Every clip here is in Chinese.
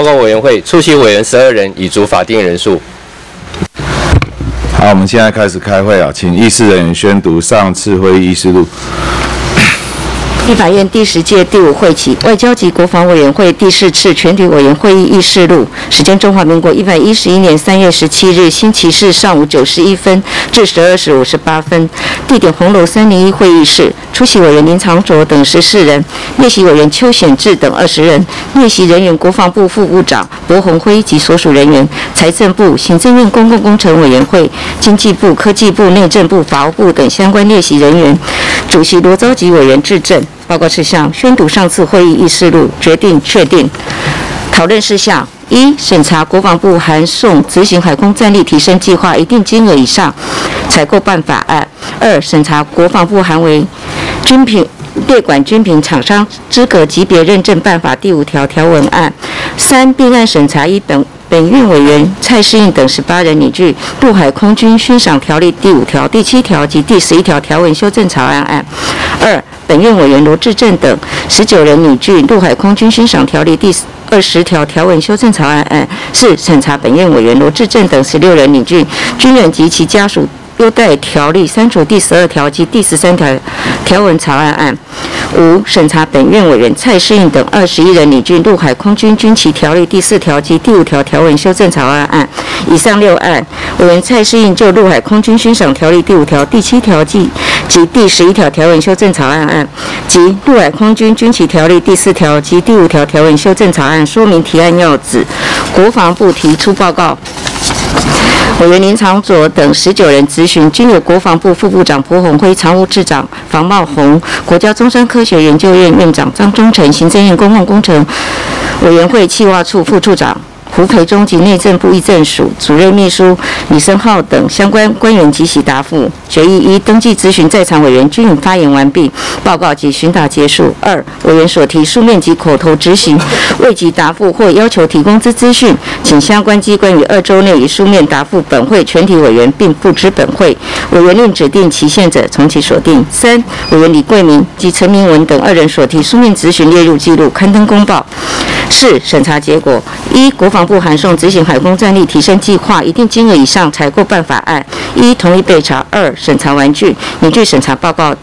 报告委员会，出席委员十二人，已足法定人数。好，我们现在开始开会啊，请议事人员宣读上次会议议事录。立法院第十届第五会期外交及国防委员会第四次全体委员会议议事录，时间中华民国一百一十一年三月十七日星期四上午九时一分至十二时五十八分，地点红楼三零一会议室，出席委员林长佐等十四人，列席委员邱显志等二十人，列席人员国防部副部长博鸿辉及所属人员，财政部、行政院公共工程委员会、经济部、科技部、内政部、法务部等相关列席人员，主席罗召集委员致证。报告事项：宣读上次会议议事录，决定确定。讨论事项：一、审查国防部函送执行海空战力提升计划一定金额以上采购办法案；二、审查国防部函为军品列管军品厂商资格级别认证办法第五条条文案；三、并案审查一本。本院委员蔡世应等十八人拟具《陆海空军勋赏条例》第五条、第七条及第十一条条文修正草案案。二、本院委员罗志正等十九人拟具《陆海空军勋赏条例》第二十条条文修正草案案。四、审查本院委员罗志正等十六人拟具《军人及其家属优待条例》删除第十二条及第十三条条文草案案。五、审查本院委员蔡世应等二十一人拟具《陆海空军军旗条例》第四条及第五条条文修正草案案。以上六案，委员蔡世应就《陆海空军勋赏条例》第五条、第七条及及第十一条条文修正草案案及《陆海空军军旗条例》第四条及第五条条文修正草案说明提案要旨，国防部提出报告。委员林长佐等十九人咨询，均有国防部副部长朴鸿辉、常务次长房茂宏、国家中山科学研究院院长张忠诚、行政院公共工程委员会企划处副处长。胡培忠及内政部议政署主任秘书李生浩等相关官员即席答复。决议一：登记咨询在场委员均已发言完毕，报告及询答结束。二、委员所提书面及口头执行未及答复或要求提供之资讯，请相关机关于二周内以书面答复本会全体委员，并布置本会。委员另指定期限者，从其所定。三、委员李桂明及陈明文等二人所提书面咨询列入记录，刊登公报。四、审查结果：一、国防部函送执行海空战力提升计划一定金额以上采购办法案，一、同意备查；二、审查完具，拟具审查报告，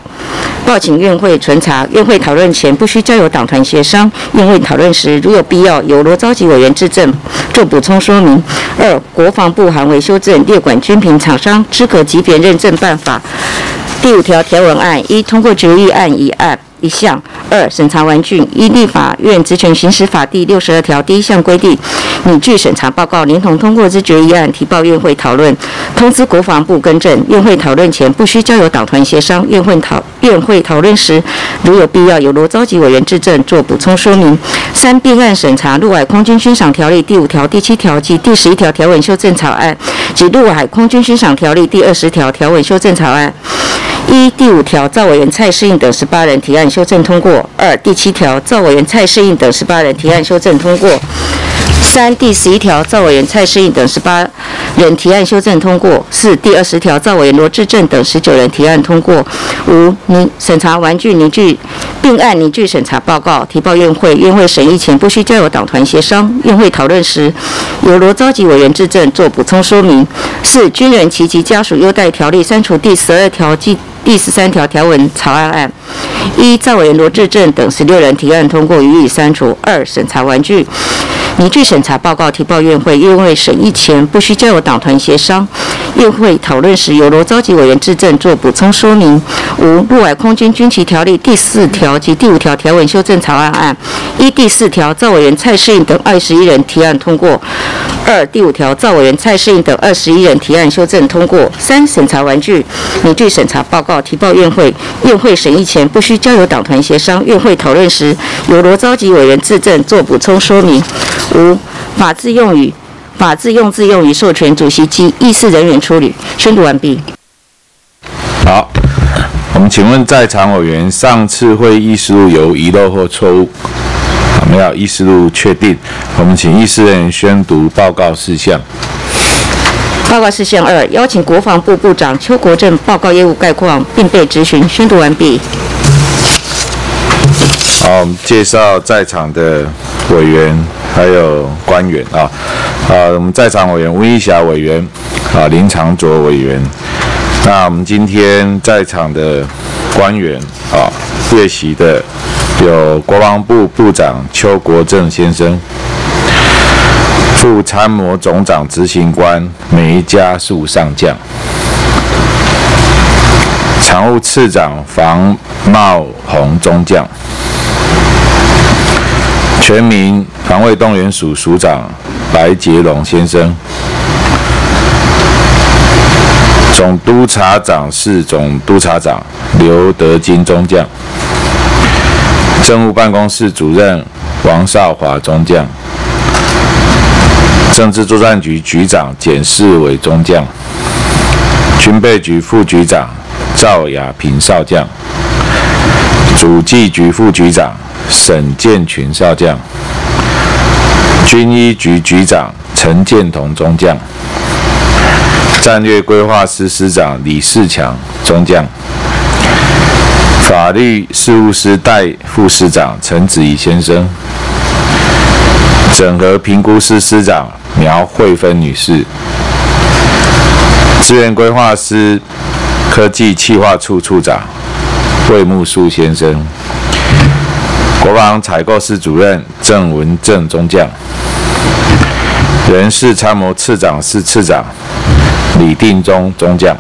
报请院会存查。院会讨论前不需交由党团协商，院会讨论时如有必要，由罗召集委员质证做补充说明。二、国防部函为修正列管军品厂商资格级别认证办法第五条条文案，一、通过决议案一案。一项二审查完竣，依立法院职权行使法第六十二条第一项规定，拟具审查报告，连同通过之决议案提报院会讨论，通知国防部更正。院会讨论前不需交由党团协商。院会讨院会讨论时，如有必要，由罗召集委员质证做补充说明。三并案审查陆海空军勋赏条例第五条、第七条及第十一条条文修正草案及陆海空军勋赏条例第二十条条文修正草案。一、第五条，赵委员蔡世应等十八人提案修正通过；二、第七条，赵委员蔡世应等十八人提案修正通过；三、第十一条，赵委员蔡世应等十八人提案修正通过；四、第二十条，赵委员罗志正等十九人提案通过；五、拟审查完具凝聚并案凝聚审查报告。提报院会，院会审议前不需交由党团协商，院会讨论时由罗召集委员质证做补充说明。四、军人及其家属优待条例删除第十二条及第十三条条文草案。案，一赵委员罗志正等十六人提案通过，予以删除。二审查完具，拟具审查报告提报院会，因为审议前不需交由党团协商，院会讨论时由罗召集委员质证做补充说明。五陆海空军军旗条例第四条及第五条条文修正草案案，一第四条赵委员蔡世应等二十一人提案通过。二、第五条，赵委员蔡世应等二十一人提案修正通过。三、审查完具，拟具审查报告提报院会，院会审议前不需交由党团协商，院会讨论时由罗召集委员质证做补充说明。五、法制用语，法制用字用语授权主席及议事人员处理。宣读完毕。好，我们请问在场委员，上次会议事录有遗漏或错误？我们要议事录确定，我们请议事人员宣读报告事项。报告事项二：邀请国防部部长邱国正报告业务概况，并被质询。宣读完毕。好，我们介绍在场的委员，还有官员啊，啊，我们在场委员吴义霞委员，啊，林长卓委员。那我们今天在场的官员啊，列席的有国防部部长邱国正先生，副参谋总长执行官梅家树上将，常务次长房茂宏中将，全民防卫动员署署长白杰龙先生。总督察长室总督察长刘德金中将，政务办公室主任王少华中将，政治作战局局长简世伟中将，军备局副局长赵雅平少将，主计局副局长沈建群少将，军医局局长陈建同中将。战略规划师师长李世强中将，法律事务司代副司长陈子怡先生，整合评估师师长苗慧芬女士，资源规划师科技企划处处长魏木树先生，国防采购室主任郑文正中将，人事参谋次长室次长。李定忠中将，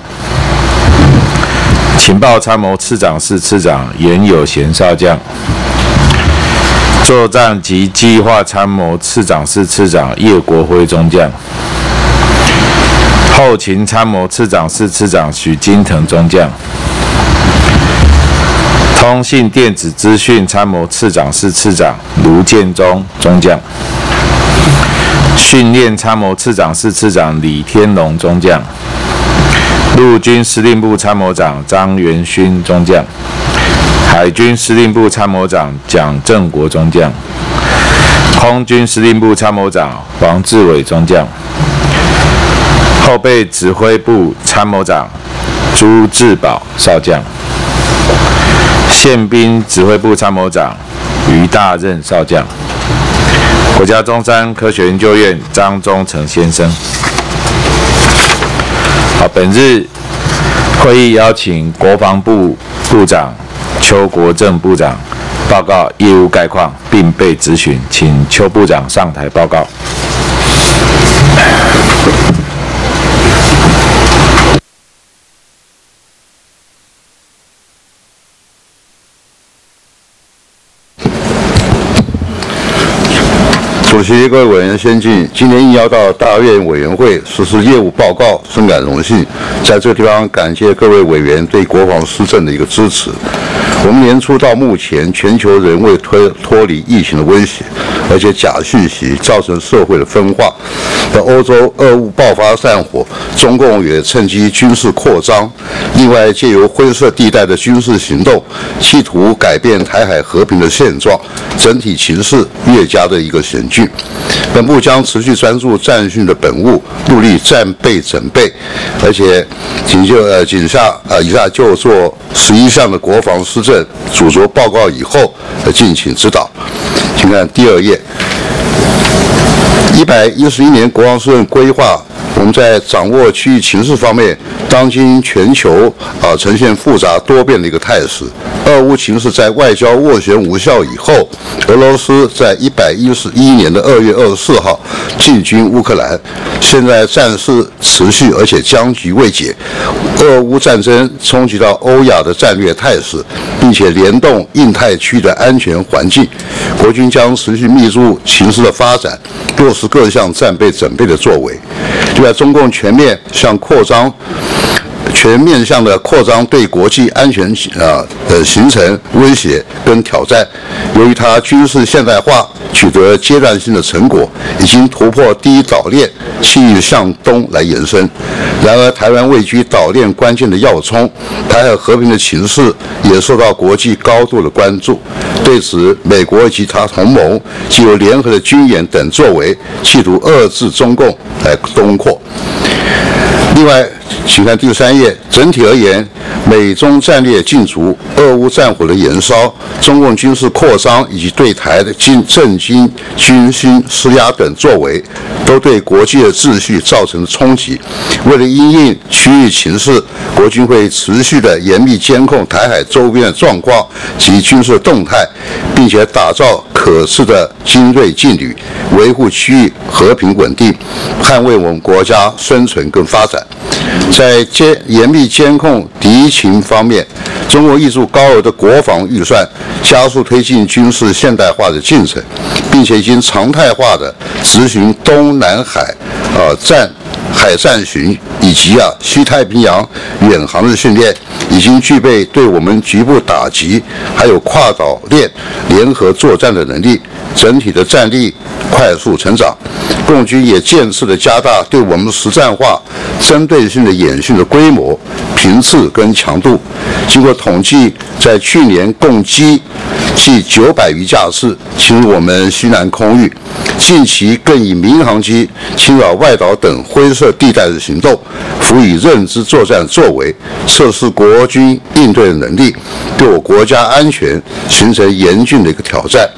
情报参谋次长室次长严有贤少将，作战及计划参谋次长室次长叶国辉中将，后勤参谋次长室次长许金腾中将，通信电子资讯参谋次长室次长卢建中中将。训练参谋次长室次长李天龙中将，陆军司令部参谋长张元勋中将，海军司令部参谋长蒋正国中将，空军司令部参谋长黄志伟中将，后备指挥部参谋长朱志宝少将，宪兵指挥部参谋长于大任少将。国家中山科学研究院张忠诚先生，好，本日会议邀请国防部部长邱国正部长报告业务概况，并被质询，请邱部长上台报告。各位委员先进，今天应邀到大院委员会实施业务报告，深感荣幸。在这个地方，感谢各位委员对国防施政的一个支持。从年初到目前，全球仍未脱脱离疫情的威胁，而且假讯息造成社会的分化。在欧洲，俄乌爆发战火，中共也趁机军事扩张。另外，借由灰色地带的军事行动，企图改变台海和平的现状，整体形势越加的一个险峻。本部将持续专注战训的本务，努力战备准备，而且仅就呃仅下呃以下就做十一项的国防施政主轴报告以后，呃敬请指导。请看第二页，一百一十一年国防施政规划。我们在掌握区域形势方面，当今全球啊呈现复杂多变的一个态势。俄乌情势在外交斡旋无效以后，俄罗斯在一百一十一年的二月二十四号进军乌克兰，现在战事持续而且僵局未解。俄乌战争冲击到欧亚的战略态势，并且联动印太区的安全环境。国军将持续密注情势的发展，落实各项战备准备的作为。就在中共全面向扩张、全面向的扩张，对国际安全啊的形成威胁跟挑战。由于它军事现代化取得阶段性的成果，已经突破第一岛链，气域向东来延伸。然而，台湾位居岛链关键的要冲，台海和平的形势也受到国际高度的关注。对此，美国以及他同盟既有联合的军演等作为，企图遏制中共来东扩。另外，请看第三页，整体而言，美中战略竞逐、俄乌战火的延烧、中共军事扩张以及对台的军政经军心施压等作为，都对国际的秩序造成了冲击。为了因应区域情势，国军会持续的严密监控台海周边的状况及军事动态，并且打造可视的精锐劲旅，维护区域和平稳定，捍卫我们国家生存跟发展。在监严密监控敌情方面，中国挹注高额的国防预算，加速推进军事现代化的进程，并且已经常态化的执行东南海啊战海战巡以及啊西太平洋远航的训练，已经具备对我们局部打击还有跨岛链联合作战的能力，整体的战力快速成长。共军也渐次的加大对我们实战化、针对性的演训的规模、频次跟强度。经过统计，在去年共击计九百余架次侵入我们西南空域，近期更以民航机侵扰外岛等灰色地带的行动，辅以认知作战作为，测试国军应对的能力，对我国家安全形成严峻的一个挑战。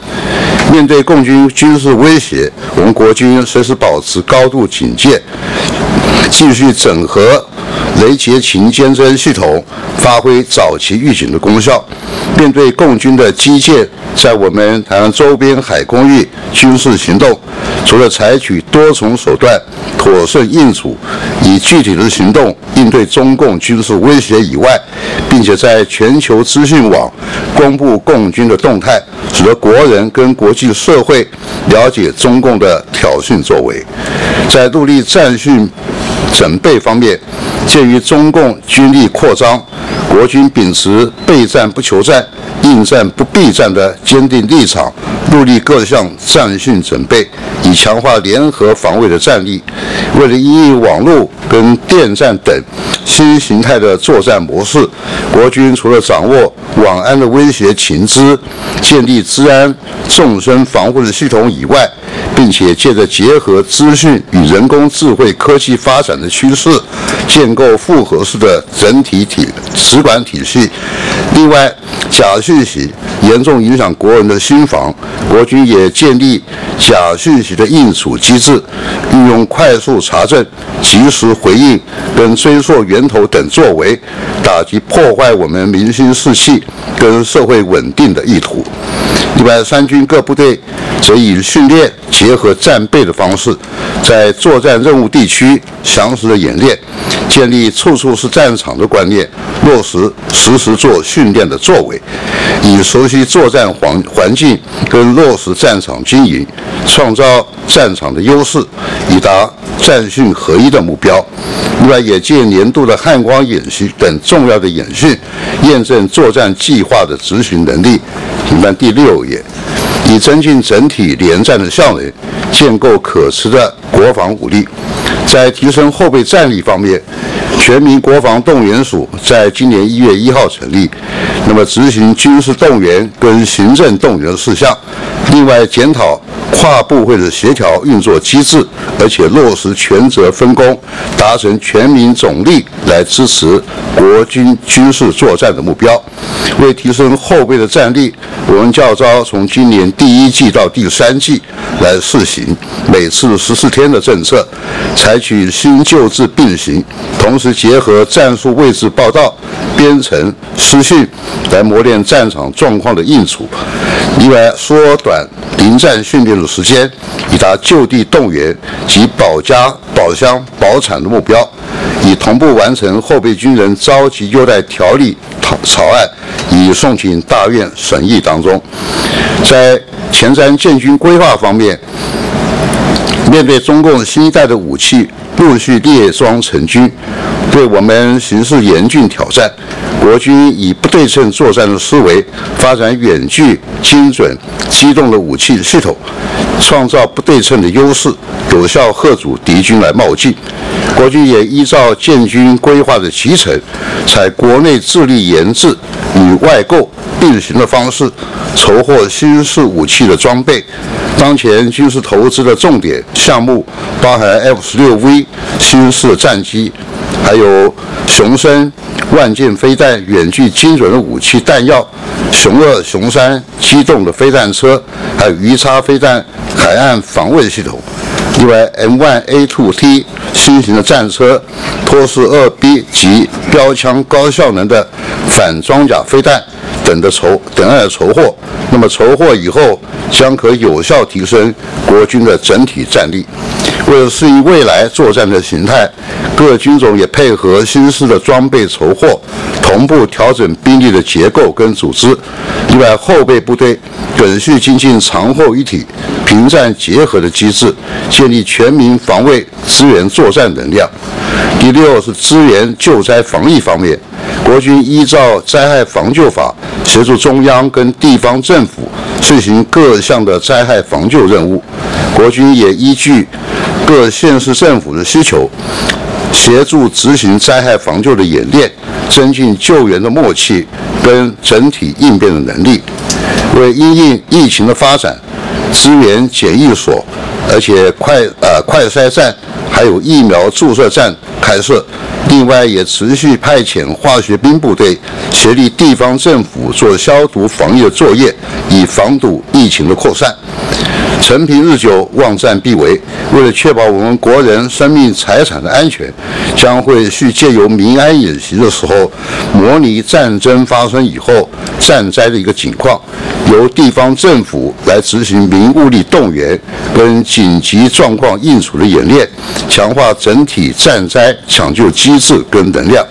面对共军军事威胁，我们国军随时保持高度警戒，继续整合雷劫勤监侦系统，发挥早期预警的功效。面对共军的机舰在我们台湾周边海空域军事行动，除了采取多重手段妥善应处，以具体的行动应对中共军事威胁以外，并且在全球资讯网公布共军的动态，使得国人跟国际社会了解中共的挑衅作为。在陆力战训准备方面，鉴于中共军力扩张，国军秉持备战不求战、应战不避战的坚定立场，陆力各项战训准备，以强化联合防卫的战力。为了应应网络跟电站等新形态的作战模式，国军除了掌握网安的威胁情资，建立治安纵深防护的系统以外，并且借着结合资讯与人工智慧科技发展的趋势，建构复合式的整体体使管体系。另外，假讯息严重影响国人的心防，国军也建立假讯息的应处机制，运用快速查证、及时回应跟追溯源头等作为，打击破坏我们民心士气跟社会稳定的意图。一百，三军各部队则以训练结合战备的方式，在作战任务地区详实的演练，建立处处是战场的观念，落实实时做训练的作为，以熟悉作战环环境跟落实战场经营，创造战场的优势，以达战训合一的目标。另外，也借年度的汉光演习等重要的演训，验证作战计划的执行能力。请看第六页，以增进整体联战的效能，建构可持的国防武力。在提升后备战力方面，全民国防动员署在今年一月一号成立，那么执行军事动员跟行政动员的事项，另外检讨跨部会的协调运作机制，而且落实权责分工，达成全民总力来支持国军军事作战的目标。为提升后备的战力，我们教招从今年第一季到第三季来试行每次十四天的政策，采取新旧制并行，同时结合战术位置报道、编程、实训来磨练战场状况的应处。另外，缩短临战训练的时间，以达就地动员及保家、保乡、保产的目标，以同步完成后备军人召集优待条例草草案，已送请大院审议当中。在前瞻建军规划方面，面对中共新一代的武器陆续列装成军，对我们形势严峻挑战。国军以不对称作战的思维，发展远距、精准、机动的武器系统，创造不对称的优势，有效遏阻敌军来冒进。国军也依照建军规划的集成，采国内自力研制与外购并行的方式，筹获新式武器的装备。当前军事投资的重点项目包含 F 十六 V 新式战机、还有雄升万箭飞弹远距精准的武器弹药，雄二、雄三机动的飞弹车，还有鱼叉飞弹海岸防卫系统。另外，M1A2T 新型的战车、托式二 B 及标枪高效能的反装甲飞弹等的筹等待筹获。那么筹获以后，将可有效提升国军的整体战力。为了适应未来作战的形态，各军种也配合新式的装备筹获，同步调整兵力的结构跟组织。另外，后备部队本续精进长后一体、平战结合的机制，建立全民防卫支援作战能量。第六是支援救灾防疫方面，国军依照灾害防救法，协助中央跟地方政府进行各项的灾害防救任务。国军也依据各县市政府的需求，协助执行灾害防救的演练，增进救援的默契跟整体应变的能力。为因应疫情的发展，支援检疫所，而且快呃快筛站还有疫苗注射站开设。另外，也持续派遣化学兵部队协力地方政府做消毒防疫的作业，以防堵疫情的扩散。陈平日久，望战必为。为了确保我们国人生命财产的安全，将会去借由民安演习的时候，模拟战争发生以后战灾的一个情况，由地方政府来执行民物力动员跟紧急状况应处的演练，强化整体战灾抢救机制跟能量。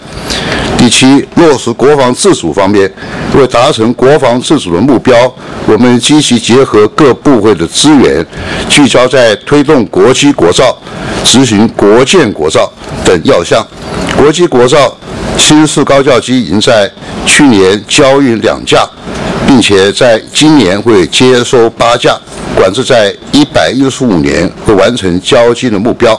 第七，落实国防自主方面，为达成国防自主的目标，我们积极结合各部会的资源，聚焦在推动国机国造、执行国建国造等要项。国机国造新式高教机已经在去年交运两架，并且在今年会接收八架，管制在一百一十五年会完成交机的目标。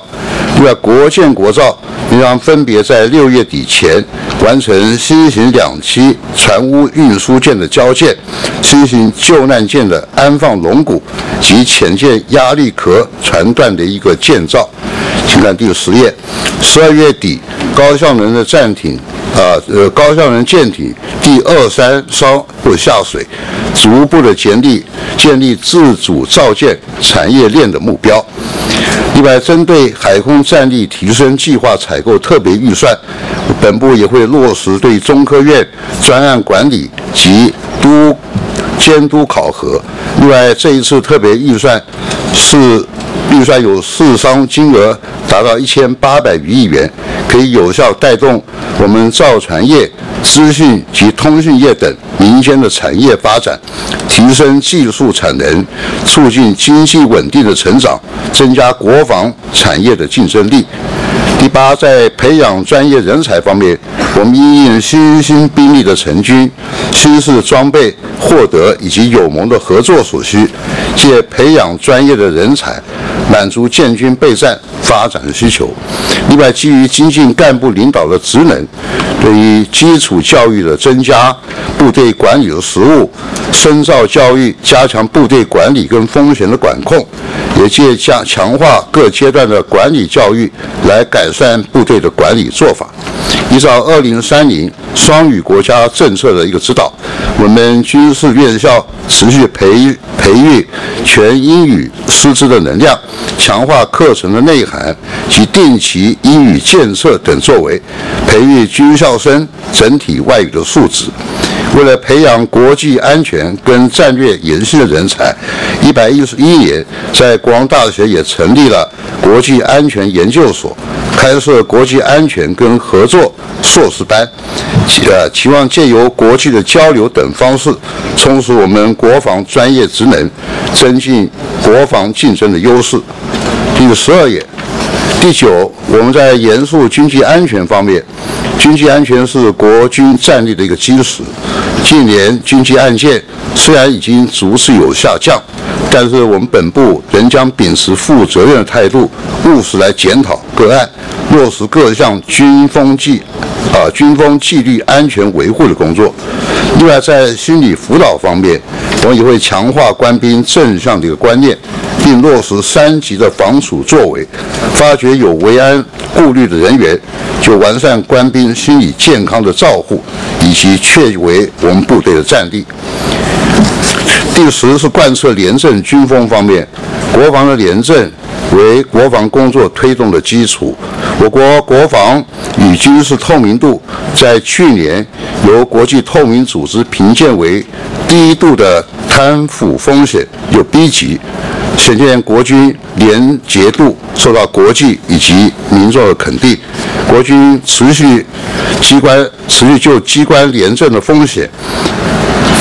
另外，国建国造应当分别在六月底前完成新型两栖船坞运输舰的交建、新型救难舰的安放龙骨及潜舰压力壳船段的一个建造。请看第十页，十二月底高效能的战艇啊，呃，高效能舰艇第二三艘会下水，逐步的建立建立自主造舰产业链的目标。另外，针对海空战力提升计划采购特别预算，本部也会落实对中科院专案管理及督监督考核。另外，这一次特别预算是预算有四商金额达到一千八百余亿元，可以有效带动我们造船业、资讯及通讯业等民间的产业发展。提升技术产能，促进经济稳定的成长，增加国防产业的竞争力。第八，在培养专业人才方面，我们因应新兴兵力的成军、新式装备获得以及友盟的合作所需，借培养专业的人才，满足建军备战发展的需求。另外，基于精进干部领导的职能，对于基础教育的增加、部队管理的实务、深造教育，加强部队管理跟风险的管控，也借加强化各阶段的管理教育，来改善部队的管理做法。依照二零三零双语国家政策的一个指导，我们军事院校持续培育培育全英语师资的能量，强化课程的内涵及定期英语建设等作为，培育军校生整体外语的素质。为了培养国际安全跟战略研习的人才，一百一十一年在国防大学也成立了国际安全研究所，开设国际安全跟合作硕士班，呃期望借由国际的交流等方式，充实我们国防专业职能，增进国防竞争的优势。第十二页。第九，我们在严肃军际安全方面，军际安全是国军战力的一个基石。近年军机案件虽然已经逐次有下降，但是我们本部仍将秉持负责任的态度，务实来检讨个案，落实各项军风纪啊军风纪律安全维护的工作。另外，在心理辅导方面，我们也会强化官兵正向的一个观念。并落实三级的防处作为，发觉有维安顾虑的人员，就完善官兵心理健康的照护，以及确为我们部队的战力。第十是贯彻廉政军风方面，国防的廉政为国防工作推动的基础。我国国防与军事透明度在去年由国际透明组织评鉴为低度的贪腐风险有 B 级，显见国军廉洁度受到国际以及民众的肯定。国军持续机关持续就机关廉政的风险。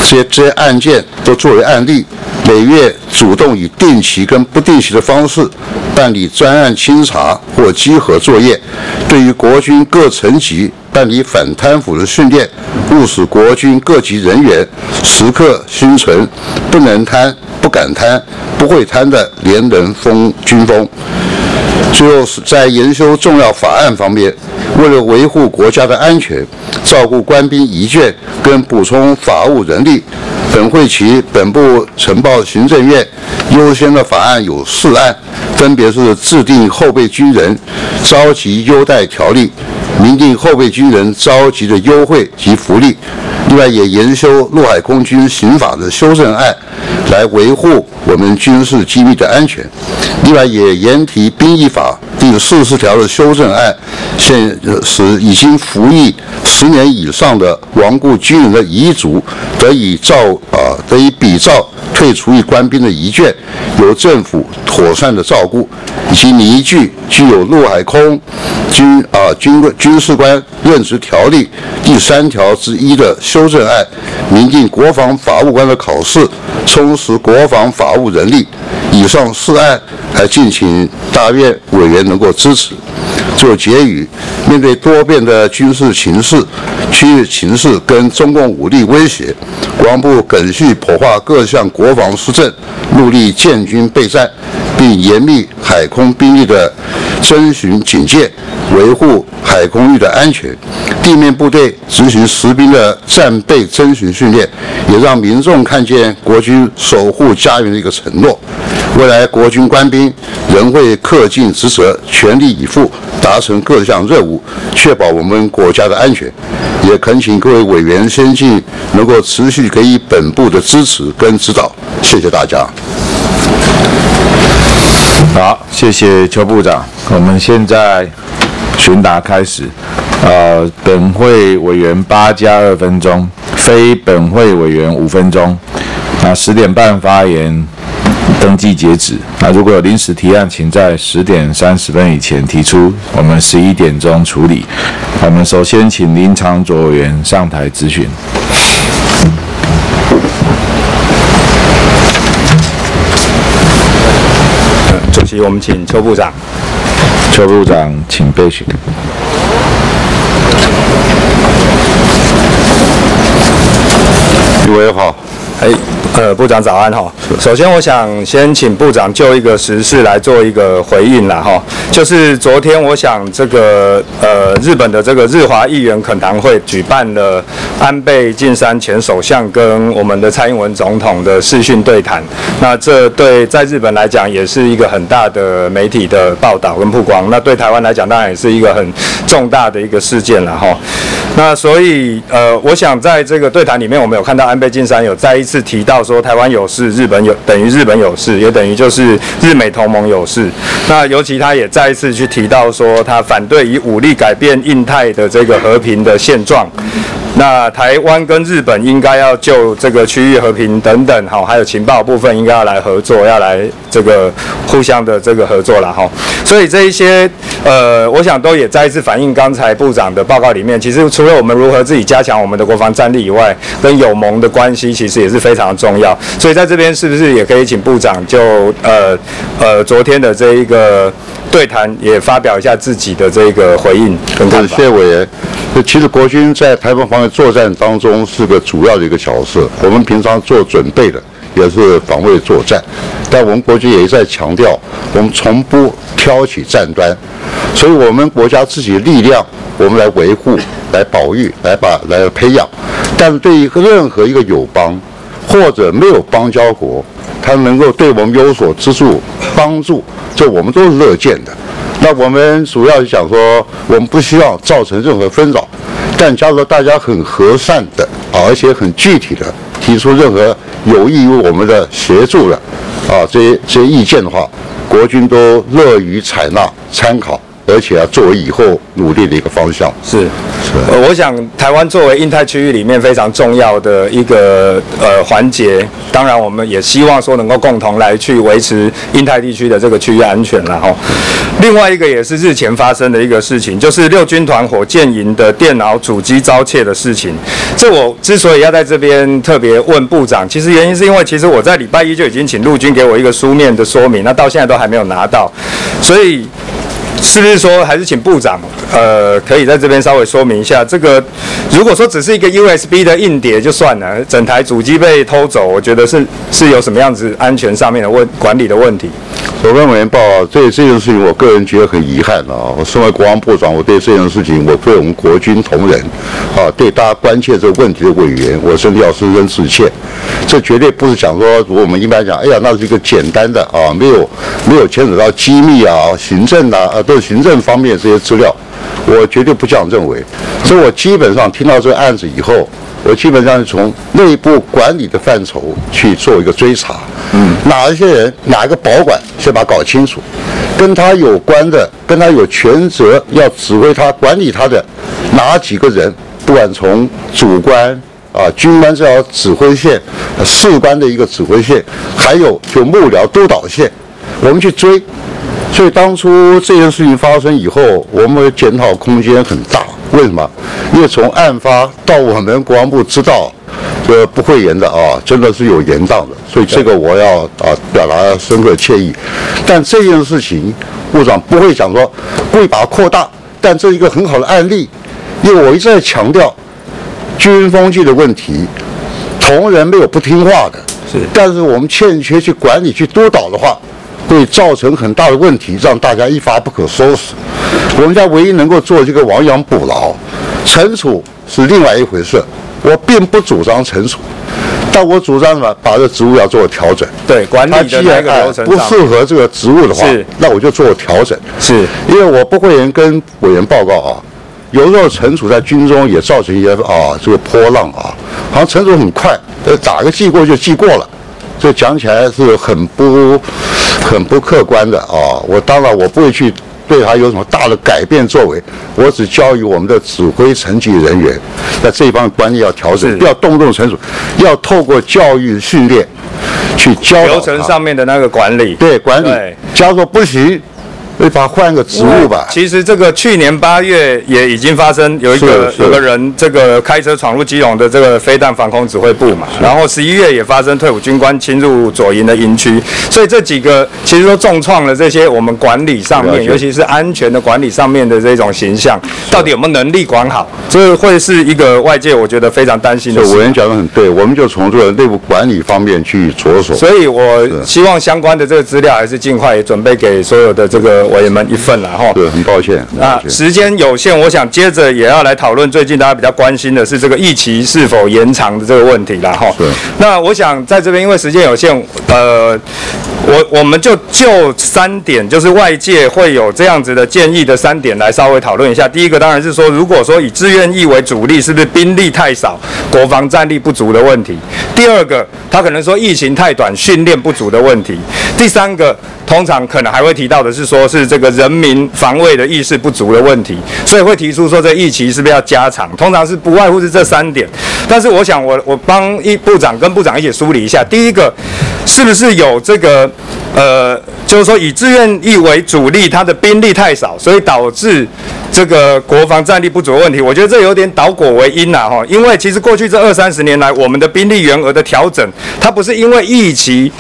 这些这些案件都作为案例，每月主动以定期跟不定期的方式办理专案清查或稽核作业，对于国军各层级办理反贪腐的训练，务使国军各级人员时刻心存不能贪、不敢贪、不会贪的廉人风军风。最后是在研修重要法案方面，为了维护国家的安全，照顾官兵遗眷跟补充法务人力，本会期本部呈报行政院优先的法案有四案，分别是制定后备军人召集优待条例，明定后备军人召集的优惠及福利。另外也研修陆海空军刑法的修正案，来维护我们军事机密的安全。另外也研提兵役法第四十条的修正案，现使已经服役十年以上的亡故军人的遗族得以照啊得以比照退出役官兵的遗眷，由政府妥善的照顾，以及拟一具具有陆海空军啊军军事官任职条例第三条之一的修正案，明定国防法务官的考试，充实国防法务人力。以上四案，还敬请大院委员能够支持。做结语，面对多变的军事形势、区域形势跟中共武力威胁，国防部耿续破化各项国防施政，努力建军备战，并严密海空兵力的遵循警戒，维护海空域的安全。地面部队执行实兵的战备征询训练，也让民众看见国军守护家园的一个承诺。未来国军官兵仍会恪尽职责，全力以赴达成各项任务，确保我们国家的安全。也恳请各位委员先进能够持续给予本部的支持跟指导。谢谢大家。好，谢谢邱部长。我们现在询答开始。呃，本会委员八加二分钟，非本会委员五分钟。那十点半发言。登记截止。那如果有临时提案，请在十点三十分以前提出，我们十一点钟处理。我们首先请林长卓委员上台咨询。主席，我们请邱部长。邱部长，请备询。诸位好。哎，呃，部长早安哈。首先，我想先请部长就一个时事来做一个回应了哈。就是昨天，我想这个呃，日本的这个日华议员恳谈会举办了安倍晋三前首相跟我们的蔡英文总统的视讯对谈。那这对在日本来讲也是一个很大的媒体的报道跟曝光。那对台湾来讲，当然也是一个很重大的一个事件了哈。那所以呃，我想在这个对谈里面，我们有看到安倍晋三有再一。次提到说台湾有事，日本有等于日本有事，也等于就是日美同盟有事。那尤其他也再一次去提到说，他反对以武力改变印太的这个和平的现状。那台湾跟日本应该要就这个区域和平等等，好，还有情报部分应该要来合作，要来这个互相的这个合作了哈。所以这一些呃，我想都也再一次反映刚才部长的报告里面，其实除了我们如何自己加强我们的国防战力以外，跟友盟的关系其实也是非常重要。所以在这边是不是也可以请部长就呃呃昨天的这一个对谈也发表一下自己的这个回应跟看法？谢谢委员。这其实国军在台湾防卫作战当中是个主要的一个角色。我们平常做准备的也是防卫作战，但我们国军也在强调，我们从不挑起战端，所以我们国家自己的力量，我们来维护、来保育、来把来培养。但是对于任何一个友邦或者没有邦交国，他能够对我们有所资助、帮助，这我们都是乐见的。那我们主要是讲说，我们不希望造成任何纷扰，但假如大家很和善的，而且很具体的提出任何有益于我们的协助的啊这些这些意见的话，国军都乐于采纳参考。而且要作为以后努力的一个方向。是，呃，我想台湾作为印太区域里面非常重要的一个呃环节，当然我们也希望说能够共同来去维持印太地区的这个区域安全了哈。另外一个也是日前发生的一个事情，就是六军团火箭营的电脑主机遭窃的事情。这我之所以要在这边特别问部长，其实原因是因为其实我在礼拜一就已经请陆军给我一个书面的说明，那到现在都还没有拿到，所以。是不是说还是请部长，呃，可以在这边稍微说明一下这个？如果说只是一个 USB 的硬碟就算了，整台主机被偷走，我觉得是是有什么样子安全上面的问管理的问题？我跟委员报，对这件事情，我个人觉得很遗憾啊。我身为国防部长，我对这件事情，我对我们国军同仁，啊，对大家关切这个问题的委员，我真的要深深致歉。这绝对不是讲说，如果我们一般讲，哎呀，那是一个简单的啊，没有没有牵扯到机密啊、行政啊，啊，都是行政方面这些资料，我绝对不这样认为。所以我基本上听到这个案子以后。我基本上是从内部管理的范畴去做一个追查，嗯，哪一些人，哪一个保管，先把它搞清楚，跟他有关的，跟他有权责要指挥他管理他的哪几个人，不管从主官啊、军官这条指挥线、士官的一个指挥线，还有就幕僚督导线，我们去追。所以当初这件事情发生以后，我们的检讨空间很大。为什么？因为从案发到我们国防部知道，这不会严的啊，真的是有严当的。所以这个我要啊表达深刻歉意。但这件事情，部长不会讲说故意把它扩大。但这是一个很好的案例，因为我一直在强调军风纪的问题，同仁没有不听话的。是。但是我们欠缺去管理、去督导的话。会造成很大的问题，让大家一发不可收拾。我们家唯一能够做这个亡羊补牢，惩处是另外一回事。我并不主张惩处，但我主张什么？把这职务要做调整。对，管理的那个流程不适合这个职务的话，那我就做调整。是，因为我不会跟委员报告啊，有时候惩处在军中也造成一些啊这个波浪啊，好像惩处很快，呃打个记过就记过了，这讲起来是很不。很不客观的啊！我当然我不会去对他有什么大的改变作为，我只教育我们的指挥层级人员，那这一方面观念要调整，不要动不动成熟，要透过教育训练去教流程上面的那个管理，对管理，假如说不行。会把换个职务吧。其实这个去年八月也已经发生，有一个有个人这个开车闯入基隆的这个飞弹防空指挥部嘛。然后十一月也发生退伍军官侵入左营的营区，所以这几个其实都重创了这些我们管理上面，尤其是安全的管理上面的这种形象，到底有没有能力管好？这会是一个外界我觉得非常担心的事。委员讲的很对，我们就从这个内部管理方面去着手。所以我希望相关的这个资料还是尽快准备给所有的这个。委员们一份了哈，对，很抱歉。那时间有限，我想接着也要来讨论最近大家比较关心的是这个疫情是否延长的这个问题了哈。对。那我想在这边，因为时间有限，呃，我我们就就三点，就是外界会有这样子的建议的三点来稍微讨论一下。第一个当然是说，如果说以志愿役为主力，是不是兵力太少，国防战力不足的问题？第二个，他可能说疫情太短，训练不足的问题。第三个。通常可能还会提到的是，说是这个人民防卫的意识不足的问题，所以会提出说这疫情是不是要加长？通常是不外乎是这三点。但是我想，我我帮一部长跟部长一起梳理一下。第一个，是不是有这个呃，就是说以志愿役为主力，他的兵力太少，所以导致这个国防战力不足的问题？我觉得这有点倒果为因呐，哈。因为其实过去这二三十年来，我们的兵力员额的调整，它不是因为疫情。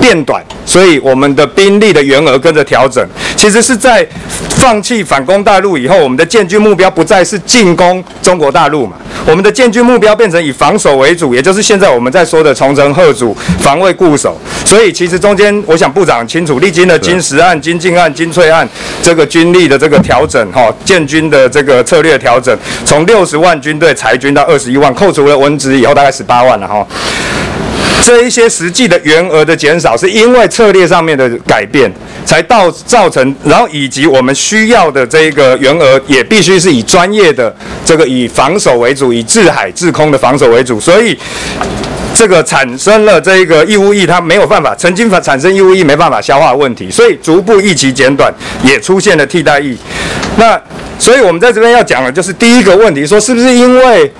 变短，所以我们的兵力的员额跟着调整。其实是在放弃反攻大陆以后，我们的建军目标不再是进攻中国大陆嘛？我们的建军目标变成以防守为主，也就是现在我们在说的重城贺主、防卫固守。所以其实中间，我想部长清楚，历经了金石案、金靖案、金翠案这个军力的这个调整，哈，建军的这个策略调整，从六十万军队裁军到二十一万，扣除了文职以后大概十八万了，哈。这一些实际的员额的减少，是因为策略上面的改变，才到造成，然后以及我们需要的这个员额也必须是以专业的这个以防守为主，以制海制空的防守为主，所以。这个产生了这个义务役，它没有办法曾经产产生义务役没办法消化问题，所以逐步役期减短，也出现了替代役。那所以我们在这边要讲的就是第一个问题，说是不是因为？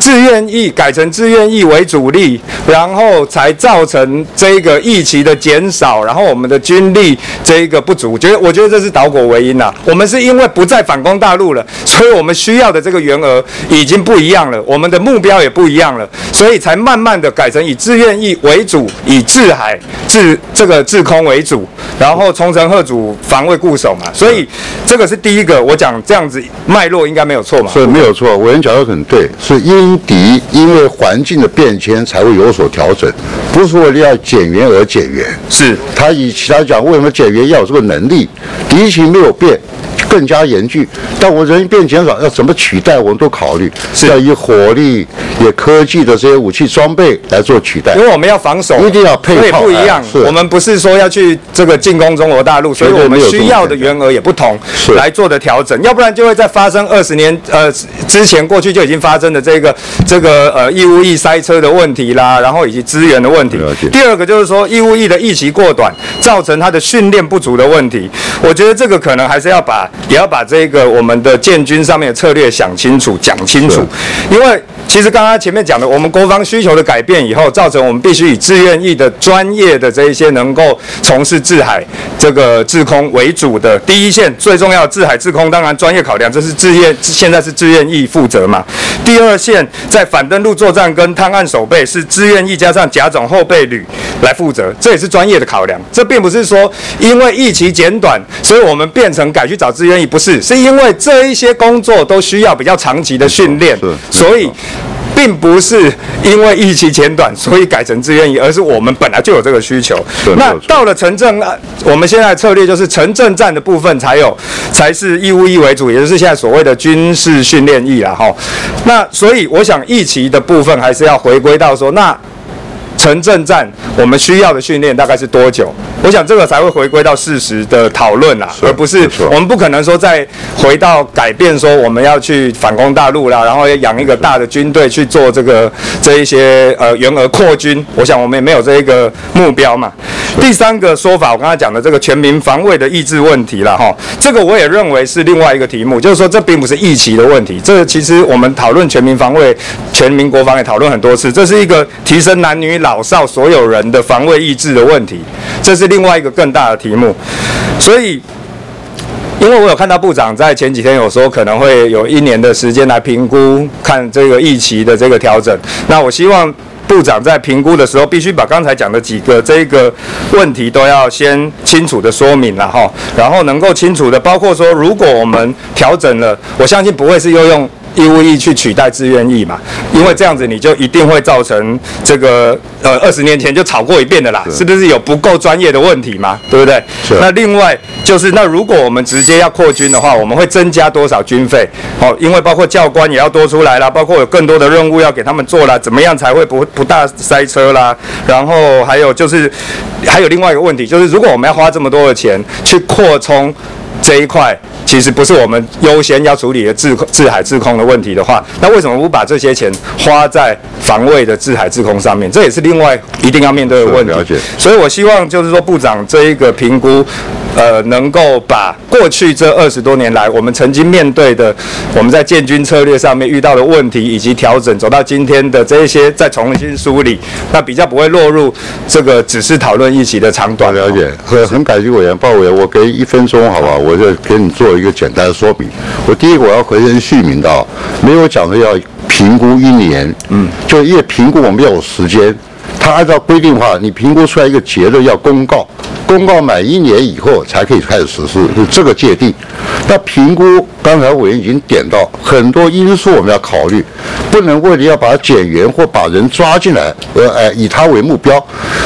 自愿役改成自愿役为主力，然后才造成这个疫情的减少，然后我们的军力这一个不足，觉得我觉得这是导果为因呐。我们是因为不再反攻大陆了，所以我们需要的这个员额已经不一样了，我们的目标也不一样了，所以才慢慢的改成以自愿役为主，以制海、制这个制空为主，然后冲绳贺主防卫固守嘛。所以这个是第一个，我讲这样子脉络应该没有错嘛？是没有错，委员讲的很对，是因。敌因为环境的变迁才会有所调整，不是为了要减员而减员。是他以其他讲，为什么减员要有这个能力？敌情没有变。更加严峻，但我人变减少，要怎么取代？我们都考虑，是要以火力、也科技的这些武器装备来做取代。因为我们要防守，一定要配套。不一样，我们不是说要去这个进攻中国大陆，所以我们需要的员额也不同，来做的调整。要不然就会在发生二十年呃之前过去就已经发生的这个这个呃义务役塞车的问题啦，然后以及资源的问题。第二个就是说义务役的役期过短，造成他的训练不足的问题。我觉得这个可能还是要把。也要把这个我们的建军上面的策略想清楚、讲清楚，因为其实刚刚前面讲的，我们国防需求的改变以后，造成我们必须以志愿役的专业的这一些能够从事制海这个制空为主的第一线，最重要的制海制空，当然专业考量，这是志愿现在是志愿役负责嘛。第二线在反登陆作战跟探案守备是志愿役加上甲种后备旅来负责，这也是专业的考量。这并不是说因为役期减短，所以我们变成改去找志愿。不是，是因为这一些工作都需要比较长期的训练，所以并不是因为疫情前短，所以改成自愿役，而是我们本来就有这个需求。那到了城镇，我们现在策略就是城镇战的部分才有，才是义务役为主，也就是现在所谓的军事训练役了哈。那所以我想，疫情的部分还是要回归到说那。城镇战，我们需要的训练大概是多久？我想这个才会回归到事实的讨论啦，而不是我们不可能说再回到改变说我们要去反攻大陆啦，然后要养一个大的军队去做这个这一些呃员额扩军。我想我们也没有这一个目标嘛。第三个说法，我刚才讲的这个全民防卫的意志问题了哈，这个我也认为是另外一个题目，就是说这并不是疫期的问题，这其实我们讨论全民防卫、全民国防也讨论很多次，这是一个提升男女老老少所有人的防卫意志的问题，这是另外一个更大的题目。所以，因为我有看到部长在前几天有说可能会有一年的时间来评估看这个疫情的这个调整，那我希望。部长在评估的时候，必须把刚才讲的几个这个问题都要先清楚的说明了哈，然后能够清楚的，包括说，如果我们调整了，我相信不会是又用。义务役去取代自愿役嘛？因为这样子你就一定会造成这个呃二十年前就吵过一遍的啦，是不是有不够专业的问题嘛？对不对？那另外就是那如果我们直接要扩军的话，我们会增加多少军费？哦，因为包括教官也要多出来啦，包括有更多的任务要给他们做啦，怎么样才会不不大塞车啦？然后还有就是还有另外一个问题，就是如果我们要花这么多的钱去扩充。这一块其实不是我们优先要处理的制制海制空的问题的话，那为什么不把这些钱花在防卫的制海制空上面？这也是另外一定要面对的问题。了解所以我希望就是说部长这一个评估，呃，能够把过去这二十多年来我们曾经面对的，我们在建军策略上面遇到的问题以及调整，走到今天的这一些再重新梳理，那比较不会落入这个只是讨论一起的长短。了解，很很感谢委员鲍委员，我给一分钟好吧？我就给你做一个简单的说明。我第一个我要回人续名的，没有讲的要评估一年，嗯，就因为评估我们要有时间。他按照规定的话，你评估出来一个结论要公告，公告满一年以后才可以开始实施，是这个界定。那评估刚才委员已经点到很多因素我们要考虑，不能为了要把减员或把人抓进来而哎以他为目标。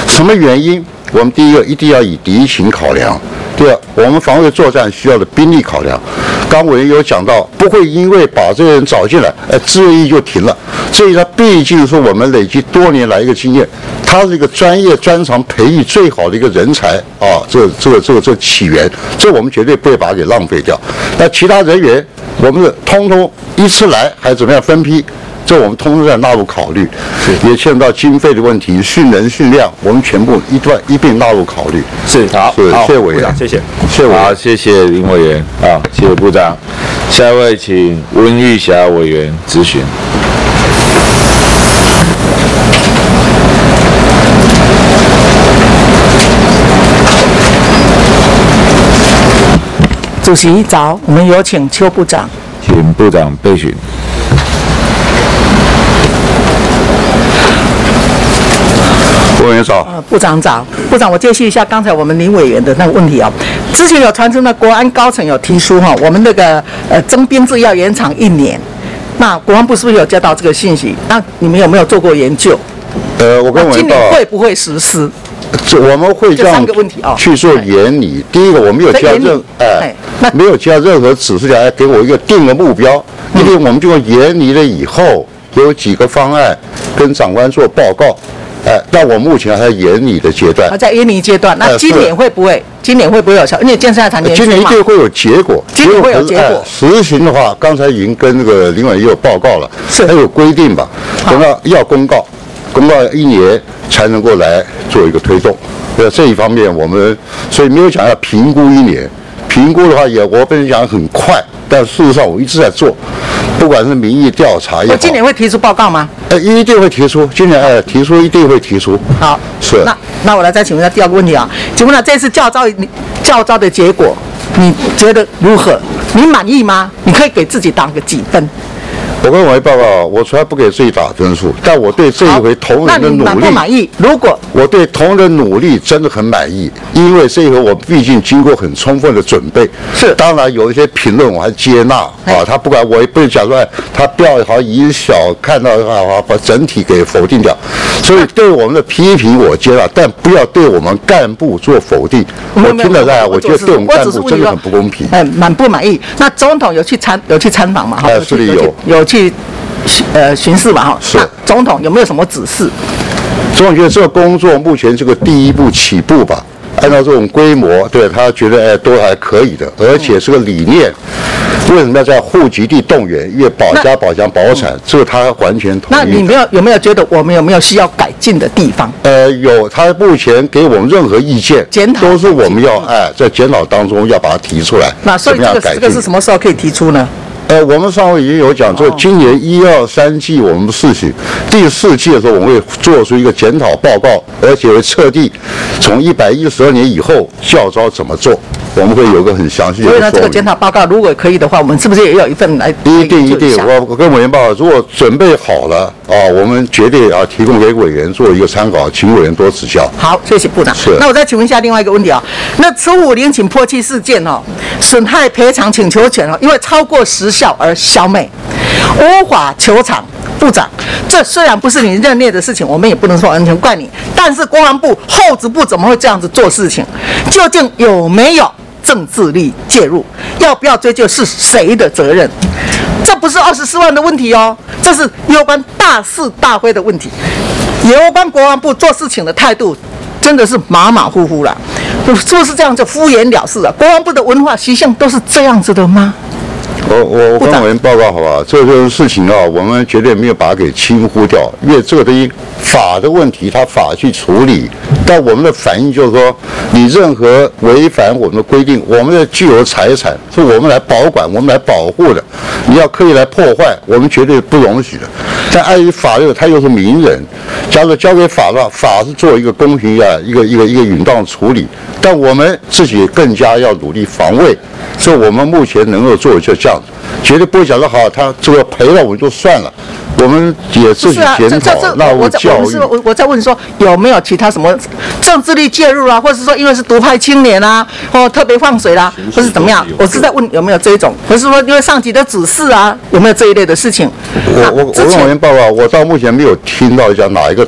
什么原因？我们第一个一定要以敌情考量。第二，我们防卫作战需要的兵力考量，刚委员有讲到，不会因为把这个人找进来，哎，志愿役就停了。所以，他毕竟是我们累积多年来一个经验。他是一个专业专长培育最好的一个人才啊，这这个这个这个起源，这我们绝对不会把它给浪费掉。那其他人员，我们是通通一次来还是怎么样分批？这我们通通在纳入考虑，也牵扯到经费的问题、训人训量，我们全部一段一并纳入考虑。是好，是好谢谢委员谢谢。谢谢委员好，谢谢林委员啊，谢谢部长。下一位请温玉霞委员咨询。主席早，我们有请邱部长。请部长备询。委员早，呃，部长早，部长，我接续一下刚才我们林委员的那个问题啊、之前有传出呢，国安高层有提出哈、我们那个呃征兵制要延长一年，那国防部是不是有接到这个信息？那你们有没有做过研究？呃，我今委员报告年会不会实施？这我们会这三个问题啊去做研拟。第一个，我没有交任哎哎，没有交任何指示下来给我一个定的目标。嗯为我们就研拟了以后，有几个方案跟长官做报告。哎，那我目前还在研拟的阶段啊，。在研拟阶段，那今年会不会？今年会不会有效？因为建设要谈年今。年一定会有结果。今年会有结果哎实行的话，刚才已经跟那个林委也有报告了，是它有规定吧？好等到要公告，公告一年才能够来做一个推动。呃，这一方面我们所以没有讲要评估一年，评估的话也我不能讲很快，但事实上我一直在做，不管是民意调查也好，我今年会提出报告吗？呃一定会提出，今年呃提出一定会提出。好，是那那我来再请问一下第二个问题啊，请问了这次教招你教招的结果，你觉得如何？你满意吗？你可以给自己打个几分？我跟委员报告，我从来不给自己打分数，但我对这一回同仁的努力满不力。满意？如果我对同仁的努力真的很满意，因为这一回我毕竟经过很充分的准备。是当然有一些评论我还接纳哎啊，他不管我也不能讲出来他调好以小看到的话，把整体给否定掉。所以对我们的批评我接纳，但不要对我们干部做否定。我听得来，我我觉得对我们干部真的很不公平。哎，满不满意？那总统有去参有去参访嘛？哈哎是的有去有去巡呃巡视吧？哈，是那总统有没有什么指示？总统觉得这个工作目前这个第一步起步吧，按照这种规模，对他觉得哎都还可以的，而且是个理念，为什么要在户籍地动员，因为保家保乡保产，这个他完全同意那你意。没有有没有觉得我们有没有需要改进的地方？呃，有他目前给我们任何意见，检讨都是我们要哎在检讨当中要把它提出来，那所以怎么样改进这个这个是。什么时候可以提出呢？呃，我们上回已经有讲，就今年一二三季我们的事情，第四季的时候我们会做出一个检讨报告，而且会彻底从一百一十二年以后教招怎么做，我们会有个很详细的所以呢，这个。检讨报告如果可以的话，我们是不是也有一份来一定一定我我跟委员报告，如果准备好了啊，我们绝对啊提供给委员做一个参考，请委员多指教。好，谢谢部长。是那我再请问一下另外一个问题啊，那周五陵寝破弃事件哦，损害赔偿请求权哦，因为超过时效而消灭，无法求偿。部长，这虽然不是你任内的事情，我们也不能说完全怪你，但是国防部后职部怎么会这样子做事情？究竟有没有政治力介入？要不要追究是谁的责任？这不是二十四万的问题哦，这是有关大是大非的问题。有关国防部做事情的态度，真的是马马虎虎了，是不是这样就敷衍了事啊？国防部的文化习性都是这样子的吗？我我我跟委员报告好吧，这个事情啊，我们绝对没有把它给轻忽掉，因为这个东西法的问题，它法去处理。但我们的反应就是说，你任何违反我们的规定，我们的具有财产是我们来保管、我们来保护的，你要刻意来破坏，我们绝对不容许的。但碍于法律，他又是名人，假如交给法的话，法是做一个公平啊，一个一个一个允当处理。但我们自己更加要努力防卫，所以我们目前能够做的就这绝对不会讲说好，他这个赔了我们就算了，我们也自己检讨、这这，纳入我在教育我。我我在问说有没有其他什么政治力介入啊，或者是说因为是独派青年啊，或特别放水啦、或是怎么样？我是在问有没有这一种，不是说因为上级的指示啊，有没有这一类的事情？我我我跟委员报告，我到目前没有听到讲哪一个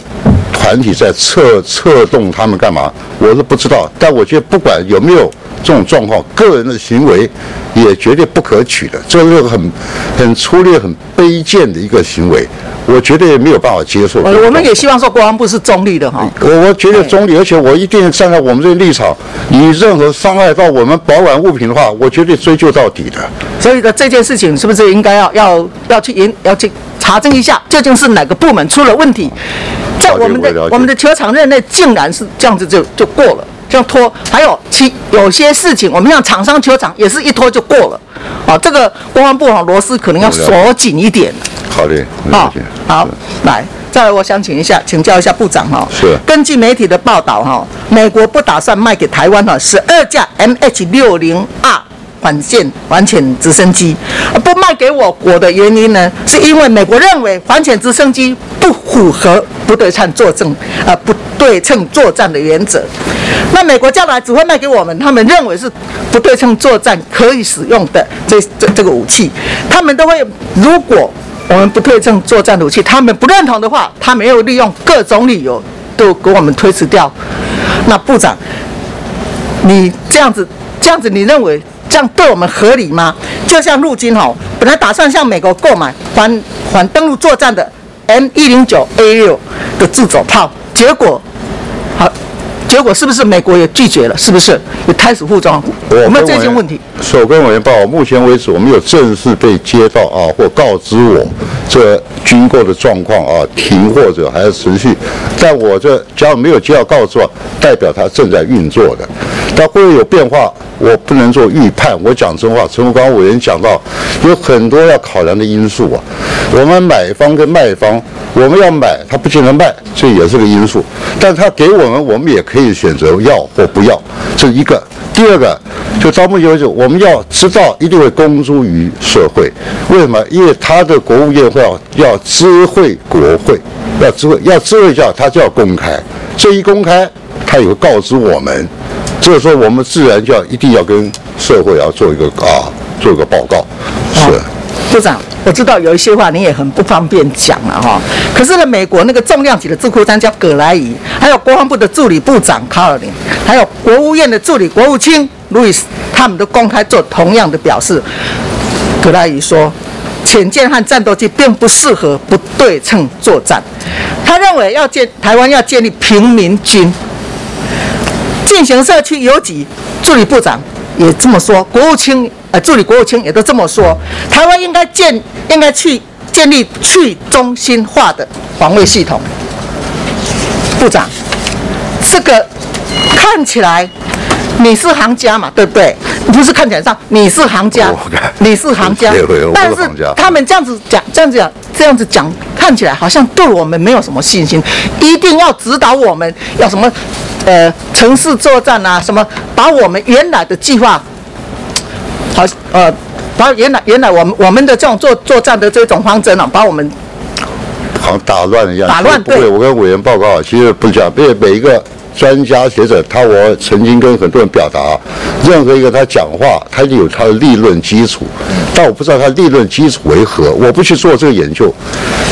团体在策策动他们干嘛，我是不知道。但我觉得不管有没有这种状况，个人的行为也绝对不可取的，这是很很粗劣、很卑贱的一个行为。我绝对没有办法接受。我我们也希望说国防部是中立的哈。我我觉得中立，而且我一定站在我们这个立场，你任何伤害到我们保管物品的话，我绝对追究到底的。所以呢，这件事情是不是应该要要要去研要去查证一下，究竟是哪个部门出了问题？在我们的我们的球场任内，竟然是这样子就就过了。就拖，还有其有些事情，我们像厂商球场也是一拖就过了，啊，这个公安部哈螺丝可能要锁紧一点。好的，好，好，来，再来，我想请一下，请教一下部长哈。是。根据媒体的报道哈，美国不打算卖给台湾哈十二架 MH 六零 R。反舰反潜直升机不卖给我国的原因呢，是因为美国认为反潜直升机不符合不对称作战啊不对称作战的原则。那美国将来只会卖给我们，他们认为是不对称作战可以使用的这这这个武器，他们都会如果我们不对称作战武器，他们不认同的话，他没有利用各种理由都给我们推迟掉。那部长，你这样子这样子，你认为？这样对我们合理吗？就像陆军哈，本来打算向美国购买反反登陆作战的 M 一零九 A 六的自走炮，结果，结果是不是美国也拒绝了？是不是也开始护装？有没有这些问题？首跟委员报，目前为止我们有正式被接到啊，或告知我这军购的状况啊，停或者还要持续。但我这假如没有接到告知，代表它正在运作的。它会有变化，我不能做预判。我讲真话，陈福刚委员讲到，有很多要考量的因素啊。我们买方跟卖方，我们要买，他不见得卖，这也是个因素。但他给我们，我们也可以选择要或不要，这是一个。第二个，就到目前为止，我们要知道一定会公诸于社会。为什么？因为他的国务院会要要知会国会，要知会要知会一下他就要公开。这一公开，他也会告知我们。所以说，我们自然就要一定要跟社会要做一个啊，做一个报告。是，部长，我知道有一些话你也很不方便讲了哈。可是呢，美国那个重量级的智库专家葛莱伊，还有国防部的助理部长卡尔林，还有国务院的助理国务卿路易斯，他们都公开做同样的表示。葛莱伊说，潜舰和战斗机并不适合不对称作战。他认为要建台湾要建立平民军。进行社区游击，助理部长也这么说，国务卿呃，助理国务卿也都这么说。台湾应该建，应该去建立去中心化的防卫系统。部长，这个看起来你是行家嘛，对不对？不是看起来上你是行家，你是行家，但是他们这样子讲，这样子讲，这样子讲，看起来好像对我们没有什么信心，一定要指导我们要什么。呃，城市作战啊，什么把我们原来的计划，好，呃，把原来原来我们我们的这种作作战的这种方针啊，把我们好像打乱了一样。打乱对。我跟委员报告，其实不讲，因为每一个专家学者，他我曾经跟很多人表达，任何一个他讲话，他就有他的立论基础，但我不知道他立论基础为何，我不去做这个研究。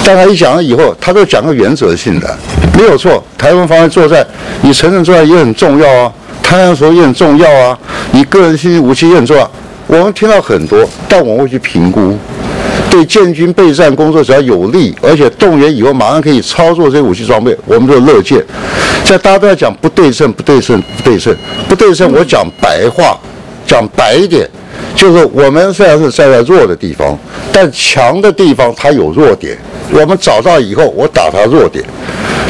但他一讲了以后，他都讲个原则性的，没有错。台湾方面作战，你承认作战也很重要啊，台湾所也很重要啊，你个人信息武器也很重要。我们听到很多，但我们会去评估，对建军备战工作只要有利，而且动员以后马上可以操作这些武器装备，我们都乐见。现在大家都在讲不对称，不对称，不对称，不对称。我讲白话，讲白一点，就是我们虽然是站在弱的地方，但强的地方它有弱点。我们找到以后，我打他弱点。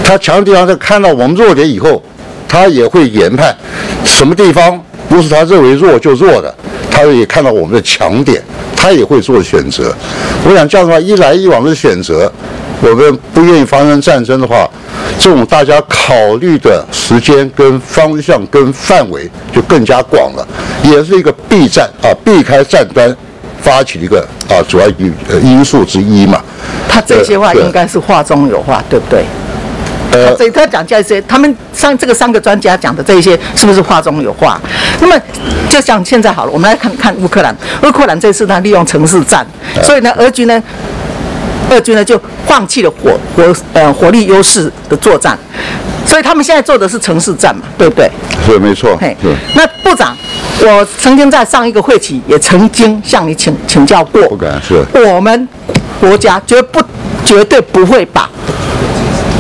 他强的地方，他看到我们弱点以后，他也会研判什么地方不是他认为弱就弱的。他也看到我们的强点，他也会做选择。我想这样的话，一来一往的选择，我们不愿意发生战争的话，这种大家考虑的时间跟方向跟范围就更加广了，也是一个避战啊，避开战端。发起一个啊，主要因因素之一嘛。他这些话应该是话中有话，对不对？呃，这他讲这些，他们三这个三个专家讲的这一些，是不是话中有话？那么，就像现在好了，我们来看看乌克兰。乌克兰这次他利用城市战，所以呢，俄军呢，俄军呢就放弃了火火呃火力优势的作战，所以他们现在做的是城市战嘛，对不对？是没错。嘿，那部长。我曾经在上一个会期也曾经向你请请教过，不敢是。我们国家绝不绝对不会把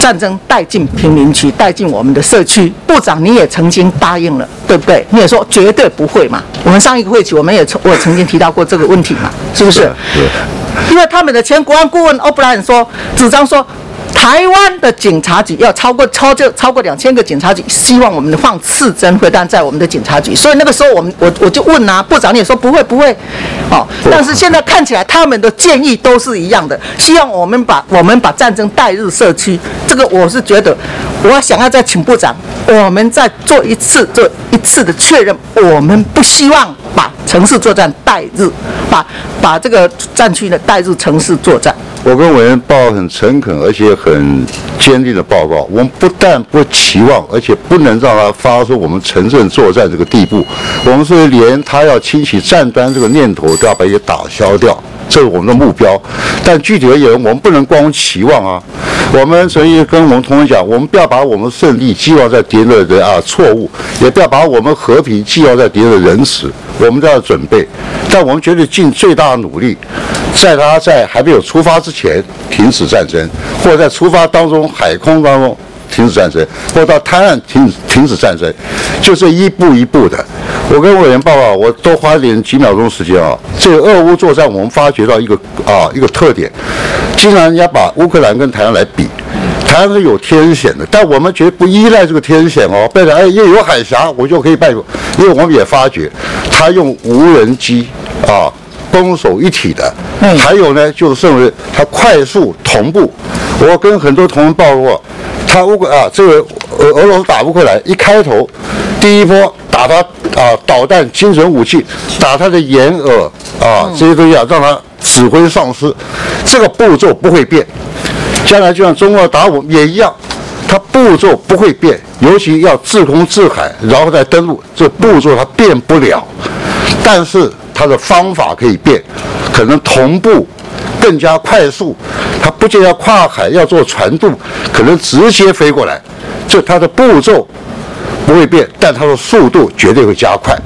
战争带进贫民区，带进我们的社区。部长，你也曾经答应了，对不对？你也说绝对不会嘛。我们上一个会期，我们也曾我曾经提到过这个问题嘛，是不是？因为他们的前国安顾问欧布莱恩说，主张说。台湾的警察局要超过超这超过两千个警察局，希望我们放刺针会弹在我们的警察局。所以那个时候我们我我就问啊，部长你也说不会不会，哦，但是现在看起来他们的建议都是一样的，希望我们把我们把战争带入社区。这个我是觉得，我想要再请部长，我们再做一次做一次的确认，我们不希望把城市作战带入，把把这个战区呢带入城市作战。我跟委员报很诚恳，而且很坚定的报告。我们不但不期望，而且不能让他发出我们城镇作战这个地步。我们是连他要清洗战端这个念头都要把它打消掉，这是我们的目标。但具体而言，我们不能光期望啊。我们所以跟我们同仁讲，我们不要把我们胜利寄望在敌人的啊错误，也不要把我们和平寄望在敌人的仁慈。我们都要准备，但我们绝对尽最大的努力，在他在还没有出发之前停止战争，或者在出发当中海空当中停止战争，或到滩岸停停止战争，就这一步一步的。我跟委员报告，我多花点几秒钟时间啊。这个俄乌作战，我们发觉到一个啊一个特点，经常人家把乌克兰跟台湾来比。台湾是有天险的，但我们绝不依赖这个天险哦。不然，哎，又有海峡，我就可以入。因为我们也发觉，他用无人机啊，攻守一体的。嗯。还有呢，就是认为它快速同步。我跟很多同仁报过，他乌克啊，这个俄俄罗斯打乌克兰，一开头第一波打他啊，导弹精准武器，打他的眼耳啊，这些东西啊，让他指挥丧失。这个步骤不会变。将来就像中国打我也一样，它步骤不会变，尤其要制空制海，然后再登陆，这步骤它变不了，但是它的方法可以变，可能同步更加快速，它不仅要跨海要做船渡，可能直接飞过来，就它的步骤不会变，但它的速度绝对会加快。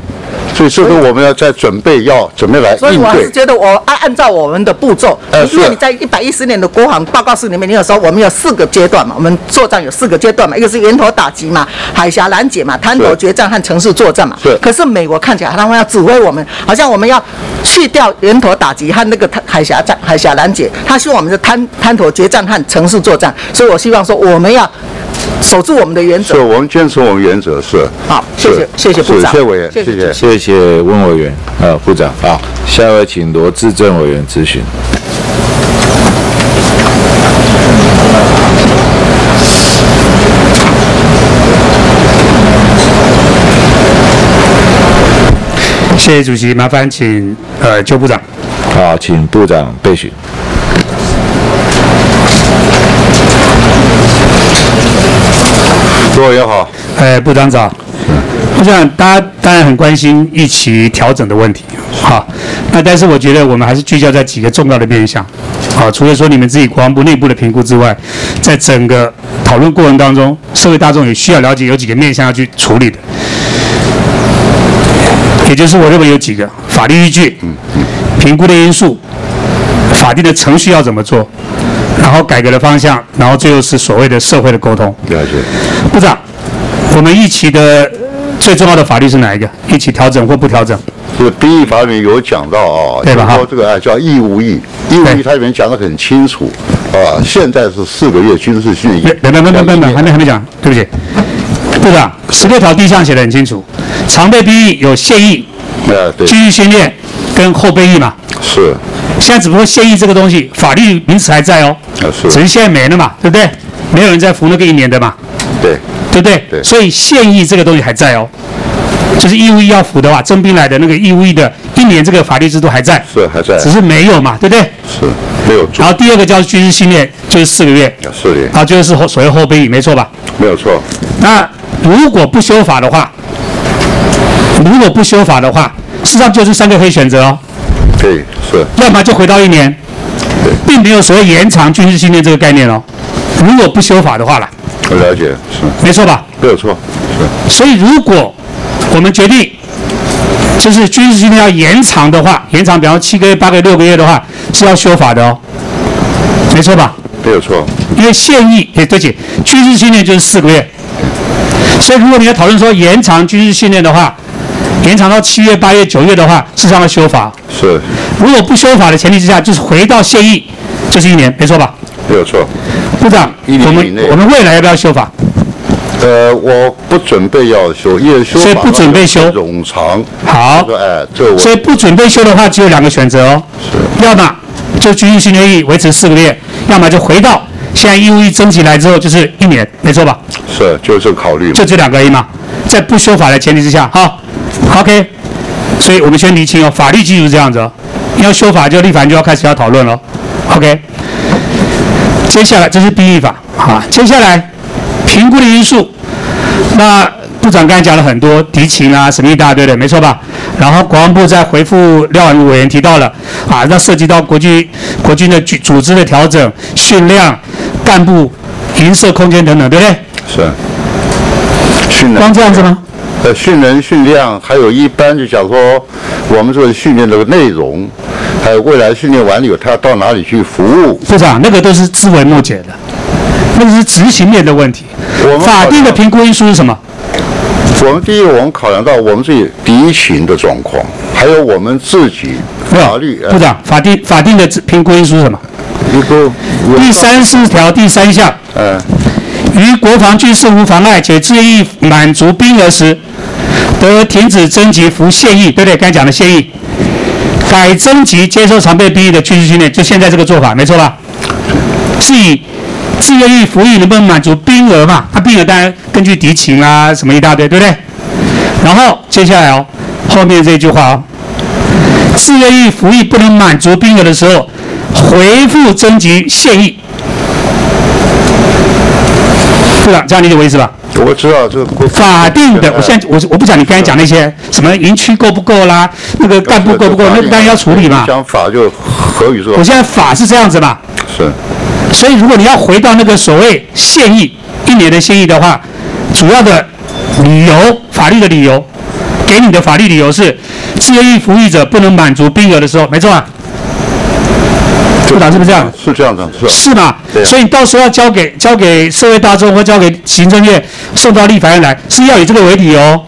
所以这个我们要在准备，要准备来应对。所以我是觉得，我按按照我们的步骤，因为你在一百一十年的国防报告书里面，你有说我们有四个阶段嘛，我们作战有四个阶段嘛，一个是源头打击嘛，海峡拦截嘛，滩头决战和城市作战嘛。是。可是美国看起来他们要指挥我们，好像我们要去掉源头打击和那个海峡战、海峡拦截，他希望我们是滩滩头决战和城市作战。所以我希望说，我们要守住我们的原则。是，我们坚持我们原则是。好，谢谢，谢谢部长，谢谢委员，谢谢，谢谢。温委员，呃，部长，好，下一位请罗志正委员咨询。谢谢主席，麻烦请呃邱部长。好，请部长备询。各位好，哎，部长早。我想大家当然很关心疫情调整的问题，好，那但是我觉得我们还是聚焦在几个重要的面向，好，除了说你们自己国防部内部的评估之外，在整个讨论过程当中，社会大众也需要了解有几个面向要去处理的，也就是我认为有几个法律依据，评估的因素，法定的程序要怎么做，然后改革的方向，然后最后是所谓的社会的沟通。了解，部长，我们一起的。最重要的法律是哪一个？一起调整或不调整？这个兵役法里面有讲到啊，对吧？说这个啊叫义务役，义务役它里面讲得很清楚啊。现在是四个月军事训练。没没没没没没，还没还没讲，对不起，部长，十六条第一项写得很清楚，常备兵役有现役、呃对，军事训练跟后备役嘛。是。现在只不过现役这个东西，法律名词还在哦。只是现在没了嘛，对不对？没有人在服那个一年的嘛。对。对不对？对。所以现役这个东西还在哦。就是义务役要服的话，征兵来的那个义务役的一年这个法律制度还在，是还在，只是没有嘛，对不对？是没有。然后第二个叫军事训练，就是四个月，啊，就是后所谓后备役，没错吧？没有错。那如果不修法的话，如果不修法的话，事实上就是三个可以选择哦。对，是。要么就回到一年，并没有所谓延长军事训练这个概念哦。如果不修法的话了，我了解，是没错吧？没有错，是。所以如果我们决定，就是军事训练要延长的话，延长，比方七个月、八个月、六个月的话，是要修法的哦，没错吧？没有错。因为现役，哎对不起，军事训练就是四个月。所以如果你要讨论说延长军事训练的话，延长到七月、八月、九月的话，事实上要修法。是，如果不修法的前提之下，就是回到现役，就是一年，没错吧？没有错。部长，我们我们未来要不要修法？呃，我不准备要修，因为修法所以不准备修冗长。好这个哎，这我所以不准备修的话，只有两个选择哦，要么就军事训练役维持四个月，要么就回到现在义务役征集来之后就是一年，没错吧？是就这个考虑。就这两个而已嘛，在不修法的前提之下，好，OK，所以我们先厘清哦，法律基础是这样子哦，要修法就立法就要开始要讨论了，OK。接下来这是兵役法啊，接下来评估的因素，那部长刚才讲了很多敌情啊，什么一大堆的，没错吧？然后国防部在回复廖委员提到了啊，那涉及到国军国军的组组织的调整、训练、干部营设空间等等，对不对？是。训练光这样子吗？呃，训人训练，还有一般就讲说，我们这个训练这个内容，还有未来训练完了以后，他要到哪里去服务？部长，那个都是枝微末节的，那个是执行面的问题我。们法定的评估因素是什么？我们第一，我们考量到我们自己敌情的状况，还有我们自己法律。呃部长，法定法定的评估因素是什么？一个第三十四条第三项，嗯，于国防军事无妨碍且志意满足兵额时，得停止征集服现役，对不对？刚才讲的现役，改征集接受常备兵役的军事训练，就现在这个做法，没错吧？是以志愿役服役能不能满足兵额嘛？他兵额当然根据敌情啊，什么一大堆，对不对？然后接下来哦，后面这句话哦，志愿役服役不能满足兵额的时候，回复征集现役。部长，这样理解我意思吧？我知道这个法定的，我现在我我不讲你刚才讲那些什么营区够不够啦，那个干部够不够，那当然要处理嘛。讲法就合于说我现在法是这样子嘛，是所以如果你要回到那个所谓现役一年的现役的话，主要的理由法律的理由，给你的法律理由是，自愿役服役者不能满足兵额的时候，没错吧？部长是不是这样？是这样的，是。吧是所以你到时候要交给交给社会大众或交给行政院送到立法院来，是要以这个为理由。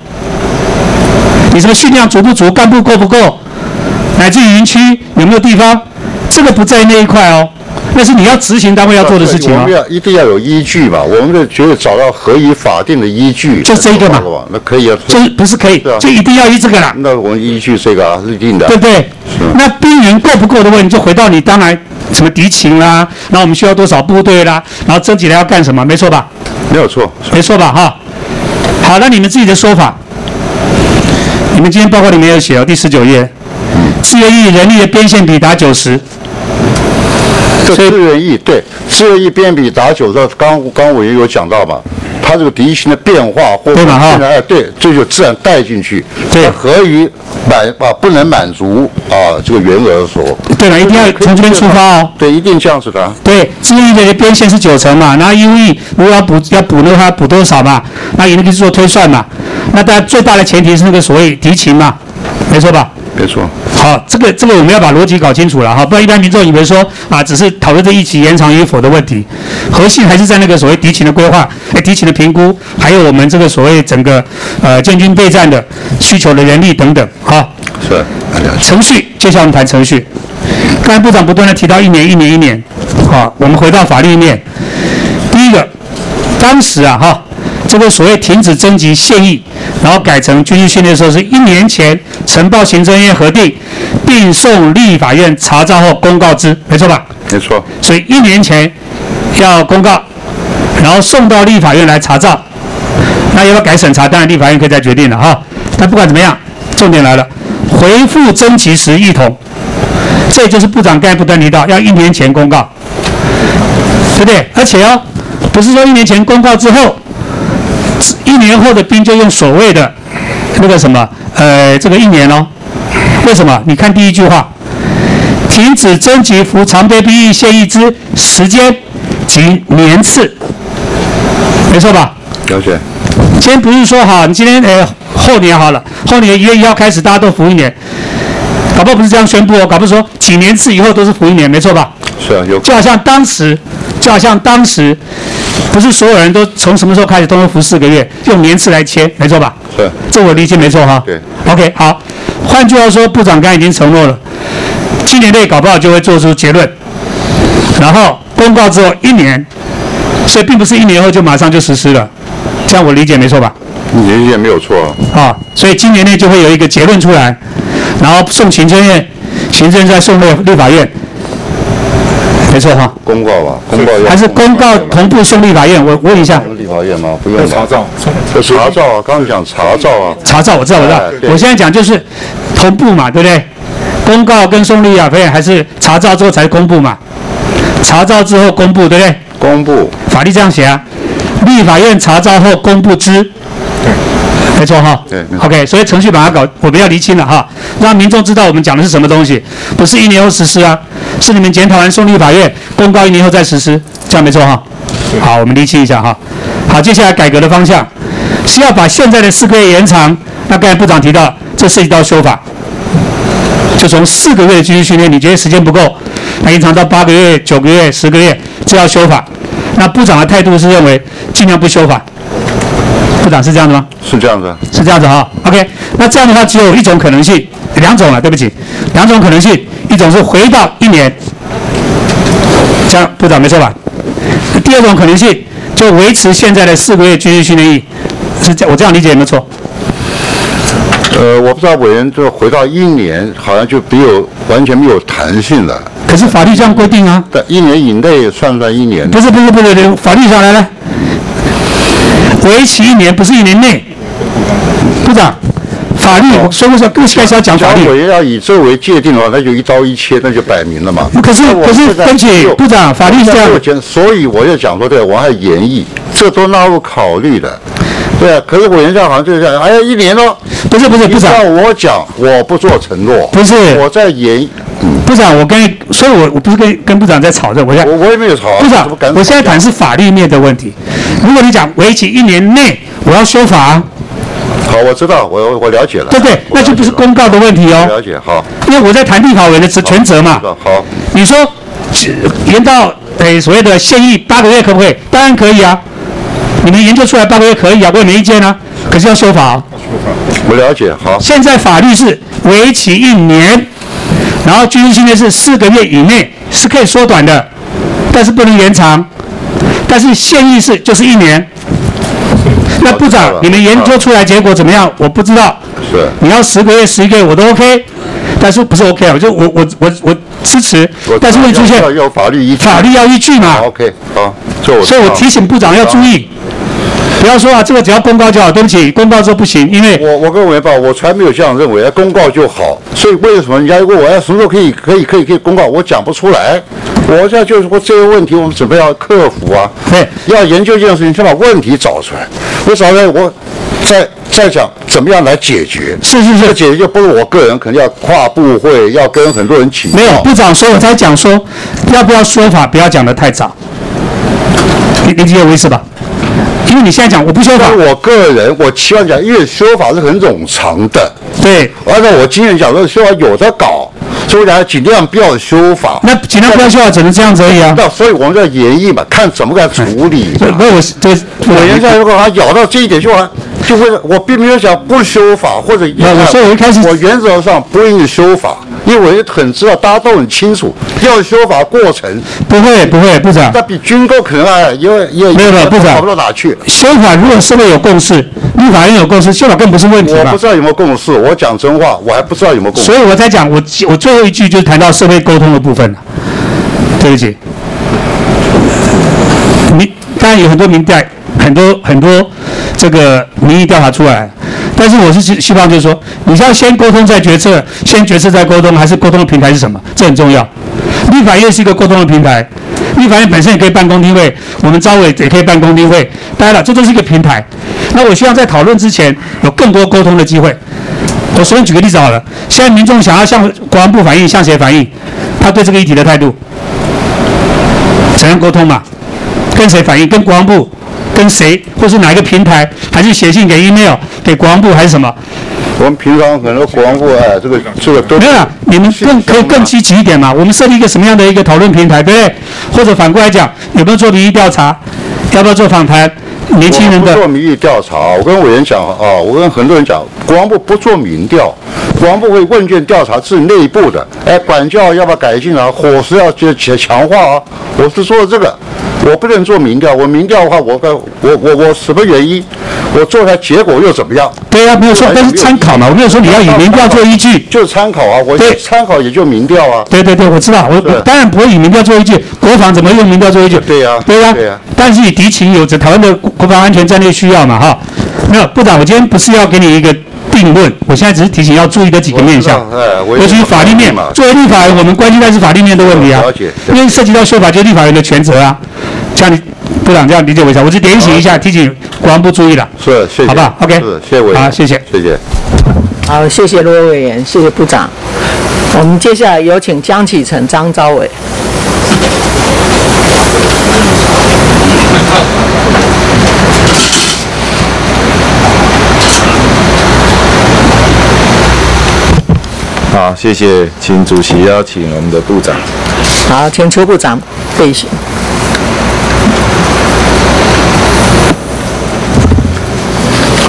你什么训练足不足，干部够不够，乃至于营区有没有地方，这个不在那一块哦，那是你要执行单位要做的事情啊。我们。要一定要有依据嘛，我们的觉得找到合于法定的依据，就这个嘛。那可以啊，就是不是可以就一定要依这个啦，那我们依据这个啊，是一定的，对不对？那兵员够不够的问题，就回到你当然什么敌情啦，然后我们需要多少部队啦，然后征集来要干什么，没错吧？没有错，没错吧？哈，好，那你们自己的说法，你们今天报告里面有写哦，第十九页，自愿役人力的边线比达九十，这所以自愿役对自愿役编比打九十，刚刚我也有讲到嘛，他这个敌情的变化或对嘛哈现在哎对，这就自然带进去，对它合于满啊不能满足啊这个原额所，对了，一定要从这边出发哦。对，一定这样子的啊，对，自愿役的边线是九成嘛，然后义务役如果要补要补的话补多少嘛，那也可以做推算嘛。那当然最大的前提是那个所谓敌情嘛，没错吧？没错，好，这个这个我们要把逻辑搞清楚了哈，不然一般民众以为说啊，只是讨论这一期延长与否的问题，核心还是在那个所谓敌情的规划、哎敌情的评估，还有我们这个所谓整个呃建军备战的需求的人力等等哈。是，程序，接下来我们谈程序。刚才部长不断的提到一年一年一年，好，我们回到法律面。第一个，当时啊哈，这个所谓停止征集现役，然后改成军事训练的时候，是一年前呈报行政院核定，并送立法院查照后公告之，没错吧？没错，所以一年前要公告，然后送到立法院来查照。那要不要改审查？当然立法院可以再决定了哈。但不管怎么样，重点来了，回复征集时一同，这就是部长刚才不断提到，要一年前公告，对不对？而且哦，不是说一年前公告之后，一年后的兵就用所谓的那个什么，呃，这个一年哦。为什么？你看第一句话，停止征集服常备兵役现役之时间及年次，没错吧？了解，今天不是说哈，你今天呃后年好了，后年一月一号开始大家都服一年，搞不好不是这样宣布哦，搞不好说几年次以后都是服一年，没错吧？是啊，有就好像当时就就好像当时不是所有人都从什么时候开始都能服四个月，用年次来签，没错吧？是这我理解没错哈。对。OK，好。换句话说，部长刚才已经承诺了，今年内搞不好就会做出结论，然后公告之后一年，所以并不是一年后就马上就实施了，这样我理解没错吧？你理解没有错啊。啊，所以今年内就会有一个结论出来，然后送行政院，行政再送立立法院，没错哈。公告吧，公告还是公告同步送立法院？我我问一下，立法院吗？不用查照，查照啊，刚刚讲查照啊。查照我知道我知道我现在讲就是同步嘛，对不对？公告跟送立法院还是查照之后才公布嘛？查照之后公布，对不对？公布法律这样写啊，立法院查照后公布之。对，没错哈。对 OK，所以程序把它搞，我们要厘清了哈，让民众知道我们讲的是什么东西，不是一年后实施啊，是你们检讨完送立法院，公告一年后再实施，这样没错哈。好，我们厘清一下哈。好，接下来改革的方向是要把现在的四个月延长。那刚才部长提到，这涉及到修法，就从四个月的军事训练，你觉得时间不够，那延长到八个月、九个月、十个月，这要修法。那部长的态度是认为尽量不修法。部长是这样的吗？是这样子啊。是这样子哈。OK，那这样的话只有一种可能性，两种了，对不起，两种可能性，一种是回到一年，这样部长没错吧？第二种可能性就维持现在的四个月军事训练役，是这我这样理解有没有错？呃，我不知道委员就回到一年，好像就没有完全没有弹性了。可是法律这样规定啊。但一年以内算不算一年？不是不是不是，法律上来了，为期一年，不是一年内。部长，法律我说过说，更开始要讲法律。假如委员要以这为界定的话，那就一刀一切，那就摆明了嘛。可是可是对不起部长法律是这样我讲所以我要讲说，对，我还演绎，这都纳入考虑的。对啊，可是委员这样好像就是这样，哎呀，一年了。不是不是部长我讲，我不做承诺。不是我在演，部长，我跟，所以我我不是跟跟部长在吵这，我我我也没有吵啊。部长我现在谈是法律面的问题。如果你讲为期一年内我要修法，好，我知道，我我了解了。对不对？那就不是公告的问题哦，了解，好。因为我在谈立法委员的责权责嘛好，你说只延到诶所谓的现役八个月可不可以？当然可以啊，你们研究出来八个月可以啊，我也没意见啊。可是要修法哦。我了解，好。现在法律是为期一年，然后军事训练是四个月以内是可以缩短的，但是不能延长。但是现役是就是一年。那部长，你们研究出来结果怎么样？我不知道。是你要十个月、十一个月我都 OK，但是不是 OK 啊？我就我我我我支持，但是会出现要法律依据。法律要依据嘛好。，OK，好。所以我提醒部长要注意，不要说啊，这个只要公告就好。对不起，公告之后不行，因为我我跟委员报，我从来没有这样认为，公告就好。所以为什么人家问我要什么时候可以可以可以可以公告，我讲不出来。我现在就是说这个问题，我们准备要克服啊。对要研究这件事情，先把问题找出来。我找出来，我再再讲怎么样来解决。是是是解决就不是我个人，肯定要跨部会，要跟很多人请。没有部长说，我才讲说，要不要说法，不要讲的太早。你你理解我意思吧？因为你现在讲我不说法，我个人，我期望讲，因为说法是很冗长的。对，按照我经验讲，说修法有的搞，所以大家尽量不要修法。那尽量不要修法，只能这样子而已啊。那所以我们要演绎嘛，看怎么个处理嘛。这不，我这委员在如果他咬到这一点就完，就会我并没有讲不修法或者那我说我一开始我原则上不愿意修法，因为我也很知道大家都很清楚要修法过程，不会不会，部长那比军购可能啊也也没有没有部长好不到哪去。修法如果社会有共识，立法院有共识，修法更不是问题嘛我不。知道有没有共识，我讲真话，我还不知道有没有共识所。以我在讲，我我最后一句就谈到社会沟通的部分了。对不起，民当然有很多民调，很多很多这个民意调查出来，但是我是希希望就是说，你是要先沟通再决策，先决策再沟通，还是沟通的平台是什么？这很重要。立法院是一个沟通的平台，立法院本身也可以办公听会，我们招委也可以办公听会，当然了，这都是一个平台。那我希望在讨论之前有更多沟通的机会。我随便举个例子好了，现在民众想要向国防部反映，向谁反映？他对这个议题的态度，怎样沟通嘛？跟谁反映？跟国防部？跟谁？或是哪一个平台？还是写信给 email 给国防部还是什么？我们平常很多国防部哎，这个这个都没有啦，你们更可以更积极一点嘛。我们设立一个什么样的一个讨论平台，对不对？或者反过来讲，有没有做民意调查？要不要做访谈？年轻人的做民意调查，我跟委员讲啊，我跟很多人讲，国防部不做民调，国防部会问卷调查自己内部的，哎，管教要不要改进啊，伙食要强强化啊，我是说这个，我不能做民调，我民调的话，我我我我什么原因，我做出来结果又怎么样？对啊，没有错，但是参考嘛，我没有说你要以民调做依据。就是参考啊，我对参考也就民调啊。对对对，我知道，我当然不会以民调做依据，国防怎么用民调做依据？对呀对呀、对呀但是以敌情有着台湾的国国防安全战略需要嘛，哈。没有，部长，我今天不是要给你一个定论，我现在只是提醒要注意的几个面向尤其是法律面嘛。作为立法人，我们关心的是法律面的问题啊，因为涉及到修法，就是立法人的权责啊。这样你部长这样理解为啥？我只点醒一下，提醒国安部注意了。是，谢谢，好不好？OK 是，谢谢委员，好谢谢谢谢。好，谢谢罗委员，谢谢部长。我们接下来有请江启臣、张昭伟。好，谢谢，请主席邀请我们的部长。好，请邱部长备询。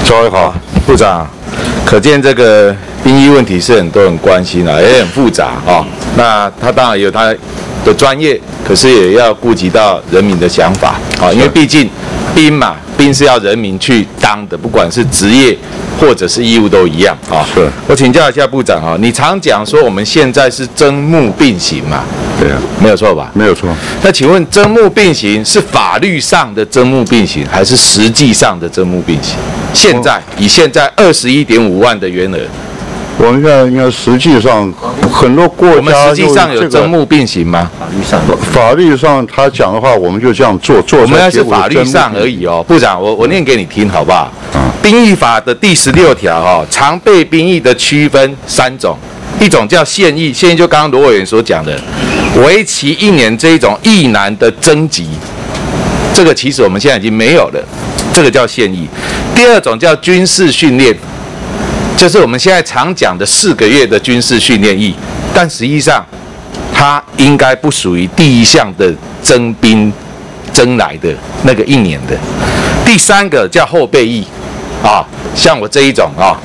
各位好，部长，可见这个兵役问题是很多人关心啊，也很复杂啊、那他当然有他的专业，可是也要顾及到人民的想法啊，因为毕竟兵嘛，兵是要人民去当的，不管是职业或者是义务都一样啊。是我请教一下部长啊，你常讲说我们现在是征募并行嘛，对啊，没有错吧？没有错。那请问征募并行是法律上的征募并行，还是实际上的征募并行？现在以现在二十一点五万的员额，我们现在应该实际上很多国我们家实际上有这个征募并行吗？法律上法律上他讲的话，我们就这样做，做我们那是法律上而已哦，部长，我我念给你听好不好？嗯兵役法的第十六条哈、哦，常备兵役的区分三种，一种叫现役，现役就刚刚罗委员所讲的，为期一年这一种役男的征集，这个其实我们现在已经没有了，这个叫现役。第二种叫军事训练，就是我们现在常讲的四个月的军事训练役，但实际上它应该不属于第一项的征兵征来的那个一年的。第三个叫后备役，啊，像我这一种啊，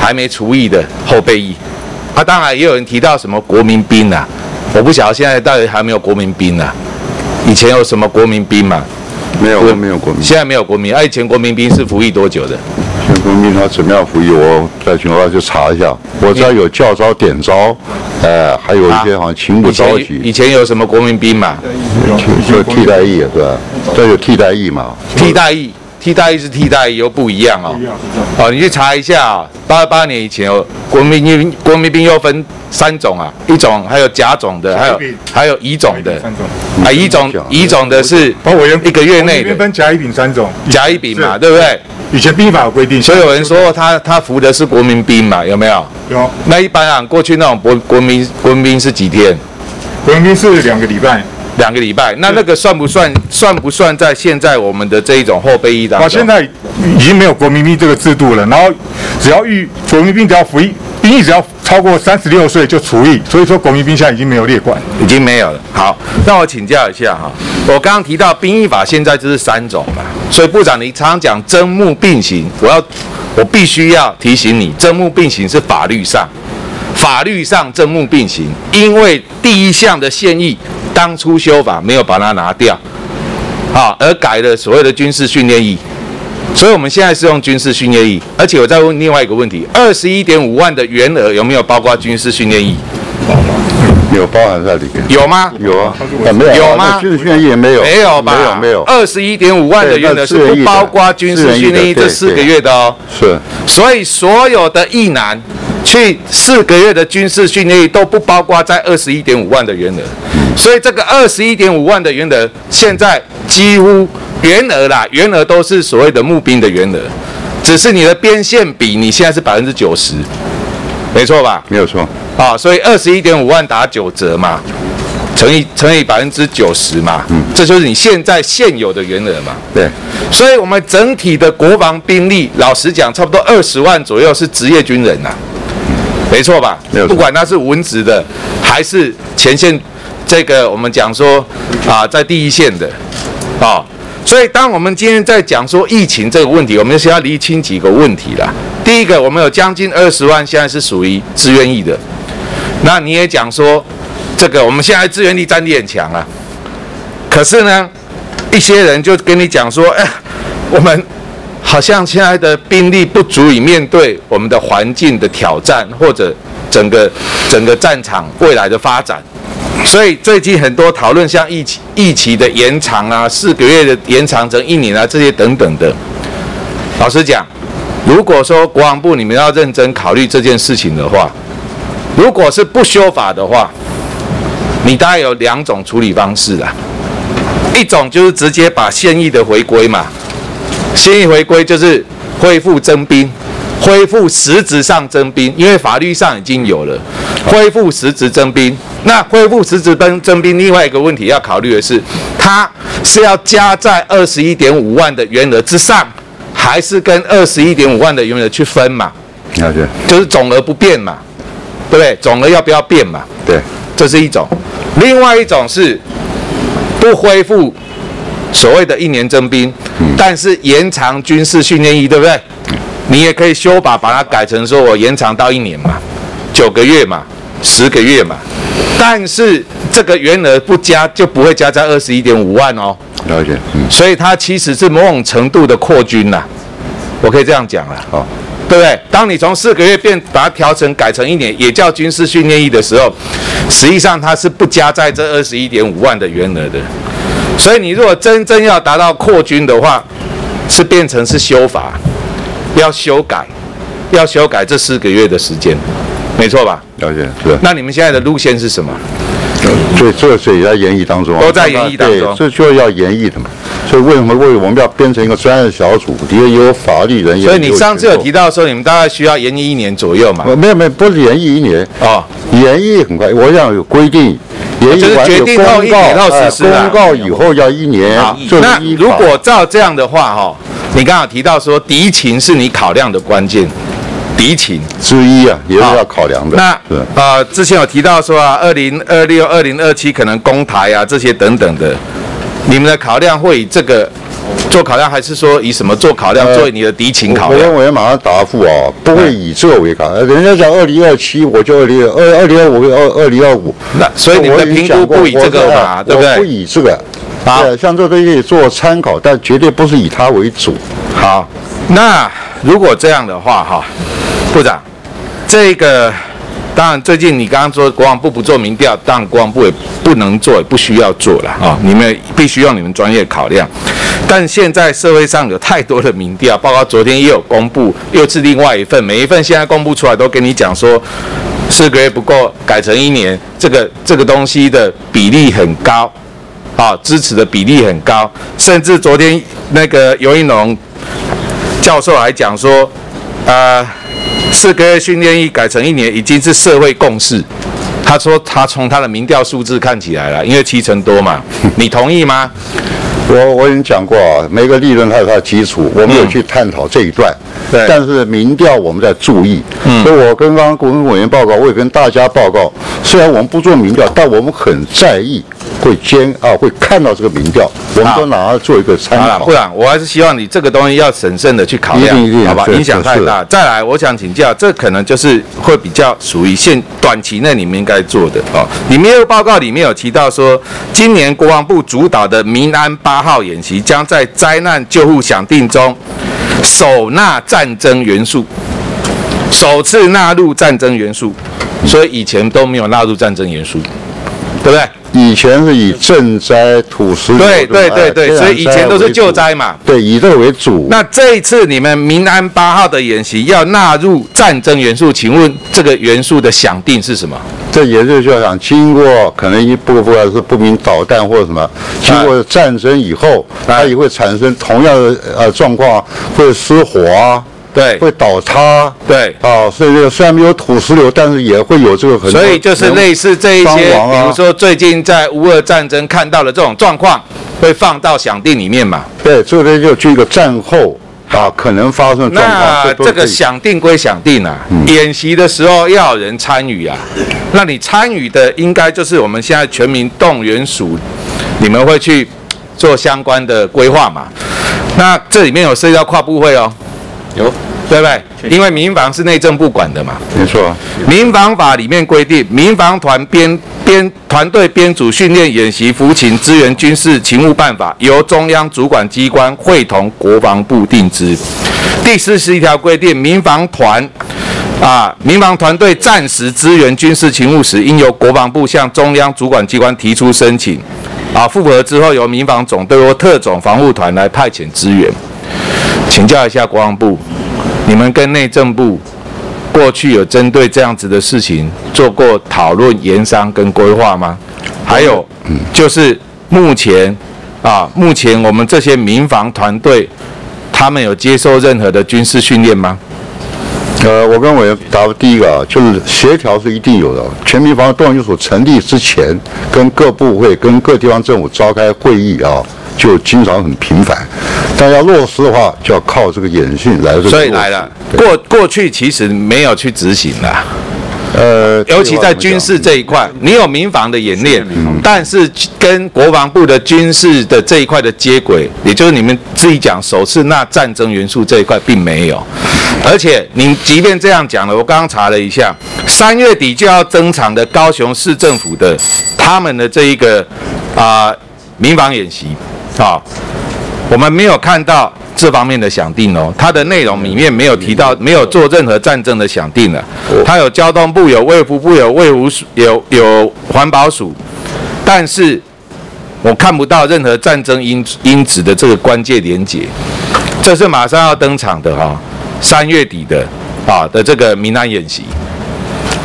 还没除役的后备役。啊，当然也有人提到什么国民兵啊，我不晓得现在到底还没有国民兵啊。以前有什么国民兵嘛？没有没有国民，现在没有国民。啊，以前国民兵是服役多久的？现在国民他怎么样服役，我再请我去查一下。我知道有教招、点招，呃，还有一些好像勤务以前召以集，前有什么国民兵嘛？有替代役是吧？这有替代役嘛？替代役，替代役是替代役又不一样哦。哦，你去查一下啊、八八年以前哦国民兵，国民兵又分三种啊，一种还有甲种的，还有还有乙种的。啊，乙种乙种的是包委员一个月内的分甲乙丙三种，甲乙丙嘛，对不对？以前兵法有规定，所以有人说他他服的是国民兵嘛，有没有？有那一般啊，过去那种国国民国民兵是几天？国民兵是两个礼拜，两个礼拜。那那个算不算算不算在现在我们的这一种后备役当啊，中？现在已经没有国民兵这个制度了。然后只要遇国民兵只要服役，兵役只要超过三十六岁就除役，所以说国民兵现在已经没有列管。已经没有了。好，让我请教一下哈，我刚刚提到兵役法现在就是三种嘛，所以部长你常常讲征募并行，我要我必须要提醒你，征募并行是法律上，法律上征募并行，因为第一项的现役当初修法没有把它拿掉，好，而改了所谓的军事训练役。所以我们现在是用军事训练役，而且我再问另外一个问题：二十一点五万的原额有没有包括军事训练役？有包含在里面。有吗？有啊，啊没有啊有吗军事训练役也没有，没有吧？没有没有，二十一点五万的原额是不包括军事训练役这四个月的哦。是所以所有的役男去四个月的军事训练役都不包括在二十一点五万的原额。所以这个二十一点五万的原额，现在几乎员额啦，员额都是所谓的募兵的员额，只是你的边线比你现在是百分之九十，没错吧？没有错。啊，所以二十一点五万打九折嘛，乘以乘以百分之九十嘛，嗯，这就是你现在现有的员额嘛。对，所以我们整体的国防兵力，老实讲，差不多二十万左右是职业军人呐、没错吧没有？错不管他是文职的，还是前线这个我们讲说啊，在第一线的，啊、所以当我们今天在讲说疫情这个问题，我们先要厘清几个问题啦。第一个，我们有将近二十万现在是属于自愿役的，那你也讲说，这个我们现在自愿力战力很强啊，可是呢，一些人就跟你讲说，哎，我们好像现在的兵力不足以面对我们的环境的挑战，或者整个整个战场未来的发展。所以最近很多讨论像疫情疫情的延长啊，四个月的延长成一年啊，这些等等的。老实讲，如果说国防部你们要认真考虑这件事情的话，如果是不修法的话，你大概有两种处理方式啦。一种就是直接把现役的回归嘛，现役回归就是恢复征兵，恢复实质上征兵，因为法律上已经有了恢复实质征兵。那恢复实质征征兵，另外一个问题要考虑的是，它是要加在二十一点五万的原额之上，还是跟二十一点五万的原额去分嘛？了解，就是总额不变嘛，对不对？总额要不要变嘛？对，这是一种。另外一种是不恢复所谓的一年征兵，但是延长军事训练役，对不对？你也可以修法把它改成说我延长到一年嘛，九个月嘛，十个月嘛。但是这个原额不加就不会加在二十一点五万哦，了解，嗯，所以它其实是某种程度的扩军呐、我可以这样讲了。好，对不对？当你从四个月变把它调成改成一年，也叫军事训练役的时候，实际上它是不加在这二十一点五万的原额的。所以你如果真正要达到扩军的话，是变成是修法，要修改，要修改这四个月的时间，没错吧？了解，是。那你们现在的路线是什么？所以这个是也在演绎当中啊，都在演绎当中对这就要演绎的嘛。所以为什么为我们要编成一个专业小组，底下也有法律人员。所以你上次有提到，到说你们大概需要研议一年左右嘛？呃没有没有，不是研议一年，啊，研议很快，我想有规定，研议就是决完有定后一公告，实施啊公告以后要一年那是依法如果照这样的话，哈，你刚好提到说敌情是你考量的关键，敌情。之一啊，也是要考量的。那是呃，之前有提到说啊，二零二六、二零二七可能攻台啊，这些等等的，你们的考量会以这个做考量，还是说以什么做考量？呃作为你的敌情考量我我？委员马上答复啊，不会以这个为考量。人家讲二零二七，我就二零二二零二五二二零二五。那所以你们的评估不以这个嘛，对不对不对？以这个。好对，像这东西做参考，但绝对不是以它为主。好，那如果这样的话，哈，部长，这个当然最近你刚刚说国防部不做民调，当然国防部也不能做，也不需要做了啊、你们必须用你们专业考量。但现在社会上有太多的民调，包括昨天也有公布，又是另外一份，每一份现在公布出来都跟你讲说，四个月不够，改成一年，这个这个东西的比例很高。啊，支持的比例很高，甚至昨天那个尤一龙教授还讲说，呃，四个月训练一改成一年已经是社会共识。他说他从他的民调数字看起来了，因为七成多嘛，你同意吗？我我已经讲过啊，每个理论它有它的基础，我们有去探讨这一段。嗯对但是民调我们在注意，嗯，所以我跟刚刚国文委员报告，我也跟大家报告，虽然我们不做民调，但我们很在意，会监啊，会看到这个民调，我们都拿它做一个参考部。长，我还是希望你这个东西要审慎的去考量一定一，定好吧？影响太大。再来，我想请教，这可能就是会比较属于现短期内你们应该做的哦。你们业务报告里面有提到说，今年国防部主导的民安八号演习将在灾难救护响定中首纳战争元素，首次纳入战争元素，所以以前都没有纳入战争元素，对不对？以前是以赈灾、土石流对对对对，所以以前都是救灾嘛。对，以这个为主。那这一次你们民安八号的演习要纳入战争元素，请问这个元素的想定是什么？这也就是就想经过可能一部分是不明导弹或者什么，经过战争以后，它也会产生同样的呃状况，会失火啊，对。会倒塌，对。啊，所以这个虽然没有土石流，但是也会有这个很多所以就是类似这一些，啊。比如说最近在乌俄战争看到的这种状况，会放到想定里面嘛？对，这边就就一个战后啊可能发生的状况，那这个都是可以。想定归想定啊，演习的时候要有人参与啊。那你参与的应该就是我们现在全民动员署，你们会去做相关的规划嘛？那这里面有涉及到跨部会哦，有对不对？因为民防是内政部管的嘛。没错，民防法里面规定，民防团编编团队编组训练演习服勤支援军事勤务办法，由中央主管机关会同国防部定之。第四十一条规定，民防团啊，民防团队暂时支援军事勤务时，应由国防部向中央主管机关提出申请，啊，复核之后由民防总队或特种防护团来派遣支援。请教一下国防部，你们跟内政部过去有针对这样子的事情做过讨论、研商跟规划吗？还有，就是目前啊，目前我们这些民防团队，他们有接受任何的军事训练吗？呃，我跟委员答第一个啊，就是协调是一定有的。全民防动员所成立之前，跟各部会、跟各地方政府召开会议啊，就经常很频繁。但要落实的话，就要靠这个演训来。所以来了，过过去其实没有去执行的。呃，尤其在军事这一块，你有民防的演练，但是跟国防部的军事的这一块的接轨，也就是你们自己讲首次那战争元素这一块并没有。而且您即便这样讲了，我刚刚查了一下，三月底就要登场的高雄市政府的他们的这一个啊、民防演习，啊、我们没有看到这方面的响定哦，它的内容里面没有提到，没有做任何战争的响定了。它有交通部、有卫福部、有卫福署、有有环保署，但是我看不到任何战争因因子的这个关键连结。这是马上要登场的哈、三月底的啊的这个民安演习。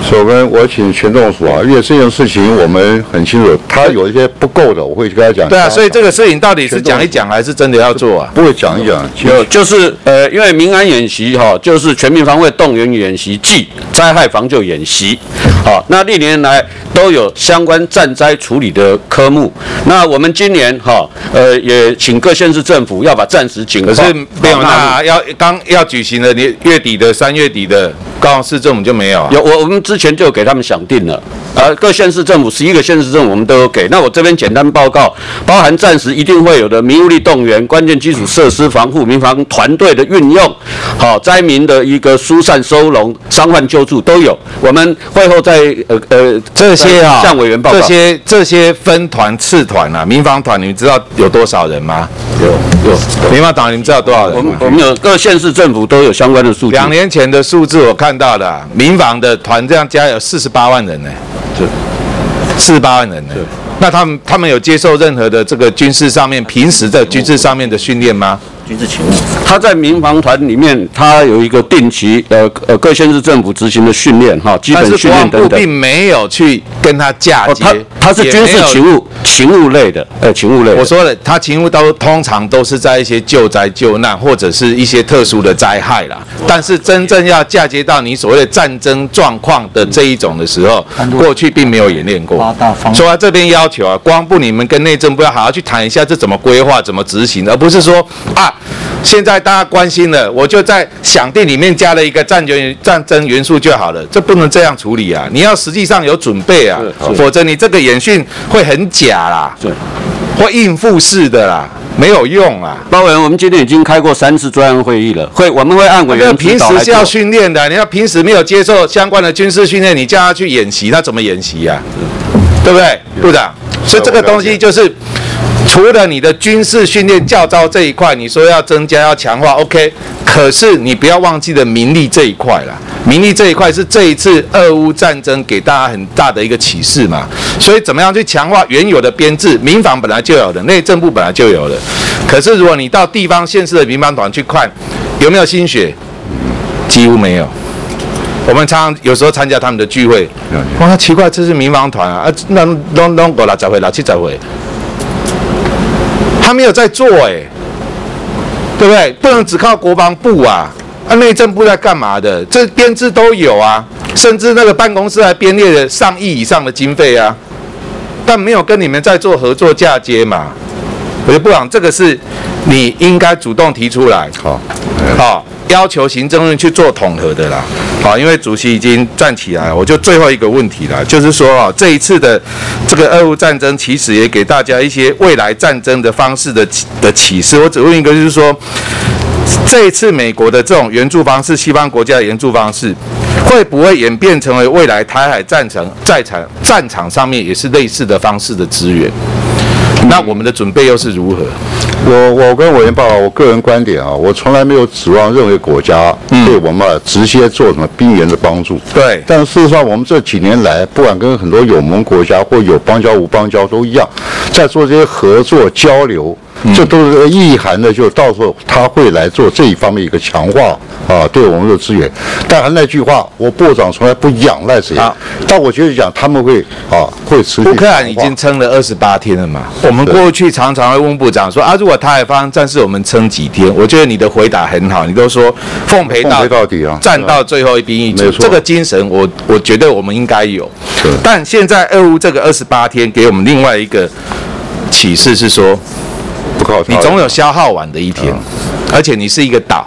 所以我请群众署啊，因为这件事情我们很清楚，他有一些不够的，我会跟他讲。对啊，所以这个事情到底是讲一讲还是真的要做啊？不会讲一讲，有就是呃，因为民安演习哈、就是全民防卫动员演习暨灾害防救演习，好、那历年来都有相关战灾处理的科目。那我们今年哈、呃，也请各县市政府要把战时警报可是没有那要刚要举行的年月底的三月底的高雄市政府就没有啊。有我我们之前就给他们想定了，呃，各县市政府十一个县市政府我们都有给。那我这边简单报告，包含暂时一定会有的民物力动员、关键基础设施防护、民防团队的运用，好、灾民的一个疏散收容、伤患救助都有。我们会后再呃呃这些啊，向委员报告。这些这些分团次团啊，民防团，你们知道有多少人吗？有有，民防团你们知道多少人吗？我们我们有各县市政府都有相关的数据。两年前的数字我看到的啊，民防的团这样加有四十八万人呢，四十八万人呢。那他们他们有接受任何的这个军事上面平时的军事上面的训练吗？军事勤务他在民防团里面，他有一个定期呃呃各县市政府执行的训练哈，基但本是国防部训练等等。并没有去跟他嫁接，哦他他是军事勤务勤务类的，呃，勤务类。我说了，他勤务都通常都是在一些救灾救难或者是一些特殊的灾害啦。但是真正要嫁接到你所谓的战争状况的这一种的时候，过去并没有演练过。所以他这边要求啊，光部你们跟内政部要好好去谈一下这怎么规划、怎么执行，而不是说啊，现在大家关心了，我就在想定里面加了一个战争战争元素就好了，这不能这样处理啊！你要实际上有准备啊，否则你这个演训会很假啦。会应付式的啦，没有用啊。包委员，我们今天已经开过三次专案会议了，会我们会按委那员平时是要。训练的，你要平时没有接受相关的军事训练，你叫他去演习，他怎么演习呀、对不对，部长？所以这个东西就是，除了你的军事训练教招这一块，你说要增加要强化，OK，可是你不要忘记了民力这一块啦。民力这一块是这一次俄乌战争给大家很大的一个启示嘛，所以怎么样去强化原有的编制？民防本来就有的，内政部本来就有的，可是如果你到地方县市的民防团去看，有没有新血？几乎没有。我们常常有时候参加他们的聚会，哇，奇怪，这是民防团啊，啊，那弄弄过来，再回、六七十回，他没有在做哎、对不对？不能只靠国防部啊，啊，内政部在干嘛的？这编制都有啊，甚至那个办公室还编列了上亿以上的经费啊，但没有跟你们在做合作嫁接嘛。我就不讲这个是你应该主动提出来，好，好，要求行政院去做统合的啦。好，因为主席已经站起来，我就最后一个问题了，就是说啊，这一次的这个俄乌战争，其实也给大家一些未来战争的方式的启的启示。我只问一个，就是说，这一次美国的这种援助方式，西方国家的援助方式，会不会演变成为未来台海战场在场战场上面也是类似的方式的支援？那我们的准备又是如何？我我跟委员报告，我个人观点啊，我从来没有指望任何国家对我们啊直接做什么兵员的帮助。对，但事实上，我们这几年来，不管跟很多有盟国家或有邦交无邦交都一样，在做这些合作交流。这都是意涵的，就是到时候他会来做这一方面一个强化啊，对我们的资源。但还那句话，我部长从来不仰赖谁，但我觉得讲他们会啊会持续。乌克兰已经撑了二十八天了嘛，我们过去常常会问部长说啊，如果台海发生战事，我们撑几天？我觉得你的回答很好，你都说奉陪到到底啊，战到最后一兵一卒，这个精神我我觉得我们应该有。但现在俄乌这个二十八天给我们另外一个启示是说。你总有消耗完的一天，而且你是一个岛，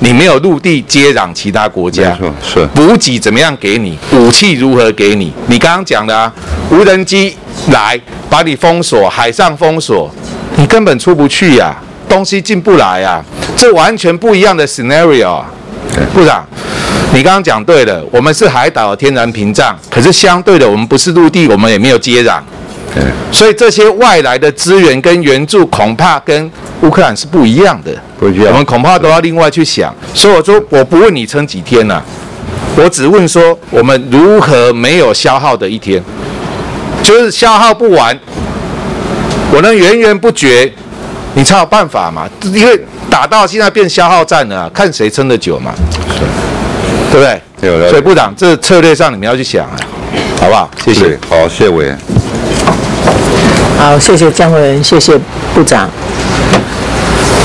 你没有陆地接壤其他国家，是补给怎么样给你？武器如何给你？你刚刚讲的啊，无人机来把你封锁，海上封锁，你根本出不去呀，东西进不来呀，这完全不一样的 scenario 啊，部长，你刚刚讲对了，我们是海岛天然屏障，可是相对的，我们不是陆地，我们也没有接壤。所以这些外来的资源跟援助恐怕跟乌克兰是不一样的，不一样。我们恐怕都要另外去想。所以我说，我不问你撑几天呐，我只问说我们如何没有消耗的一天，就是消耗不完，我能源源不绝，你才有办法嘛。因为打到现在变消耗战了，看谁撑得久嘛，对不对？所以部长，这策略上你们要去想啊，好不好？谢谢。好，谢谢委员。好，谢谢江委员，谢谢部长。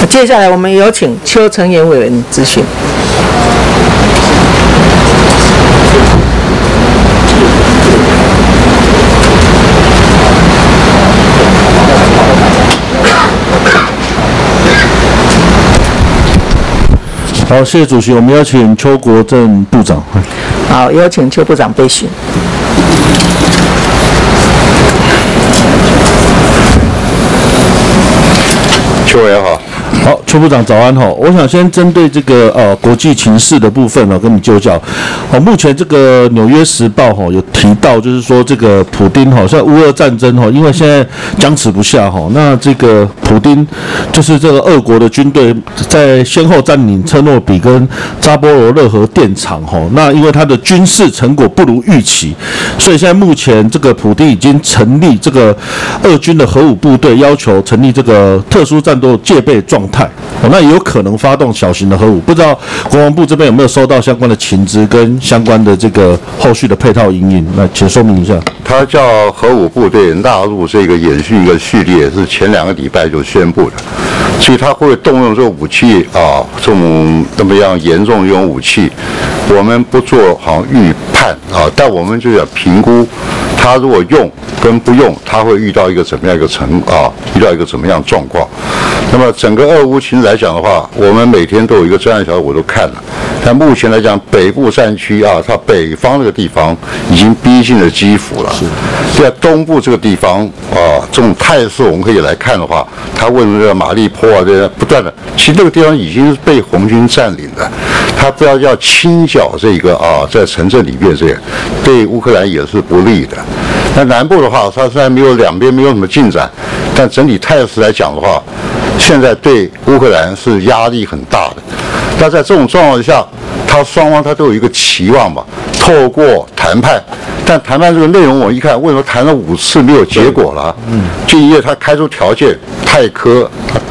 接下来我们有请邱成元委员咨询。好，谢谢主席，我们邀请邱国正部长。好，有请邱部长备询。货也好。好，邱部长早安哈！我想先针对这个呃国际情势的部分呢，跟你就教。好，目前这个《纽约时报》哈有提到，就是说这个普丁哈在乌俄战争哈，因为现在僵持不下哈，那这个普丁就是这个俄国的军队在先后占领车诺比跟扎波罗热核电厂哈，那因为他的军事成果不如预期，所以现在目前这个普丁已经成立这个俄军的核武部队，要求成立这个特殊战斗戒备状状态。哦，那也有可能发动小型的核武，不知道国防部这边有没有收到相关的情资跟相关的这个后续的配套营运？那请说明一下。他叫核武部队纳入这个演训一个序列，是前两个礼拜就宣布的，所以他会动用这个武器啊，这种那么样严重的这种武器，我们不做好预判啊，但我们就要评估，他如果用跟不用，他会遇到一个怎么样一个成啊，遇到一个怎么样状况。那么整个二乌其实来讲的话，我们每天都有一个专案小组，我都看了。但目前来讲，北部战区啊，它北方这个地方已经逼近了基辅了。是。在东部这个地方啊，这种态势我们可以来看的话，它为什么叫马利坡啊，这些不断的，其实这个地方已经是被红军占领的。它不要要清剿这个啊，在城镇里面这些，对乌克兰也是不利的。那南部的话，它虽然没有两边没有什么进展，但整体态势来讲的话。现在对乌克兰是压力很大的，那在这种状况下，他双方他都有一个期望吧，透过谈判，但谈判这个内容我一看，为什么谈了五次没有结果了？嗯，就因为他开出条件太苛，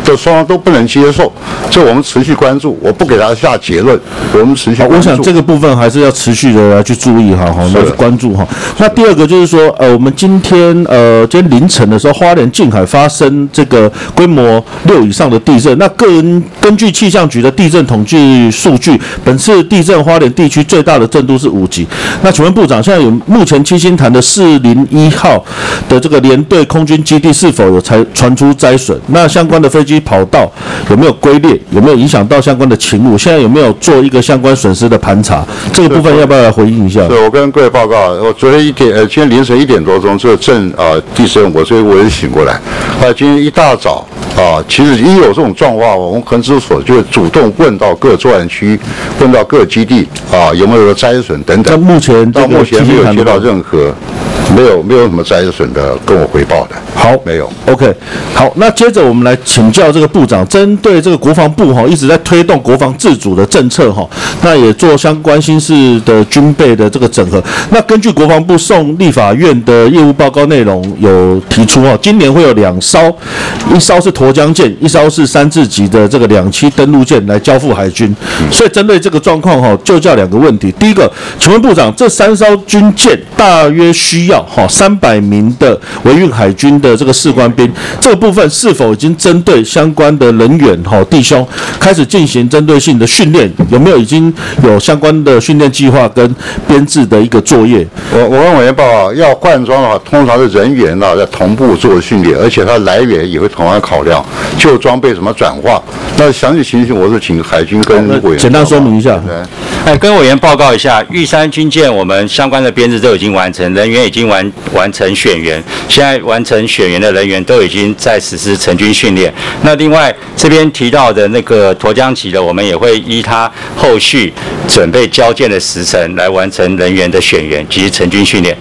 这双方都不能接受，这我们持续关注。我不给他下结论，我们持续，关注。我想这个部分还是要持续的来去注意哈，哈，是来去关注哈。那第二个就是说，呃，我们今天呃，今天凌晨的时候，花莲近海发生这个规模六以上的地震。那个人根据气象局的地震统计数据，本次地震花莲地区最大的震度是五级。那请问部长，现在有目前七星潭的四零一号的这个联队空军基地是否有才传出灾损？那相关的飞机跑道有没有龟裂？有没有影响到相关的情务？现在有没有做一个相关损失的盘查？这个部分要不要来回应一下？对，我跟各位报告，我昨天一点，呃，今天凌晨一点多钟，这个震啊、地震，我所以我也醒过来。啊，今天一大早啊，其实一有这种状况，我们恒指所就会主动问到各作案区，问到各基地啊，有没有灾损等等。那目前到目前没有接到任何，没有没有什么灾损的跟我回报的。好，没有。OK，好，那接着我们来请教这个部长，针对这个国防部哈一直在推动国防自主的政策哈，那也做相关新式的军备的这个整合。那根据国防部送立法院的业务报告内容有提出哈，今年会有两艘，一艘是沱江舰，一艘是三字级的这个两栖登陆舰来交付海军。所以针对这个状况哈，就叫两个问题。第一个，请问部长，这三艘军舰大约需要哈三百名的维运海军的这个士官兵，这个部分是否已经针对相关的人员哈弟兄开始进行针对性的训练？有没有已经有相关的训练计划跟编制的一个作业？我我跟委员报告，要换装的话，通常是人员呢在同步做训练，而且它来源也会同样考量，旧装备什么转化。那详细情形，我是请海军跟委员简单说明一下。哎，跟委员报告一下，玉山军舰我们相关的编制都已经完成，人员已经完完完成选员，现在完成选员的人员都已经在实施成军训练。那另外这边提到的那个沱江级的，我们也会依他后续准备交建的时辰来完成人员的选员及成军训练。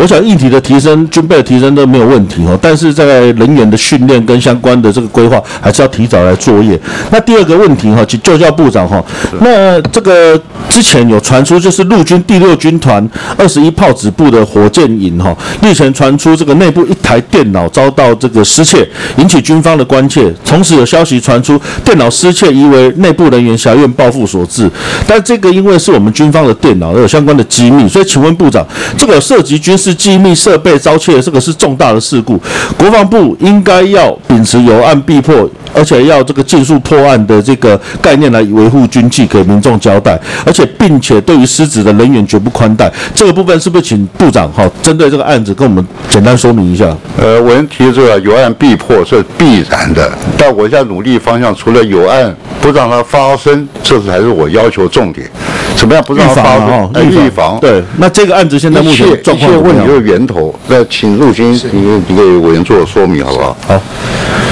我想议题的提升、军备的提升都没有问题哦，但是在人员的训练跟相关的这个规划，还是要提早来作业。那第二个问题哈，请就教部长哈，那这个之前有传出就是陆军第六军团二十一炮指部的火箭营哈，日前传出这个内部一台电脑遭到这个失窃，引起军方的关切。同时有消息传出，电脑失窃疑为内部人员狭怨报复所致，但这个因为是我们军方的电脑，有相关的机密，所以请问部长，这个涉及军事机密设备遭窃，这个是重大的事故，国防部应该要秉持有案必破，而且要这个尽速破案的这个概念来维护军纪，给民众交代，而且并且对于失职的人员绝不宽待。这个部分是不是请部长哈，针对这个案子跟我们简单说明一下？呃，委员提出了有案必破是必然的，但我现在努力方向除了有案不让它发生，这才是我要求重点。怎么样不让它发预防啊预防。对，那这个案子现在目前状一切况问题就是源头。那请陆军你你给委员做说明好不好？好。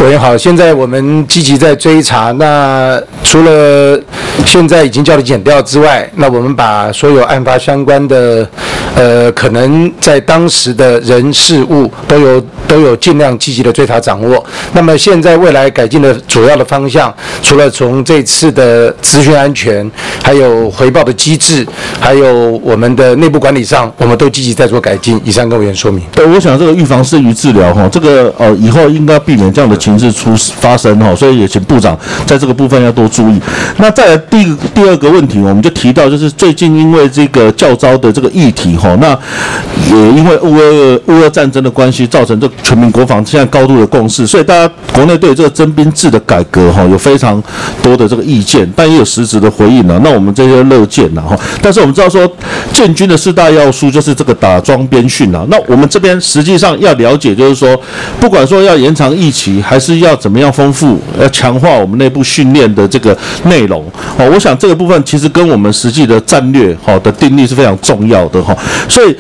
委员好，现在我们积极在追查。那除了现在已经叫你减掉之外，那我们把所有案发相关的，呃，可能在当时的人事物都有都有尽量积极的追查掌握。那么现在未来改进的主要的方向，除了从这次的资讯安全，还有回报的机制，还有我们的内部管理上，我们都积极在做改进。以上跟委员说明。对，我想这个预防胜于治疗哈，这个呃以后应该避免这样的情势出发生哈，所以也请部长在这个部分要多注意。那再来第第二个问题，我们就提到就是最近因为这个教招的这个议题哈，那也因为乌俄乌俄战争的关系，造成这全民国防现在高度的共识，所以大家国内对这个征兵制的改革哈有非常多的这个意见，但也有实质的回应了。那我们这些乐见呐哈，但是我们知道说建军的四大要素就是这个打桩编训啊。那我们这边实际上要了解，就是说，不管说要延长役期，还是要怎么样丰富，要强化我们内部训练的这个内容哦。我想这个部分其实跟我们实际的战略好的定力是非常重要的哈。所以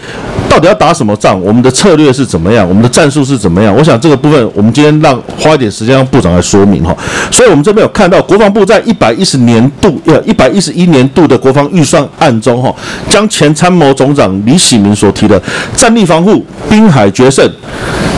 到底要打什么仗，我们的策略是怎么样，我们的战术是怎么样？我想这个部分我们今天让花一点时间让部长来说明哈。所以我们这边有看到国防部在一百一十年度呃一百一十一年度的国防预算案中哈，将前参谋总长李喜明所提的战力防护、滨海决胜。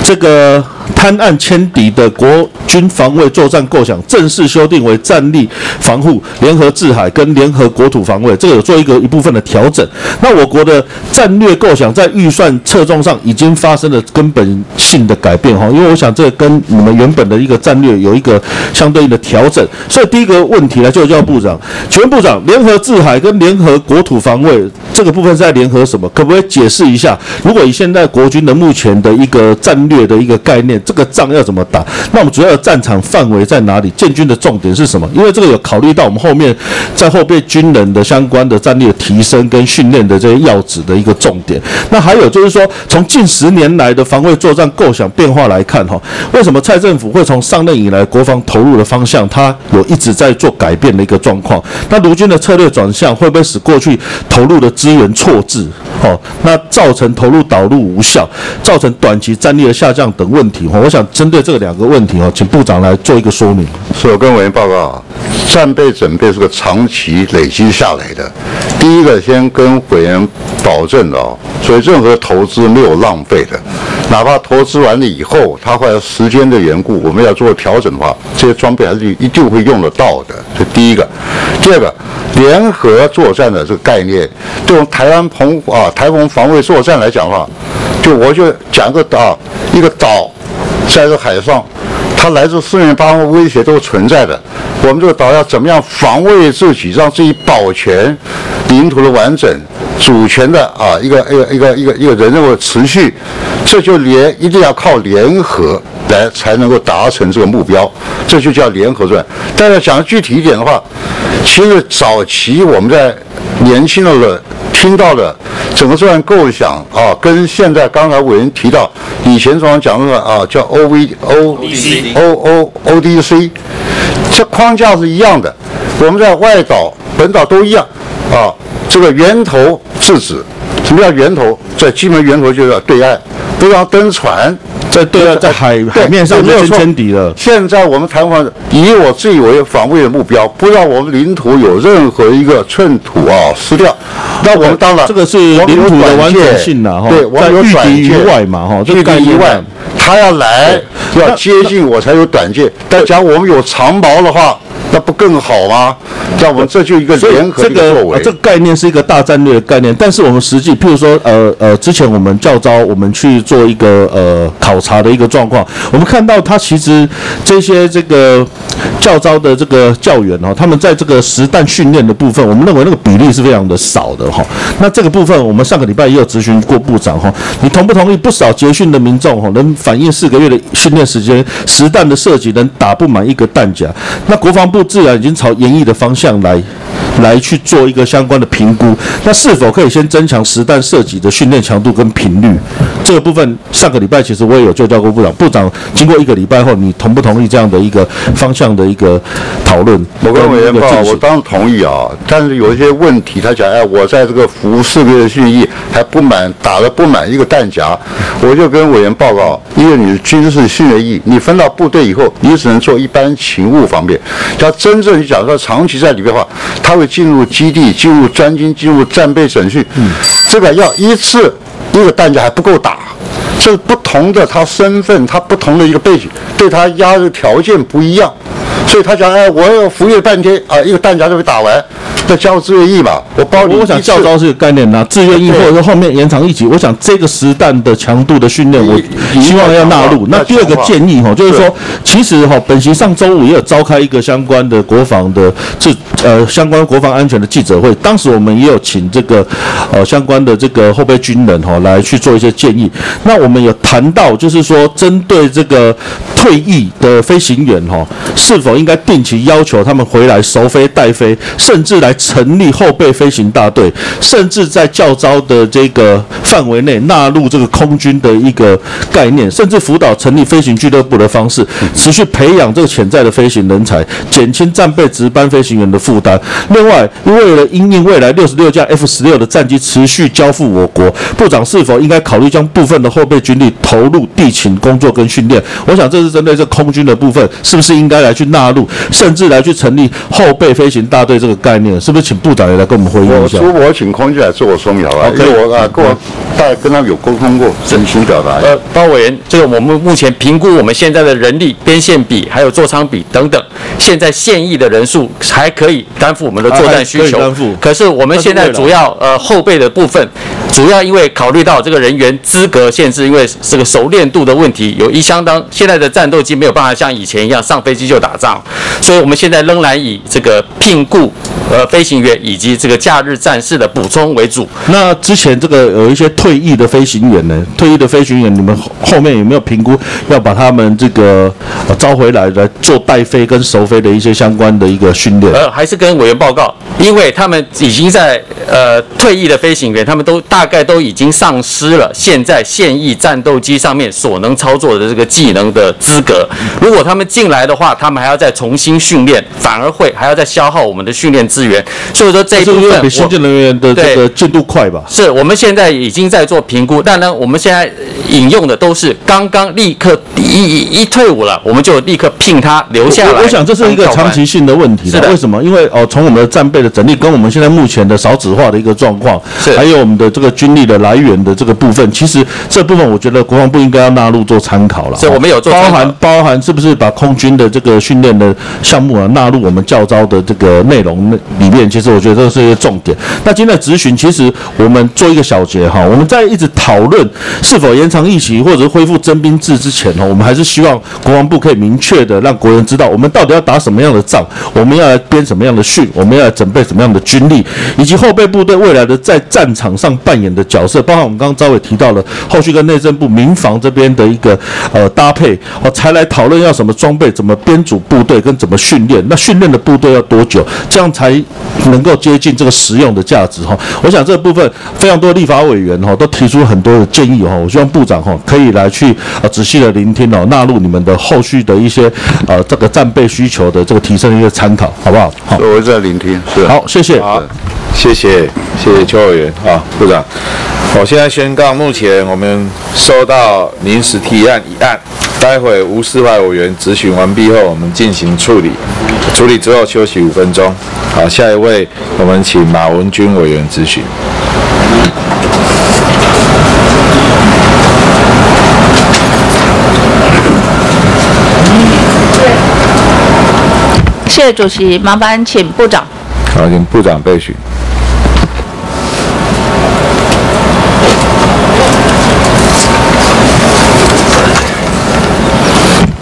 这个滩岸歼敌的国军防卫作战构想正式修订为战力防护、联合制海跟联合国土防卫，这个有做一个一部分的调整。那我国的战略构想在预算侧重上已经发生了根本性的改变哈，因为我想这跟你们原本的一个战略有一个相对应的调整。所以第一个问题呢，就叫部长，请问部长，联合制海跟联合国土防卫这个部分是在联合什么？可不可以解释一下？如果以现在国军的目前的一个战略的一个概念，这个仗要怎么打？那我们主要的战场范围在哪里？建军的重点是什么？因为这个有考虑到我们后面在后备军人的相关的战略提升跟训练的这些要旨的一个重点。那还有就是说，从近十年来的防卫作战构想变化来看，哈，为什么蔡政府会从上任以来国防投入的方向，它有一直在做改变的一个状况？那如今的策略转向会不会使过去投入的资源错置？哦，那造成投入导入无效，造成短期战力的下下降等问题？哈，我想针对这两个问题哦，请部长来做一个说明。是我跟委员报告，战备准备是个长期累积下来的。第一个，先跟委员保证哦，所以任何投资没有浪费的，哪怕投资完了以后，它会有时间的缘故，我们要做调整的话，这些装备还是一定会用得到的。这第一个。第二个，联合作战的这个概念，对我们台湾澎啊台澎防卫作战来讲的话，就我就讲个岛，一个岛在这海上。它来自四面八方威胁都存在的，我们这个岛要怎么样防卫自己，让自己保全领土的完整、主权的啊一个一个一个一个一个人肉的持续，这就联一定要靠联合来才能够达成这个目标，这就叫联合战。但是讲具体一点的话，其实早期我们在年轻的听到的整个作战构想啊，跟现在刚才委员提到。以前总讲的啊，叫 O V O O O O D C，这框架是一样的。我们在外岛、本岛都一样啊。这个源头制止，什么叫源头？在基本源头就是要对岸，不让登船。在对啊，在海海面上就先敌了。现在我们台湾以我自己为防卫的目标，不让我们领土有任何一个寸土啊失掉。那我们当然这个是领土的完整性了哈，在御敌于外嘛哈，御敌于外。他要来要接近我才有短见，但假如我们有长矛的话。那不更好吗？那我们这就一个联合的作为。这个概念是一个大战略的概念，但是我们实际，譬如说，呃呃，之前我们教招，我们去做一个呃考察的一个状况，我们看到他其实这些这个教招的这个教员哦，他们在这个实弹训练的部分，我们认为那个比例是非常的少的哈。那这个部分，我们上个礼拜也有咨询过部长哈，你同不同意？不少结训的民众哈，能反映四个月的训练时间，实弹的射击能打不满一个弹夹。那国防部。自然已经朝演绎的方向来。来去做一个相关的评估，那是否可以先增强实弹射击的训练强度跟频率？这个部分上个礼拜其实我也有就教过部长，部长经过一个礼拜后，你同不同意这样的一个方向的一个讨论？我跟委员报，我当然同意啊，但是有一些问题，他讲，哎，我在这个服四个月训役还不满，打了不满一个弹夹，我就跟委员报告，因为你是军事训练役，你分到部队以后，你只能做一般勤务方面，要真正你假如说长期在里面的话，他会。进入基地，进入专军，进入战备整训，这个要一次一个弹夹还不够打，这不同的他身份，他不同的一个背景，对他压制条件不一样，所以他讲，哎，我要服役半天啊，一个弹夹就会打完。再交自愿役嘛，我包你。我想教招是个概念呐，自愿役或者说后面延长一级，我想这个实弹的强度的训练，我希望要纳入。那第二个建议哈，就是说，其实哈，本席上周五也有召开一个相关的国防的这呃相关国防安全的记者会，当时我们也有请这个呃相关的这个后备军人哈来去做一些建议。那我们有谈到，就是说针对这个退役的飞行员哈，是否应该定期要求他们回来熟飞带飞，甚至来。成立后备飞行大队，甚至在教招的这个范围内纳入这个空军的一个概念，甚至辅导成立飞行俱乐部的方式，持续培养这个潜在的飞行人才，减轻战备值班飞行员的负担。另外，为了因应未来六十六架 F 十六的战机持续交付我国，部长是否应该考虑将部分的后备军力投入地勤工作跟训练？我想这是针对这空军的部分，是不是应该来去纳入，甚至来去成立后备飞行大队这个概念？是不是请部长也来跟我们回应一下？我说我请空军来做我说明好了，因为我啊跟我大家跟他有沟通过，真心表达。呃，包委员，这个我们目前评估我们现在的人力、边线比、还有座舱比等等，现在现役的人数还可以担负我们的作战需求。可是我们现在主要呃后备的部分，主要因为考虑到这个人员资格限制，因为这个熟练度的问题，有一相当现在的战斗机没有办法像以前一样上飞机就打仗，所以我们现在仍然以这个聘雇呃飞行员以及这个假日战士的补充为主。那之前这个有一些退役的飞行员呢？退役的飞行员，你们后后面有没有评估要把他们这个呃招回来来做带飞跟熟飞的一些相关的一个训练？呃，还是跟委员报告，因为他们已经在呃退役的飞行员，他们都大概都已经丧失了现在现役战斗机上面所能操作的这个技能的资格。如果他们进来的话，他们还要再重新训练，反而会还要再消耗我们的训练资源。所以说这一部分这个比新进人员的这个进度快吧？是我们现在已经在做评估，但呢，我们现在引用的都是刚刚立刻一一一退伍了，我们就立刻聘他留下来。我我想这是一个长期性的问题是的为什么？因为哦，从我们的战备的整理跟我们现在目前的少子化的一个状况，是还有我们的这个军力的来源的这个部分，其实这部分我觉得国防部应该要纳入做参考了。所以我们有做包含包含是不是把空军的这个训练的项目啊纳入我们教招的这个内容里面？其实我觉得这是一个重点。那今天的咨询，其实我们做一个小结哈，我们在一直讨论是否延长疫情或者恢复征兵制之前哦，我们还是希望国防部可以明确的让国人知道，我们到底要打什么样的仗，我们要来编什么样的训，我们要来准备什么样的军力，以及后备部队未来的在战场上扮演的角色，包含我们刚刚赵伟提到了后续跟内政部民防这边的一个呃搭配，哦，才来讨论要什么装备，怎么编组部队跟怎么训练，那训练的部队要多久，这样才能够接近这个实用的价值哈。我想这部分非常多立法委员哈都提出很多的建议哈，我希望部长哈可以来去呃仔细的聆听哦，纳入你们的后续的一些呃这个战备需求的这个提升的一个参考，好不好？好，我在聆听，是好，谢谢。好，谢谢谢谢邱委员啊，部长。我现在宣告，目前我们收到临时提案一案，待会吴世外委员咨询完毕后，我们进行处理，处理之后休息五分钟。好，下一位我们请马文君委员咨询。主席，麻烦请部长。好，请部长备询。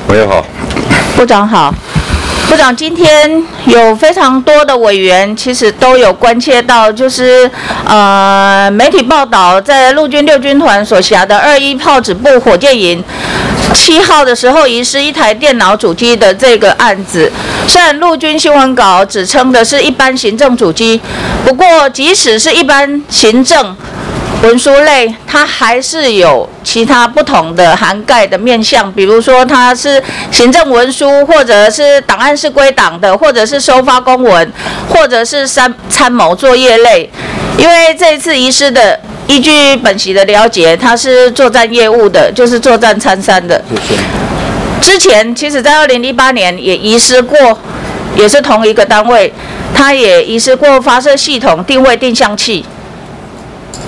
委员好，部长好，部长，今天有非常多的委员其实都有关切到，就是呃媒体报道在陆军六军团所辖的二一炮指部火箭营七号的时候遗失一台电脑主机的这个案子。虽然陆军新闻稿只称的是一般行政主机，不过即使是一般行政。文书类，它还是有其他不同的涵盖的面向，比如说它是行政文书，或者是档案是归档的，或者是收发公文，或者是参参谋作业类。因为这一次遗失的，依据本席的了解，他是作战业务的，就是作战参三的。之前其实在二零一八年也遗失过，也是同一个单位，他也遗失过发射系统定位定向器。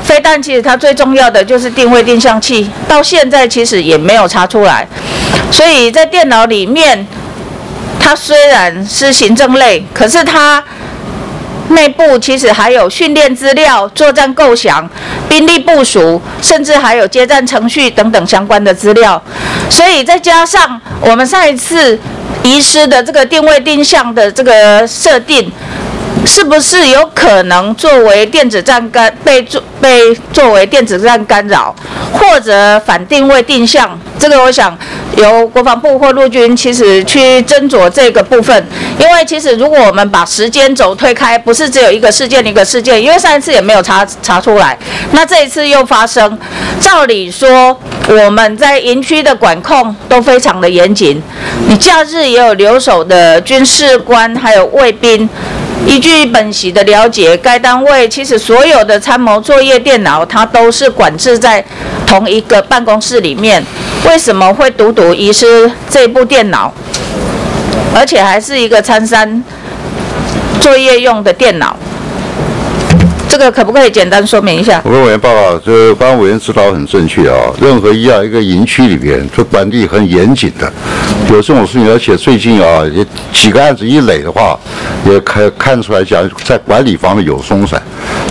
飞弹其实它最重要的就是定位定向器，到现在其实也没有查出来，所以在电脑里面，它虽然是行政类，可是它内部其实还有训练资料、作战构想、兵力部署，甚至还有接战程序等等相关的资料，所以再加上我们上一次遗失的这个定位定向的这个设定。是不是有可能作为电子战干被作被作为电子战干扰，或者反定位定向？这个我想由国防部或陆军其实去斟酌这个部分，因为其实如果我们把时间轴推开，不是只有一个事件一个事件，因为上一次也没有查查出来，那这一次又发生，照理说我们在营区的管控都非常的严谨，你假日也有留守的军事官还有卫兵。依据本席的了解，该单位其实所有的参谋作业电脑，它都是管制在同一个办公室里面。为什么会独独遗失这部电脑？而且还是一个参三作业用的电脑？这个可不可以简单说明一下？我跟委员报告，这刚刚委员指导很正确啊。任何一样一个营区里边，这管理很严谨的，有这种事情，而且最近啊，也几个案子一垒的话，也看看出来讲，在管理方面有松散。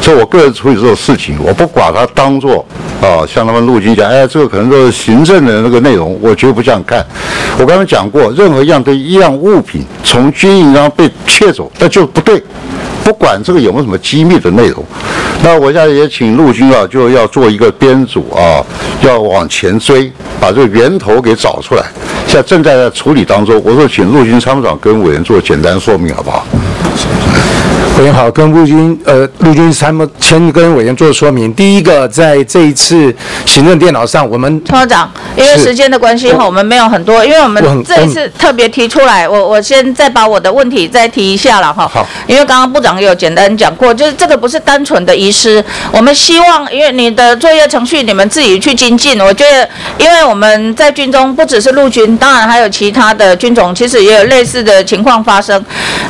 所以我个人处理这种事情，我不把它当做啊，像他们陆军讲，哎，这个可能都是行政的那个内容，我绝不这样看。我刚才讲过，任何一样的一样物品从军营上被窃走，那就不对。不管这个有没有什么机密的内容，那我现在也请陆军啊，就要做一个编组啊，要往前追，把这个源头给找出来。现在正在在处理当中，我说请陆军参谋长跟委员做简单说明，好不好？委员好，跟陆军呃陆军参谋先跟委员做说明。第一个，在这一次行政电脑上，我们参谋长，因为时间的关系哈，我们没有很多，因为我们这一次特别提出来，我我先再把我的问题再提一下了哈。好。因为刚刚部长也有简单讲过，就是这个不是单纯的遗失，我们希望，因为你的作业程序你们自己去精进。我觉得，因为我们在军中不只是陆军，当然还有其他的军种，其实也有类似的情况发生，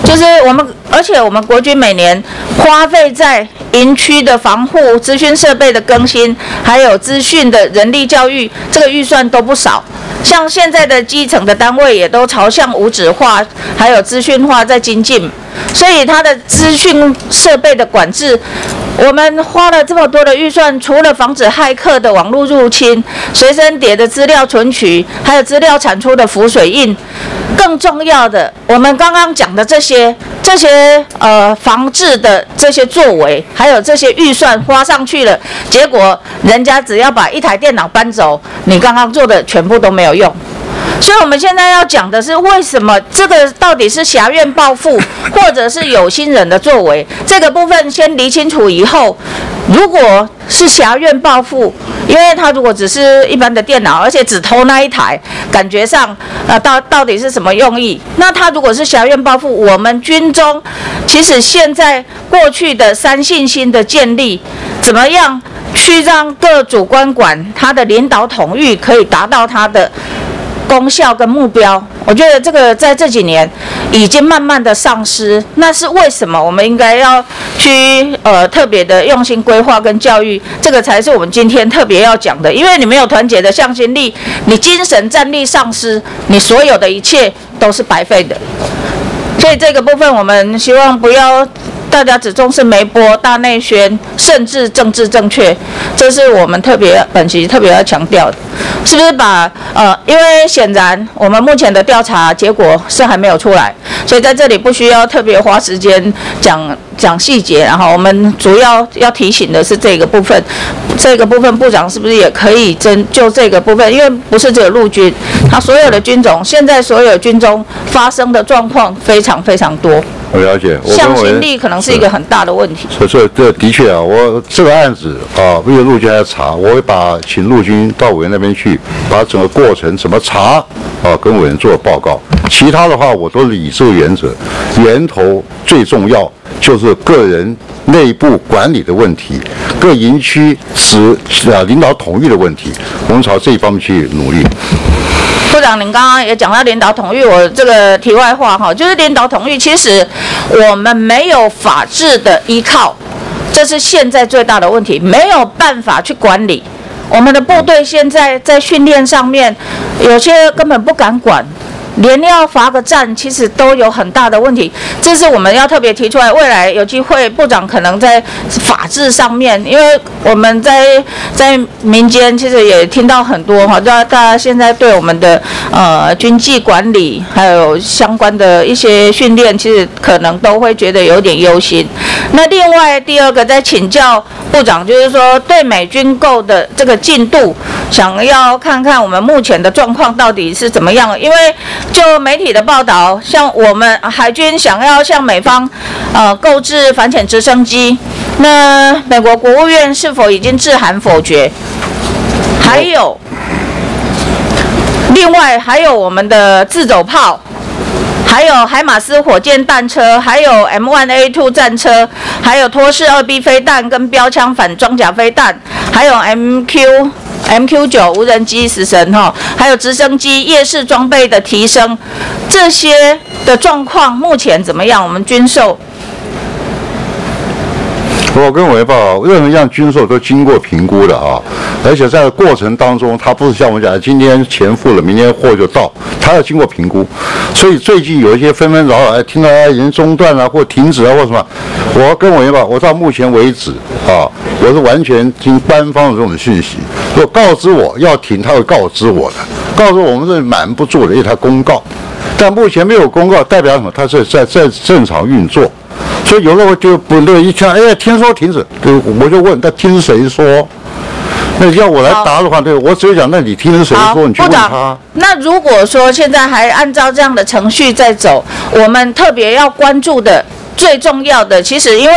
就是我们，而且我们国军。每年花费在营区的防护、资讯设备的更新，还有资讯的人力教育，这个预算都不少。像现在的基层的单位也都朝向无纸化，还有资讯化在精进，所以它的资讯设备的管制，我们花了这么多的预算，除了防止骇客的网络入侵、随身碟的资料存取，还有资料产出的浮水印，更重要的，我们刚刚讲的这些。这些呃防治的这些作为，还有这些预算花上去了，结果人家只要把一台电脑搬走，你刚刚做的全部都没有用。所以我们现在要讲的是，为什么这个到底是狭怨报复，或者是有心人的作为？这个部分先理清楚以后，如果是侠怨报复，因为他如果只是一般的电脑，而且只偷那一台，感觉上呃到到底是什么用意？那他如果是侠怨报复，我们军中其实现在过去的三信心的建立，怎么样去让各主官管他的领导统御可以达到他的？功效跟目标，我觉得这个在这几年已经慢慢的丧失。那是为什么？我们应该要去呃特别的用心规划跟教育，这个才是我们今天特别要讲的。因为你没有团结的向心力，你精神战力丧失，你所有的一切都是白费的。所以这个部分，我们希望不要。大家只重视媒播、大内宣，甚至政治正确，这是我们特别本期特别要强调的，是不是？把呃，因为显然我们目前的调查结果是还没有出来，所以在这里不需要特别花时间讲讲细节。然后我们主要要提醒的是这个部分，这个部分部长是不是也可以针就这个部分？因为不是只有陆军，他所有的军种现在所有军中发生的状况非常非常多。我了解，向心力可能是一个很大的问题。这这这的确啊，我这个案子啊，为了陆军来查，我会把请陆军到委员那边去，把整个过程怎么查啊，跟委员做报告。其他的话，我都是以这个原则，源头最重要就是个人内部管理的问题，各营区指啊领导统一的问题，我们朝这一方面去努力。部长，您刚刚也讲到领导统御，我这个题外话哈，就是领导统御，其实我们没有法治的依靠，这是现在最大的问题，没有办法去管理我们的部队。现在在训练上面，有些根本不敢管。连要罚个站，其实都有很大的问题，这是我们要特别提出来。未来有机会，部长可能在法制上面，因为我们在在民间其实也听到很多哈，大大家现在对我们的呃军纪管理还有相关的一些训练，其实可能都会觉得有点忧心。那另外第二个，在请教部长，就是说对美军购的这个进度，想要看看我们目前的状况到底是怎么样，因为。就媒体的报道，像我们海军想要向美方，呃，购置反潜直升机，那美国国务院是否已经致函否决？还有，另外还有我们的自走炮，还有海马斯火箭弹车，还有 M1A2 战车，还有托式二 B 飞弹跟标枪反装甲飞弹，还有 MQ。MQ 九无人机死神哈，还有直升机夜视装备的提升，这些的状况目前怎么样？我们军售，我跟委员报，任何一样军售都经过评估的啊，而且在过程当中，它不是像我们讲的，今天钱付了，明天货就到，它要经过评估。所以最近有一些纷纷扰扰，哎，听到哎已经中断了或停止啊或什么，我跟委员报，我到目前为止啊，我是完全听官方的这种讯息，如果告知我要停，他会告知我的，告诉我们是瞒不住的，因为他公告。但目前没有公告，代表什么？他是在在正常运作，所以有的我就不乐意听，哎，听说停止，对，我就问，他听谁说？那要我来答的话，对我只有讲，那你听谁说？你去问他。那如果说现在还按照这样的程序在走，我们特别要关注的、最重要的，其实因为。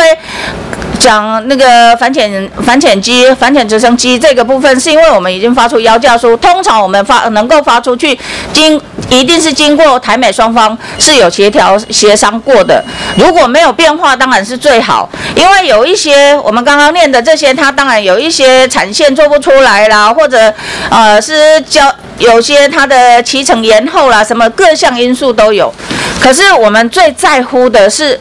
讲那个反潜反潜机、反潜直升机这个部分，是因为我们已经发出要价书。通常我们发能够发出去，经一定是经过台美双方是有协调协商过的。如果没有变化，当然是最好。因为有一些我们刚刚念的这些，它当然有一些产线做不出来啦，或者呃是交有些它的期程延后啦，什么各项因素都有。可是我们最在乎的是。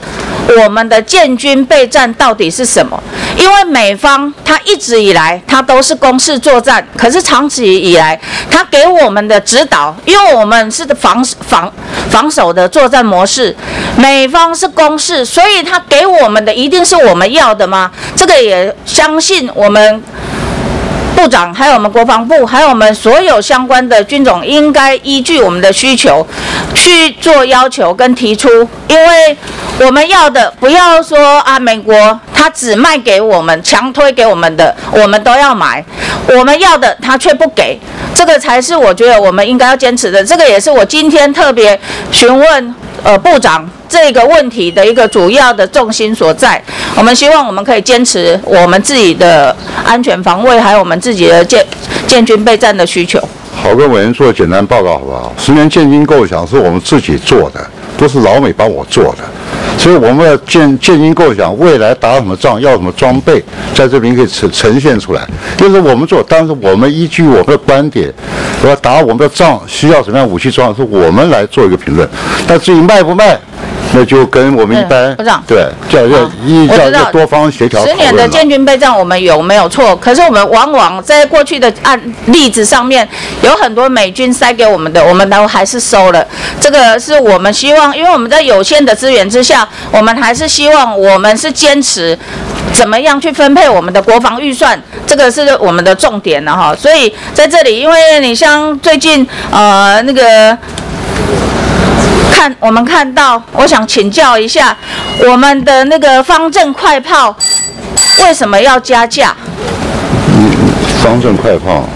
我们的建军备战到底是什么？因为美方他一直以来他都是攻势作战，可是长期以来他给我们的指导，因为我们是防防防守的作战模式，美方是攻势，所以他给我们的一定是我们要的吗？这个也相信我们。部长，还有我们国防部，还有我们所有相关的军种，应该依据我们的需求去做要求跟提出，因为我们要的不要说啊，美国他只卖给我们，强推给我们的，我们都要买，我们要的他却不给，这个才是我觉得我们应该要坚持的，这个也是我今天特别询问。呃，部长，这个问题的一个主要的重心所在，我们希望我们可以坚持我们自己的安全防卫，还有我们自己的建建军备战的需求。好，跟委员做简单报告好不好？十年建军构想是我们自己做的，不是老美帮我做的，所以我们要建建军构想，未来打什么仗，要什么装备，在这边可以呈呈现出来。就是我们做，但是我们依据我们的观点。要打我们的仗需要什么样武器装备，是我们来做一个评论。但至于卖不卖，那就跟我们一般对叫要一叫要多方协调。十年的建军备战我们有没有错？可是我们往往在过去的案例子上面，有很多美军塞给我们的，我们都还是收了。这个是我们希望，因为我们在有限的资源之下，我们还是希望我们是坚持。怎么样去分配我们的国防预算？这个是我们的重点了哈。所以在这里，因为你像最近呃那个看我们看到，我想请教一下我们的那个方正快炮为什么要加价？方正快炮，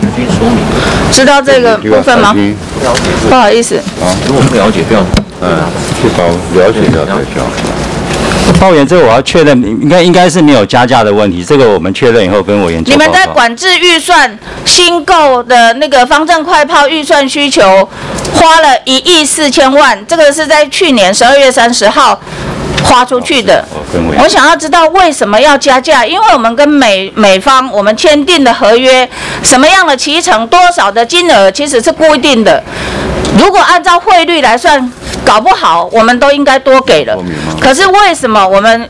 知道这个部分吗？不好意思。啊，如果不了解，不要。嗯，去搞了解一下再讲。报员，这个我要确认，应该应该是没有加价的问题。这个我们确认以后跟委员。你们在管制预算新购的那个方正快炮预算需求，花了一亿四千万，这个是在去年十二月三十号花出去的。我想要知道为什么要加价？因为我们跟美美方我们签订的合约，什么样的提成多少的金额其实是固定的。如果按照汇率来算，搞不好我们都应该多给了。可是为什么我们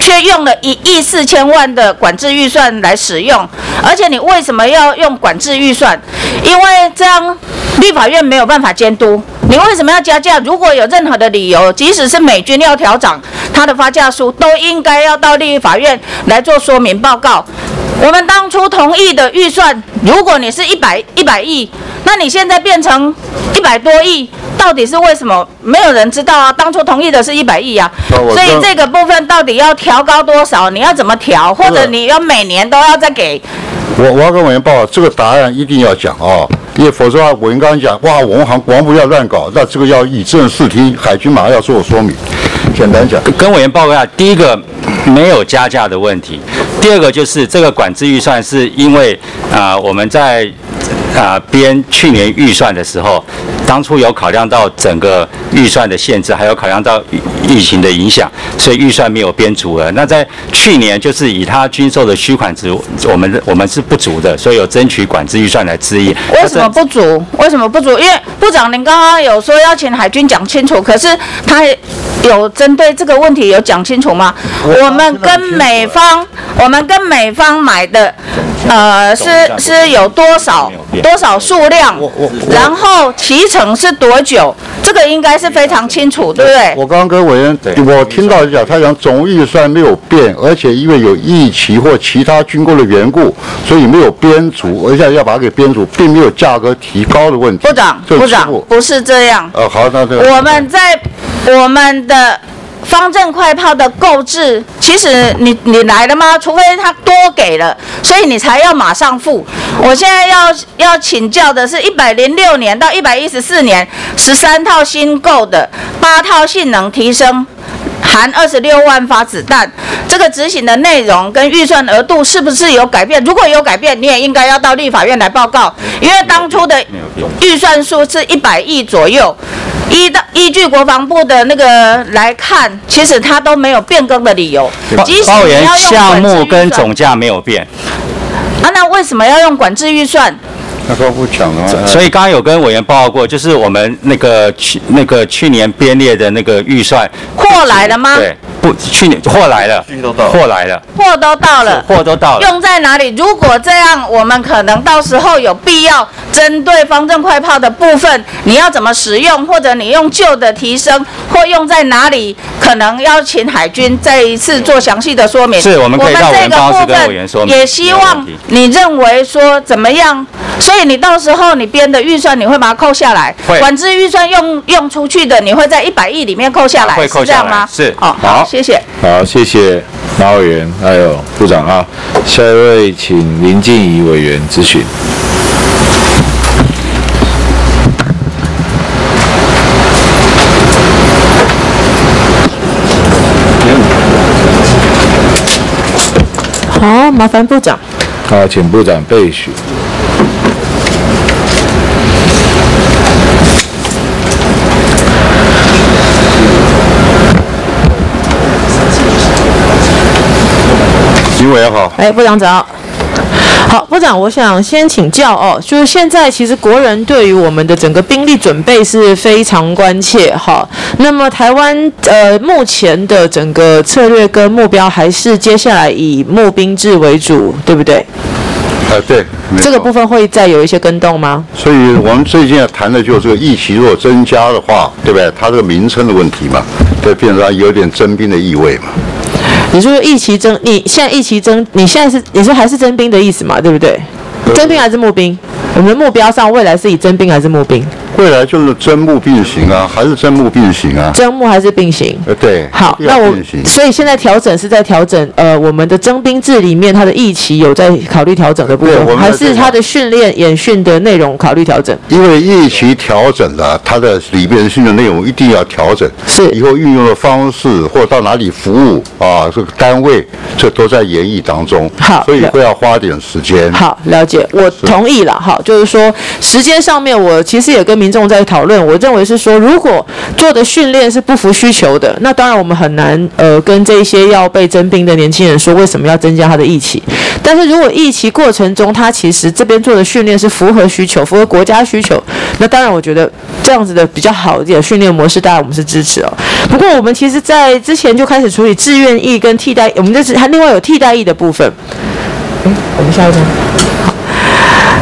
却用了一亿四千万的管制预算来使用？而且你为什么要用管制预算？因为这样立法院没有办法监督。你为什么要加价？如果有任何的理由，即使是美军要调涨它的发价书，都应该要到立法院来做说明报告。我们当初同意的预算，如果你是一百一百亿，那你现在变成一百多亿，到底是为什么？没有人知道啊。当初同意的是一百亿啊，所以这个部分到底要调高多少？你要怎么调？或者你要每年都要再给？我我要跟委员报，这个答案一定要讲啊，因为否则的话，委员刚刚讲，哇，我们行国防部要乱搞，那这个要以正视听，海军马上要做说明。简单讲，跟委员报告一下，第一个没有加价的问题，第二个就是这个管制预算是因为啊我们在。啊，编去年预算的时候，当初有考量到整个预算的限制，还有考量到疫情的影响，所以预算没有编足了。那在去年就是以他军售的虚款值，我们我们是不足的，所以有争取管制预算来支应。为什么不足？为什么不足？因为部长您刚刚有说要请海军讲清楚，可是他有针对这个问题有讲清楚吗？我们跟美方，我们跟美方买的，呃，是是有多少多少数量，然后提成是多久，这个应该是非常清楚，对不对？我刚刚跟委员，我听到讲，他讲总预算没有变，而且因为有疫情或其他军工的缘故，所以没有编组，而且要把它给编组，并没有价格提高的问题。部长，部长，不是这样。呃，好，那这个我们在我们的方正快炮的购置，其实你你来了吗？除非他多给了，所以你才要马上付。我现在要要请教的是，一百零六年到一百一十四年，十三套新购的，八套性能提升。含二十六万发子弹，这个执行的内容跟预算额度是不是有改变？如果有改变，你也应该要到立法院来报告，因为当初的预算数是一百亿左右，依的依据国防部的那个来看，其实它都没有变更的理由。即使包员你要用项目跟总价没有变，啊，那为什么要用管制预算？那刚不讲了吗？所以刚刚有跟委员报告过，就是我们那个去那个去年编列的那个预算，过来了吗？对，不，去年货来了，货来了，货都到了，货都到了。用在哪里？如果这样，我们可能到时候有必要针对方正快炮的部分，你要怎么使用，或者你用旧的提升，或用在哪里，可能要请海军再一次做详细的说明。是我们可以到这个部分也希望你认为说怎么样？所以你到时候你编的预算，你会把它扣下来。管制预算用用出去的，你会在一百亿里面扣下来，会扣下来是这样吗？是哦，好，谢谢。好，谢谢马委员还有部长啊。下一位，请林静怡委员咨询。好，麻烦部长。好，请部长备询。林委员好。哎，部长早。好，部长，我想先请教哦，就是现在其实国人对于我们的整个兵力准备是非常关切哈。那么台湾呃目前的整个策略跟目标还是接下来以募兵制为主，对不对？呃，对，这个部分会再有一些跟动吗？所以我们最近要谈的就是这个疫情如果增加的话，对不对？它这个名称的问题嘛，对，变成它有点征兵的意味嘛。你说役期征，你现在役期征，你现在是你说还是征兵的意思嘛？对不对？征兵还是募兵？我们的目标上未来是以征兵还是募兵？未来就是征募并行啊，还是征募并行啊？征募还是并行？呃，对。好，那我所以现在调整是在调整呃我们的征兵制里面它的役期有在考虑调整的部分，还是它的训练演训的内容考虑调整？因为役期调整了，它的里面训练内容一定要调整。是以后运用的方式或到哪里服务啊，这个单位这都在演绎当中。好所以会要花点时间。好，了解，我同意了。好，就就是说时间上面，我其实也跟民众在讨论。我认为是说，如果做的训练是不符需求的，那当然我们很难呃跟这些要被征兵的年轻人说为什么要增加他的义气。但是如果役期过程中，他其实这边做的训练是符合需求、符合国家需求，那当然我觉得这样子的比较好一点训练模式，当然我们是支持哦。不过我们其实在之前就开始处理志愿役跟替代，我们这是还另外有替代役的部分。哎，我们下一张。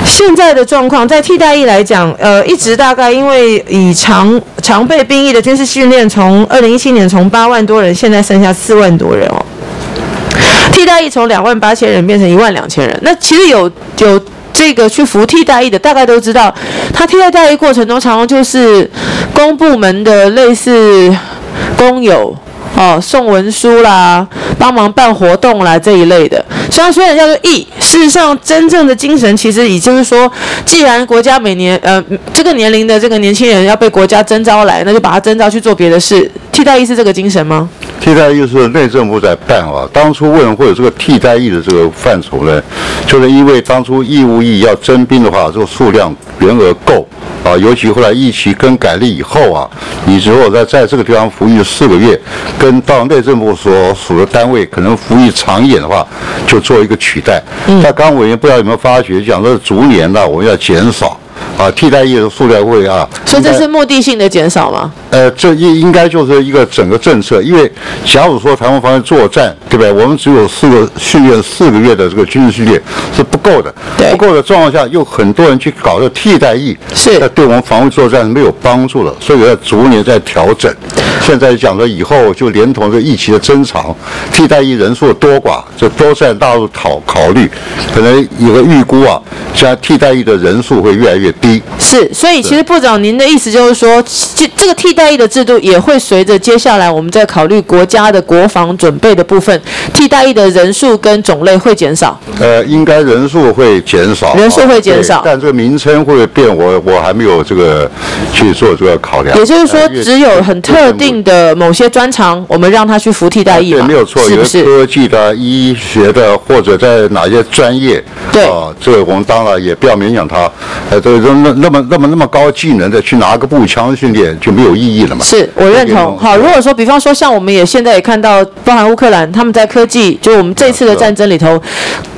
现在的状况，在替代役来讲，呃，一直大概因为以常常备兵役的军事训练，从二零一七年从八万多人，现在剩下四万多人哦。替代役从两万八千人变成一万两千人，那其实有有这个去服替代役的，大概都知道，他替代役过程中，常常就是公部门的类似工友。哦，送文书啦，帮忙办活动啦这一类的，虽然虽然叫做义，事实上真正的精神其实也就是说，既然国家每年呃这个年龄的这个年轻人要被国家征召来，那就把他征召去做别的事，替代役是这个精神吗？替代役是内政部在办啊。当初为什么会有这个替代役的这个范畴呢？就是因为当初义务役要征兵的话，这个数量员额够啊，尤其后来疫情更改了以后啊，你如果在在这个地方服役四个月，跟到内政部所属的单位可能服役长一点的话，就做一个取代。但刚刚委员不知道有没有发觉，讲说逐年呢、我们要减少。啊，替代役的数量会啊。所以这是目的性的减少吗？呃，这应应该就是一个整个政策，因为假如说台湾方面作战，对不对？我们只有四个训练四个月的这个军事训练是不够的，不够的状况下，又很多人去搞这替代役，是那对我们防卫作战是没有帮助的，所以要逐年在调整。现在讲的以后就连同这疫情的增长，替代役人数多寡，这都在大陆考考虑，可能有个预估啊，现在替代役的人数会越来越低。是，所以其实部长您的意思就是说，这这个替代役的制度也会随着接下来我们在考虑国家的国防准备的部分，替代役的人数跟种类会减少。呃，应该人数会减少，人数会减少但这个名称会变，我我还没有这个去做这个考量。也就是说只有很特定的某些专长，我们让他去服替代役对，没有错，有是不是？科技的、医学的，或者在哪些专业，对啊，这个我们当然也不要勉强他，呃，这个那那么那么那么高技能的去拿个步枪训练就没有意义了嘛。是我认同。好，如果说比方说像我们也现在也看到，包含乌克兰他们在科技，就我们这次的战争里头，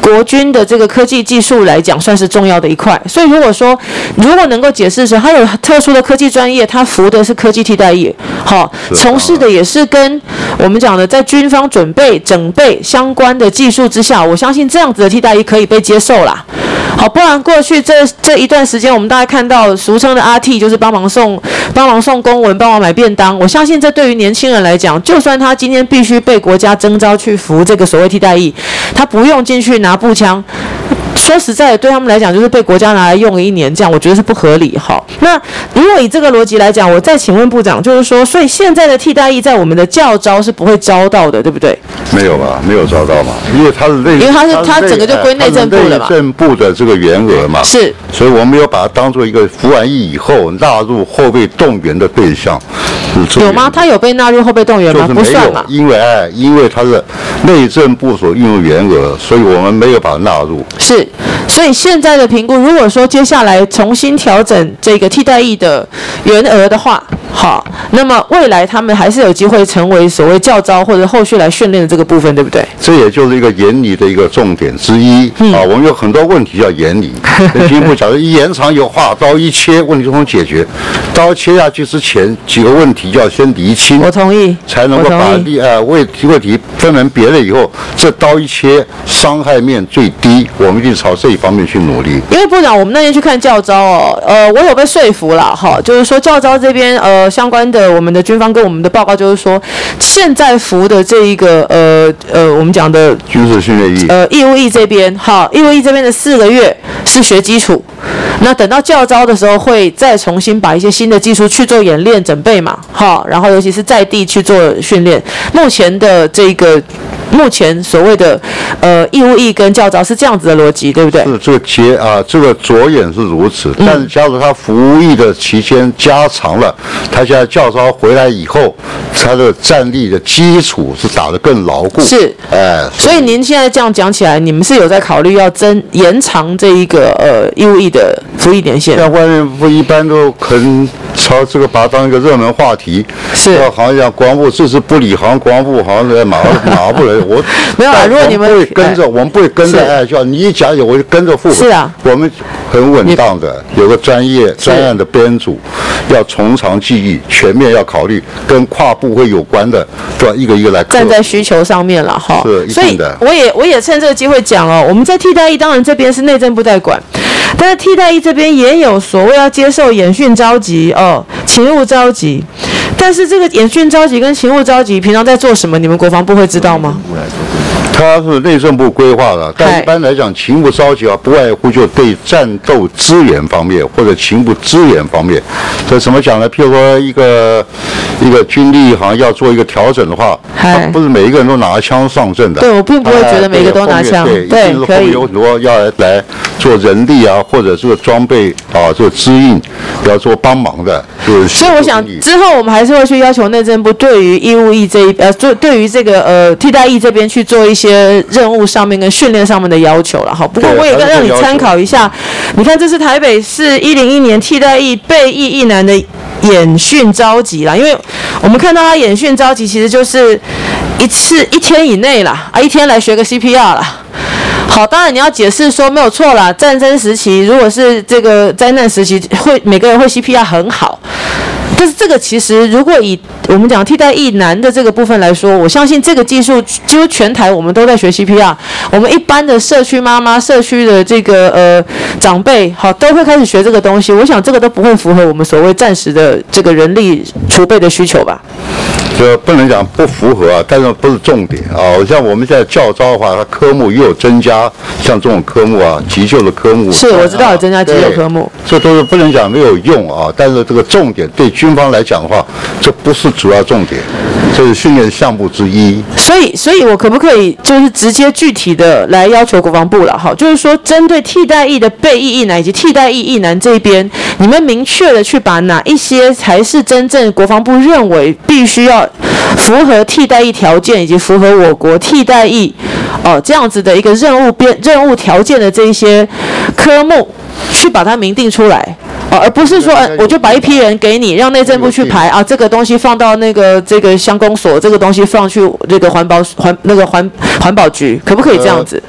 国军的这个科技技术来讲，算是重要的一块。所以如果说如果能够解释是他有特殊的科技专业，他服的是科技替代役，好，从事的也是跟我们讲的在军方准备整备相关的技术之下，我相信这样子的替代役可以被接受啦。好，不然过去这这一段时间，我们大家看到俗称的阿 T 就是帮忙送帮忙送公文、帮忙买便当。我相信这对于年轻人来讲，就算他今天必须被国家征召去服这个所谓替代役，他不用进去拿步枪。说实在的，对他们来讲，就是被国家拿来用了一年，这样我觉得是不合理哈。那如果以这个逻辑来讲，我再请问部长，就是说，所以现在的替代役在我们的教招是不会招到的，对不对？没有吧？没有招到嘛？因为他是内，因为他是他整个就归内政部了嘛内政部的这个员额嘛，是，所以我们没有把它当做一个服完役以后纳入后备动员的对象。有吗？他有被纳入后备动员吗？不算嘛，。因为哎，因为他是内政部所运用员额，所以我们没有把它纳入。是，所以现在的评估，如果说接下来重新调整这个替代役的员额的话，好，那么未来他们还是有机会成为所谓教招或者后续来训练的这个部分，对不对？这也就是一个研拟的一个重点之一、嗯啊。我们有很多问题要研拟，进一步假如一延长有话，刀一切，问题就能解决。刀切下去之前，几个问题就要先厘清。我同意，才能够把利呃问题问题分门别类以后，这刀一切，伤害面最低，我们一定朝这一方面去努力。因为部长，我们那天去看教招哦，呃，我有被说服了哈，就是说教招这边呃相关的我们的军方跟我们的报告就是说，现在服的这一个呃呃我们讲的军事训练役，呃，义务役这边，哈，义务役这边的四个月是学基础，那等到教招的时候会再重新把一些新的技术去做演练准备嘛，哈，然后尤其是在地去做训练。目前的这个，目前所谓的呃义务役跟教招是这样子的逻辑，对不对？是这个结啊，这个着眼是如此。嗯但是假如他服役的期间加长了，他现在教招回来以后，他的战力的基础是打得更牢固。是，哎，所以您现在这样讲起来，你们是有在考虑要增延长这一个呃义务役的服役年限？像外面不一般都很朝这个把它当一个热门话题，是，好像讲国防部这是不理，好像国防部好像在马马不人，我 没有啊如果你们不会跟着，哎。我们不会跟着，哎，叫你一讲我就跟着副本。是啊，我们很稳当的，有个专业专案的编组，要从长计议，全面要考虑，跟跨部会有关的，都要一个一个来克。站在需求上面了哈。是，一所以定的我也我也趁这个机会讲哦，我们在替代役，当然这边是内政部在管，但是替代役这边也有所谓要接受演训召集勤务召集，但是这个演训召集跟勤务召集平常在做什么？你们国防部会知道吗？它是内政部规划的，但一般来讲，勤务召集啊，不外乎就对战斗资源方面或者勤务资源方面，这怎么讲呢？譬如说一个一个军力好像要做一个调整的话，他不是每一个人都拿枪上阵的。对我并不会觉得每一个都拿枪对，对一定是后面可以有很多要来来做人力啊，或者这个装备啊，这个支应要做帮忙的，就是。所以我想之后我们还是会去要求内政部对于义务役这一呃做对于这个呃替代役这边去做一些任务上面跟训练上面的要求了哈。不过对我也要让你参考一下，你看这是台北市一零一年替代役备役役男的演训召集啦，因为我们看到他演训召集其实就是一次一天以内啦，啊一天来学个 CPR 啦。好，当然你要解释说没有错啦，战争时期如果是这个灾难时期，会每个人会 CPR 很好。但是这个其实，如果以我们讲替代役男的这个部分来说，我相信这个技术几乎全台我们都在学 CPR。我们一般的社区妈妈、社区的这个呃长辈，好都会开始学这个东西。我想这个都不会符合我们所谓暂时的这个人力储备的需求吧。就不能讲不符合啊，但是不是重点啊。像我们现在教招的话，它科目又有增加，像这种科目啊，急救的科目是我知道有增加急救科目，这都是不能讲没有用啊。但是这个重点对军方来讲的话，这不是主要重点，这是训练项目之一。所以，所以我可不可以就是直接具体的来要求国防部了？哈，就是说针对替代役的被役役男以及替代役役男这边，你们明确的去把哪一些才是真正国防部认为必须要。符合替代役条件以及符合我国替代役哦这样子的一个任务编任务条件的这一些科目，去把它明定出来哦，而不是说我就把一批人给你，让内政部去排啊，这个东西放到那个这个乡公所，这个东西放去这个环保环那个环环保局，可不可以这样子？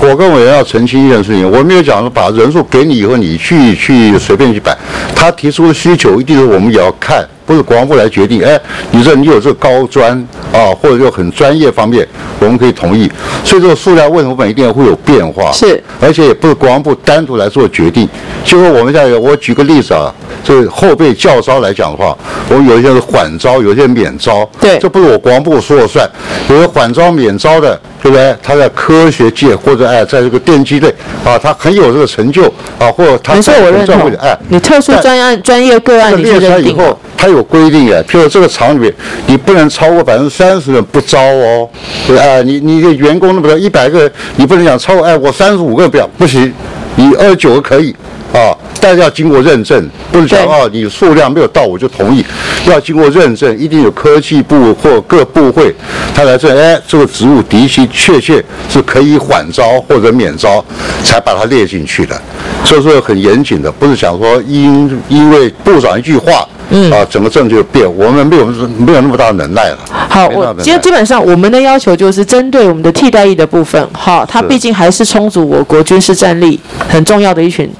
我跟委员要澄清一件事情，我没有讲说把人数给你以后，你去去随便去摆，他提出的需求一定是我们也要看。不是国防部来决定，哎，你说你有这个高专啊，或者就很专业方面，我们可以同意。所以这个数量为什么一定会有变化？是，而且也不是国防部单独来做决定。就说我们现在，我举个例子啊，就是后备教招来讲的话，我们有一些是缓招，有一些免招。对，这不是我国防部说了算。有些缓招免招的，对不对？他在科学界或者哎，在这个电机类啊，他很有这个成就啊，或者他在我认同。哎，你特殊专案、专业个案，你去认定。他有规定哎，譬如这个厂里面，你不能超过百分之三十人不招哦。对哎，你你的员工那么多，一百个，你不能讲超过哎，我三十五个不要，不行，你二十九个可以啊，但是要经过认证，不是讲哦，你数量没有到我就同意，要经过认证，一定有科技部或各部会他来证，哎，这个植物的确确切是可以缓招或者免招，才把它列进去的，所以说很严谨的，不是想说因因为部长一句话。嗯啊，整个政就变，我们没有没有那么大的能耐了。好，我基基本上我们的要求就是针对我们的替代役的部分，好，它毕竟还是充足我国军事战力很重要的一群。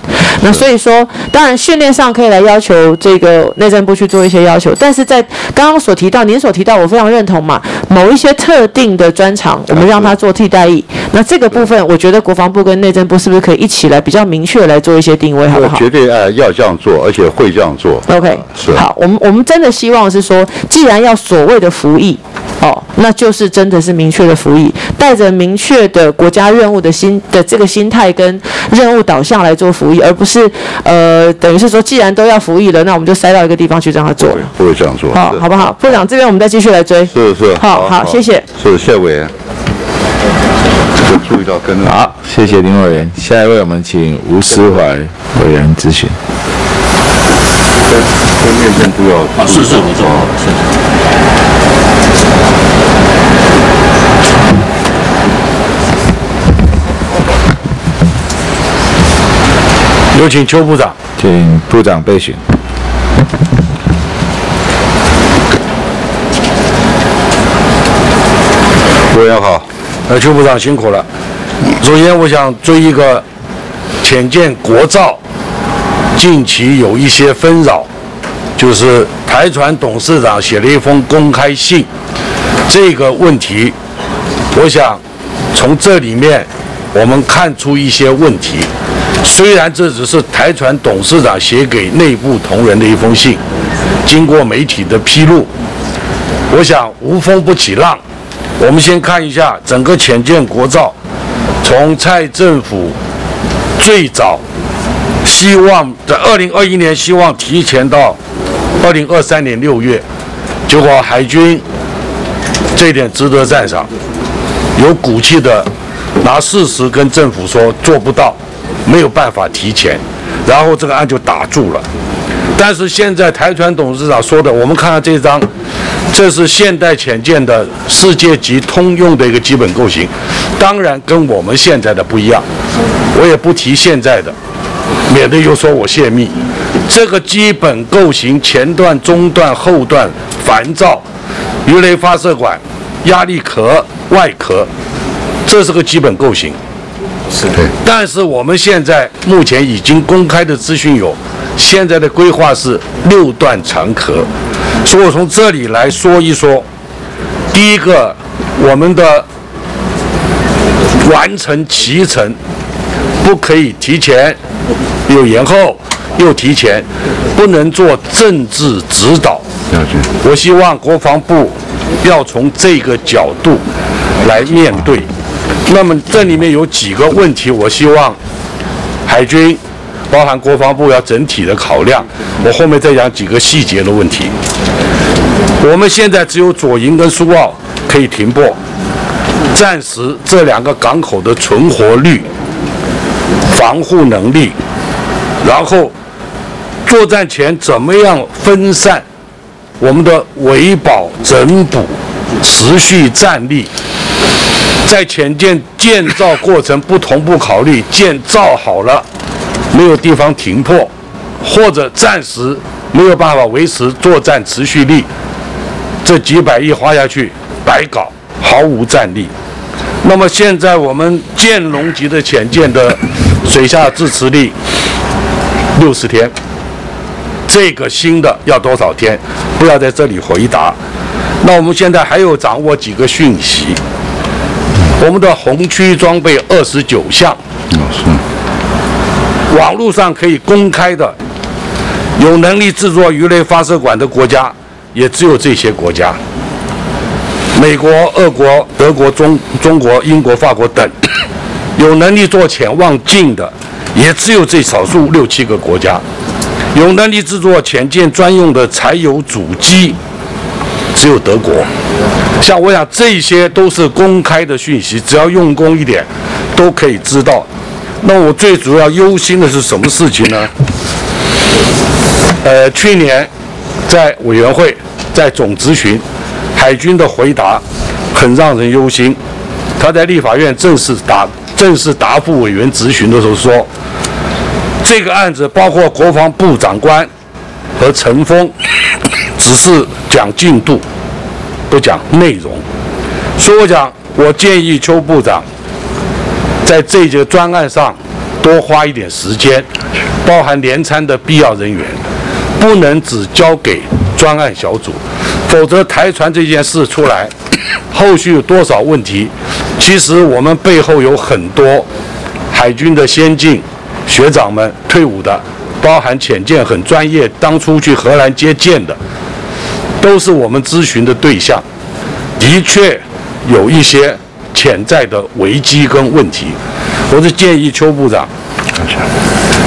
那所以说，当然训练上可以来要求这个内政部去做一些要求，但是在刚刚所提到，您所提到，我非常认同嘛，某一些特定的专长，我们让他做替代役。那这个部分，我觉得国防部跟内政部是不是可以一起来比较明确来做一些定位，好不好？绝对呃要这样做，而且会这样做。OK，是。好，我们我们真的希望是说，既然要所谓的服役，哦，那就是真的是明确的服役，带着明确的国家任务的心的这个心态跟任务导向来做服役，而不是呃，等于是说，既然都要服役了，那我们就塞到一个地方去让他做了。不会这样做。好，好不好？部长这边我们再继续来追。是是。好好，谢谢。是谢委员。这个注意到跟好，谢谢林委员。下一位我们请吴思怀委员咨询。跟面政部要啊，是是，没错，是。有请邱部长，请部长备询。委员好，呃，邱部长辛苦了。首先，我想追一个浅见国造。近期有一些纷扰，就是台船董事长写了一封公开信，这个问题，我想从这里面我们看出一些问题。虽然这只是台船董事长写给内部同仁的一封信，经过媒体的披露，我想无风不起浪。我们先看一下整个浅见国造，从蔡政府最早。希望在二零二一年，希望提前到二零二三年六月。结果海军这一点值得赞赏，有骨气的拿事实跟政府说做不到，没有办法提前，然后这个案就打住了。但是现在台船董事长说的，我们看看这张，这是现代潜舰的世界级通用的一个基本构型，当然跟我们现在的不一样，我也不提现在的。免得又说我泄密。这个基本构型前段、中段、后段烦躁鱼雷发射管、压力壳、外壳，这是个基本构型。是对。但是我们现在目前已经公开的资讯有，现在的规划是六段长壳，所以我从这里来说一说。第一个，我们的完成脐程不可以提前，有延后，又提前，不能做政治指导。我希望国防部要从这个角度来面对。那么这里面有几个问题，我希望海军，包含国防部要整体的考量。我后面再讲几个细节的问题。我们现在只有左营跟苏澳可以停泊，暂时这两个港口的存活率、防护能力，然后作战前怎么样分散我们的维保、整补、持续战力，在潜舰建造过程不同步考虑，建造好了没有地方停泊，或者暂时没有办法维持作战持续力。这几百亿花下去白搞，毫无战力。那么现在我们舰龙级的潜舰的水下自持力六十天，这个新的要多少天？不要在这里回答。那我们现在还有掌握几个讯息？我们的红区装备二十九项，网络上可以公开的，有能力制作鱼雷发射管的国家。也只有这些国家，美国、俄国、德国、中中国、英国、法国等，有能力做潜望镜的，也只有这少数六七个国家，有能力制作潜舰专用的柴油主机，只有德国。像我想，这些都是公开的讯息，只要用功一点，都可以知道。那我最主要忧心的是什么事情呢？呃，去年。在委员会，在总咨询，海军的回答很让人忧心。他在立法院正式答正式答复委员质询的时候说，这个案子包括国防部长官和陈峰，只是讲进度，不讲内容。所以我讲，我建议邱部长在这节专案上多花一点时间，包含连参的必要人员。不能只交给专案小组，否则台船这件事出来，后续有多少问题？其实我们背后有很多海军的先进学长们退伍的，包含浅见很专业，当初去荷兰接见的，都是我们咨询的对象。的确有一些潜在的危机跟问题，我是建议邱部长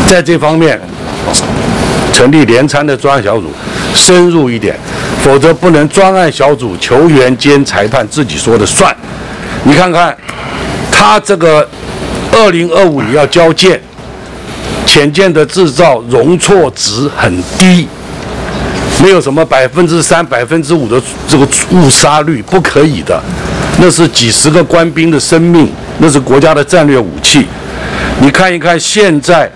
在这方面。成立连参的专案小组，深入一点，否则不能专案小组球员兼裁判自己说的算。你看看，他这个二零二五你要交舰，潜舰的制造容错值很低，没有什么百分之三、百分之五的这个误杀率，不可以的。那是几十个官兵的生命，那是国家的战略武器。你看一看现在。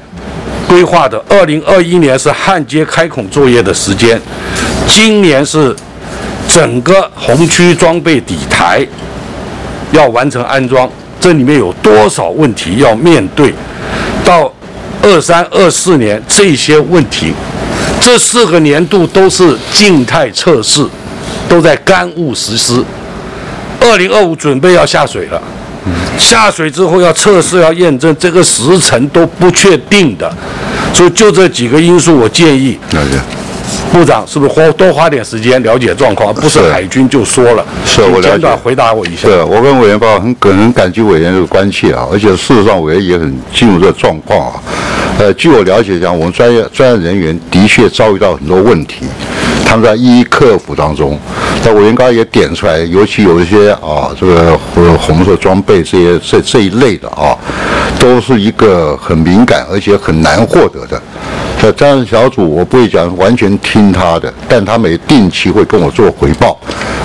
规划的二零二一年是焊接开孔作业的时间，今年是整个红区装备底台要完成安装，这里面有多少问题要面对？到二三二四年这些问题，这四个年度都是静态测试，都在干务实施。二零二五准备要下水了。下水之后要测试要验证，这个时辰都不确定的，所以就这几个因素，我建议部长是不是花多花点时间了解状况，不是海军就说了。是我了解。回答我一下。对，我跟委员报很很感激委员这个关切啊，而且事实上委员也很进入这个状况啊。呃，据我了解讲，我们专业专业人员的确遭遇到很多问题。他们在一一克服当中，那委员刚才也点出来，尤其有一些啊，这个红色装备这些这这一类的啊，都是一个很敏感而且很难获得的。在专案小组，我不会讲完全听他的，但他每定期会跟我做回报。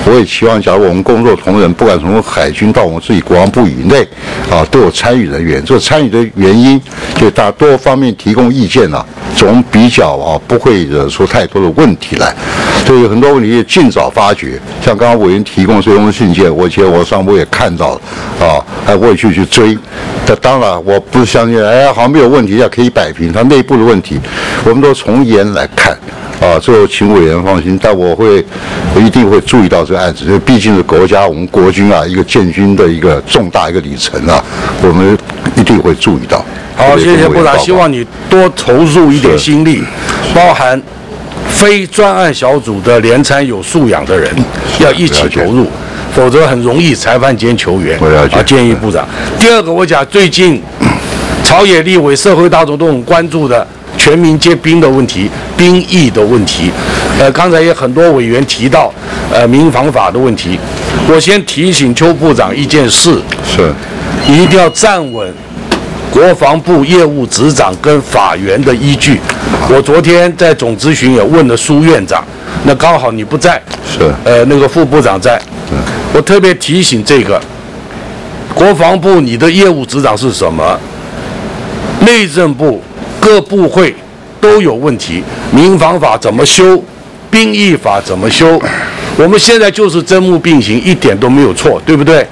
我也希望，假如我们工作同仁，不管从海军到我们自己国防部以内，啊，都有参与人员。这参与的原因，就大多方面提供意见了，总比较啊不会惹出太多的问题来。所以很多问题尽早发掘。像刚刚委员提供这封信件，我觉得我上部也看到了，啊，还我也去去追。那当然，我不相信，哎，好像没有问题，要可以摆平它内部的问题，我们都从严来看。啊，最后请委员放心，但我会，我一定会注意到这个案子，因为毕竟是国家我们国军啊一个建军的一个重大一个里程啊，我们一定会注意到。好，谢谢部长，希望你多投入一点心力，包含非专案小组的联参有素养的人要一起投入，否则很容易裁判兼球员。我了解。啊，建议部长。第二个，我讲最近朝野立委、社会大众都很关注的。全民皆兵的问题，兵役的问题，呃，刚才也很多委员提到，呃，民防法的问题。我先提醒邱部长一件事，是，你一定要站稳国防部业务执掌跟法源的依据。我昨天在总咨询也问了苏院长，那刚好你不在，是，呃，那个副部长在，我特别提醒这个，国防部你的业务执掌是什么？内政部。各部会都有问题，民防法怎么修，兵役法怎么修？我们现在就是针目并行，一点都没有错，对不对？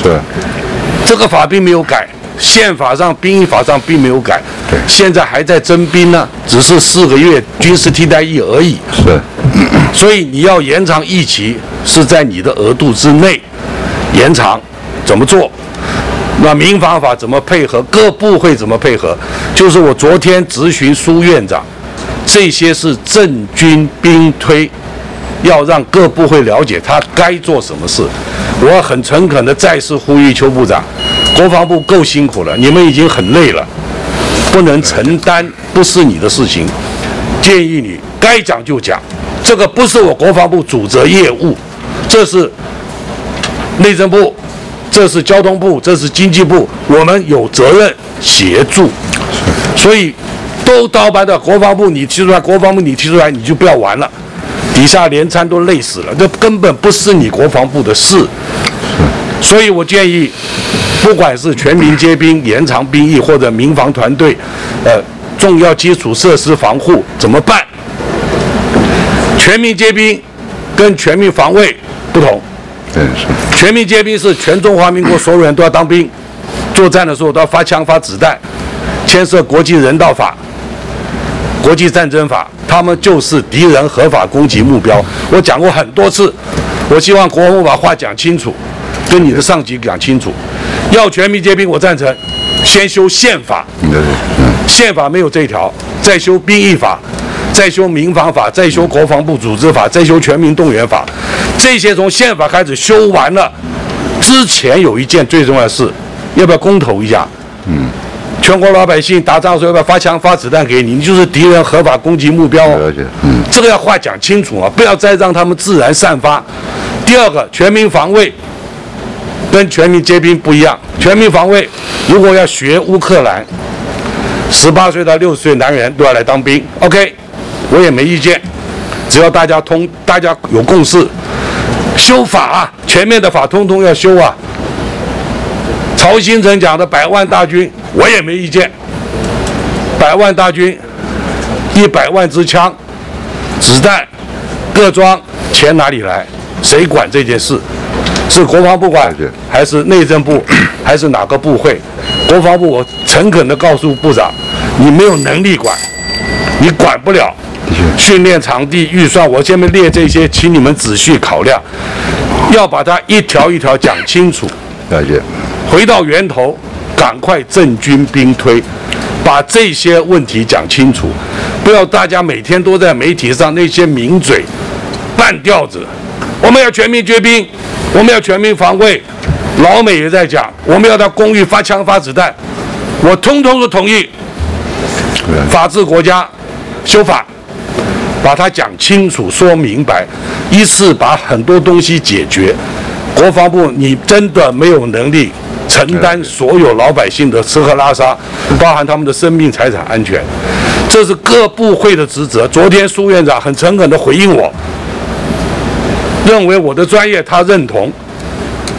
是。这个法并没有改，宪法上、兵役法上并没有改。对。现在还在征兵呢，只是四个月军事替代役而已。是。所以你要延长役期，是在你的额度之内延长，怎么做？那民防法怎么配合？各部会怎么配合？就是我昨天咨询苏院长，这些是政军兵推，要让各部会了解他该做什么事。我很诚恳的再次呼吁邱部长，国防部够辛苦了，你们已经很累了，不能承担不是你的事情。建议你该讲就讲，这个不是我国防部主责业务，这是内政部。这是交通部，这是经济部，我们有责任协助，所以都倒班的国防部，你提出来，国防部你提出来，你就不要玩了，底下连参都累死了，这根本不是你国防部的事，所以我建议，不管是全民皆兵、延长兵役或者民防团队，呃，重要基础设施防护怎么办？全民皆兵跟全民防卫不同。对，是全民皆兵是全中华民国所有人都要当兵，作战的时候都要发枪发子弹，牵涉国际人道法、国际战争法，他们就是敌人合法攻击目标。我讲过很多次，我希望国防部把话讲清楚，跟你的上级讲清楚，要全民皆兵，我赞成，先修宪法，宪法没有这一条，再修兵役法。再修民防法，再修国防部组织法，再修全民动员法，这些从宪法开始修完了。之前有一件最重要的事，要不要公投一下？嗯，全国老百姓打仗的时候要不要发枪发子弹给你？你就是敌人合法攻击目标。了解，嗯，这个要话讲清楚啊，不要再让他们自然散发。第二个，全民防卫跟全民皆兵不一样。全民防卫如果要学乌克兰，十八岁到六十岁男人都要来当兵。OK。我也没意见，只要大家通，大家有共识，修法啊，全面的法通通要修啊。曹新成讲的百万大军，我也没意见。百万大军，一百万支枪、子弹、各装，钱哪里来？谁管这件事？是国防部管，还是内政部，还是哪个部会？国防部，我诚恳地告诉部长，你没有能力管，你管不了。训练场地预算，我下面列这些，请你们仔细考量，要把它一条一条讲清楚。了解。回到源头，赶快正军兵推，把这些问题讲清楚，不要大家每天都在媒体上那些名嘴、半吊子。我们要全民皆兵，我们要全民防卫。老美也在讲，我们要到公寓发枪发子弹，我通通都同意。法治国家，修法。把它讲清楚、说明白，一次把很多东西解决。国防部，你真的没有能力承担所有老百姓的吃喝拉撒，包含他们的生命财产安全，这是各部会的职责。昨天苏院长很诚恳地回应我，认为我的专业他认同，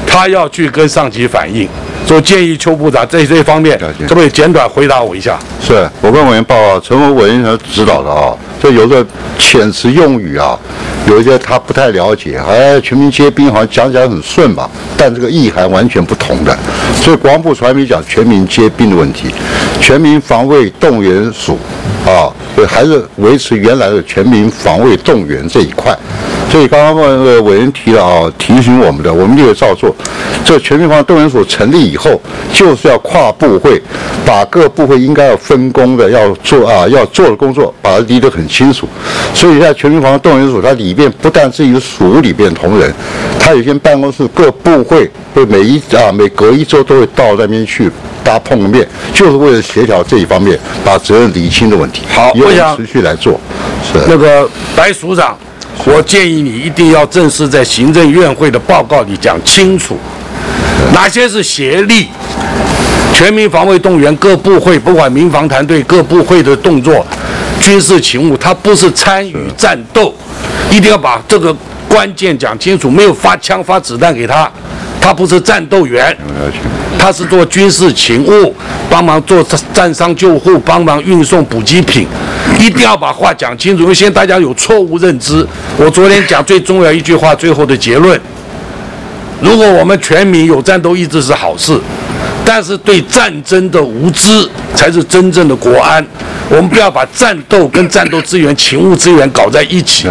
他要去跟上级反映。所以建议邱部长在这方面，可不可以简短回答我一下？是我跟委员报告，陈文委员他指导的啊，这有个遣词用语啊，有一些他不太了解，哎，全民皆兵好像讲起来很顺嘛，但这个意涵完全不同的。所以国防部传媒讲全民皆兵的问题，全民防卫动员署啊，所以还是维持原来的全民防卫动员这一块。所以刚刚那个委员提了啊，提醒我们的，我们也照做。这全民防动员署成立以后，就是要跨部会，把各部会应该要分工的要做啊，要做的工作，把它理得很清楚。所以在全民防动员署它里面不但是一个署里边同仁，它有些办公室各部会会每一啊每隔一周都会到那边去。大家碰个面，就是为了协调这一方面，把责任理清的问题。好，我想持续来做。是那个白署长，我建议你一定要正式在行政院会的报告里讲清楚，哪些是协力全民防卫动员各部会，不管民防团队各部会的动作、军事勤务，它不是参与战斗，一定要把这个关键讲清楚。没有发枪发子弹给他，他不是战斗员。他是做军事勤务，帮忙做战伤救护，帮忙运送补给品，一定要把话讲清楚，因为现在大家有错误认知。我昨天讲最重要一句话，最后的结论：如果我们全民有战斗意志是好事，但是对战争的无知才是真正的国安。我们不要把战斗跟战斗资源、勤务资源搞在一起。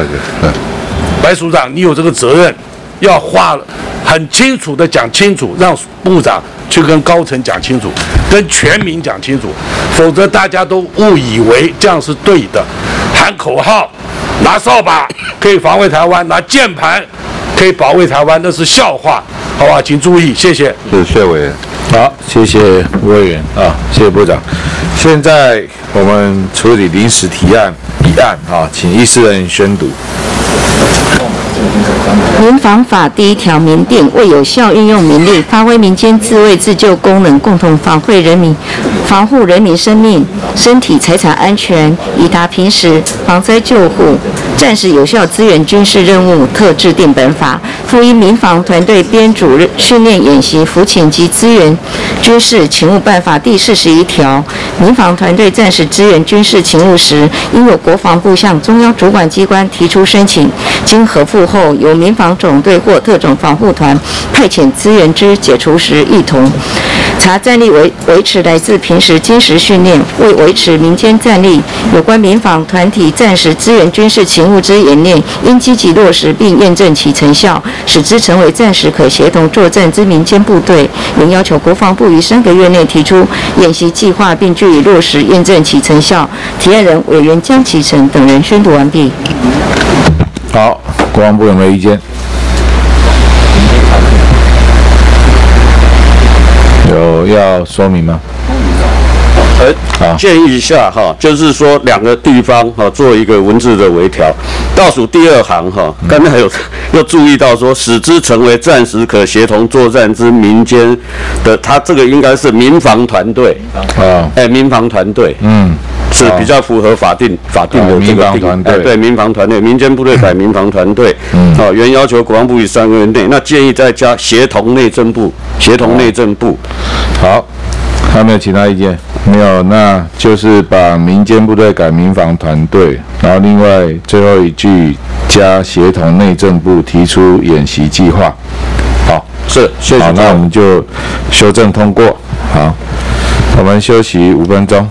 白署长，你有这个责任，要话很清楚的讲清楚，让部长。去跟高层讲清楚，跟全民讲清楚，否则大家都误以为这样是对的。喊口号，拿扫把可以防卫台湾，拿键盘可以保卫台湾，那是笑话，好吧？请注意，谢谢。是谢委员。好，谢谢吴委员啊，谢谢部长。现在我们处理临时提案一案啊，请议事人宣读。民防法第一条明定，为有效运用民力，发挥民间自卫自救功能，共同防卫人民、防护人民生命、身体财产安全，以达平时防灾救护、战时有效支援军事任务，特制定本法。附依民防团队编组训练演习、服勤及资源军事勤务办法第四十一条，民防团队战时支援军事勤务时，应由国防部向中央主管机关提出申请，经核复后，由民防总队或特种防护团派遣支援之解除时，一同查战力维维持来自平时军事训练，为维持民间战力，有关民防团体战时支援军事勤务之演练，应积极落实并验证其成效。使之成为暂时可协同作战之民间部队，并要求国防部于三个月内提出演习计划，并据以落实验证其成效。提案人委员江启臣等人宣读完毕。好，国防部有没有意见？有要说明吗？呃，建议一下哈，就是说两个地方哈做一个文字的微调。倒数第二行哈，刚才还有要注意到说，使之成为暂时可协同作战之民间的，他这个应该是民防团队啊，哎，民防团队，嗯，是比较符合法定法定的这个定，哎，对，民防团队，民间部队改民防团队，嗯，好，原要求国防部于三个月内，那建议再加协同内政部，协同内政部，好。还有没有其他意见？没有，那就是把民间部队改民防团队，然后另外最后一句加协同内政部提出演习计划。好，是，谢谢。好，那我们就修正通过。好，我们休息五分钟。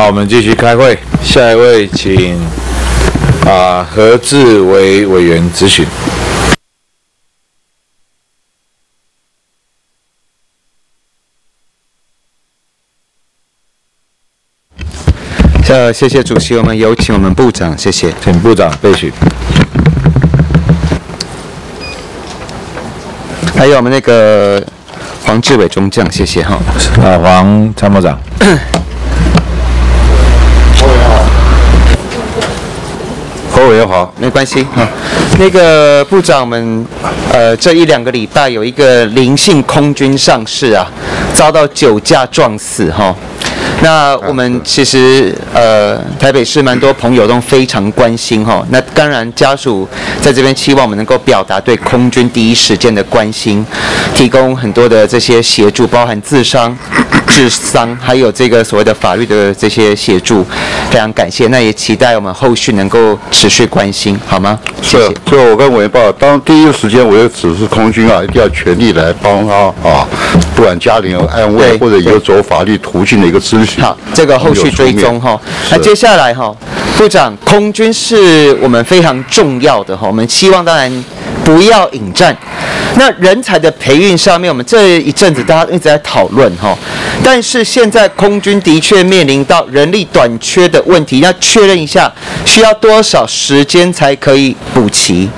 好，我们继续开会。下一位，请啊何志伟委员咨询。呃，谢谢主席，我们有请我们部长，谢谢。请部长备询。还有我们那个黄志伟中将，谢谢哈。啊，黄参谋长。侯委员好，没关系啊。那个部长，们呃这一两个礼拜有一个灵性空军上士啊，遭到酒驾撞死哈。那我们其实呃台北市蛮多朋友都非常关心哈。那当然家属在这边期望我们能够表达对空军第一时间的关心，提供很多的这些协助，包含自伤、治伤，还有这个所谓的法律的这些协助，非常感谢。那也期待我们后续能够持续关心，好吗？谢谢。所以我跟委员报，当第一时间我也指示空军啊，一定要全力来帮他啊，不管家里有安慰或者有走法律途径的一个咨询。好，这个后续追踪哈。那接下来哈，部长，空军是我们非常重要的哈，我们希望当然不要引战。那人才的培育上面，我们这一阵子大家一直在讨论哈，但是现在空军的确面临到人力短缺的问题，要确认一下需要多少时间才可以补齐。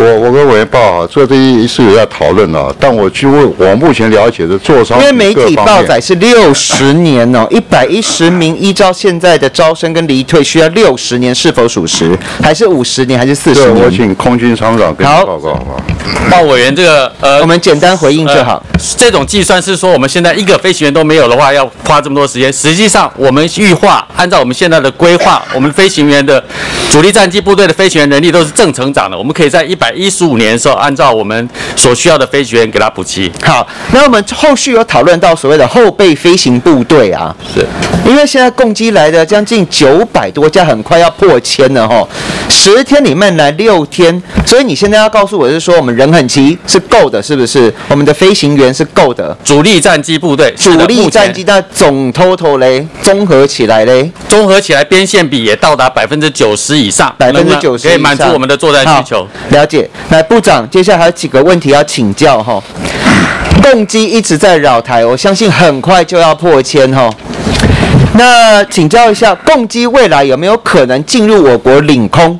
我我跟委员报啊，这这一是有要讨论啊，但我就我目前了解的座商因为媒体报载是六十年哦，一百一十名，依照现在的招生跟离退需要六十年，是否属实？还是五十年？还是四十对，年？我请空军厂长跟你报告好不好？鲍委员，这个呃，我们简单回应就好。这种计算是说，我们现在一个飞行员都没有的话，要花这么多时间。实际上，我们预化按照我们现在的规划，我们飞行员的主力战机部队的飞行员能力都是正成长的。我们可以在一百一十五年的时候，按照我们所需要的飞行员给他补齐。好，那我们后续有讨论到所谓的后备飞行部队啊，是因为现在共机来的将近九百多架，很快要破千了哈。十天里面来六天，所以你现在要告诉我是说我们人很齐是够的，是不是？我们的飞行员是够的。主力战机部队，主力战机那总 total 嘞，综合起来嘞，综合起来边线比也到达百分之九十以上，百分之九十可以满足我们的作战需求。了解。来，部长，接下来还有几个问题要请教哈。动机一直在扰台，我相信很快就要破千哈。那请教一下，共机未来有没有可能进入我国领空？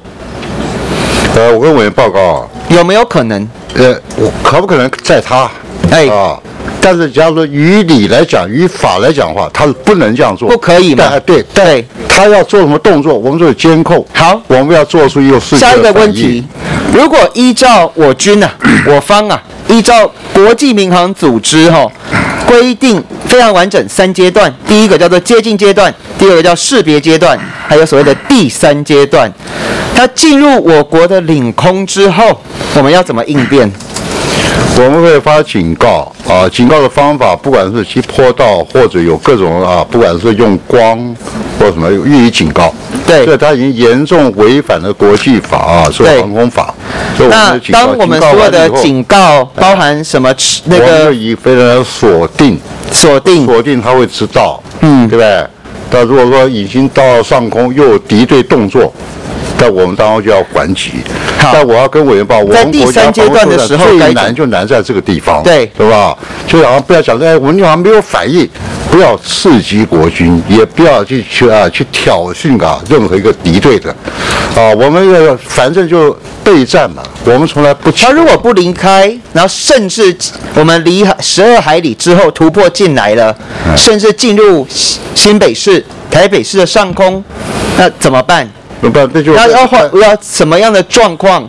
呃，我跟委员报告啊，有没有可能？呃，我可不可能在他？哎啊，但是假如说于理来讲，于法来讲的话，他是不能这样做，不可以嘛但对对，他要做什么动作，我们做监控。好，我们要做出一个事下一个问题，如果依照我军啊，我方啊，依照国际民航组织哈、规定非常完整三阶段，第一个叫做接近阶段，第二个叫识别阶段，还有所谓的第三阶段。它进入我国的领空之后，我们要怎么应变？我们会发警告啊，警告的方法，不管是去坡道或者有各种啊，不管是用光或什么予以警告。对，这他已经严重违反了国际法啊，是对航空法。所以我们当我们所有的警告包含什么那个就以飞人来锁定，锁定锁定他会知道，嗯，对不对？但如果说已经到上空又有敌对动作，那我们当然就要还击。但我要跟委员报，我在第们国家三阶段的时候最难就难在这个地方，对对吧？就好像不要讲说，哎，我们好像没有反应，不要刺激国军，也不要去去啊去挑衅啊任何一个敌对的，啊，我们要反正就备战嘛，我们从来不。他如果不离开，然后甚至我们离十二海里之后突破进来了，甚至进入新新北市、台北市的上空，那怎么办？不，那就要要换要什么样的状况，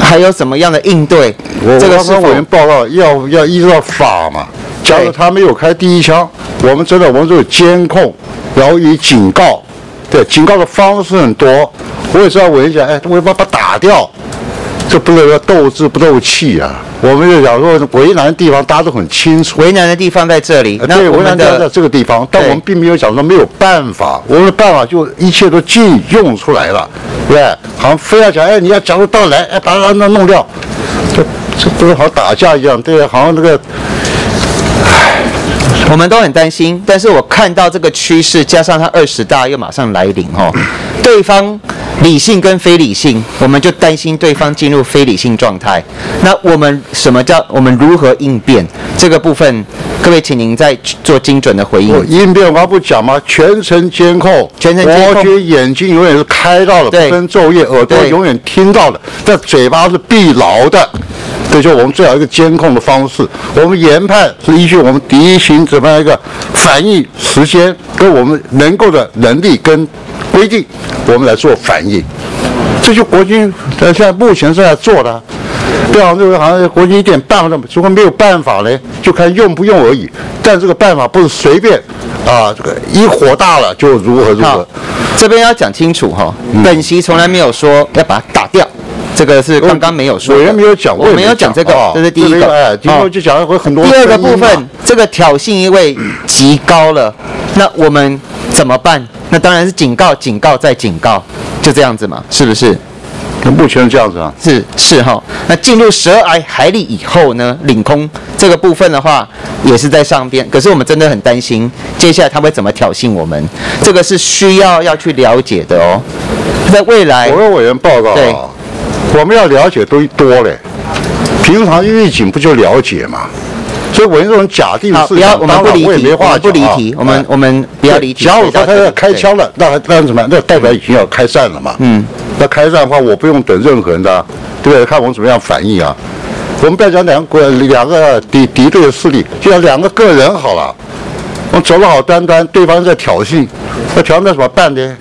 还有什么样的应对？我这个是委员报告要要依照法嘛。假如他没有开第一枪，我们真的我们就有监控，然后以警告，对，警告的方式很多。我也知道委员讲，哎，我要把他打掉，这不能要斗智不斗气啊。我们就讲说为难的地方大家都很清楚，为难的地方在这里。那对，为难地方在这个地方，但我们并没有讲说没有办法，我们的办法就一切都尽用出来了，对？好像非要讲，哎，你要假如到来，哎，把它那弄掉，这这不是好像打架一样，对？好像那个，唉，我们都很担心，但是我看到这个趋势，加上它二十大又马上来临哦，对方理性跟非理性，我们就担心对方进入非理性状态。那我们什么叫我们如何应变这个部分？各位，请您再做精准的回应。应变我刚不讲吗？全程监控，全程监控国军眼睛永远是开到的，不分昼夜，耳朵永远听到的，但嘴巴是闭牢的。这就是我们最好一个监控的方式。我们研判是依据我们敌情怎么样一个反应时间，跟我们能够的能力跟规定，我们来做反应。这就国军呃现在目前是在做的啊。对啊，认为好像国军一点办法都没有，如果没有办法呢，就看用不用而已。但这个办法不是随便啊，这个一火大了就如何如何。这边要讲清楚哈，本席从来没有说要把它打掉，这个是刚刚没有说的。委员没有讲，我没有讲这个，这是第一个。哎，今后就讲会很多。第二个部分，这个挑衅意味极高了，那我们怎么办？那当然是警告、警告再警告，就这样子嘛，是不是？那目前是这样子啊。是是哈。那进入十二海里以后呢，领空这个部分的话，也是在上边。可是我们真的很担心，接下来他会怎么挑衅我们？这个是需要要去了解的哦。在未来，我跟委员报告对啊，我们要了解都多嘞，平常预警不就了解嘛？所以委员这种假定好，是不要，我们不离题，我们离题，我们我们不要离题。假如说他要开枪了，那那怎么样？那代表已经要开战了嘛？嗯，那开战的话，我不用等任何人的啊，对不对？看我们怎么样反应啊。我们不要讲两个两个敌敌对的势力，就讲两个个人好了。我们走得好端端，对方在挑衅，那挑衅那怎么办呢？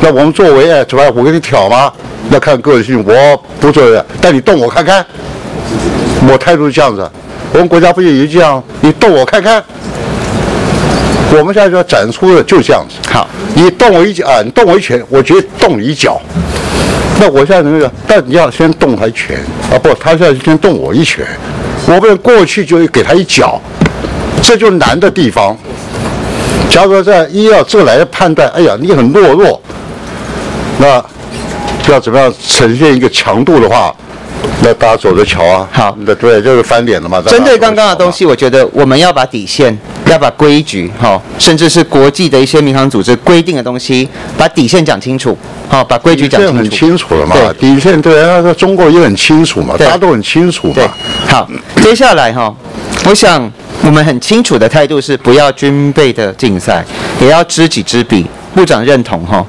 那我们作为哎，怎么样？我跟你挑吗？那看个性，我不作为，但你动我看看。我态度是这样子，我们国家不也也这样？你动我看看。我们现在就要展出的就这样子。好，你动我一脚啊，你动我一拳，我直接动你一脚。那我现在能够，但你要先动他一拳啊，不，他现在先动我一拳，我不能过去就给他一脚，这就难的地方。假如说在医药这来判断，哎呀，你很懦弱，那要怎么样呈现一个强度的话，那大家走着瞧啊。好，那对，就是翻脸了嘛。针对刚刚的东西，我觉得我们要把底线，要把规矩，哈，甚至是国际的一些民航组织规定的东西，把底线讲清楚，好，把规矩讲清楚。这很清楚了嘛对，底线对，那个中国也很清楚嘛，大家都很清楚嘛。好，接下来哈，我想我们很清楚的态度是不要军备的竞赛，也要知己知彼。部长认同哈？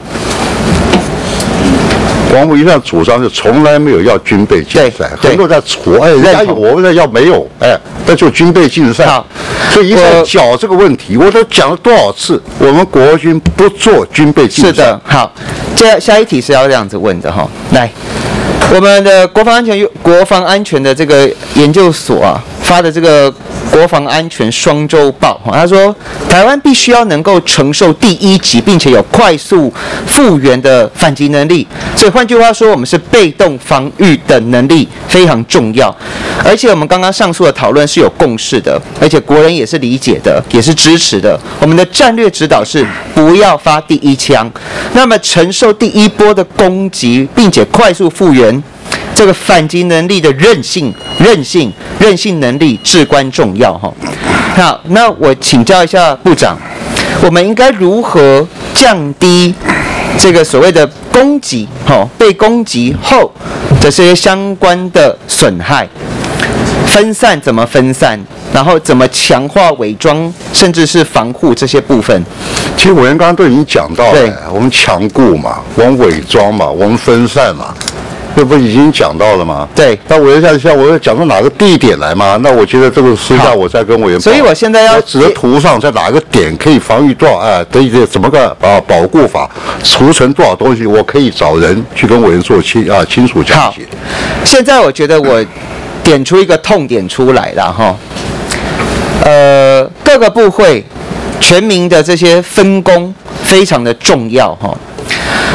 王部一向主张是从来没有要军备竞赛，很多在戳，哎，人家有，我们在要没有，哎，那就军备竞赛。所以一再搅这个问题，我都讲了多少次，我们国军不做军备竞赛。是的，好，接下一题是要这样子问的哈，来，我们的国防安全国防安全的这个研究所啊发的这个国防安全双周报，他说台湾必须要能够承受第一级，并且有快速复原的反击能力。所以换句话说，我们是被动防御的能力非常重要。而且我们刚刚上述的讨论是有共识的，而且国人也是理解的，也是支持的。我们的战略指导是不要发第一枪，那么承受第一波的攻击，并且快速复原。这个反击能力的韧性、韧性、韧性能力至关重要哈。好，那我请教一下部长，我们应该如何降低这个所谓的攻击，哈，被攻击后的这些相关的损害？分散怎么分散？然后怎么强化伪装，甚至是防护这些部分？其实委员刚刚都已经讲到了，我们强固嘛，我们伪装嘛，我们分散嘛，这不已经讲到了吗？对。那委员现在现在我要讲到哪个地点来吗？那我觉得这个私下我再跟委员。所以我现在要指着图上在哪个点可以防御多少哎，得得怎么个啊保护法，储存多少东西，我可以找人去跟委员做清啊清楚讲解。现在我觉得我点出一个痛点出来了哈，呃，各个部会全民的这些分工非常的重要哈。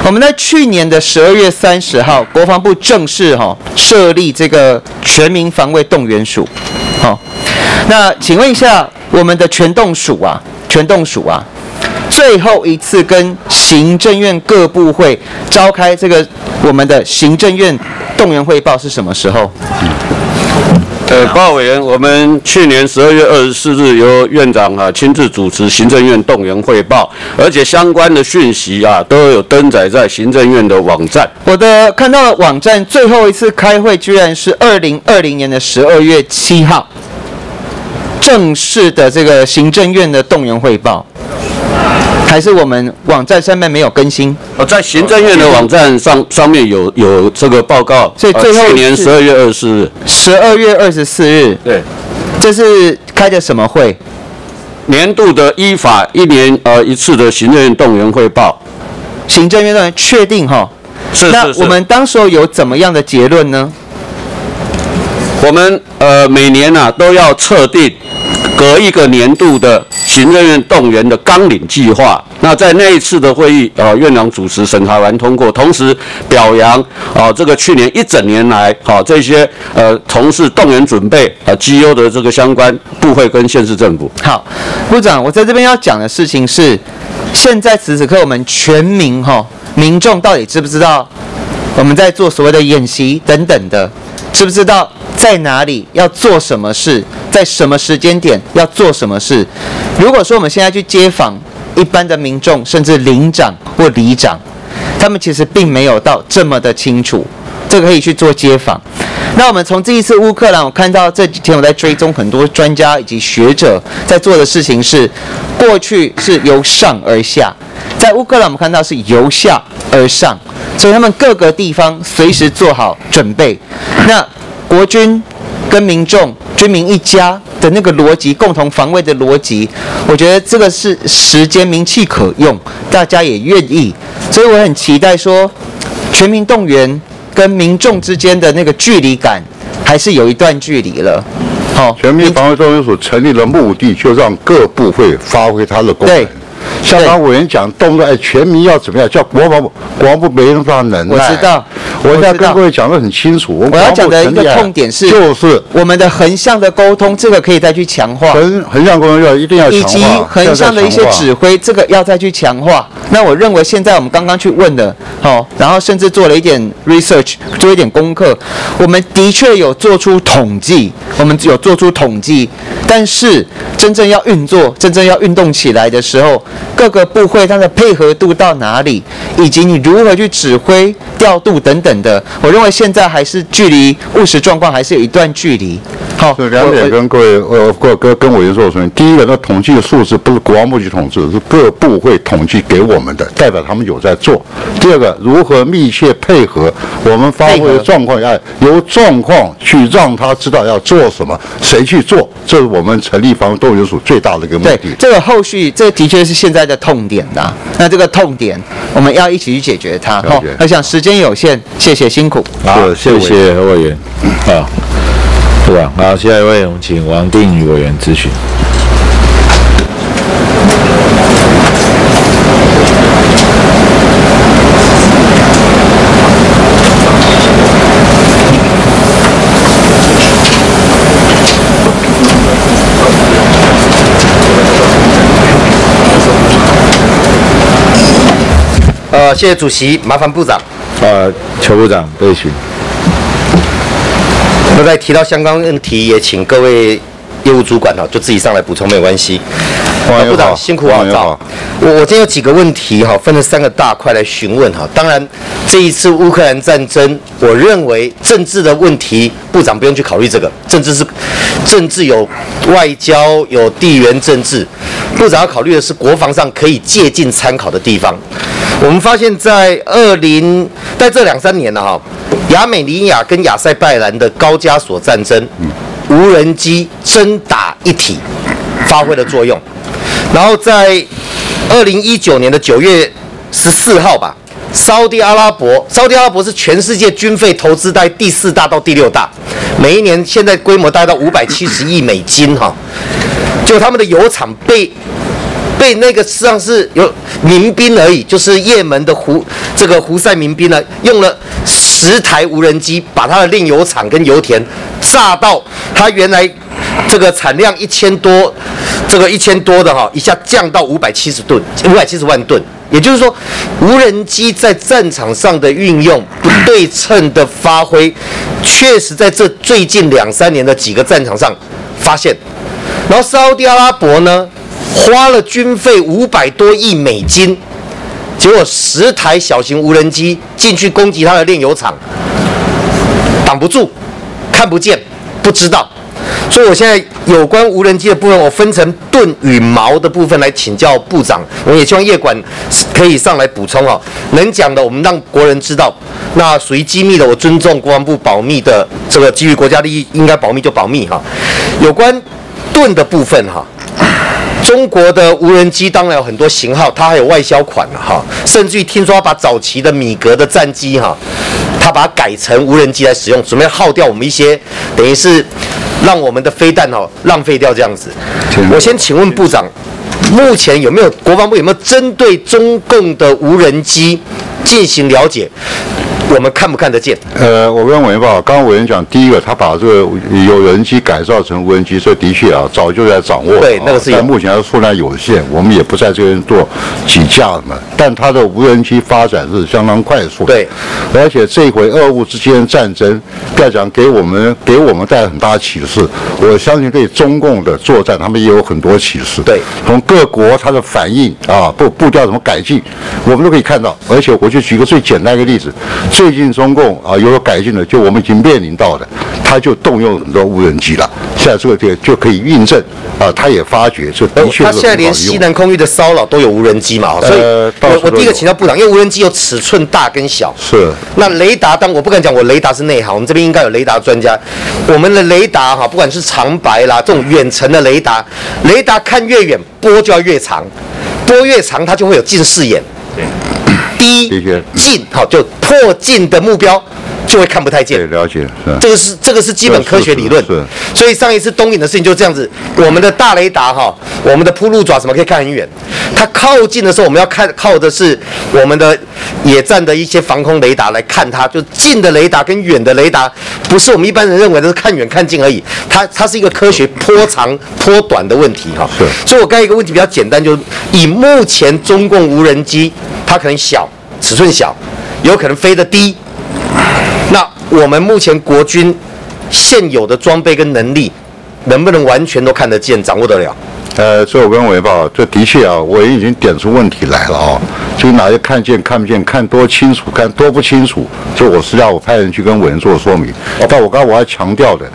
我们在去年的十二月三十号，国防部正式哈设立这个全民防卫动员署，好，那请问一下我们的全动署啊，全动署啊，最后一次跟行政院各部会召开这个我们的行政院动员汇报是什么时候？呃，报委员，我们去年十二月二十四日由院长啊亲自主持行政院动员汇报，而且相关的讯息啊都有登载在行政院的网站。我的看到的网站最后一次开会居然是二零二零年的十二月七号，正式的这个行政院的动员汇报，还是我们网站上面没有更新？哦，在行政院的网站上上面有有这个报告，所以最后呃去年十二月二十四日，十二月二十四日，对，这是开的什么会？年度的依法一年呃一次的行政院动员汇报。行政院动员确定哈？是是是那我们当时候有怎么样的结论呢？我们呃每年啊都要测定隔一个年度的行政院动员的纲领计划。那在那一次的会议，呃，院长主持审查完通过，同时表扬啊、这个去年一整年来，好、这些呃从事动员准备啊绩优的这个相关部会跟县市政府。好，部长，我在这边要讲的事情是，现在此时此刻我们全民哈民众到底知不知道我们在做所谓的演习等等的，知不知道在哪里要做什么事，在什么时间点要做什么事？如果说我们现在去街访一般的民众，甚至领长或里长，他们其实并没有到这么的清楚，这个可以去做街访。那我们从这一次乌克兰，我看到这几天我在追踪很多专家以及学者在做的事情是，过去是由上而下，在乌克兰我们看到是由下而上，所以他们各个地方随时做好准备。那国军跟民众、军民一家的那个逻辑，共同防卫的逻辑，我觉得这个是时间名气可用，大家也愿意，所以我很期待说，全民动员跟民众之间的那个距离感，还是有一段距离了。好、全民防卫中心所成立的目的，就让各部会发挥它的功能。像刚委员讲，动作哎，全民要怎么样？叫国防部，国防部没那么大能耐。我知道，我现在我知道跟各位讲得很清楚。我我要讲的一个痛点是，就是我们的横向的沟通，这个可以再去强化。横横向沟通要一定要强化，以及横向的一些指挥，这个要再去强化。那我认为现在我们刚刚去问的，好、然后甚至做了一点 research，做一点功课，我们的确有做出统计，我们有做出统计，但是真正要运作、真正要运动起来的时候，各个部会它的配合度到哪里，以及你如何去指挥、调度等等的，我认为现在还是距离务实状况还是有一段距离。好，这两点跟各位呃各跟跟委员说说明。第一个，那统计的数字不是国防部去统计，是各部会统计给我们的，代表他们有在做。第二个，如何密切配合我们发挥的状况，要由状况去让他知道要做什么，谁去做，这是我们成立防卫动员署最大的一个目对的。，这个后续这的确是现在的痛点呐。那这个痛点，我们要一起去解决它。了解我想时间有限，谢谢辛苦。好，谢谢何委员。好，对吧，好，下一位我们请王定宇委员咨询。呃，谢谢主席，麻烦部长。呃，邱部长备询。那在提到相关问题，也请各位业务主管哈，就自己上来补充，没有关系。部长辛苦王啊，早委员好。我我今天有几个问题哈，分了三个大块来询问哈。当然，这一次乌克兰战争，我认为政治的问题，部长不用去考虑这个，政治是政治有外交有地缘政治，部长要考虑的是国防上可以借鉴参考的地方。我们发现，在二零在这两三年了哈，亚美尼亚跟亚塞拜然的高加索战争，无人机真打一体发挥了作用。然后在二零一九年的九月十四号吧，沙地阿拉伯，沙地阿拉伯是全世界军费投资在第四大到第六大，每一年现在规模大概到五百七十亿美金哈，就他们的油厂被被那个实际上是有民兵而已，就是也门的胡这个胡塞民兵呢，用了十台无人机把他的炼油厂跟油田炸到他原来这个产量一千多，这个一千多的哈，一下降到五百七十吨，五百七十万吨。也就是说，无人机在战场上的运用不对称的发挥，确实在这最近两三年的几个战场上发现。然后沙特阿拉伯呢，花了军费五百多亿美金，结果十台小型无人机进去攻击他的炼油厂，挡不住，看不见，不知道。所以我现在有关无人机的部分，我分成盾与矛的部分来请教部长。我也希望叶管可以上来补充哦，能讲的我们让国人知道。那属于机密的，我尊重国防部保密的这个基于国家利益应该保密就保密哈。有关盾的部分哈，中国的无人机当然有很多型号，它还有外销款了哈，甚至于听说把早期的米格的战机哈，它把它改成无人机来使用，准备耗掉我们一些，等于是让我们的飞弹哦浪费掉这样子。我先请问部长，目前有没有国防部有没有针对中共的无人机进行了解？我们看不看得见？呃，我跟委员报，刚刚委员讲，第一个，他把这个有人机改造成无人机，这的确啊，早就在掌握。对，那个是。但目前的数量有限，我们也不在这边做几架嘛。但它的无人机发展是相当快速。对。而且这回俄乌之间战争，不要讲给我们给我们带来很大的启示，我相信对中共的作战，他们也有很多启示。对。从各国它的反应啊，步步调怎么改进，我们都可以看到。而且我就举个最简单一个例子。最近中共啊有所改进的，就我们已经面临到的，他就动用很多无人机了。现在这个就就可以印证啊，他也发觉这的确他现在连西南空域的骚扰都有无人机嘛，所以，我我第一个请教部长，因为无人机有尺寸大跟小。是。那雷达，当我不敢讲，我雷达是内行，我们这边应该有雷达专家。我们的雷达哈，不管是长白啦，这种远程的雷达，雷达看越远，波就要越长，波越长，它就会有近视眼。低近好，就破近的目标就会看不太见。对，了解，这个是这个是基本科学理论。是。所以上一次东引的事情就这样子，我们的大雷达哈，我们的铺路爪什么可以看很远，它靠近的时候我们要看靠的是我们的野战的一些防空雷达来看它，就近的雷达跟远的雷达不是我们一般人认为的是看远看近而已，它它是一个科学波长波短的问题哈。是。所以我刚才一个问题比较简单，就是以目前中共无人机，它可能小。尺寸小，有可能飞得低。那我们目前国军现有的装备跟能力，能不能完全都看得见、掌握得了？呃，这我跟委员报，这的确啊，我已经点出问题来了啊。就哪些看见看不见，看多清楚，看多不清楚，就我私下我派人去跟委员做说明。但我刚刚我还强调的，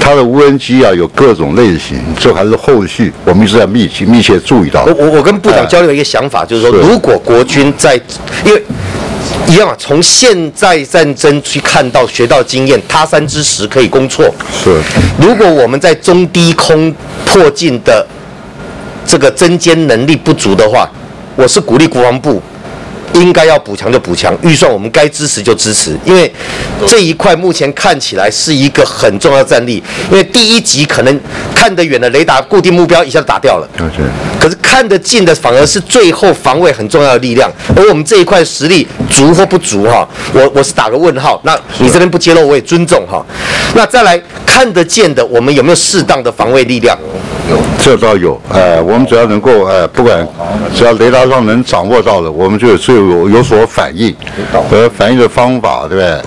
它的无人机啊有各种类型，这还是后续我们一直在密切密切注意到。我我我跟部长交流一个想法，就是说，如果国军在，因为一样啊，从现在战争去看到学到经验，他山之石可以攻错。是。如果我们在中低空迫近的。这个增坚能力不足的话，我是鼓励国防部应该要补强就补强，预算我们该支持就支持，因为这一块目前看起来是一个很重要的战力。因为第一级可能看得远的雷达固定目标一下就打掉了，可是看得近的反而是最后防卫很重要的力量。而我们这一块实力足或不足哈，我我是打个问号。那你这边不揭露我也尊重哈。那再来看得见的，我们有没有适当的防卫力量？这倒有，呃，我们只要能够，呃，不管只要雷达上能掌握到的，我们就就有有所反应，和反应的方法，对不对？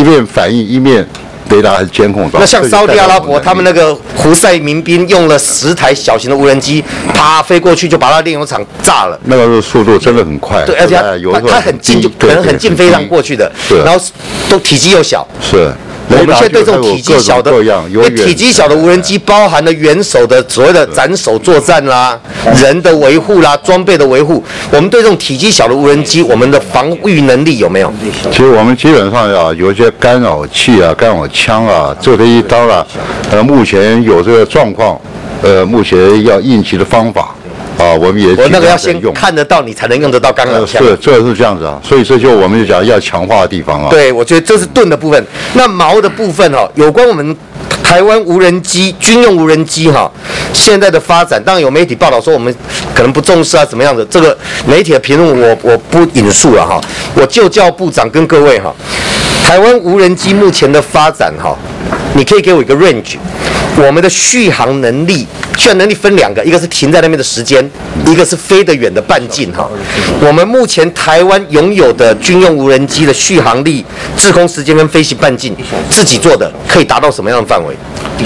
一面反应，一面雷达还是监控到。那像沙特阿拉伯，他们那个胡塞民兵用了十台小型的无人机，啪飞过去就把那炼油厂炸了。那个速度真的很快，对，而且它它很近，就可能很近飞上过去的，然后都体积又小。是。我们现在对这种体积小的，因为体积小的无人机包含了元首的所谓的斩首作战啦、人的维护啦、装备的维护。我们对这种体积小的无人机，我们的防御能力有没有？其实我们基本上啊，有一些干扰器啊、干扰枪啊，这些当然，呃，目前有这个状况，呃，目前要应急的方法。啊，我们也我那个要先看得到，你才能用得到干扰枪。是，这是这样子啊，所以这就我们就讲要强化的地方啊。对，我觉得这是盾的部分。那矛的部分哈，有关我们台湾无人机军用无人机哈，现在的发展，当然有媒体报道说我们可能不重视啊，怎么样的？这个媒体的评论我我不引述了哈，我就叫部长跟各位哈，台湾无人机目前的发展哈，你可以给我一个 range。我们的续航能力，续航能力分两个，一个是停在那边的时间，一个是飞得远的半径哈。我们目前台湾拥有的军用无人机的续航力、滞空时间跟飞行半径，自己做的可以达到什么样的范围？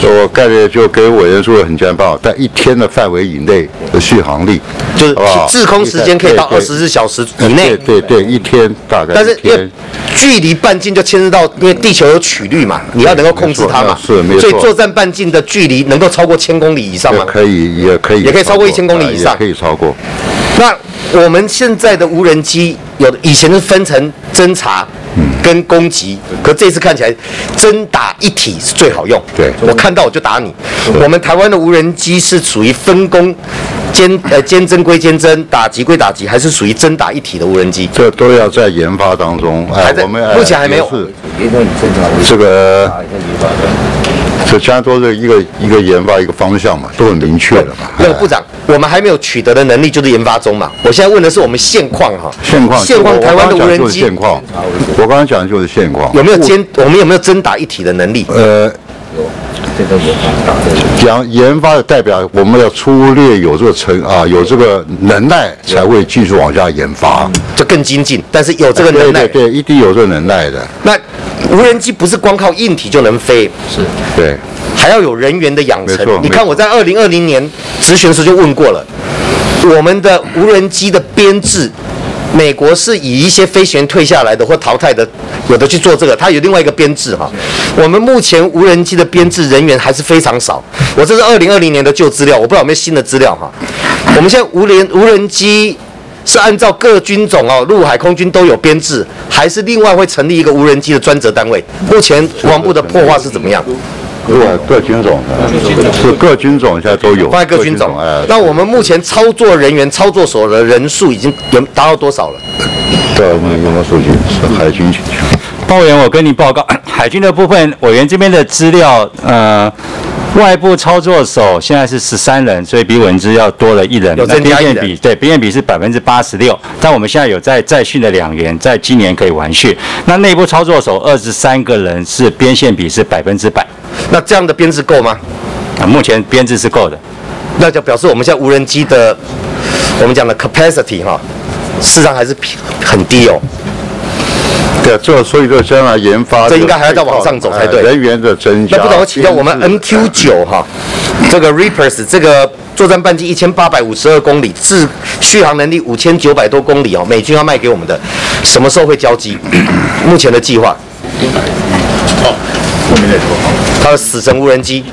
我概略就给委员说的很简单，在一天的范围以内的续航力，就是滞空时间可以到二十四小时以内。对对对，一天大概但是因为距离半径就牵涉到，因为地球有曲率嘛，你要能够控制它嘛，是没错。所以作战半径的距离能够超过千公里以上吗？可以也可以也可以超过1000公里以上可以超过。那我们现在的无人机有的以前是分成侦察跟攻击，可这次看起来侦打一体是最好用。对，我看到我就打你。我们台湾的无人机是属于分工兼呃兼侦归兼侦，打击归打击，还是属于侦打一体的无人机？这都要在研发当中，哎还，在我们哎目前还没有是这个，这现在都是一个一个研发一个方向嘛，都很明确了嘛。那个部长，我们还没有取得的能力就是研发中嘛。我现在问的是我们现况哈，现况，现况台湾的无人机现况，我刚刚讲的就是现况。有没有兼我们有没有侦打一体的能力？呃，有讲研发的代表，我们要粗略有这个成啊，有这个能耐，才会继续往下研发，就更精进。但是有这个能耐，对对，一定有这个能耐的，那无人机不是光靠硬体就能飞，是对。还要有人员的养成。你看我在二零二零年咨询时就问过了，我们的无人机的编制，美国是以一些飞行员退下来的或淘汰的，有的去做这个，它有另外一个编制哈。我们目前无人机的编制人员还是非常少。我这是二零二零年的旧资料，我不知道有没有新的资料哈。我们现在无人无人机。是按照各军种哦，陆海空军都有编制，还是另外会成立一个无人机的专责单位？目前国防部的破化是怎么样？各各军种的，是各军种现在都有，放在各军种。哎，那我们目前操作人员、操作所的人数已经有达到多少了？对，我们有没有数据？是海军请求。包委员，我跟你报告，海军的部分委员这边的资料，呃，外部操作手现在是十三人，所以比文资要多了一人。有增加一人那编练比对边线比是百分之八十六，但我们现在有在在训的两员，在今年可以完训。那内部操作手二十三个人是边线比是百分之百。那这样的编制够吗？啊，目前编制是够的。那就表示我们现在无人机的，我们讲的 capacity 哈，事实上还是偏很低哦。对，这所以就将来研发，这应该还要再往上走才对哎人员的增加。那不懂我请教我们 NQ 九哈，这个 Reapers 这个作战半径一千八百五十二公里，自续航能力五千九百多公里哦，美军要卖给我们的，什么时候会交机？目前的计划？它的死神无人机，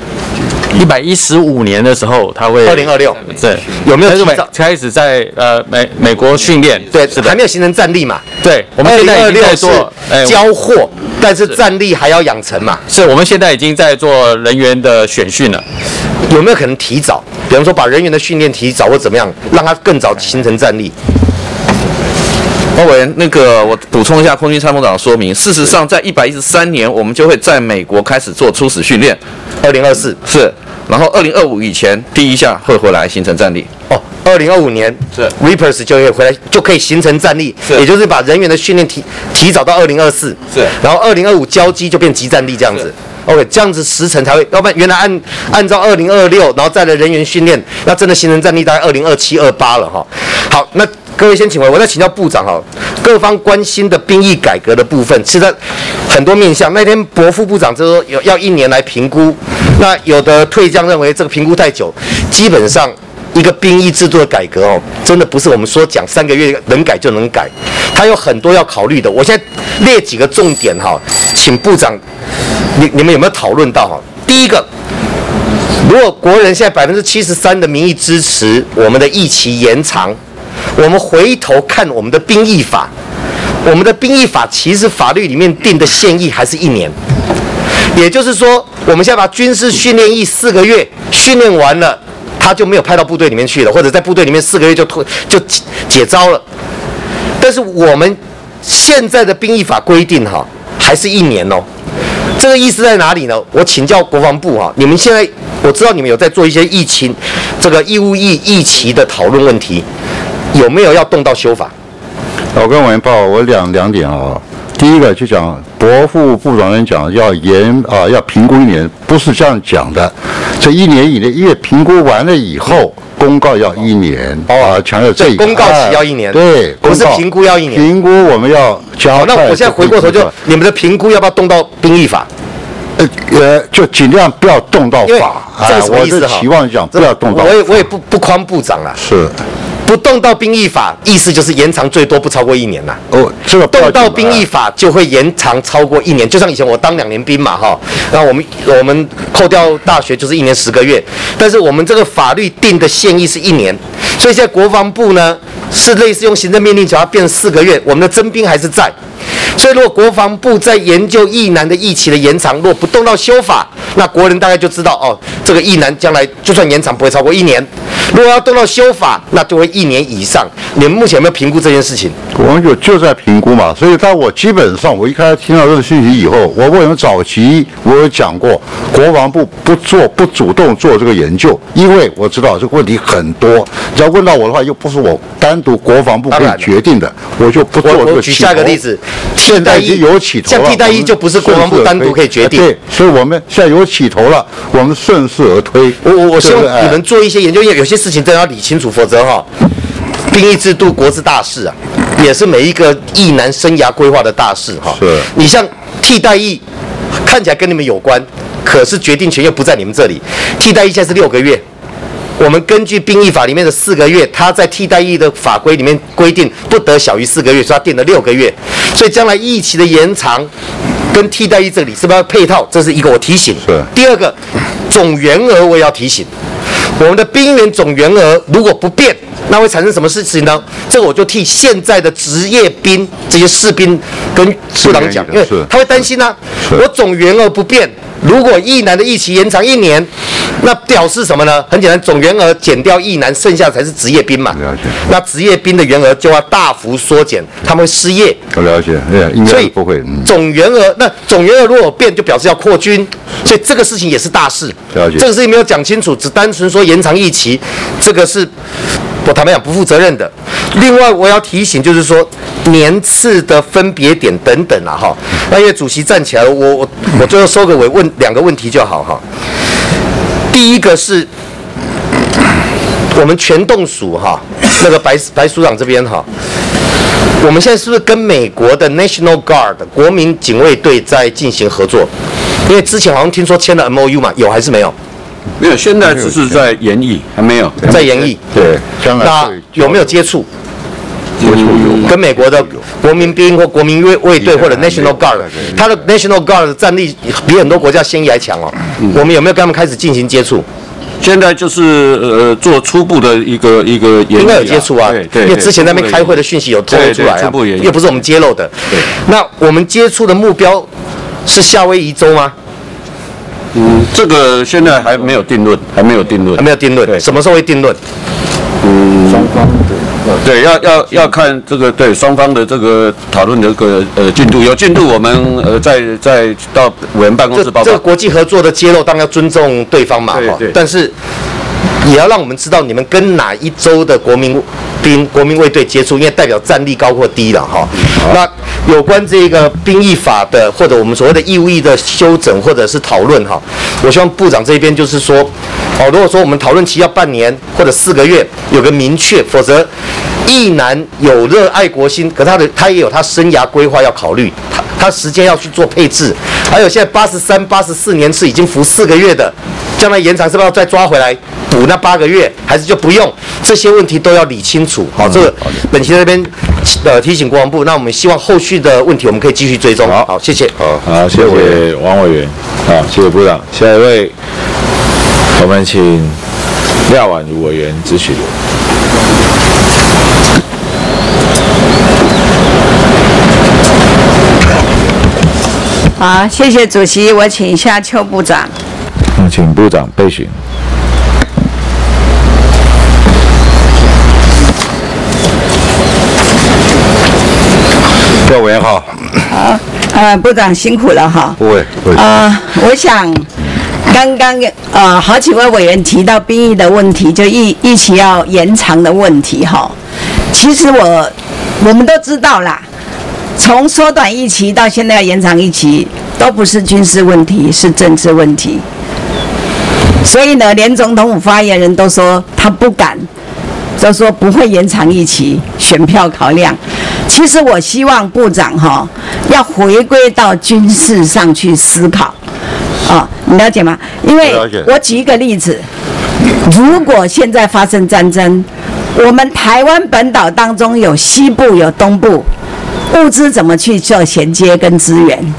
一百一十五年的时候，他会二零二六对，有没有开始提早开始在呃美美国训练？对，是还没有形成战力嘛？对，我们现在已经在做交货，但是战力还要养成嘛？是我们现在已经在做人员的选训了。有没有可能提早？比方说把人员的训练提早，或怎么样，让他更早形成战力？欧委员，那个我补充一下空军参谋长的说明。事实上，在一百一十三年，我们就会在美国开始做初始训练。二零二四是，然后二零二五以前第一下会回来形成战力。哦，二零二五年是 Reapers 就会回来，就可以形成战力，也就是把人员的训练提提早到二零二四，是，然后二零二五交机就变集战力这样子。OK，这样子时程才会，要不然原来按按照二零二六，然后再来人员训练，那真的形成战力大概二零二七二八了哈。好，那各位先请回，我再请教部长哈，各方关心的兵役改革的部分，其实很多面向。那天博副部长就说有要一年来评估，那有的退将认为这个评估太久，基本上。一个兵役制度的改革哦，真的不是我们说讲三个月能改就能改，它有很多要考虑的。我现在列几个重点哈，请部长，你你们有没有讨论到哈？第一个，如果国人现在百分之七十三的民意支持我们的役期延长，我们回头看我们的兵役法，我们的兵役法其实法律里面定的现役还是一年，也就是说，我们现在把军事训练役四个月训练完了。他就没有派到部队里面去了，或者在部队里面四个月就退就解招了。但是我们现在的兵役法规定哈，还是一年哦。这个意思在哪里呢？我请教国防部哈，你们现在我知道你们有在做一些疫情这个义务役役期的讨论问题，有没有要动到修法？我跟委员报，我两两点啊。第一个就讲国副部长人讲要严啊，要评估一年，不是这样讲的。这一年以内，因为评估完了以后，公告要一年啊，强调这一个公告期要一年，对，不是评估要一年。评估我们要加，快。那我现在回过头就，你们的评估要不要动到兵役法？呃呃，就尽量不要动到法。这个哎我的什么意思哈？期望讲不要动到我也我也不不诓部长了，是。不动到兵役法，意思就是延长最多不超过一年呐。哦，这个动到兵役法就会延长超过一年，就像以前我当两年兵嘛哈，然后我们我们扣掉大学就是一年十个月，但是我们这个法律定的现役是一年，所以现在国防部呢是类似用行政命令把它变四个月，我们的征兵还是在。所以，如果国防部在研究役男的役期的延长，如果不动到修法，那国人大概就知道哦，这个役男将来就算延长不会超过一年。如果要动到修法，那就会一年以上。你们目前有没有评估这件事情？我们就就在评估嘛，所以但我基本上，我一开始听到这个讯息以后，我为什么早期我有讲过，国防部不做不主动做这个研究，因为我知道这个问题很多。只要问到我的话，又不是我单独国防部可以决定的，我就不做这个我我举下一个例子，现在已经有起头了，像替代役就不是国防部单独可以决定哎对，所以我们现在有起头了，我们顺势而推。我我我希望你们做一些研究，因为有些事情真的要理清楚，否则哈，兵役制度国之大事啊，也是每一个役男生涯规划的大事哈。是你像替代役，看起来跟你们有关，可是决定权又不在你们这里。替代役现在是六个月。我们根据兵役法里面的四个月，他在替代役的法规里面规定不得小于四个月，所以他定了六个月。所以将来役期的延长跟替代役这里是不是要配套？这是一个我提醒。是。第二个，总员额我也要提醒，我们的兵员总员额如果不变，那会产生什么事情呢？这个我就替现在的职业兵这些士兵跟部长讲，因为他会担心呢、我总员额不变，如果役男的役期延长一年，那表示什么呢？很简单，总员额减掉役男，剩下才是职业兵嘛。那职业兵的员额就要大幅缩减，他们会失业。我了解，所以该不会。嗯，总员额，那总员额如果变，就表示要扩军，所以这个事情也是大事。了解这个事情没有讲清楚，只单纯说延长役期，这个是我坦白讲不负责任的。另外，我要提醒就是说年次的分别点等等啊哈。那因为主席站起来了，我我我最后收个尾，问两个问题就好哈。第一个是。我们全动署哈，那个白白署长这边哈，我们现在是不是跟美国的 National Guard 国民警卫队在进行合作？因为之前好像听说签了 MOU 嘛，有还是没有？没有，现在只是在研议，还没有在研议。对，将来那有没有接触？跟美国的国民兵或国民卫卫队或者 National Guard，他的 National Guard 的战力比很多国家先役还强哦。我们有没有跟他们开始进行接触？现在就是呃做初步的一个一个应该有接触啊，对对，因为之前那边开会的讯息有透露出来又不是我们揭露的。对。那我们接触的目标是夏威夷州吗？嗯，这个现在还没有定论，还没有定论，还没有定论，什么时候会定论？嗯，双方的对，要要要看这个对双方的这个讨论的这个呃进度，有进度我们呃再再到委员办公室报告。这个国际合作的揭露，当然要尊重对方嘛，对对但是也要让我们知道你们跟哪一州的国民兵、国民卫队接触，因为代表战力高或低了哈。那有关这个兵役法的，或者我们所谓的义务役的修整或者是讨论哈，我希望部长这边就是说，哦，如果说我们讨论期要半年或者四个月，有个明确，否则一男有热爱国心，可他的他也有他生涯规划要考虑，他他时间要去做配置，还有现在八十三、八十四年是已经服四个月的，将来延长是不是要再抓回来补那八个月，还是就不用？这些问题都要理清楚。好，这个本期在这边呃提醒国防部，那我们希望后续的问题我们可以继续追踪。好，谢谢。好，好，谢谢王委员，好，谢谢部长。下一位，我们请廖婉如委员咨询。好，谢谢主席，我请下邱部长。嗯，请部长备询。廖委员好，好，呃，部长辛苦了哈。不会，不会。啊、我想刚刚呃好几位委员提到兵役的问题，就一一起要延长的问题哈。其实我我们都知道啦，从缩短一期到现在要延长一期，都不是军事问题，是政治问题。所以呢，连总统府发言人都说他不敢，都说不会延长一期，选票考量。其实我希望部长哈要回归到军事上去思考，啊，你了解吗？因为我举一个例子，如果现在发生战争，我们台湾本岛当中有西部有东部，物资怎么去做衔接跟支援？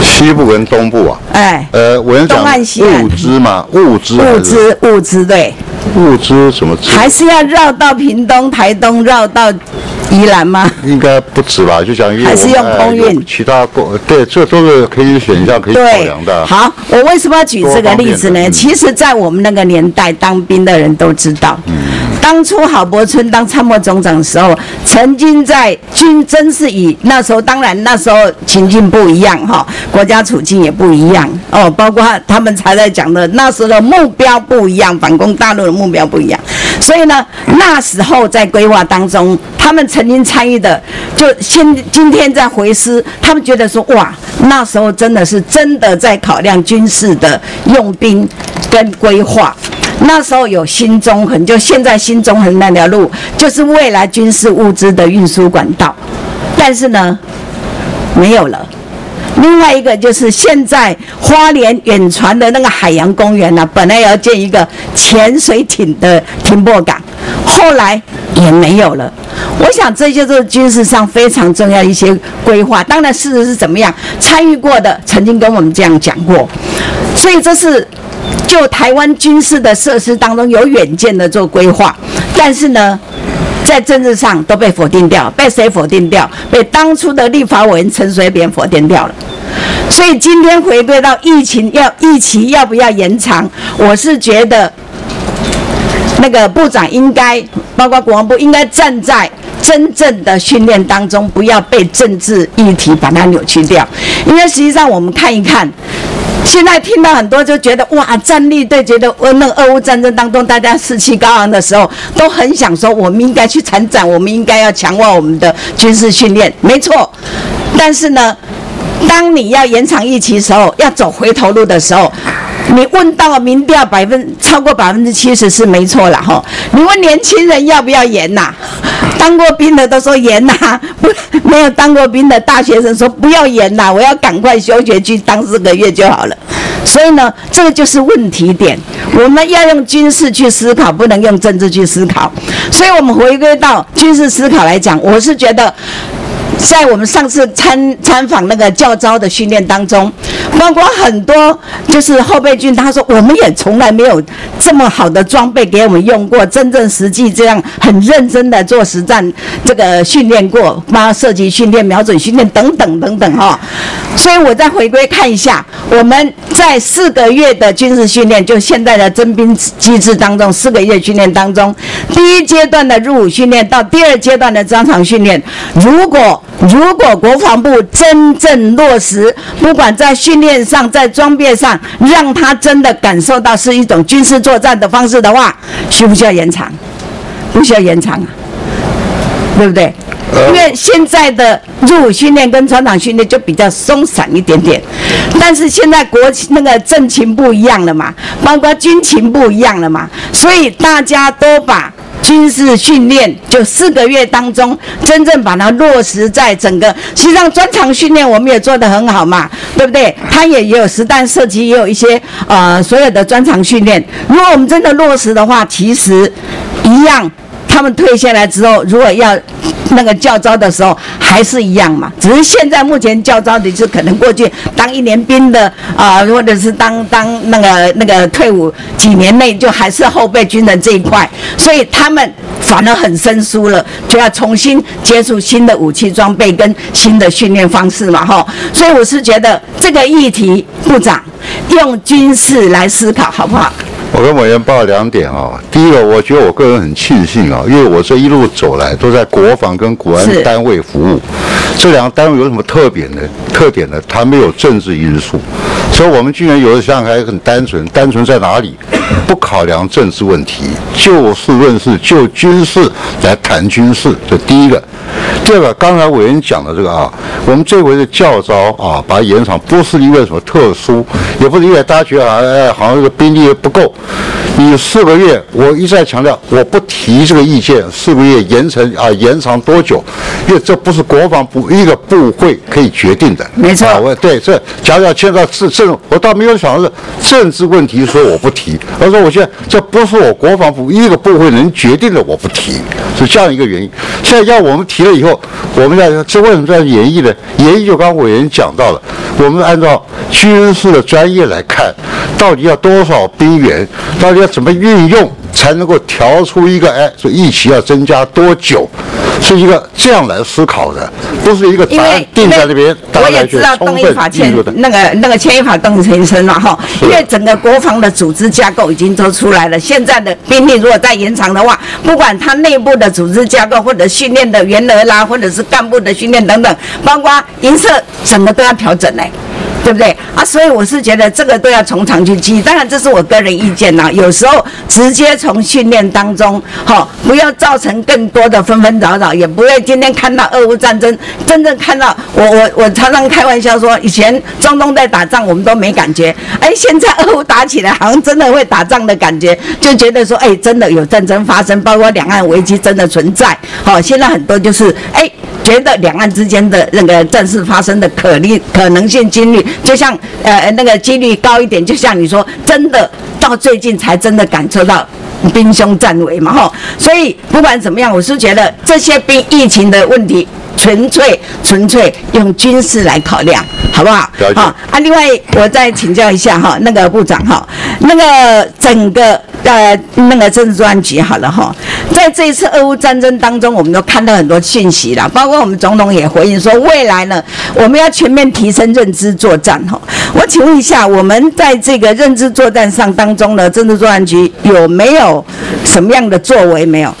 西部跟东部啊，哎，呃，我要讲物资嘛，物资物资物资对，物资怎么？还是要绕到屏东、台东，绕到宜兰吗？应该不止吧？就讲还是用空运其他国对，这都是可以选项可以考对量的。，好，我为什么要举这个例子呢？其实，在我们那个年代，当兵的人都知道，当初郝柏村当参谋总长的时候，曾经在军真是以那时候，当然那时候情境不一样哈，国家处境也不一样哦，包括他们才在讲的那时候的目标不一样，反攻大陆的目标不一样，所以呢，那时候在规划当中，他们曾经参与的，就现今天在回师，他们觉得说哇，那时候真的是真的在考量军事的用兵跟规划。那时候有新中横，就现在新中横那条路，就是未来军事物资的运输管道，但是呢，没有了。另外一个就是现在花莲远传的那个海洋公园呢、本来要建一个潜水艇的停泊港，后来也没有了。我想这些都是军事上非常重要一些规划。当然，事实是怎么样，参与过的曾经跟我们这样讲过，所以这是就台湾军事的设施当中有远见的做规划，但是呢。在政治上都被否定掉，被谁否定掉？被当初的立法委员陈水扁否定掉了。所以今天回归到疫情要疫情要不要延长，我是觉得那个部长应该，包括国防部应该站在真正的训练当中，不要被政治议题把它扭曲掉。因为实际上我们看一看。现在听到很多就觉得哇，战力对决的呃那俄乌战争当中，大家士气高昂的时候，都很想说我们应该去参战，我们应该要强化我们的军事训练，没错。但是呢，当你要延长疫情时候，要走回头路的时候，你问到民调百分超过百分之七十是没错了哈。你问年轻人要不要严呐、当过兵的都说严呐、不没有当过兵的大学生说不要严呐、我要赶快休学去当四个月就好了。所以呢，这个就是问题点。我们要用军事去思考，不能用政治去思考。所以我们回归到军事思考来讲，我是觉得。在我们上次参参访那个教招的训练当中，包括很多就是后备军，他说我们也从来没有这么好的装备给我们用过，真正实际这样很认真的做实战这个训练过，包括射击训练、瞄准训练等等等等哈。所以我再回归看一下，我们在四个月的军事训练，就现在的征兵机制当中，四个月训练当中，第一阶段的入伍训练到第二阶段的专场训练，如果如果国防部真正落实，不管在训练上、在装备上，让他真的感受到是一种军事作战的方式的话，需不需要延长？不需要延长啊，对不对？因为现在的入伍训练跟专场训练就比较松散一点点，但是现在国情那个政情不一样了嘛，包括军情不一样了嘛，所以大家都把军事训练就四个月当中，真正把它落实在整个。实际上专场训练我们也做得很好嘛，对不对？它也也有实弹射击，也有一些呃所有的专场训练。如果我们真的落实的话，其实一样。他们退下来之后，如果要那个教招的时候，还是一样嘛。只是现在目前教招的是可能过去当一年兵的啊、或者是当当那个那个退伍几年内就还是后备军人这一块，所以他们反而很生疏了，就要重新接触新的武器装备跟新的训练方式嘛，哈。所以我是觉得这个议题，部长用军事来思考好不好？我跟委员报两点啊、第一个，我觉得我个人很庆幸啊，因为我这一路走来都在国防跟国安单位服务，这两个单位有什么特点呢？特点呢？它没有政治因素，所以我们军人有的想法还很单纯，单纯在哪里？不考量政治问题，就事论事，就军事来谈军事，这第一个。第二个，刚才委员讲的这个啊，我们这回的教招啊，把它延长，不是因为什么特殊，也不是因为大家觉得啊，哎，好像这个兵力不够。你四个月，我一再强调，我不提这个意见，四个月延长啊，延长多久？因为这不是国防部一个部会可以决定的。没错。我对这，假如要牵到政政，我倒没有想到是政治问题，说我不提，而说我现在这不是我国防部一个部会能决定的，我不提，是这样一个原因。现在要我们提了以后，我们要这为什么这样演绎呢？演绎就刚刚委员讲到了，我们按照军事的专业来看，到底要多少兵员，到底要怎么运用，才能够调出一个哎，说一期要增加多久，是一个这样来思考的，不是一个答案定在那边，大我也知道动充分议法签。那个那个签一法动全身了哈，因为整个国防的组织架构已经都出来了。现在的兵力如果再延长的话，不管它内部的组织架构或者训练的员额啦，或者是干部的训练等等，包括银色整个都要调整嘞。对不对啊？所以我是觉得这个都要从长去记。当然，这是我个人意见呐。有时候直接从训练当中，哈、不要造成更多的纷纷扰扰，也不会今天看到俄乌战争，真正看到我我我常常开玩笑说，以前中东在打仗我们都没感觉，哎，现在俄乌打起来，好像真的会打仗的感觉，就觉得说，哎，真的有战争发生，包括两岸危机真的存在。好、现在很多就是，哎。觉得两岸之间的那个战事发生的可能可能性几率，就像呃那个几率高一点，就像你说，真的到最近才真的感受到。兵凶战危嘛，吼，所以不管怎么样，我是觉得这些兵疫情的问题，纯粹纯粹用军事来考量，好不好？好啊，另外我再请教一下哈，那个部长哈，那个整个呃那个政治专局好了哈，在这一次俄乌战争当中，我们都看到很多讯息了，包括我们总统也回应说，未来呢，我们要全面提升认知作战哈。我请问一下，我们在这个认知作战上当中呢，政治作战局有没有什么样的作为没有？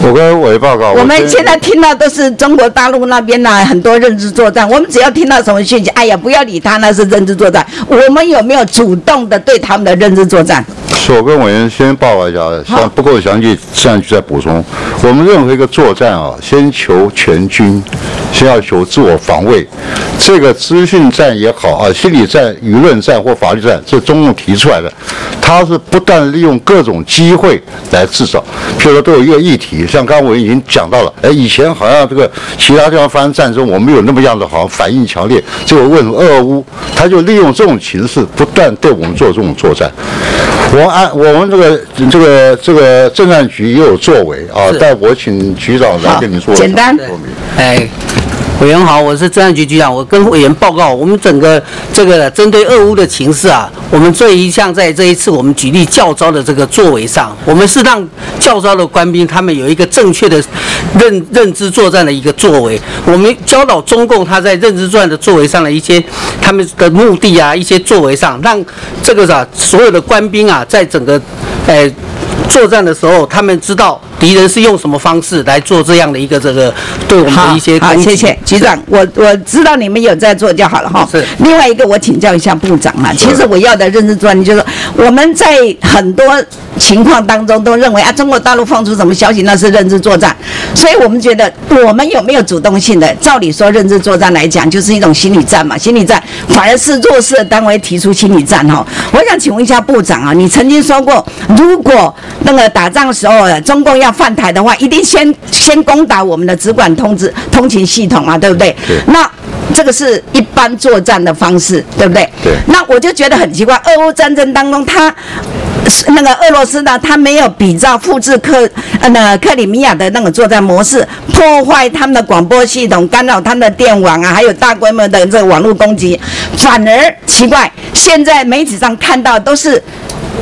我跟委报告，我们现在听到都是中国大陆那边呢、很多认知作战，我们只要听到什么讯息，哎呀，不要理他，那是认知作战。我们有没有主动的对他们的认知作战？是我跟委员先报告一下，像不够详细，这样就再补充。我们任何一个作战啊，先求全军，先要求自我防卫。这个资讯战也好啊，心理战、舆论战或法律战，这中共提出来的，它是不断利用各种机会来制造。譬如说，都有一个议题，像刚刚我已经讲到了，哎，以前好像这个其他地方发生战争，我们有那么样的好像反应强烈，这个为什么俄乌，他就利用这种形式，不断对我们做这种作战。我按我们这个这个这个政战局也有作为啊，但我请局长来跟你说简单。说明。哎，委员好，我是政安局局长，我跟委员报告，我们整个这个针对俄乌的情势啊，我们这一项在这一次我们举例教招的这个作为上，我们是让教招的官兵他们有一个正确的认认知作战的一个作为，我们教导中共他在认知作战的作为上的一些他们的目的啊，一些作为上，让这个啥所有的官兵啊，在整个呃作战的时候，他们知道敌人是用什么方式来做这样的一个这个对我们的一些好，攻击。谢谢局长，我我知道你们有在做就好了哈。是。另外一个，我请教一下部长啊，其实我要的认知专利就是我们在很多情况当中都认为啊，中国大陆放出什么消息那是认知作战，所以我们觉得我们有没有主动性的？照理说，认知作战来讲就是一种心理战嘛，心理战反而是弱势的单位提出心理战哈。我想请问一下部长啊，你曾经说过，如果那个打仗的时候，中共要犯台的话，一定先先攻打我们的直管通知通勤系统嘛，对不对？对那这个是一般作战的方式，对不对？对那我就觉得很奇怪，俄乌战争当中，他那个俄罗斯呢，他没有比照复制克呃那克里米亚的那个作战模式，破坏他们的广播系统，干扰他们的电网啊，还有大规模的这个网络攻击，反而奇怪，现在媒体上看到都是。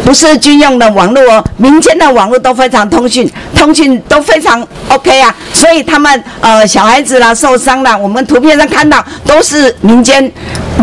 不是军用的网络哦，民间的网络都非常通讯，通讯都非常 OK 啊，所以他们呃小孩子啦受伤啦，我们图片上看到都是民间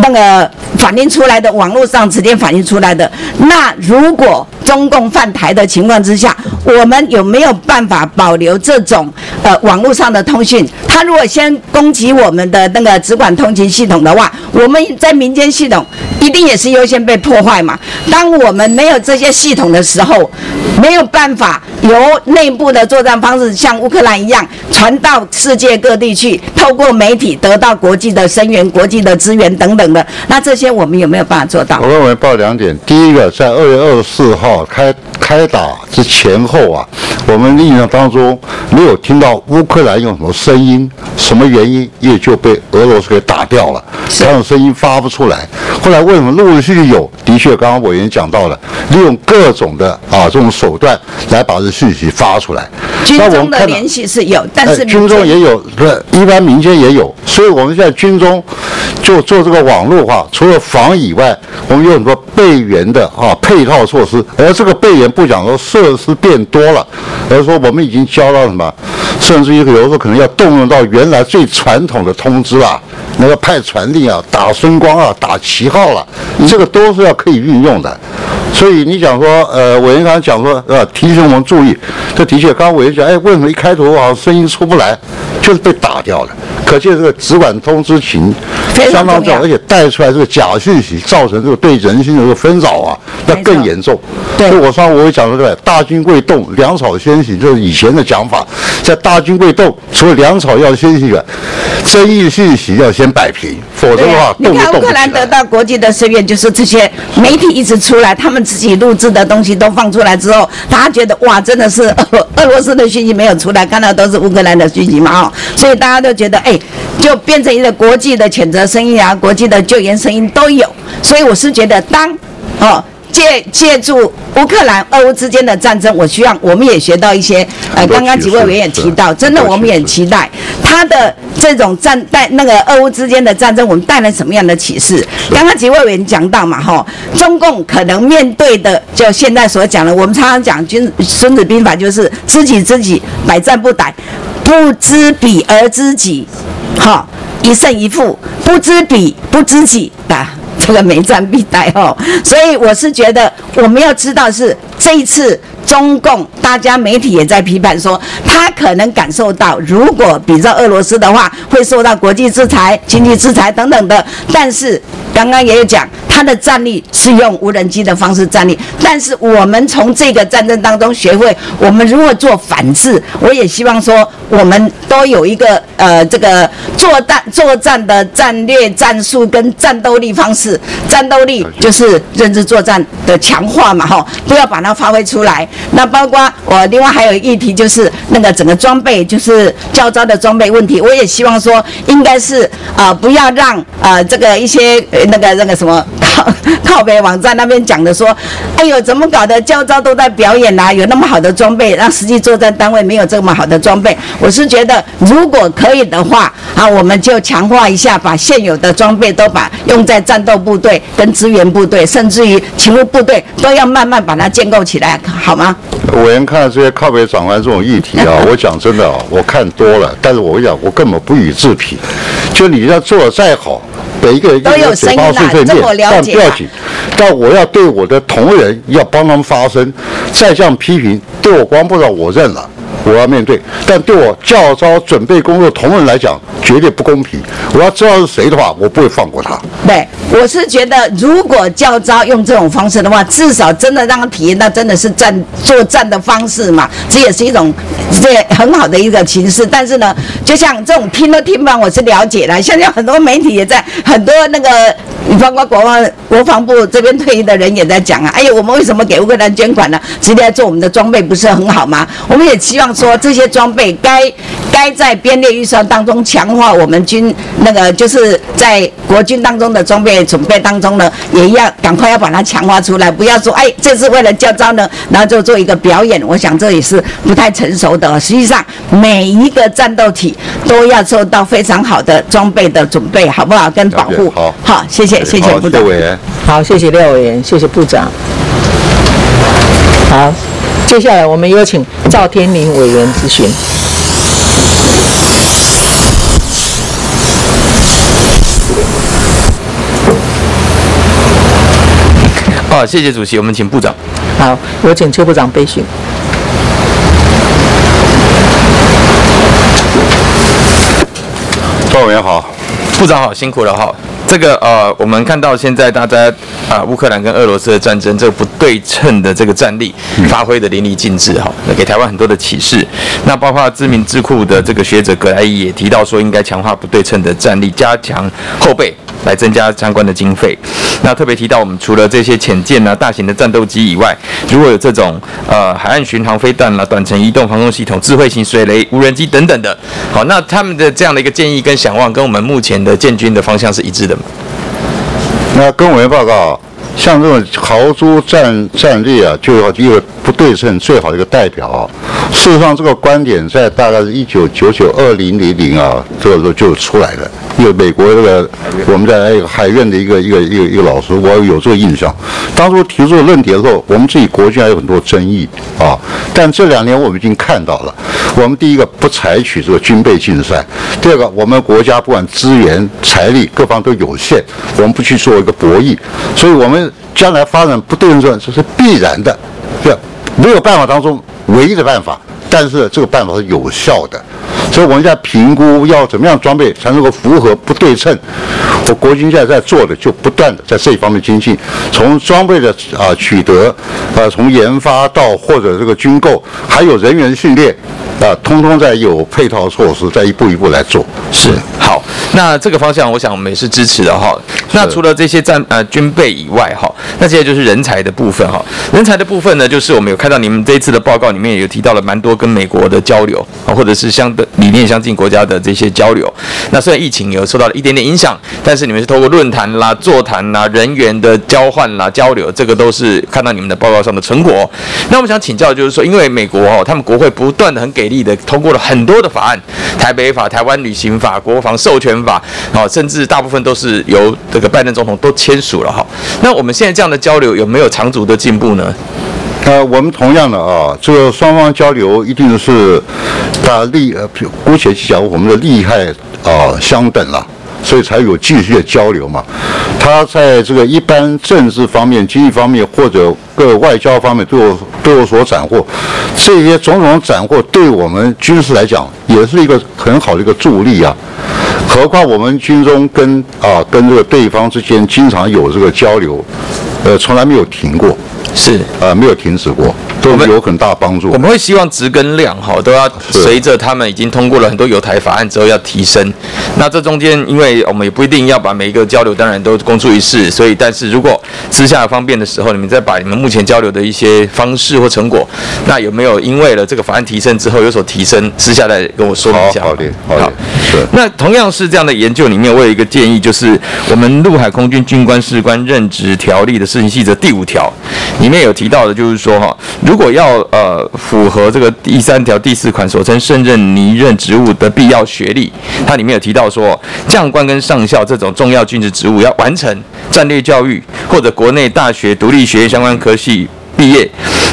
那个反映出来的，网络上直接反映出来的。那如果中共犯台的情况之下，我们有没有办法保留这种呃网络上的通讯？他如果先攻击我们的那个直管通勤系统的话，我们在民间系统一定也是优先被破坏嘛。当我们没有这些系统的时候，没有办法由内部的作战方式像乌克兰一样传到世界各地去，透过媒体得到国际的声援、国际的资源等等的。那这些我们有没有办法做到？我认为报两点，第一个，在二月二十四号开开打之前后啊，我们印象当中没有听到乌克兰用什么声音，什么原因也就被俄罗斯给打掉了，他的声音发不出来。后来为什么陆陆续续有？的确，刚刚委员讲到了，利用各种的啊这种手段来把这讯息发出来。军中的联系是有，但是呃军中也有，不是一般民间也有，所以我们现在军中就做这个网络化，除了防以外，我们有很多备援的啊配套措施，而这个备援不讲说设施变多了，而是说我们已经交到什么，甚至于有时候可能要动用到原来最传统的通知啊，那个派传令啊、打声光啊、打旗号了，这个都是要可以运用的。所以你讲说，呃，委员刚才讲说，呃，提醒我们注意，这的确，刚刚委员讲，哎，为什么一开头好像声音出不来，就是被打掉了。可见这个直管通知群相当重要，而且带出来这个假讯息，造成这个对人心的这个纷扰啊，那更严重。对所以我上午我也讲说，对不对，大军未动，粮草先行，这是以前的讲法。在大军未动，除了粮草要先行以外，争议讯息要先摆平，否则的话，你看乌。克兰得到国际的声援，就是这些媒体一直出来，他们自己录制的东西都放出来之后，大家觉得哇，真的是俄 俄罗斯的讯息没有出来，看到都是乌克兰的讯息嘛，哦，所以大家都觉得哎，就变成一个国际的谴责声音啊，国际的救援声音都有，所以我是觉得当哦。借借助乌克兰、俄乌之间的战争，我希望我们也学到一些。呃，刚刚几位委员也提到，真的我们也期待他的这种战带那个俄乌之间的战争，我们带来什么样的启示？刚刚几位委员讲到嘛，哈，中共可能面对的，就现在所讲的，我们常常讲军《孙子兵法》就是知己知己，百战不殆，不知彼而知己，好，一胜一负，不知彼不知己啊。这个没战必败哦，所以我是觉得我们要知道是这一次中共，大家媒体也在批判说，他可能感受到，如果比照俄罗斯的话，会受到国际制裁、经济制裁等等的。但是刚刚也有讲，他的战力是用无人机的方式战力，但是我们从这个战争当中学会，我们如何做反制。我也希望说，我们都有一个呃这个作战作战的战略战术跟战斗力方式。战斗力就是认知作战的强化嘛，哈，不要把它发挥出来。那包括我另外还有议题就是那个整个装备，就是教招的装备问题。我也希望说，应该是啊、不要让呃这个一些呃那个那个什么靠靠北网站那边讲的说，哎呦怎么搞的，教招都在表演啦、有那么好的装备，让实际作战单位没有这么好的装备。我是觉得如果可以的话，啊，我们就强化一下，把现有的装备都把用在战斗部队、跟支援部队，甚至于勤务部队，都要慢慢把它建构起来，好吗？委员看到这些靠北长官这种议题啊，我讲真的啊，我看多了，但是我跟你讲，我根本不予置评。就你要做的再好，每一个人都有嘴巴碎碎念但不要紧。但我要对我的同仁要帮他们发声，再这样批评，对我光部长我认了。我要面对，但对我教招准备工作同仁来讲，绝对不公平。我要知道是谁的话，我不会放过他。对，我是觉得，如果教招用这种方式的话，至少真的让他体验到真的是战作战的方式嘛，这也是一种这很好的一个形式。但是呢，就像这种听都听不完，我是了解的。现在很多媒体也在，很多那个包括国防国防部这边退役的人也在讲啊，哎呦，我们为什么给乌克兰捐款呢？直接做我们的装备不是很好吗？我们也希望说这些装备该该在编列预算当中强化我们军那个就是在国军当中的装备准备当中呢，也要赶快要把它强化出来，不要说哎这是为了教招呢，然后就做一个表演。我想这也是不太成熟的。实际上每一个战斗体都要受到非常好的装备的准备，好不好？跟保护。好，好，谢谢，谢谢好部长。委员。好，谢谢廖委员，谢谢部长。好，接下来我们有请赵天林委员咨询。哦，谢谢主席，我们请部长。好，有请邱部长备询。赵委员好，部长好，辛苦了哈。这个呃，我们看到现在大家啊，乌克兰跟俄罗斯的战争，这个不对称的这个战力发挥的淋漓尽致哈，那给台湾很多的启示。那包括知名智库的这个学者葛莱伊也提到说，应该强化不对称的战力，加强后备。来增加相关的经费。那特别提到，我们除了这些潜舰啊、大型的战斗机以外，如果有这种呃海岸巡航飞弹啦、短程移动防空系统、智慧型水雷、无人机等等的，好，那他们的这样的一个建议跟想望，跟我们目前的建军的方向是一致的吗？那跟委员报告，像这种豪猪战战略啊，就要一个不对称最好的一个代表啊。事实上，这个观点在大概是一九九九二零零零啊，这个时候就出来了。因为美国这个我们在海院的一个一个一个一个老师，我有这个印象。当初提出论点的时候，我们自己国军还有很多争议啊。但这两年我们已经看到了，我们第一个不采取这个军备竞赛，第二个我们国家不管资源、财力各方都有限，我们不去做一个博弈，所以我们将来发展不对称这是必然的，这没有办法当中唯一的办法。但是这个办法是有效的，所以我们在评估要怎么样装备才能够符合不对称。我国军现在在做的就不断的在这一方面精进，从装备的啊取得，呃从研发到或者这个军购，还有人员训练。啊，通通在有配套措施，在一步一步来做。是好，那这个方向，我想我们也是支持的哈。那除了这些战呃军备以外哈，那接下来就是人才的部分哈。人才的部分呢，就是我们有看到你们这一次的报告里面有提到了蛮多跟美国的交流啊，或者是相对理念相近国家的这些交流。那虽然疫情有受到了一点点影响，但是你们是透过论坛啦、座谈啦、人员的交换啦、交流，这个都是看到你们的报告上的成果。那我们想请教，就是说，因为美国哦，他们国会不断的很给。力的通过了很多的法案，台北法、台湾旅行法、国防授权法，啊，甚至大部分都是由这个拜登总统都签署了哈。那我们现在这样的交流有没有长足的进步呢？呃，我们同样的啊，这个双方交流一定是大利呃，姑且讲我们的利害啊相等了。所以才有继续的交流嘛。他在这个一般政治方面、经济方面或者各外交方面都有都有所斩获。这些种种斩获对我们军事来讲也是一个很好的一个助力啊。何况我们军中跟啊跟这个对方之间经常有这个交流，呃，从来没有停过。是呃，没有停止过，都有很大帮助。我们会希望值跟量哈都要随着他们已经通过了很多有台法案之后要提升。那这中间，因为我们也不一定要把每一个交流当然都公诸于世，所以但是如果私下方便的时候，你们再把你们目前交流的一些方式或成果，那有没有因为了这个法案提升之后有所提升？私下再跟我说明一下。好的，好的。是。那同样是这样的研究里面，我有一个建议，就是我们陆海空军军官士官任职条例的施行细则第五条。里面有提到的，就是说哈，如果要呃符合这个第三条第四款所称胜任拟任职务的必要学历，它里面有提到说，将官跟上校这种重要军职职务要完成战略教育或者国内大学独立学院相关科系毕业，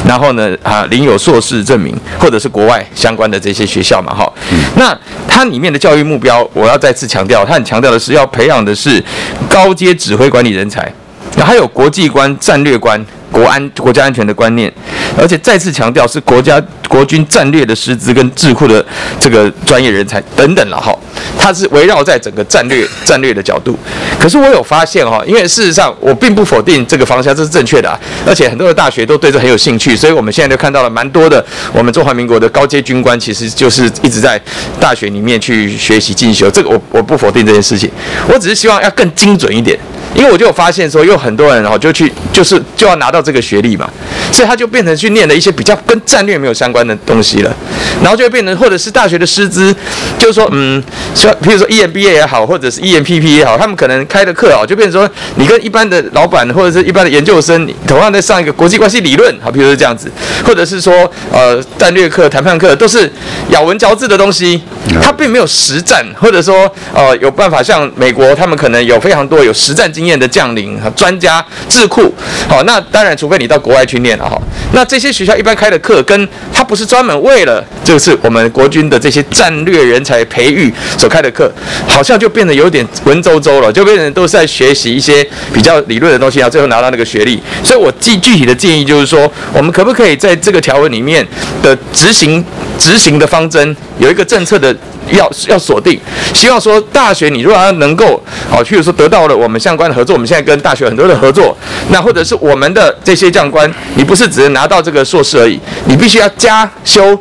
然后呢啊领有硕士证明，或者是国外相关的这些学校嘛哈。那它里面的教育目标，我要再次强调，它很强调的是要培养的是高阶指挥管理人才，那还有国际观、战略观。国安、国家安全的观念，而且再次强调是国家国军战略的师资跟智库的这个专业人才等等了哈，它是围绕在整个战略战略的角度。可是我有发现哈，因为事实上我并不否定这个方向，这是正确的啊，而且很多的大学都对这很有兴趣，所以我们现在就看到了蛮多的我们中华民国的高阶军官，其实就是一直在大学里面去学习进修。这个我我不否定这件事情，我只是希望要更精准一点。因为我就有发现说，有很多人哦，就去就是就要拿到这个学历嘛，所以他就变成去念了一些比较跟战略没有相关的东西了，然后就会变成或者是大学的师资，就是说嗯，说比如说 EMBA 也好，或者是 EMPP 也好，他们可能开的课哦，就变成说你跟一般的老板或者是一般的研究生同样在上一个国际关系理论，好，比如说这样子，或者是说呃战略课、谈判课都是咬文嚼字的东西，他并没有实战，或者说呃有办法像美国他们可能有非常多有实战经。经验的将领、专家、智库。好，那当然，除非你到国外去念了哈。那这些学校一般开的课，跟它不是专门为了就是我们国军的这些战略人才培育所开的课，好像就变得有点文绉绉了，就变成都是在学习一些比较理论的东西，然后最后拿到那个学历。所以我具具体的建议就是说，我们可不可以在这个条文里面的执行执行的方针有一个政策的？要要锁定，希望说大学你如果要能够，好，譬如说得到了我们相关的合作，我们现在跟大学很多的合作，那或者是我们的这些教官，你不是只能拿到这个硕士而已，你必须要加修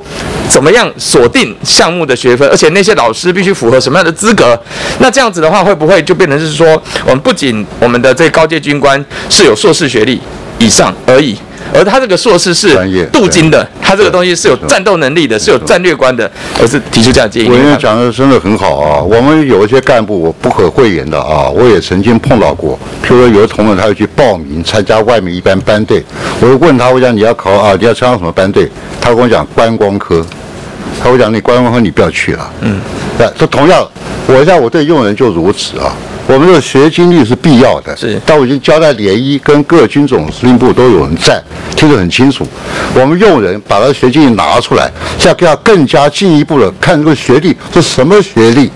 怎么样锁定项目的学分，而且那些老师必须符合什么样的资格？那这样子的话，会不会就变成是说，我们不仅我们的这高阶军官是有硕士学历以上而已？而他这个硕士是镀金的，他这个东西是有战斗能力的，是有战略观的。我是提出这样建议。委员讲的真的很好啊！我们有一些干部不可讳言的啊，我也曾经碰到过。譬如说，有的同仁他要去报名参加外面一般班队，我就问他，我讲你要考啊，你要参加什么班队？他跟我讲观光科。他会讲你观光科你不要去了。嗯，对，这同样，我讲我对用人就如此啊。我们的学经历是必要的，是，但我已经交代联谊跟各军种司令部都有人在，听得很清楚。我们用人把他的学经历拿出来，现在要更加进一步的看这个学历是什么学历。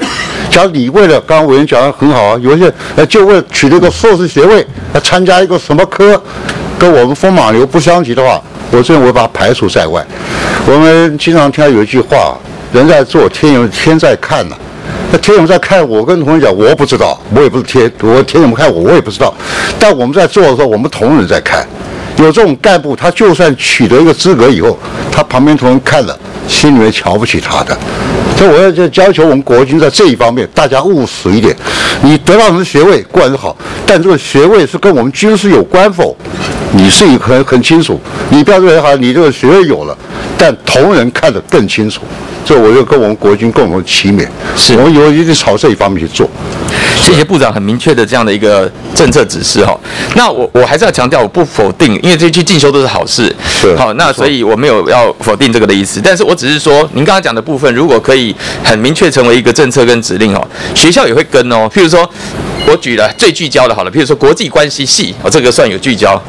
假如你为了刚刚委员讲的很好啊，有些呃就为了取得一个硕士学位，来参加一个什么科，跟我们风马牛不相及的话，我认为把它排除在外。我们经常听到有一句话：人在做，天有天在看呐。那天有在看？我跟同学讲，我不知道，我也不是天，我天怎么看我，我也不知道。但我们在做的时候，我们同仁在看。有这种干部，他就算取得一个资格以后，他旁边同仁看了，心里面瞧不起他的。所以我要就要求我们国军在这一方面，大家务实一点。你得到什么学位固然是好，但这个学位是跟我们军事有关否？你是很很清楚。你不要认为好像你这个学位有了，但同仁看得更清楚。这我就跟我们国军共同齐勉，是我们有一定朝这一方面去做。谢谢部长很明确的这样的一个政策指示哈。那我我还是要强调，我不否定，因为这些进修都是好事。是好，那所以我没有要否定这个的意思。但是我只是说，您刚刚讲的部分，如果可以很明确成为一个政策跟指令哦，学校也会跟哦。譬如说。我举了最聚焦的，好了，比如说国际关系系，哦，这个算有聚焦。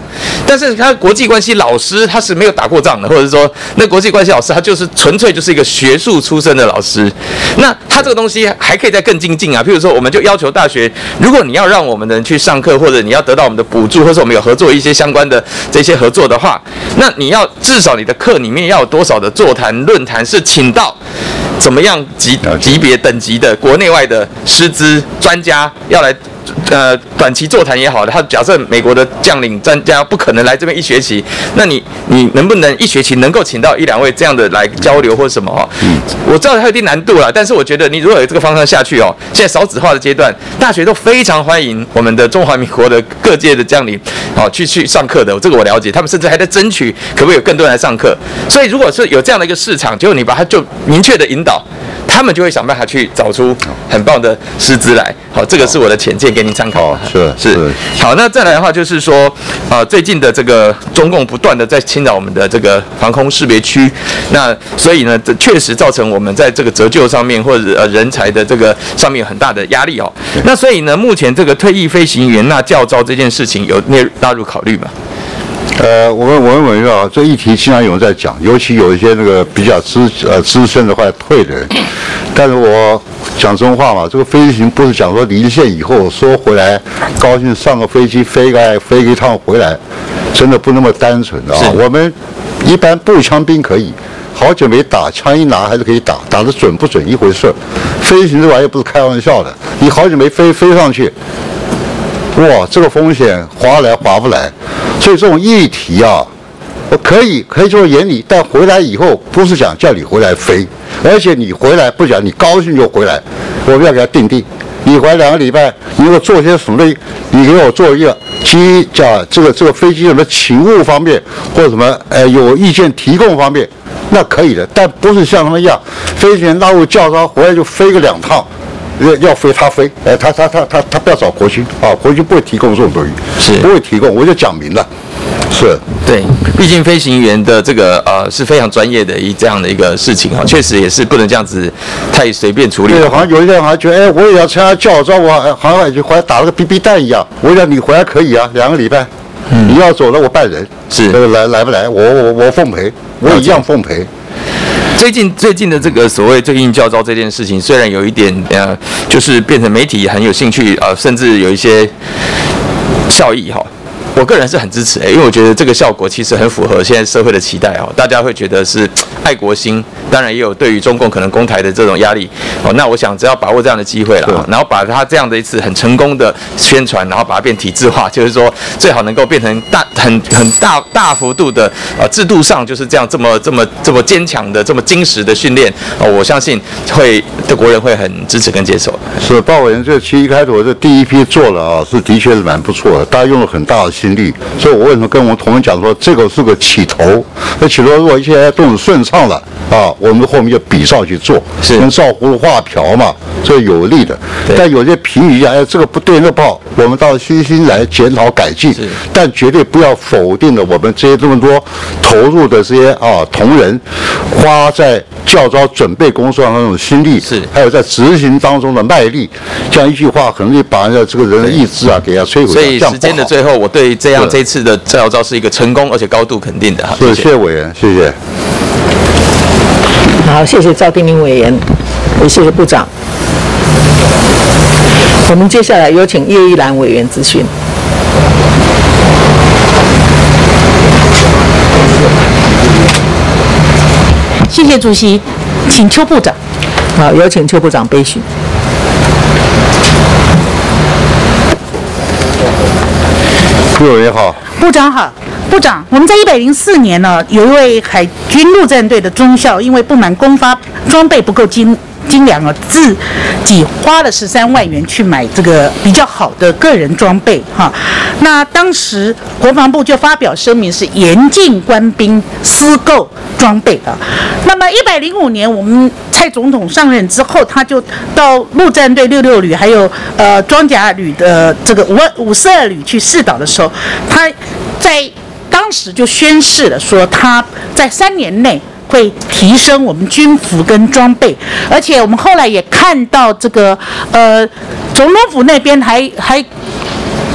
但是他国际关系老师他是没有打过仗的，或者说那国际关系老师他就是纯粹就是一个学术出身的老师。那他这个东西还可以再更精进啊。譬如说，我们就要求大学，如果你要让我们的人去上课，或者你要得到我们的补助，或者我们有合作一些相关的这些合作的话，那你要至少你的课里面要有多少的座谈论坛是请到怎么样级级别等级的国内外的师资专家要来。呃，短期座谈也好的，他假设美国的将领专家不可能来这边一学期，那你你能不能一学期能够请到一两位这样的来交流或者什么哈？嗯，我知道它有一定难度了，但是我觉得你如果有这个方向下去哦，现在少子化的阶段，大学都非常欢迎我们的中华民国的各界的将领，哦，去去上课的，这个我了解，他们甚至还在争取可不可以有更多人来上课。所以如果是有这样的一个市场，结果你把它就明确的引导。他们就会想办法去找出很棒的师资来。好，这个是我的浅见，给您参考。是是。好，那再来的话就是说，啊，最近的这个中共不断的在侵扰我们的这个防空识别区，那所以呢，这确实造成我们在这个折旧上面或者呃人才的这个上面有很大的压力哦。那所以呢，目前这个退役飞行员那教招这件事情有列纳入考虑吗？呃，我们我们委员啊，这议题经常有人在讲，尤其有一些那个比较资呃资深的或退的人。但是我讲真话嘛，这个飞行不是讲说离线以后说回来高兴上个飞机飞个飞一趟回来，真的不那么单纯的啊。我们一般步枪兵可以，好久没打，枪一拿还是可以打，打得准不准一回事。飞行这玩意不是开玩笑的，你好久没飞飞上去。哇，这个风险划来划不来，所以这种议题啊，我可以可以做眼里，但回来以后不是讲叫你回来飞，而且你回来不讲你高兴就回来，我们要给他定定，你回来两个礼拜，你给我做些什么？你给我做一个机叫这个这个飞机什么勤务方面或者什么呃有意见提供方面，那可以的，但不是像他们一样，飞行员纳入教招回来就飞个两趟。要要飞他飞，哎，他他他他他不要找国军啊，国军不会提供这种东西，是不会提供，我就讲明了。是对，毕竟飞行员的这个呃是非常专业的一这样的一个事情啊，确实也是不能这样子太随便处理。对，好像有一个人好像觉得，哎，我也要参加教招，我好好像就回来打了个 BB 弹一样。我讲你回来可以啊，两个礼拜，你要走了我办人，是来来不来？我我我奉陪，我一样奉陪。最近最近的这个所谓最近教招这件事情，虽然有一点呃，就是变成媒体很有兴趣啊、呃，甚至有一些效益哈。我个人是很支持、欸，因为我觉得这个效果其实很符合现在社会的期待哦，大家会觉得是 爱国心，当然也有对于中共可能攻台的这种压力哦。那我想只要把握这样的机会了，然后把它这样的一次很成功的宣传，然后把它变体制化，就是说最好能够变成大很很大大幅度的呃制度上就是这样这么这么这么坚强的这么坚实的训练哦，我相信会的国人会很支持跟接受。是鲍委员这其实一开始我这第一批做了啊，是的确是蛮不错的，大家用了很大的心力，所以我为什么跟我们同仁讲说这个是个起头？那起头如果一切都很顺畅了啊，我们后面就比照去做，是跟照葫芦画瓢嘛，这有利的。但有些评语啊，哎，这个不对，那个不好，我们到虚心来检讨改进，但绝对不要否定了我们这些这么多投入的这些啊同仁花在教招准备工作上的那种心力，是还有在执行当中的耐力，这样一句话很容易把人家这个人的意志啊给他摧毁。所以时间的最后，我对这样这次的教招是一个成功而且高度肯定的。是，谢谢委员，谢谢。好，谢谢赵定明委员，也谢谢部长。我们接下来有请叶一兰委员咨询。谢谢主席，请邱部长。好，有请邱部长备询。各位好，部长好，部长，我们在一百零四年呢，有一位海军陆战队的中校，因为不满公发装备不够精精良啊，自己花了十三万元去买这个比较好的个人装备哈。那当时国防部就发表声明，是严禁官兵私购装备的。那么一百零五年，我们蔡总统上任之后，他就到陆战队六六旅还有呃装甲旅的这个五五四二旅去试导的时候，他在当时就宣誓了，说他在三年内会提升我们军服跟装备，而且我们后来也看到这个呃总统府那边还还。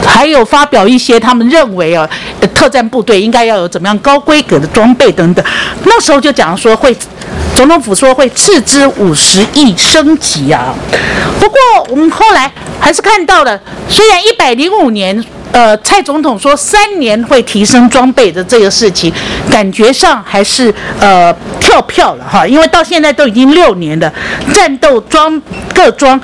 还有发表一些他们认为啊，特战部队应该要有怎么样高规格的装备等等。那时候就讲说会，总统府说会斥资五十亿升级啊。不过我们后来还是看到了，虽然一百零五年。呃，蔡总统说三年会提升装备的这个事情，感觉上还是呃跳票了哈，因为到现在都已经六年了，战斗装各装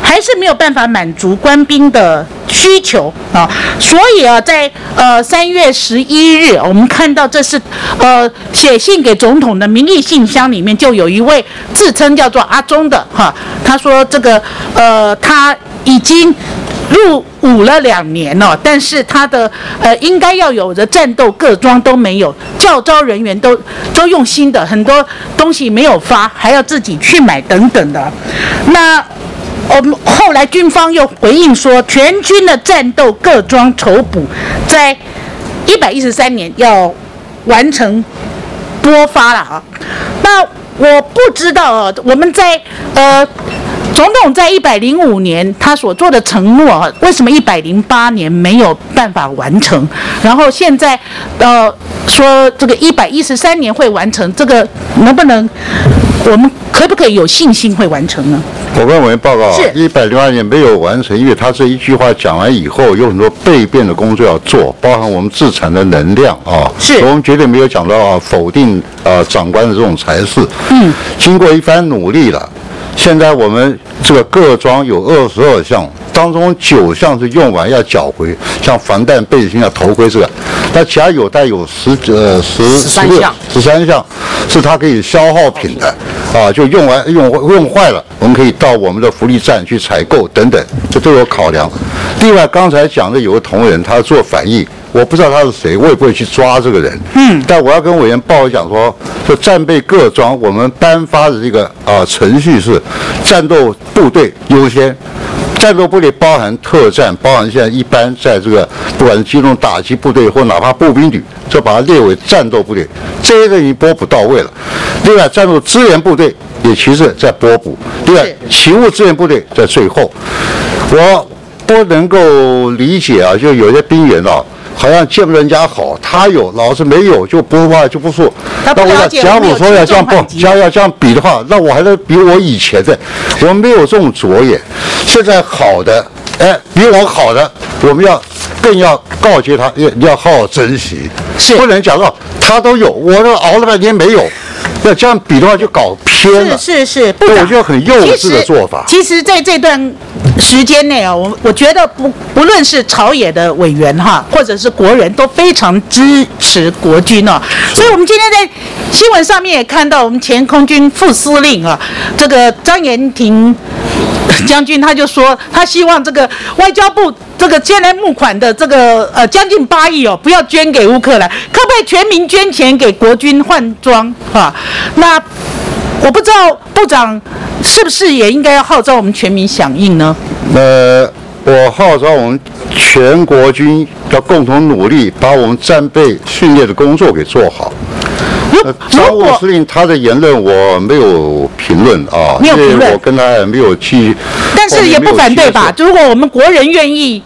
还是没有办法满足官兵的需求啊，所以啊，在呃三月十一日，我们看到这是呃写信给总统的民意信箱里面就有一位自称叫做阿忠的哈，他说这个呃他已经。入伍了两年了，但是他的呃应该要有的战斗各装都没有，教招人员都都用新的，很多东西没有发，还要自己去买等等的。那我们后来军方又回应说，全军的战斗各装筹补在一百一十三年要完成拨发了啊。那我不知道啊，我们在呃。总统在一百零五年他所做的承诺啊，为什么一百零八年没有办法完成？然后现在呃说这个一百一十三年会完成，这个能不能我们可不可以有信心会完成呢？我跟委员报告，是一百零二年没有完成，因为他这一句话讲完以后，有很多备变的工作要做，包含我们自产的能量啊，是我们绝对没有讲到啊否定啊长官的这种才是。嗯，经过一番努力了，现在我们这个各装有二十二项，当中九项是用完要缴回，像防弹背心啊、头盔这个，那其他有带有十呃十六13项十三项是它可以消耗品的啊，就用完用用坏了，我们可以到我们的福利站去采购等等，这都有考量。另外刚才讲的有个同仁他做反应。我不知道他是谁，我也不会去抓这个人。嗯，但我要跟委员报讲说，就战备各装，我们颁发的这个啊、程序是战斗部队优先，战斗部队包含特战，包含现在一般在这个不管是机动打击部队或哪怕步兵旅，就把它列为战斗部队，这一个已经拨补到位了。另外，战斗支援部队也其实在拨补。另外，勤务支援部队在最后。我不能够理解啊，就有些兵员啊。好像见不得人家好，他有，老子没有，就不怕就不说。他不了解假如说要这样不，假如要这样比的话，那我还是比我以前的，我没有这种着眼。现在好的，哎，比我好的，我们要更要告诫他，要要好好珍惜，不能讲到他都有，我这熬了半天没有。要这样比的话，就搞偏了。是是是，部长，我觉得很幼稚的做法。其实，在这段时间内啊，我我觉得不不论是朝野的委员哈，或者是国人都非常支持国军哦。所以，我们今天在新闻上面也看到，我们前空军副司令啊，这个张延廷将军他就说，他希望这个外交部。这个现在募款的这个呃将近八亿哦，不要捐给乌克兰，可不可以全民捐钱给国军换装啊？那我不知道部长是不是也应该要号召我们全民响应呢？呃，我号召我们全国军要共同努力，把我们战备训练的工作给做好。张务司令他的言论我没有评论啊，没有评论，我跟他也没有去，但是也不反对吧？如果我们国人愿意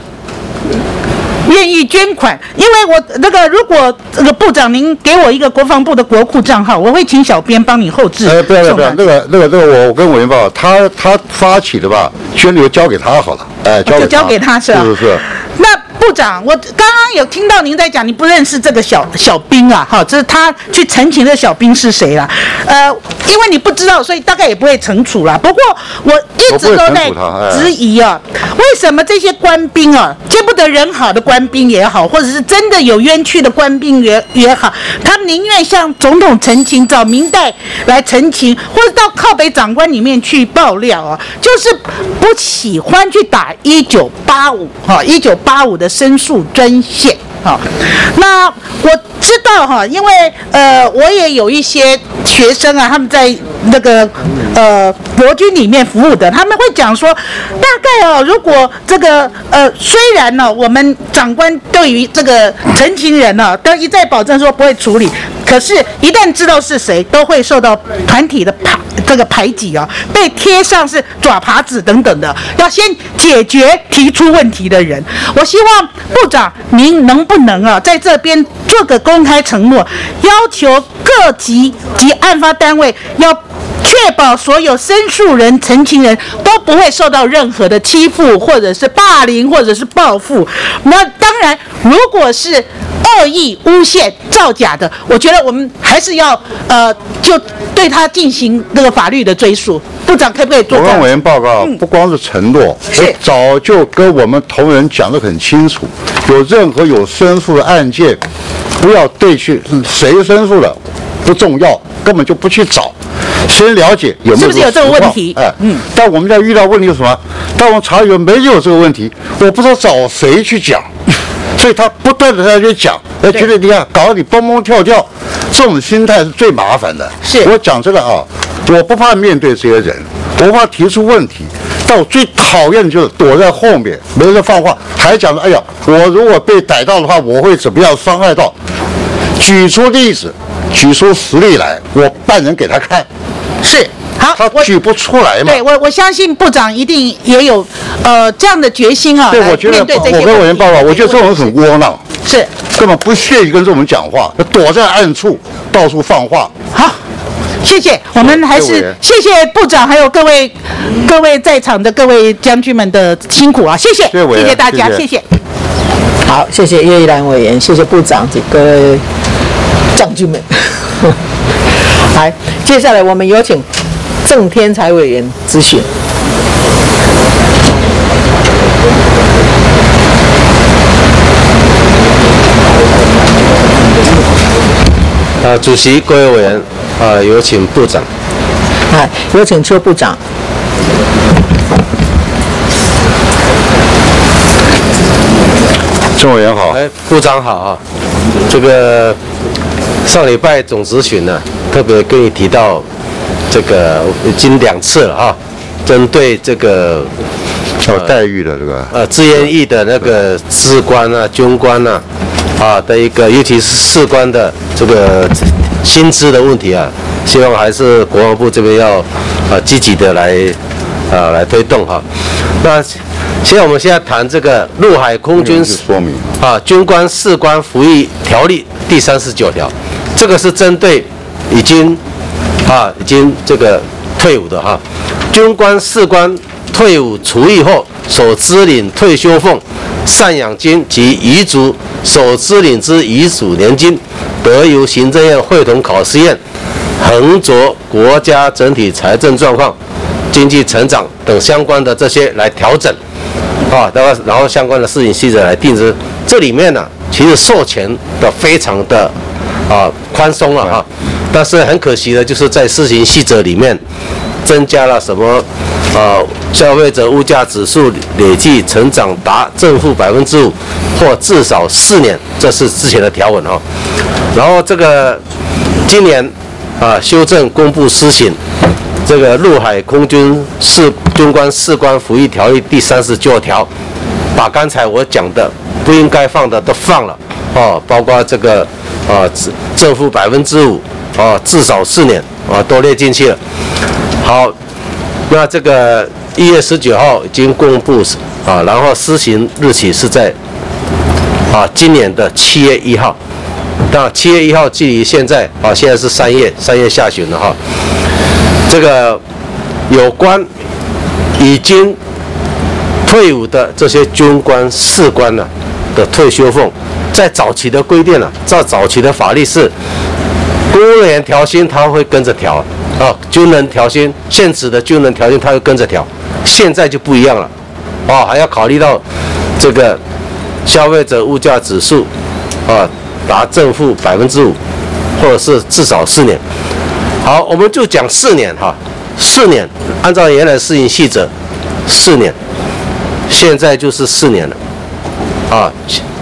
愿意捐款，因为我那个如果这个部长您给我一个国防部的国库账号，我会请小编帮你后置。哎，不要不要，那个那个那个，我我跟委员报，他他发起的吧，捐留交给他好了，哎，就交给他是吧？是是。那。部长，我刚刚有听到您在讲，你不认识这个小小兵啊？哈，这是他去澄清的小兵是谁啊？呃，因为你不知道，所以大概也不会惩处了。不过我一直都在质疑啊，为什么这些官兵啊，见人好的官兵也好，或者是真的有冤屈的官兵也也好，他宁愿向总统陈情，找明代来陈情，或者到靠北长官里面去爆料啊，就是不喜欢去打一九八五哈，一九八五的。申诉专线，好，那我知道哈，因为呃，我也有一些学生啊，他们在那个呃国军里面服务的，他们会讲说，大概哦，如果这个呃，虽然呢，我们长官对于这个陈情人呢，都一再保证说不会处理。可是，一旦知道是谁，都会受到团体的排这个排挤啊，被贴上是爪爬子等等的。要先解决提出问题的人。我希望部长您能不能啊，在这边做个公开承诺，要求各级及案发单位要确保所有申诉人、陈情人都不会受到任何的欺负，或者是霸凌，或者是报复。那当然，如果是。恶意诬陷、造假的，我觉得我们还是要呃，就对他进行那个法律的追诉。部长可不可以做？我跟委员报告，不光是承诺，我早就跟我们同仁讲得很清楚，有任何有申诉的案件，不要对去谁申诉的不重要，根本就不去找，先了解有没有是不是有这个问题？哎，嗯。但我们在遇到问题是什么？但我们查有没有这个问题，我不知道找谁去讲。所以他不断的在去讲，哎，觉得你看搞得你蹦蹦跳跳，这种心态是最麻烦的。是我讲这个啊，我不怕面对这些人，不怕提出问题，但我最讨厌的就是躲在后面没人放话，还讲着哎呀，我如果被逮到的话，我会怎么样伤害到？举出例子，举出实例来，我办人给他看。是。好，他举不出来嘛？对我，我相信部长一定也有呃这样的决心啊。对，我觉得我跟委员报告，我觉得这种人很窝囊，是根本不屑于跟这种讲话，躲在暗处到处放话。好，谢谢，我们还是谢谢部长，还有各位各位在场的各位将军们的辛苦啊！谢谢，谢谢大家，谢谢。好，谢谢叶一兰委员，谢谢部长，这个将军们。来，接下来我们有请。郑天才委员咨询。啊，主席、各位委员，啊，有请部长。啊，有请邱部长。郑委员好。哎，部长好啊。这个上礼拜总咨询呢，特别跟你提到。这个已经两次了啊，针对这个有待遇的这个，呃，志愿役的那个士官啊、军官啊，啊的一个，尤其是士官的这个薪资的问题啊，希望还是国防部这边要啊积极的来啊来推动哈。那现在我们现在谈这个陆海空军说明。啊军官士官服役条例第三十九条，这个是针对已经啊已经这个退伍的哈军官士官。退伍除役后所支领退休俸、赡养金及遗嘱所支领之遗属年金，得由行政院会同考试院衡着国家整体财政状况、经济成长等相关的这些来调整，啊，然后然后相关的事情细则来定之。这里面呢，其实授权的非常的啊宽松了哈，但是很可惜的就是在施行细则里面增加了什么？啊，消费者物价指数累计成长达正负百分之五，或至少四年，这是之前的条文哦。然后这个今年啊修正公布施行这个陆海空军士军官士官服役条例第三十九条，把刚才我讲的不应该放的都放了哦，包括这个啊正负百分之五啊至少四年啊都列进去了。好。那这个一月十九号已经公布啊，然后施行日期是在啊今年的七月一号。那七月一号距离现在啊，现在是三月，三月下旬了哈。这个有关已经退伍的这些军官士官呢的退休俸，在早期的规定呢，在早期的法律是公务员调薪，他会跟着调。啊，军人调薪，现职的军人调薪，他会跟着调。现在就不一样了，啊，还要考虑到这个消费者物价指数啊，达正负百分之五，或者是至少四年。好，我们就讲四年哈，四年，按照原来适应细则，四年，现在就是四年了。啊，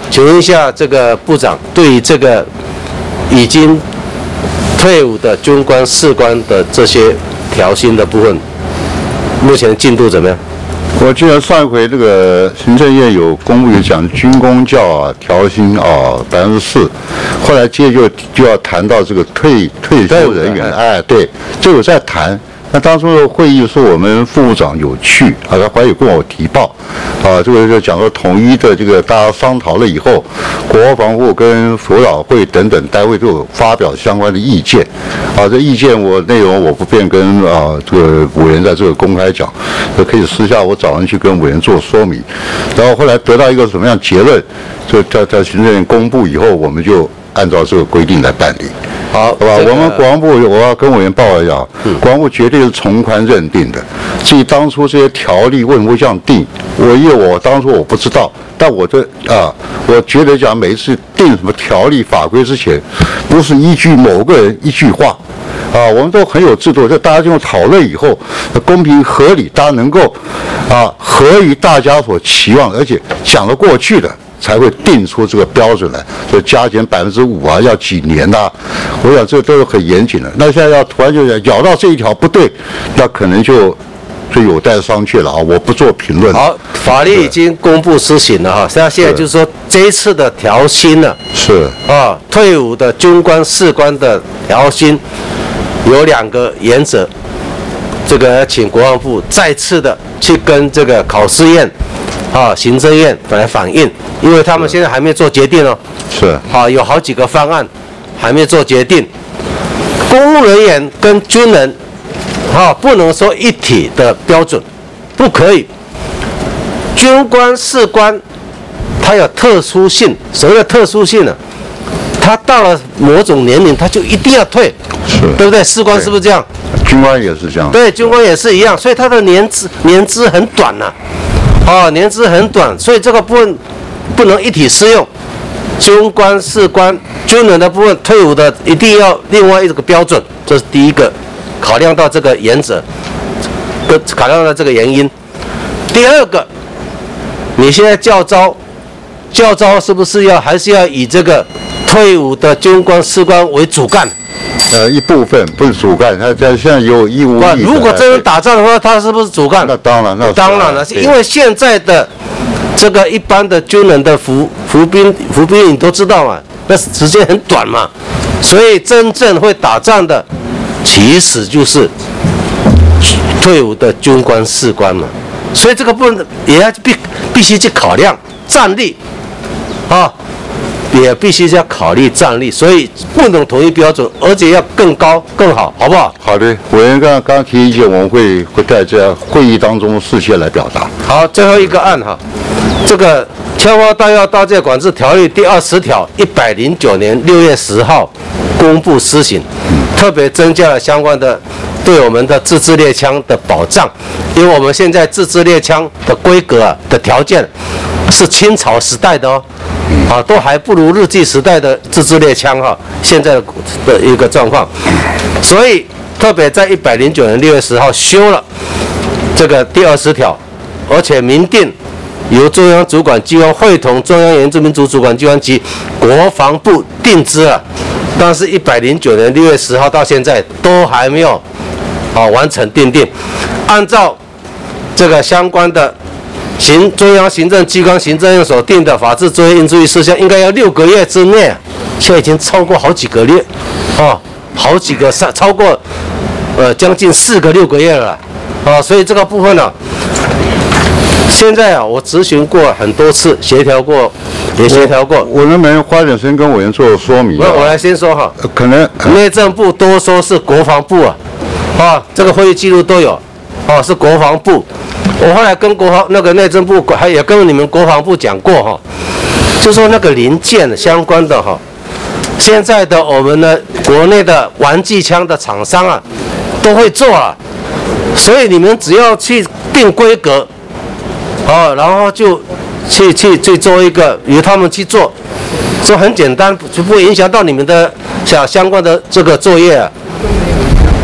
请问一下这个部长，对于这个已经。退伍的军官、士官的这些调薪的部分，目前进度怎么样？我记得上一回这个行政院有公务员讲军工教啊调薪啊百分之四，后来接着就就要谈到这个退退休人员，哎，对，就有在谈。那当初的会议是我们副部长有去，啊，他还有跟我提报，啊，这个就讲说统一的这个大家商讨了以后，国防部跟辅导会等等单位都有发表相关的意见，啊，这意见我内容我不便跟啊这个委员在这个公开讲，这可以私下我找人去跟委员做说明，然后后来得到一个什么样结论，就在在行政院公布以后，我们就按照这个规定来办理。好，好吧，我们国防部我要跟委员报一下，国防部绝对是从宽认定的。至于当初这些条例为什么会这样定，我因为我当初我不知道，但我这啊，我觉得讲每一次定什么条例法规之前，不是依据某个人一句话，啊，我们都很有制度，就大家经过讨论以后，公平合理，大家能够啊合于大家所期望，而且讲得过去的。才会定出这个标准来，就加减百分之五啊，要几年呐？我想这都是很严谨的。那现在要突然就咬到这一条不对，那可能就就有待商榷了啊！我不做评论。好，法律已经公布施行了哈，现在现在就是说这一次的调薪呢，是啊，退伍的军官士官的调薪有两个原则，这个请国防部再次的去跟这个考试院。啊，行政院来反映，因为他们现在还没做决定哦。是。好，有好几个方案还没做决定。公务人员跟军人，啊，不能说一体的标准，不可以。军官、士官，他有特殊性。所谓的特殊性呢？他到了某种年龄，他就一定要退，是，对不对？士官是不是这样？军官也是这样。对，军官也是一样，所以他的年资年资很短呐。哦，年资很短，所以这个部分不能一体适用。军官、士官、军人的部分，退伍的一定要另外一个标准，这是第一个，考量到这个原则，跟考量到这个原因。第二个，你现在教招，教招是不是要还是要以这个退伍的军官、士官为主干？呃，一部分不是主干，他他现在有义务役。如果真的打仗的话，他是不是主干？那当然，那当然了，因为现在的这个一般的军人的服服兵服兵役你都知道嘛，那时间很短嘛，所以真正会打仗的，其实就是退伍的军官士官嘛，所以这个不能也要必必须去考量战力啊。也必须要考虑战力，所以不能统一标准，而且要更高更好，好不好？好的，委员刚刚刚提意见，我们会会在这会议当中事先来表达。好，最后一个案哈，这个《枪花弹药刀械管制条例》第二十条，一百零九年六月十号公布施行，特别增加了相关的对我们的自制猎枪的保障，因为我们现在自制猎枪的规格啊的条件是清朝时代的哦。啊，都还不如日记时代的自制猎枪哈，现在的一个状况，所以特别在一百零九年六月十号修了这个第二十条，而且明定由中央主管机关会同中央原住民族主管机关及国防部定之了，但是，一百零九年六月十号到现在都还没有啊完成订定，按照这个相关的。行中央行政机关行政院所定的法制作业应注意事项，应该要六个月之内，现在已经超过好几个月，啊，好几个上超过，呃，将近四个六个月了，啊，所以这个部分呢，现在啊，我咨询过很多次，协调过，也协调过。我能不能花点时间跟委员做说明？我我来先说哈，可能内政部多说是国防部啊，啊，这个会议记录都有，哦，是国防部。我后来跟国防那个内政部，还也跟你们国防部讲过哈，就说那个零件相关的哈，现在的我们的国内的玩具枪的厂商啊，都会做啊，所以你们只要去定规格，哦，然后就去去去做一个由他们去做，这很简单，就不会影响到你们的相相关的这个作业啊。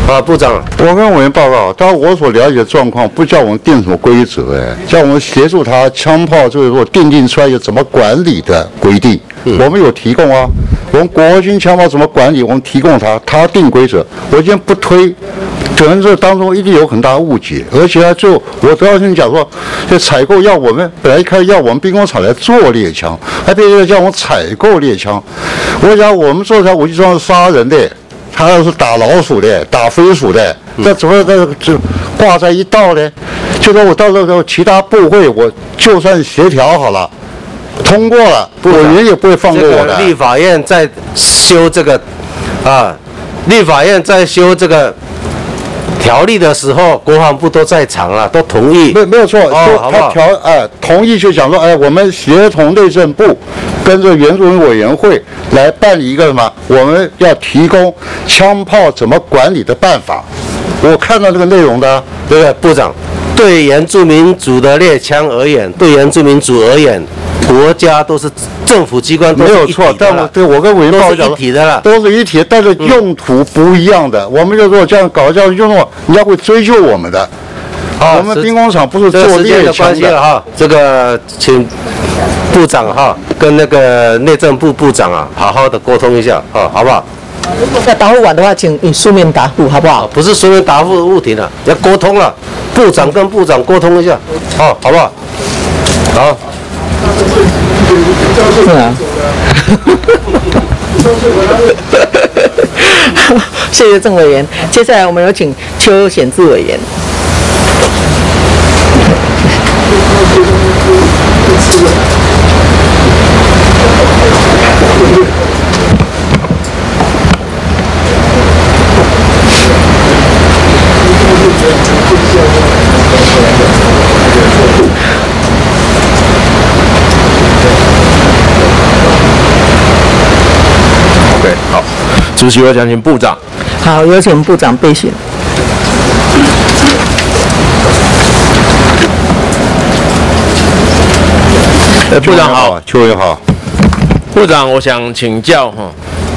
啊，部长，我跟委员报告，当我所了解的状况，不叫我们定什么规则，哎，叫我们协助他枪炮就是说定定出来有怎么管理的规定，我们有提供啊，我们国军枪炮怎么管理，我们提供他，他定规则，我今天不推，可能这当中一定有很大误解，而且呢，就我都要跟你讲说，这采购要我们本来一开始要我们兵工厂来做猎枪，还变成叫我们采购猎枪，我想我们做出来武器装是杀人的。他要是打老鼠的，打飞鼠的，那怎么这就挂在一道呢？就说我到时候其他部会，我就算协调好了，通过了，我人也不会放过我的。立法院在修这个啊，立法院在修这个条例的时候，国防部都在场了，都同意。没没有错，哦，他条哎同意就讲说，哎，我们协同内政部。跟着原住民委员会来办理一个什么？我们要提供枪炮怎么管理的办法。我看到这个内容的，对不对，部长？对原住民族的猎枪而言，对原住民族而言，国家都是政府机关，没有错。但我对我跟委员报讲，都是一体的了，都是一体，但是用途不一样的。我们就说这样搞这样用途，人家会追究我们的。好，我们兵工厂不是做猎枪的哈。这个请。部长哈，跟那个内政部部长啊，好好的沟通一下，哈，好不好？如果在答复完的话，请你书面答复，好不好？不是书面答复的问题了，要沟通了，部长跟部长沟通一下，好，好不好？好。是啊。谢谢郑委员，接下来我们有请邱显志委员。主席，我想请部长。好，有请部长备询。部长好，邱委好。部长，我想请教哈，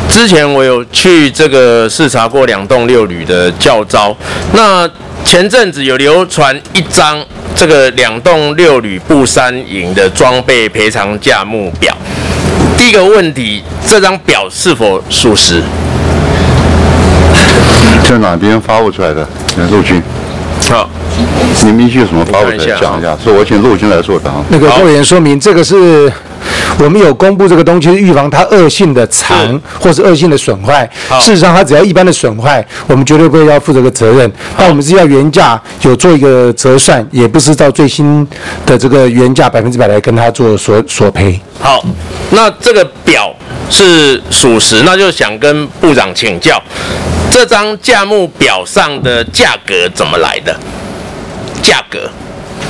之前我有去这个视察过两栋六旅的教招，那前阵子有流传一张这个两栋六旅布山营的装备赔偿价目表。第一个问题，这张表是否属实？是哪边发布出来的？陆军。好，你们依据什么发布出来？讲一下，是我请陆军来做的啊。那个委员说明，这个是我们有公布这个东西，是预防它恶性的残或是恶性的损坏。事实上，它只要一般的损坏，我们绝对不会要负这个责任。但我们是要原价有做一个折算，也不是照最新的这个原价百分之百来跟他做索索赔。好，那这个表是属实，那就想跟部长请教，这张价目表上的价格怎么来的？价格，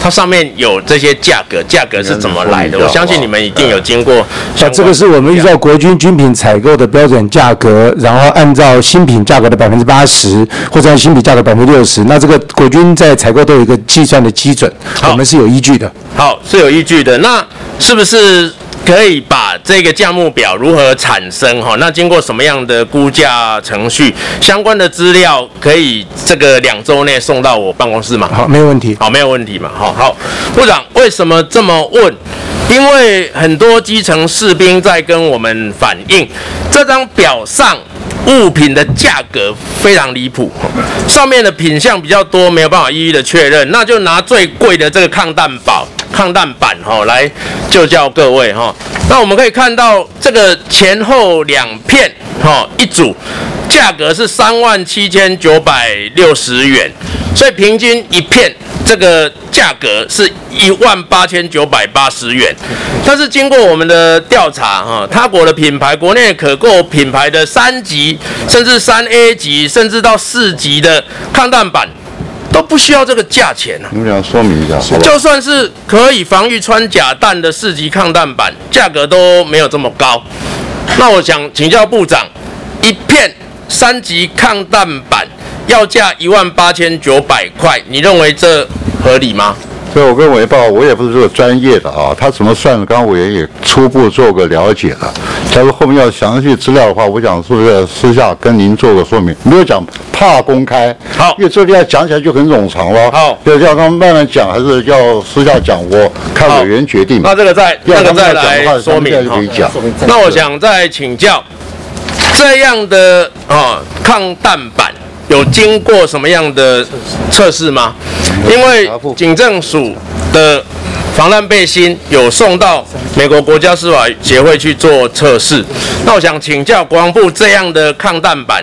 它上面有这些价格，价格是怎么来的？我相信你们一定有经过。那这个是我们依照国军军品采购的标准价格，然后按照新品价格的百分之八十，或者按新品价格百分之六十。那这个国军在采购都有一个计算的基准，我们是有依据的。好，是有依据的。那是不是？可以把这个价目表如何产生哈？那经过什么样的估价程序？相关的资料可以这个两周内送到我办公室吗？好，没有问题。好，没有问题嘛。好好，部长为什么这么问？因为很多基层士兵在跟我们反映，这张表上物品的价格非常离谱，上面的品相比较多，没有办法一一的确认。那就拿最贵的这个抗弹宝。抗弹板哈，来就叫各位哈。那我们可以看到这个前后两片哈，一组价格是三万七千九百六十元，所以平均一片这个价格是一万八千九百八十元。但是经过我们的调查哈，他国的品牌国内可购品牌的三级甚至三 A 级甚至到四级的抗弹板。都不需要这个价钱啊！你们俩说明一下，就算是可以防御穿甲弹的四级抗弹板，价格都没有这么高。那我想请教部长，一片三级抗弹板要价一万八千九百块，你认为这合理吗？所以我跟委报，我也不是这个专业的啊，他怎么算的？刚刚委员也初步做个了解了。假如后面要详细资料的话，我想是不是私下跟您做个说明？没有讲怕公开，好，因为这个要讲起来就很冗长了。好，要要他们慢慢讲，还是要私下讲？我看委员决定。那这个再那个再来说明讲。那我想再请教，这样的啊抗弹板。有经过什么样的测试吗？因为警政署的防弹背心有送到美国国家司法协会去做测试。那我想请教国防部，这样的抗弹板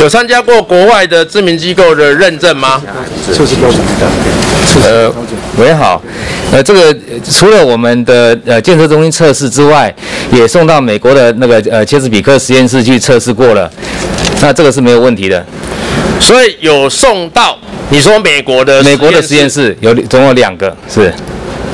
有参加过国外的知名机构的认证吗？测试标准呃，喂，好，呃，这个除了我们的呃建设中心测试之外，也送到美国的那个呃切斯比克实验室去测试过了。那这个是没有问题的。所以有送到你说美国的美国的实验室有总共两个是。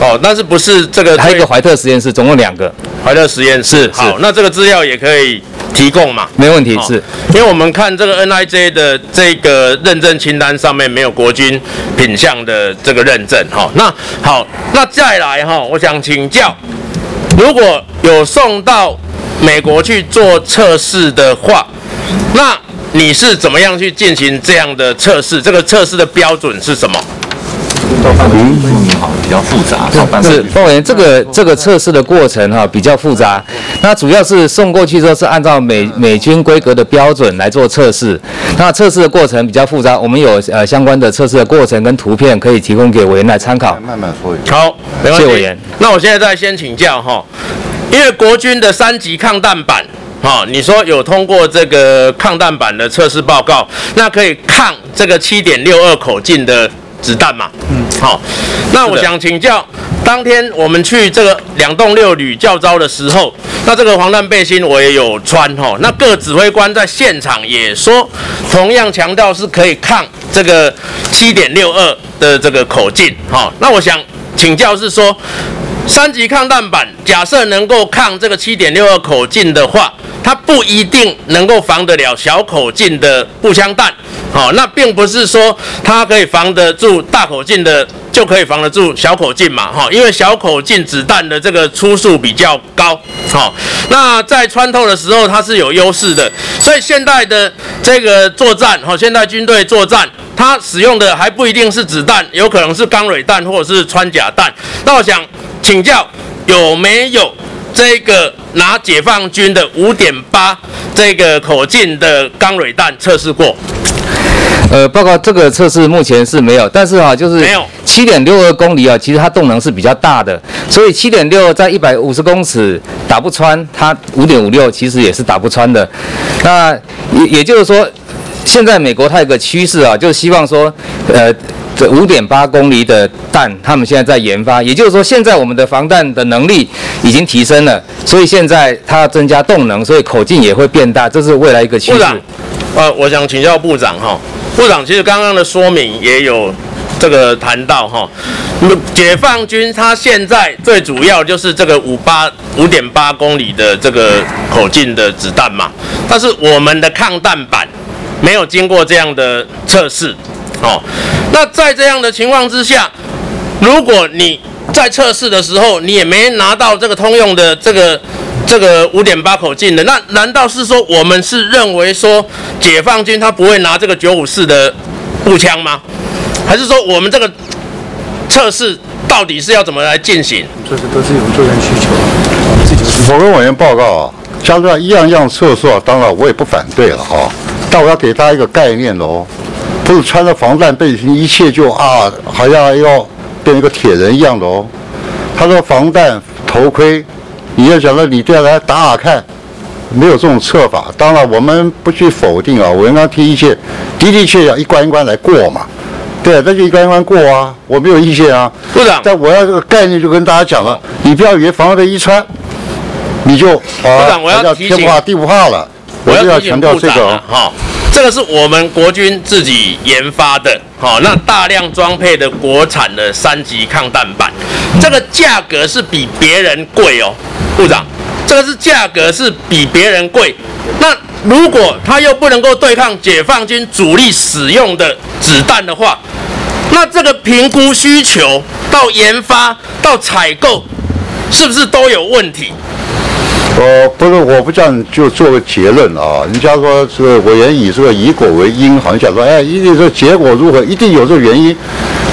哦，但是不是这个还有一个怀特实验室，总共两个。怀特实验室？好，那这个资料也可以提供嘛？没问题，是。因为我们看这个 NIJ 的这个认证清单上面没有国军品相的这个认证哈。那好，那再来哈，我想请教，如果有送到美国去做测试的话，那你是怎么样去进行这样的测试？这个测试的标准是什么？嗯，好，比较复杂。是，包委员，这个这个测试的过程哈比较复杂。那主要是送过去之后是按照美美军规格的标准来做测试。那测试的过程比较复杂，我们有呃相关的测试的过程跟图片可以提供给委员来参考。慢慢说。好，没问题。谢委员。那我现在再先请教哈，因为国军的三级抗弹板。好，你说有通过这个抗弹板的测试报告，那可以抗这个七点六二口径的子弹嘛？嗯，好，那我想请教，当天我们去这个两栋六旅教招的时候，那这个防弹背心我也有穿哈，那各指挥官在现场也说，同样强调是可以抗这个七点六二的这个口径哈，那我想请教是说，三级抗弹板假设能够抗这个七点六二口径的话。它不一定能够防得了小口径的步枪弹，好，那并不是说它可以防得住大口径的就可以防得住小口径嘛，哈，因为小口径子弹的这个出速比较高，好，那在穿透的时候它是有优势的，所以现代的这个作战，哈，现代军队作战，它使用的还不一定是子弹，有可能是钢蕊弹或者是穿甲弹，那我想请教有没有？这个拿解放军的五点八这个口径的钢蕊弹测试过，呃，报告这个测试目前是没有，但是啊，就是没有七点六二公里啊，其实它动能是比较大的，所以七点六在一百五十公尺打不穿，它五点五六其实也是打不穿的。那也也就是说，现在美国它有个趋势啊，就是希望说，呃。这五点八公里的弹，他们现在在研发，也就是说，现在我们的防弹的能力已经提升了，所以现在它增加动能，所以口径也会变大，这是未来一个趋势。部长，呃，我想请教部长哈，部长其实刚刚的说明也有这个谈到哈，那么解放军他现在最主要就是这个五八五点八公里的这个口径的子弹嘛，但是我们的抗弹板没有经过这样的测试，哦，那在这样的情况之下，如果你在测试的时候你也没拿到这个通用的这个这个五点八口径的，那难道是说我们是认为说解放军他不会拿这个九五四的步枪吗？还是说我们这个测试到底是要怎么来进行？这是都是有作人需求，我跟委员报告啊，像这样一样一样测试啊，当然我也不反对了哈，但我要给大家一个概念喽，不是穿着防弹背心一切就啊，好像要变一个铁人一样的哦。他说防弹头盔，你要想到你对来打打看，没有这种测法。当然我们不去否定啊，我刚刚提意见，的的确要一关一关来过嘛。对，那就一关一关过啊，我没有意见啊。部长，但我要这个概念就跟大家讲了，你不要以为防弹背一穿，你就啊，部长我要提醒天不怕地不怕了。我就要强调这个啊，哈、这个是我们国军自己研发的，好、那大量装配的国产的三级抗弹板，这个价格是比别人贵哦，部长，这个是价格是比别人贵。那如果他又不能够对抗解放军主力使用的子弹的话，那这个评估需求到研发到采购，是不是都有问题？呃，不是，我不这样就做个结论啊。人家说这个委员以这个以果为因，好像讲说，哎，一定说结果如何，一定有这个原因。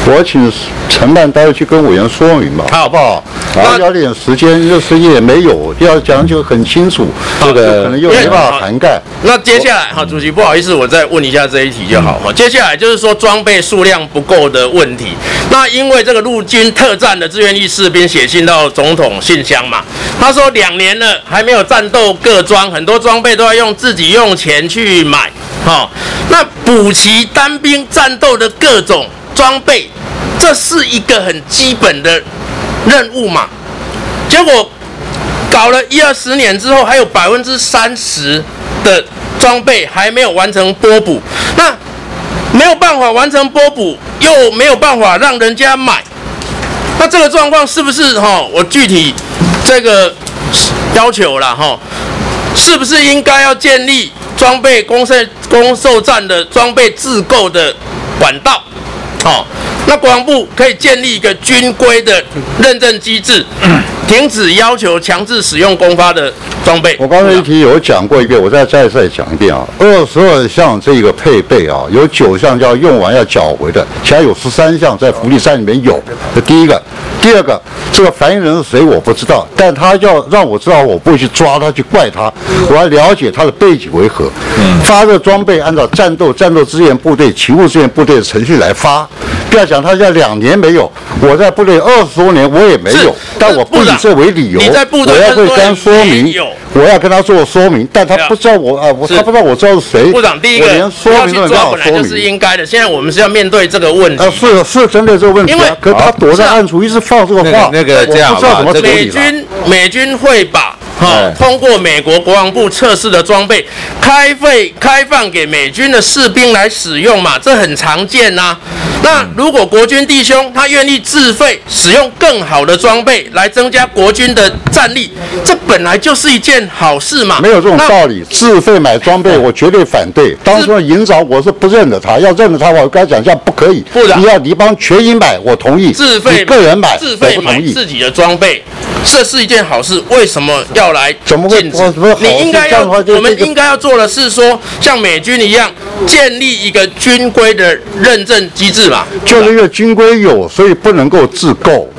我请承办单位去跟委员说明吧，好不好？然后要点时间，这时间也没有，要讲就很清楚，这个可能又没办法涵盖。那接下来哈，主席不好意思，我再问一下这一题就好哈。接下来就是说装备数量不够的问题。那因为这个陆军特战的志愿役士兵写信到总统信箱嘛，他说两年了还没有战斗各装，很多装备都要用自己用钱去买。哈，那补齐单兵战斗的各种装备，这是一个很基本的任务嘛。结果搞了一二十年之后，还有百分之三十的装备还没有完成波补，那没有办法完成波补，又没有办法让人家买，那这个状况是不是哈？我具体这个要求了哈，是不是应该要建立装备公售公售站的装备自购的管道？好、那国防部可以建立一个军规的认证机制，停止要求强制使用公发的装备。我刚才一题有讲过一遍，我再再再讲一遍啊。二十二项这个配备啊，有九项叫用完要缴回的，其他有十三项在福利站里面有。这第一个，第二个，这个反映人是谁我不知道，但他要让我知道，我不会去抓他去怪他，我要了解他的背景为何。嗯发这装备按照战斗战斗支援部队、勤务支援部队的程序来发，不要讲他现在两年没有，我在部队二十多年我也没有，但我不以这为理由，你在部队我要会跟他说明，我要跟他做说明，但他不知道我啊，我他不知道我知道是谁。部长，第一个我连说明都没办抓本来就是法说明。应该的，现在我们是要面对这个问题。呃，是是针对这个问题因为啊，可他躲在暗处一直放这个话，我不知道怎么处美。军美军会把哈、哎通过美国国防部测试的装备开费开放给美军的士兵来使用嘛，这很常见呐、那如果国军弟兄他愿意自费使用更好的装备来增加国军的战力，这本来就是一件好事嘛。没有这种道理，自费买装备我绝对反对。当初的营长我是不认得他，要认得他，我跟他讲一下不可以。不然你要你帮全营买，我同意。自费个人买，自费我不同意。买自己的装备，这是一件好事。为什么要来怎么会你应该要，我们应该要做的是说，像美军一样，建立一个军规的认证机制嘛。就是因为军规有，所以不能够自购。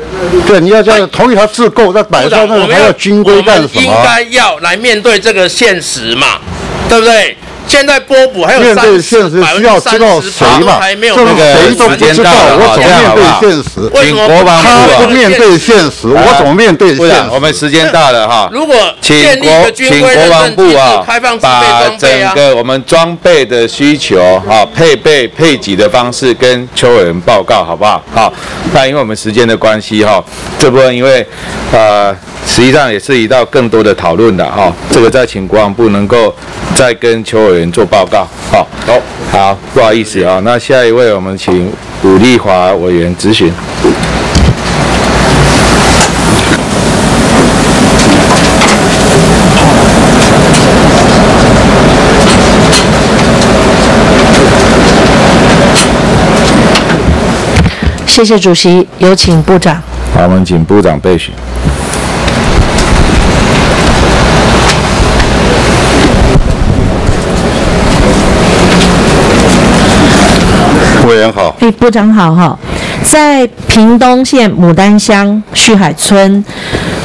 对，你要这样同意他自购，那摆上那个还要军规干什么应？该要来面对这个现实嘛，对不对？现在波补还有面对现实需要知道谁嘛？还没有这个谁都不知道，我怎么面对现实？请国防部他不面对现实，我怎么面对现实？我们时间到了哈。如果请国请国防部啊，把整个我们装备的需求啊、配备配给的方式跟邱委员报告，好不好？好，那因为我们时间的关系哈，这部分因为呃。实际上也是一道更多的讨论的哈，这个再请国防部能够再跟邱委员做报告，好，好，好，不好意思啊，那下一位我们请武立华委员咨询。谢谢主席，有请部长。好，我们请部长备询。委员好，哎，部长好哈，在屏东县牡丹乡旭海村，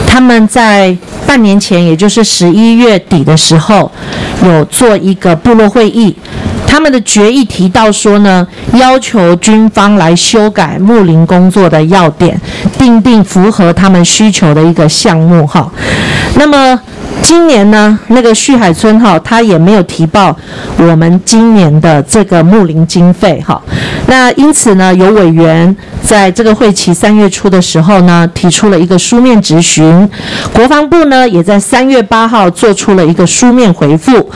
他们在半年前，也就是十一月底的时候，有做一个部落会议，他们的决议提到说呢，要求军方来修改睦林工作的要点，定定符合他们需求的一个项目哈，那么。今年呢，那个旭海村哈，他也没有提报我们今年的这个牧林经费哈。那因此呢，有委员在这个会期三月初的时候呢，提出了一个书面质询，国防部呢也在三月八号做出了一个书面回复。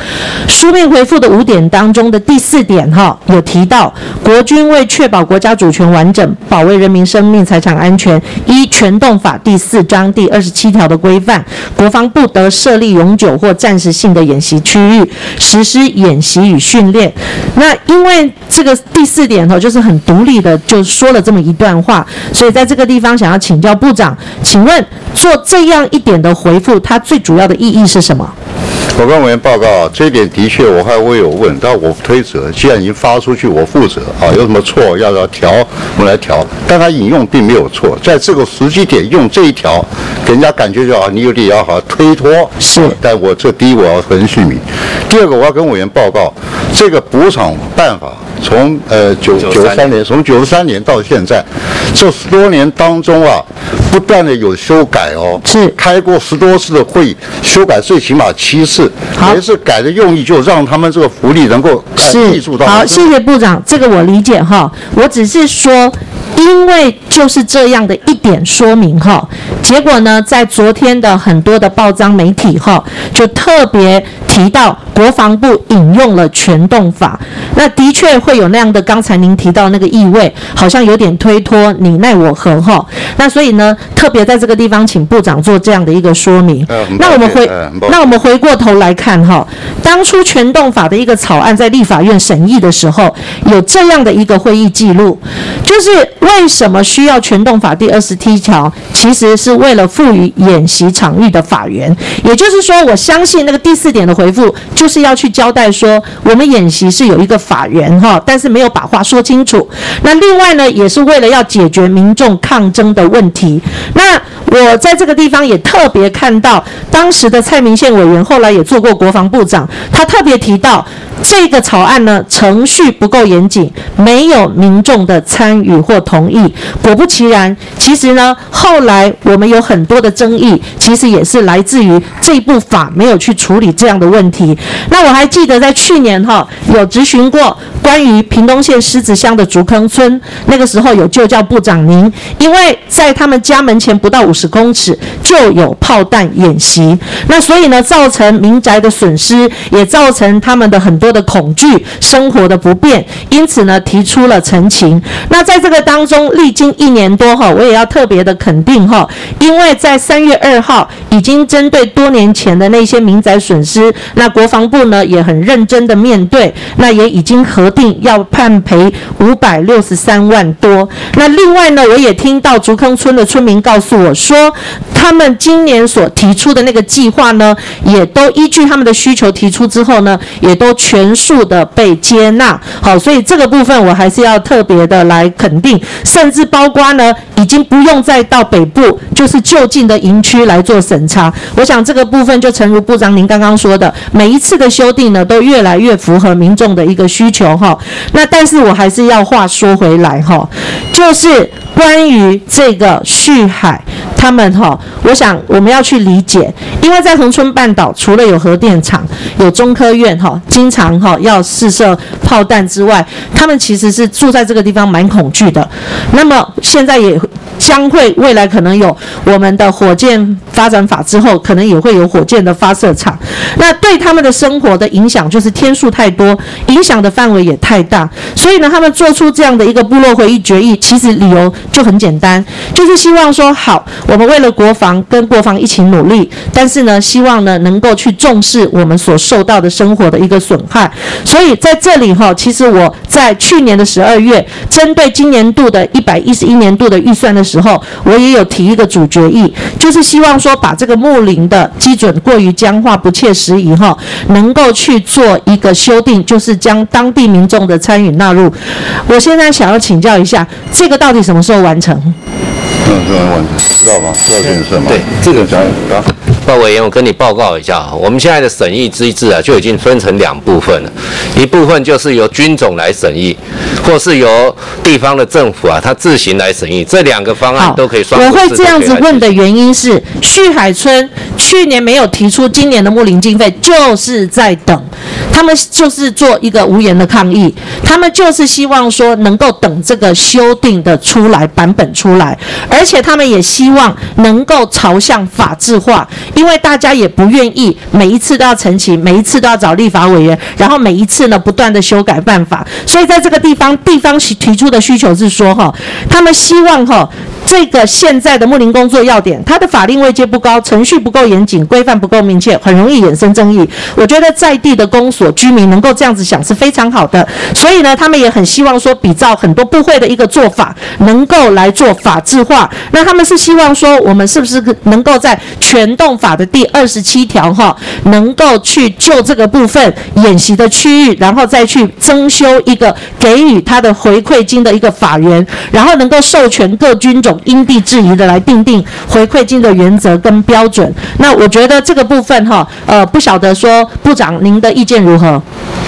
书面回复的五点当中的第四点哈，有提到国军为确保国家主权完整，保卫人民生命财产安全，依全动法第四章第二十七条的规范，国防部得设。立永久或暂时性的演习区域，实施演习与训练。那因为这个第四点哈，就是很独立的，就说了这么一段话，所以在这个地方想要请教部长，请问做这样一点的回复，它最主要的意义是什么？我跟委员报告，这一点的确我还未有问，但我推责，既然已经发出去，我负责啊，有什么错要要调，我们来调。但他引用并没有错，在这个时机点用这一条，给人家感觉就好，你有点要好推脱。是，但我这第一我要很续名，第二个我要跟委员报告，这个补偿办法从呃九九三年，从九十三年到现在，这十多年当中啊，不断的有修改哦，是。开过十多次的会议，修改最起码七次。每一次改的用意，就让他们这个福利能够是。好，谢谢部长，这个我理解哈。我只是说，因为就是这样的一点说明哈，结果呢，在昨天的很多的报章媒体哈，就特别提到国防部引用了全动法，那的确会有那样的刚才您提到那个意味，好像有点推脱你奈我何哈。那所以呢，特别在这个地方请部长做这样的一个说明。那我们回，那我们回过头。来看哈，当初全动法的一个草案在立法院审议的时候，有这样的一个会议记录，就是为什么需要全动法第二十七条，其实是为了赋予演习场域的法源。也就是说，我相信那个第四点的回复，就是要去交代说，我们演习是有一个法源哈，但是没有把话说清楚。那另外呢，也是为了要解决民众抗争的问题。那我在这个地方也特别看到，当时的蔡明宪委员后来也。做过国防部长，他特别提到这个草案呢程序不够严谨，没有民众的参与或同意。果不其然，其实呢后来我们有很多的争议，其实也是来自于这部法没有去处理这样的问题。那我还记得在去年哈有质询过关于屏东县狮子乡的竹坑村，那个时候有就教部长您，因为在他们家门前不到五十公尺就有炮弹演习，那所以呢造成民宅的损失也造成他们的很多的恐惧，生活的不便，因此呢提出了陈情。那在这个当中历经一年多哈，我也要特别的肯定哈，因为在三月二号已经针对多年前的那些民宅损失，那国防部呢也很认真的面对，那也已经核定要判赔五百六十三万多。那另外呢，我也听到竹坑村的村民告诉我说，他们今年所提出的那个计划呢，也都依。据他们的需求提出之后呢，也都全数的被接纳。好，所以这个部分我还是要特别的来肯定，甚甚至包括呢，已经不用再到北部，就是就近的营区来做审查。我想这个部分就诚如部长您刚刚说的，每一次的修订呢，都越来越符合民众的一个需求哈。那但是我还是要话说回来哈，就是关于这个旭海他们哈，我想我们要去理解，因为在恒春半岛除了有核电厂、有中科院哈，经常哈要试射炮弹之外，他们其实是住在这个地方蛮恐惧的。那么现在也将会未来可能有我们的火箭发展法之后，可能也会有火箭的发射场。那对他们的生活的影响就是天数太多，影响的范围也太大。所以呢，他们做出这样的一个部落会议决议，其实理由就很简单，就是希望说好，我们为了国防跟国防一起努力，但是呢，希望呢能够去重视我们所受到的生活的一个损害。所以在这里哈，其实我在去年的十二月，针对今年度的一百一十一年度的预算的时候，我也有提一个主决议，就是希望说把这个木林的基准过于僵化、不切实以后，能够去做一个修订，就是将当地民众的参与纳入。我现在想要请教一下，这个到底什么时候完成？嗯，这个完成，知道吗？知道建设吗？对，这个讲啊。报委员，我跟你报告一下啊，我们现在的审议机制啊，就已经分成两部分了，一部分就是由军种来审议，或是由地方的政府啊，他自行来审议，这两个方案都可以双。我会这样子问的原因是，旭海村去年没有提出今年的木林经费，就是在等，他们就是做一个无言的抗议，他们就是希望说能够等这个修订的出来版本出来，而且他们也希望能够朝向法制化。因为大家也不愿意每一次都要澄清，每一次都要找立法委员，然后每一次呢不断的修改办法，所以在这个地方，地方提出的需求是说，哈，他们希望哈。这个现在的木林工作要点，它的法令位阶不高，程序不够严谨，规范不够明确，很容易衍生争议。我觉得在地的公所居民能够这样子想是非常好的，所以呢，他们也很希望说比照很多部会的一个做法，能够来做法制化。那他们是希望说，我们是不是能够在全动法的第二十七条哈，能够去就这个部分演习的区域，然后再去增修一个给予他的回馈金的一个法源，然后能够授权各军种。因地制宜的来定定回馈金的原则跟标准。那我觉得这个部分哈，呃，不晓得说部长您的意见如何？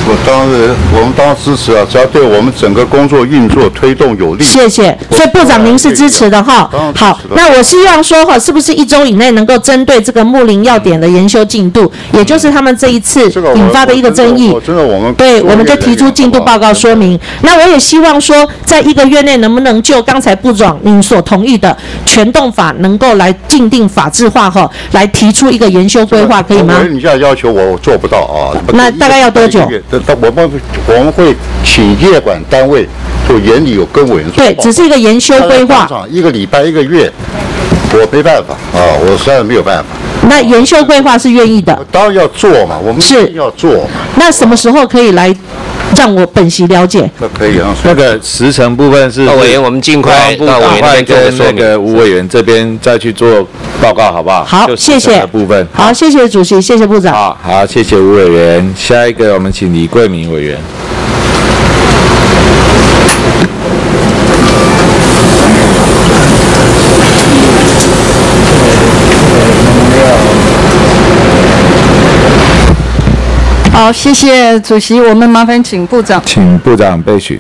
我当然，我们当然支持啊，只要对我们整个工作运作推动有利。谢谢。所以部长您是支持的哈。好，那我希望说哈，是不是一周以内能够针对这个木林要点的研修进度，也就是他们这一次引发的一个争议，真的我们对，我们就提出进度报告说明。那我也希望说，在一个月内能不能就刚才部长您所同意的全动法能够来进定法制化哈，来提出一个研修规划，可以吗？你现在要求我我做不到啊。那大概要多久？我们我们会请业管单位做研理有跟委员对，只是一个研修规划，一个礼拜一个月，我没办法啊，我实在没有办法。那研修规划是愿意的，当然要做嘛，我们是要做。那什么时候可以来让我本席了解？那可以啊。那个时程部分是委员，我们尽快到委员跟那个吴委员这边再去做报告，好不好？好，谢谢。部分好，谢谢主席，谢谢部长。好，好，谢谢吴委员。下一个，我们请李桂明委员。好，谢谢主席。我们麻烦请部长，请部长备询。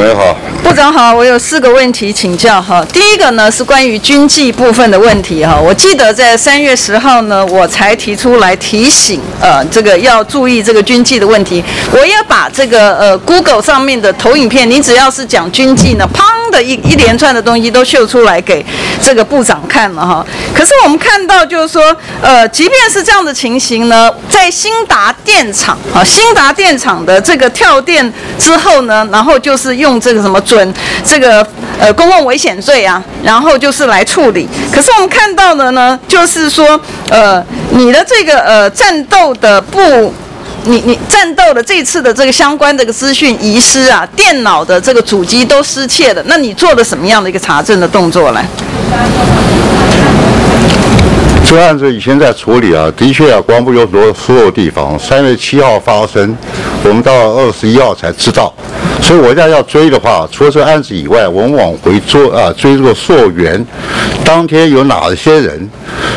喂，好。部长好，我有四个问题请教哈。第一个呢是关于军纪部分的问题哈。我记得在三月十号呢，我才提出来提醒，呃，这个要注意这个军纪的问题。我也把这个呃 Google 上面的投影片，你只要是讲军纪呢，砰的一一连串的东西都秀出来给这个部长看了哈。可是我们看到就是说，呃，即便是这样的情形呢，在新达电厂啊，新达电厂的这个跳电之后呢，然后就是用这个什么。准这个呃公共危险罪啊，然后就是来处理。可是我们看到的呢，就是说呃你的这个呃战斗的不，你你战斗的这次的这个相关这个资讯遗失啊，电脑的这个主机都失窃了，那你做了什么样的一个查证的动作呢？这个案子以前在处理啊，的确啊，国防部有很多疏漏地方。三月七号发生，我们到二十一号才知道，所以我现在要追的话，除了这个案子以外，我们往回追啊，追这个溯源，当天有哪些人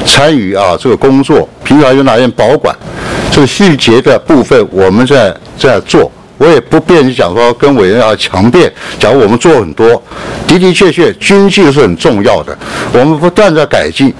参与啊这个工作，平常有哪些人保管，这个细节的部分我们在在做。我也不便于讲说跟委员要强辩，假如我们做很多，的的确确军纪是很重要的，我们不断在改进，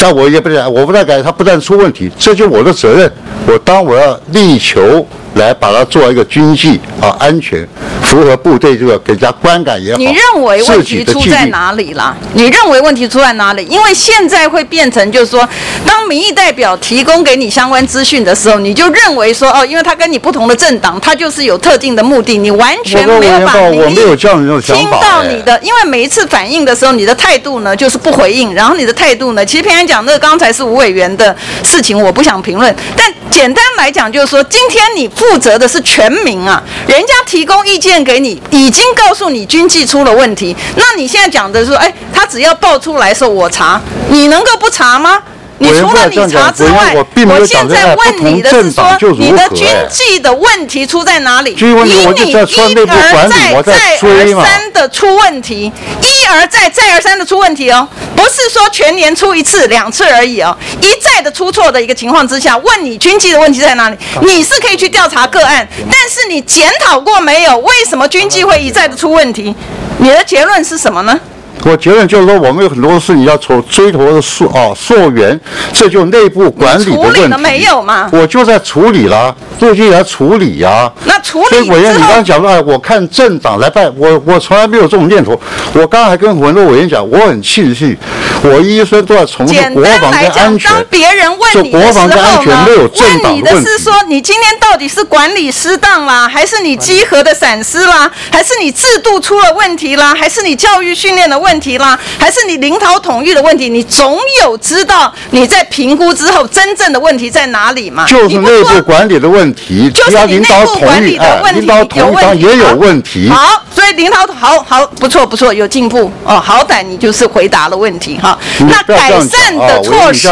但我也不讲，我不断改，他不断出问题，这就我的责任，我当我要力求来把它做一个军纪啊安全，符合部队这个给人家观感也好，你认为问自题。出在哪里啦？你认为问题出在哪里？因为现在会变成就是说，当民意代表提供给你相关资讯的时候，你就认为说哦，因为他跟你不同的政党，他就是有特定的目的，你完全没有把员报，我民意没有这样的那种听到你的，因为每一次反应的时候，你的态度呢就是不回应，然后你的态度呢，其实平安讲那个刚才是吴委员的事情，我不想评论，但简单来讲就是说，今天你负责的是全民啊，人家提供意见给你，已经告诉你军纪出了问题，那你现在讲的说，哎，他只要报出来的时候我查，你能够不查吗？你除了你不要这样讲查之外我，现在问你的是说，你的军纪的问题出在哪里？以你一而再再而三的出问题，一而再再而三的出问题哦，不是说全年出一次两次而已哦，一再的出错的一个情况之下，问你军纪的问题在哪里？你是可以去调查个案，但是你检讨过没有？为什么军纪会一再的出问题？你的结论是什么呢？我结论就是说，我们有很多事情要从追头的溯啊溯源，这就内部管理的处问题。理了没有嘛？我就在处理了，陆军也要处理呀、那处理所以委员，你刚刚讲说，哎，我看政党来办，我我从来没有这种念头。我刚刚还跟很多委员讲，我很庆幸，我一生都要从事简国防跟安全。当别人问你的时国防跟安全没有，政问你的。是说你今天到底是管理失当啦，还是你稽核的闪失啦，还是你制度出了问题啦，还是你教育训练的问题啦，还是你领导统一的问题？你总有知道你在评估之后真正的问题在哪里嘛？就是内部管理的问题，就是你内部管理的问题领导有问题也有问题。好，所以领导好好不错不错，有进步哦，好歹你就是回答了问题哈。那改善的措施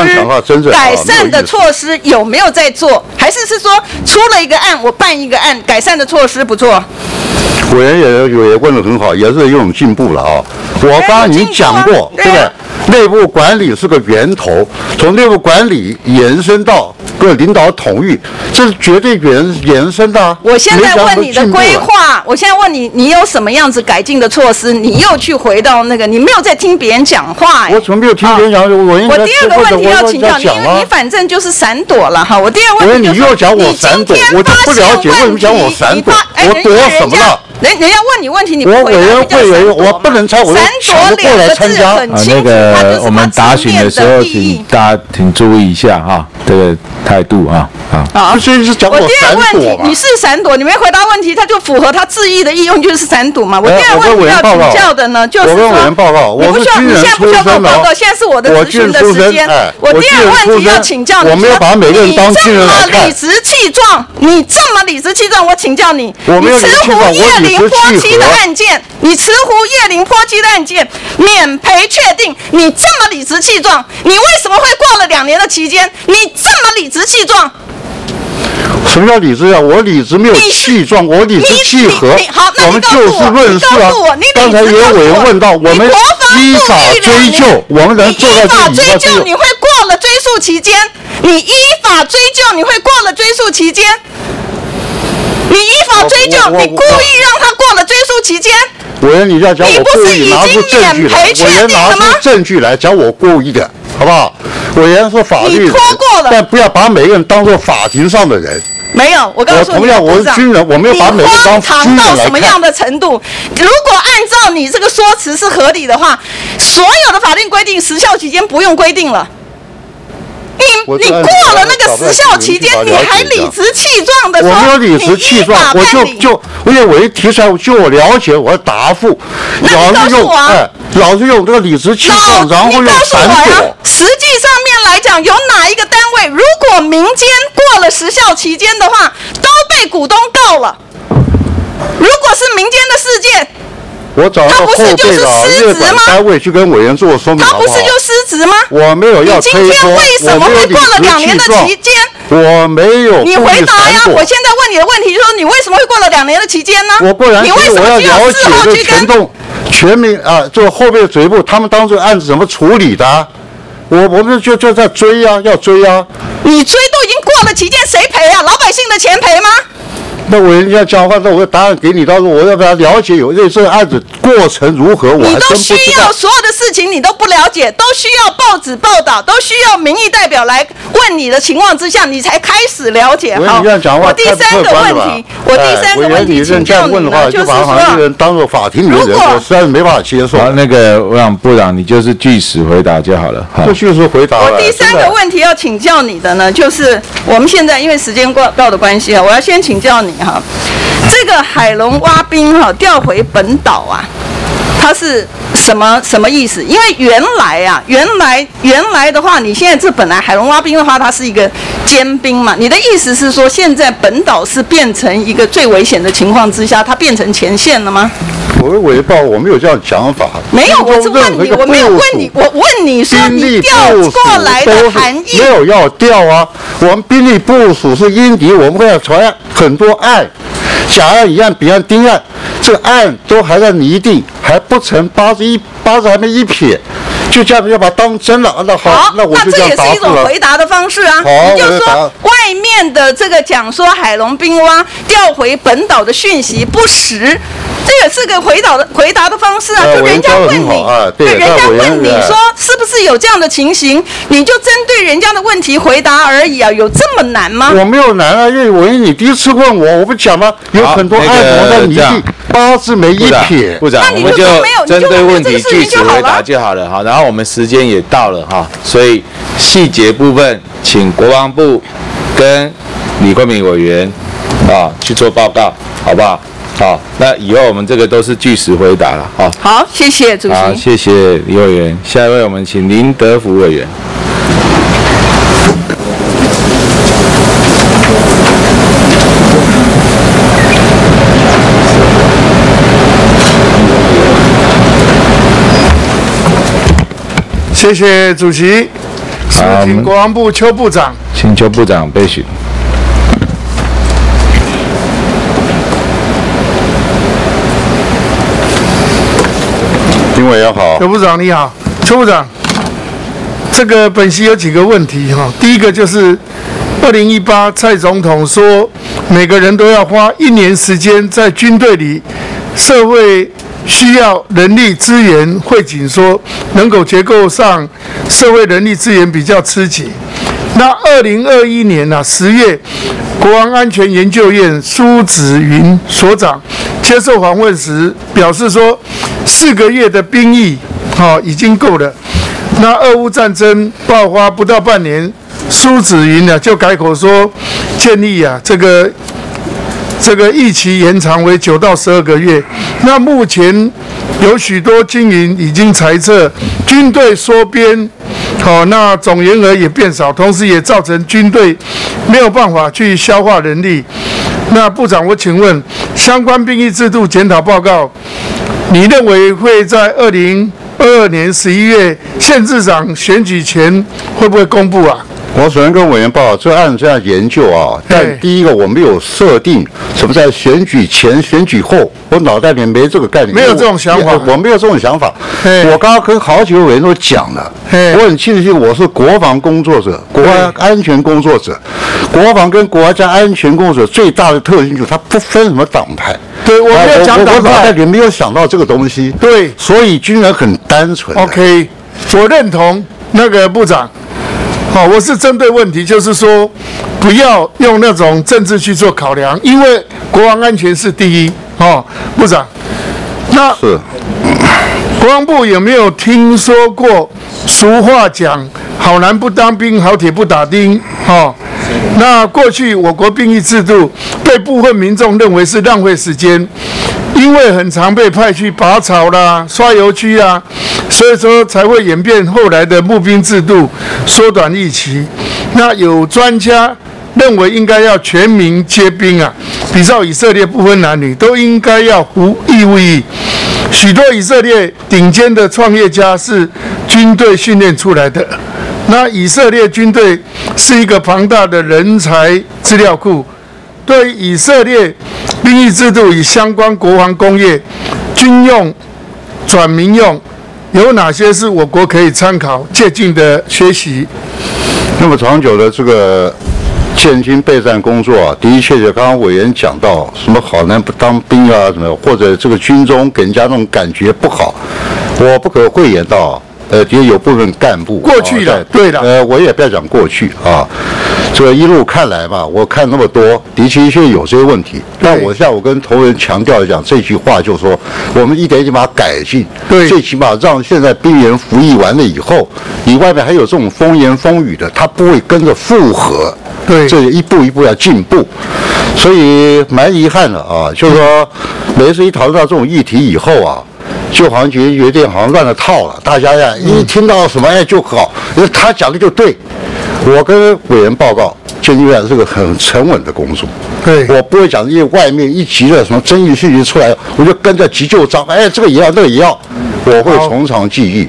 改啊善的措施有没有在做？还是是说出了一个案，我办一个案，改善的措施不做？委员也也问得很好，也是一种进步了啊。我刚刚已经讲过，对不对？内部管理是个源头，从内部管理延伸到各领导统御，这是绝对延延伸的、啊。我现在问你的规划，我现在问你，你有什么样子改进的措施？你又去回到那个，你没有在听别人讲话、哎我怎么没有听别人讲？我我第二个问题要请教你，因为你。反正就是闪躲了哈。我第二个问题就是你又讲我闪躲，我就不了解为什么讲我闪躲，我躲什么了？人人家问你问题，你不我委回答员会委员，我不能参，我闪抢不过来参加。啊，那个我们答询的时候，请大家请注意一下哈，这个态度啊啊。啊，所以是讲我第二个问题，闪躲嘛你。是闪躲，你没回答问题，他就符合他质疑的意用，就是闪躲嘛。我第二个问题要请教的呢，就是我不需要，你现在不需要跟我出身的哦报告，现在是我的我咨询的时间。我第二个问题要请教你说，我没有把每个这么理直气壮，你这么理直气壮，我请教你，你慈理直气壮我湖叶理直林坡气七的案件，你慈湖叶林坡七的案件免赔确定，你这么理直气壮，你为什么会过了两年的期间，你这么理直气壮？什么叫理直啊？我理直没有气壮，我理直气和我们你告诉我就事论事啊刚才也有委员问到，我们依法追究，我们能做到依法这里吗？追究，你会过了追诉期间，你依法追究，你会过了追诉期间，你依法追究，你故意让他过了追诉期间，委员，你要讲我故意拿出证据来，委员拿出证据来讲我故意的，好不好？委员是法律人，但不要把每个人当做法庭上的人。没有，我告诉你，我同样我是军人我没有把每个人当军人到什么样的程度？如果按照你这个说辞是合理的话，所有的法定规定时效期间不用规定了。你你过了那个时效期间，你还理直气壮的说，我没有理直气壮，我就就因为我一提出来，就我了解，我要答复，老是用哎，老是用这个理直气壮，然后用告诉闪我呀躲。，实际上面来讲，有哪一个单位如果民间过了时效期间的话，都被股东告了？如果是民间的事件，我找到后备的日本单位去跟委员做说明，他不是就失职吗？我没有要推脱，你今天为什么会过了两年的期间？我没有。你回答呀！我现在问你的问题就是说，你为什么会过了两年的期间呢？我过两年，我要了解这全动全民啊，做后备嘴部，他们当初案子怎么处理的？我我们就就在追呀，要追呀。你追都已经过了期间，谁赔啊？老百姓的钱赔吗？那我人家讲话，那我答案给你，到时候我要不要了解有这这个案子过程如何？我你都需要所有的事情，你都不了解，都需要报纸报道，都需要民意代表来问你的情况之下，你才开始了解。好，我第三个问题，我第三个问题请教你呢，就是说，当做法庭里的人，我实在是没办法接受。那个我想部长，你就是据实回答就好了。就据实回答。我第三个问题要请教你的呢，就是我们现在因为时间过到的关系啊，我要先请教你。哈，这个海龙挖冰哈调回本岛啊，它是什么什么意思？因为原来啊，原来原来的话，你现在这本来海龙挖冰的话，它是一个尖冰嘛。你的意思是说，现在本岛是变成一个最危险的情况之下，它变成前线了吗？我尾报我没有这样讲法。没有，我是问你，我没有问你，我问你说你调过来的含义没有要调啊？我们兵力部署是因敌，我们会要传很多案，甲案、乙案、丙案、丁案，这个案都还在拟定，还不成八字一八字还没一撇，就叫人要把它当真了。那好，那我就这。那这也是一种回答的方式啊。好，你就说外面的这个讲说海龙冰蛙调回本岛的讯息不实。这也是个回答的回答的方式啊，就人家问你，对，人家问你说是不是有这样的情形，你就针对人家的问题回答而已啊，有这么难吗？我没有难啊，因为我你第一次问我，我不讲吗？有很多案子在拟定，八字没一撇。部长，我们就针对问题具体回答就好了哈。然后我们时间也到了哈，所以细节部分请国防部跟李冠明委员啊去做报告，好不好？好，那以后我们这个都是据实回答了，好。好，谢谢主席。好，谢谢李委员。下一位，我们请林德福委员。谢谢主席。是，请国防部邱部长。请邱部长备询。丁委员好，邱部长你好，邱部长，这个本席有几个问题哈。第一个就是二零一八蔡总统说每个人都要花一年时间在军队里，社会需要人力资源会紧缩，人口结构上社会人力资源比较吃紧。那二零二一年呢十月，国安安全研究院苏子云所长接受访问时表示说。四个月的兵役，好已经够了。那俄乌战争爆发不到半年，苏子云呢就改口说，建议啊这个这个役期延长为九到十二个月。那目前有许多经营已经猜测，军队缩编，好那总员额也变少，同时也造成军队没有办法去消化人力。那部长，我请问相关兵役制度检讨报告。你认为会在二零二二年十一月县市长选举前会不会公布啊？我首先跟委员报，这案这样研究啊，但第一个我没有设定什么在选举前、选举后，我脑袋里面没这个概念，没有这种想法，我没有这种想法。我刚刚跟好几个委员都讲了，我很庆幸我是国防工作者、国安安全工作者，国防跟国家安全工作者最大的特性就是它不分什么党派。对，我没有讲党派，我脑袋里没有想到这个东西。对，所以军人很单纯。OK，我认同那个部长。好，我是针对问题，就是说，不要用那种政治去做考量，因为国防安全是第一。哦，部长，那是国防部有没有听说过俗话讲“好男不当兵，好铁不打钉”？哦，那过去我国兵役制度被部分民众认为是浪费时间。因为很常被派去拔草啦、刷油漆啦，所以说才会演变后来的募兵制度，缩短役期。那有专家认为应该要全民皆兵啊，比照以色列不分男女，都应该要服义务役。许多以色列顶尖的创业家是军队训练出来的。那以色列军队是一个庞大的人才资料库，对以色列兵役制度与相关国防工业、军用转民用有哪些是我国可以参考借鉴的学习？那么长久的这个建军备战工作啊，的确就刚刚委员讲到，什么好男不当兵啊，什么或者这个军中给人家那种感觉不好，我不可讳言到。呃，也有部分干部过去的，对的。呃，我也不要讲过去啊，这个一路看来嘛，我看那么多，的确确有这些问题。但我下午跟同仁强调讲这句话，就是说我们一点一点把它改进，对，最起码让现在兵员服役完了以后，你外面还有这种风言风语的，他不会跟着附和，对，这一步一步要进步。所以蛮遗憾的啊，就是说每次一讨论到这种议题以后啊。就好像觉得有点好像乱了套了，大家呀一听到什么哎就好，因为他讲的就对。我跟委员报告，建军院是个很沉稳的工作。对，我不会讲因为外面一急了什么争议信息出来，我就跟着急救章，哎这个也要那个也要，我会从长计议，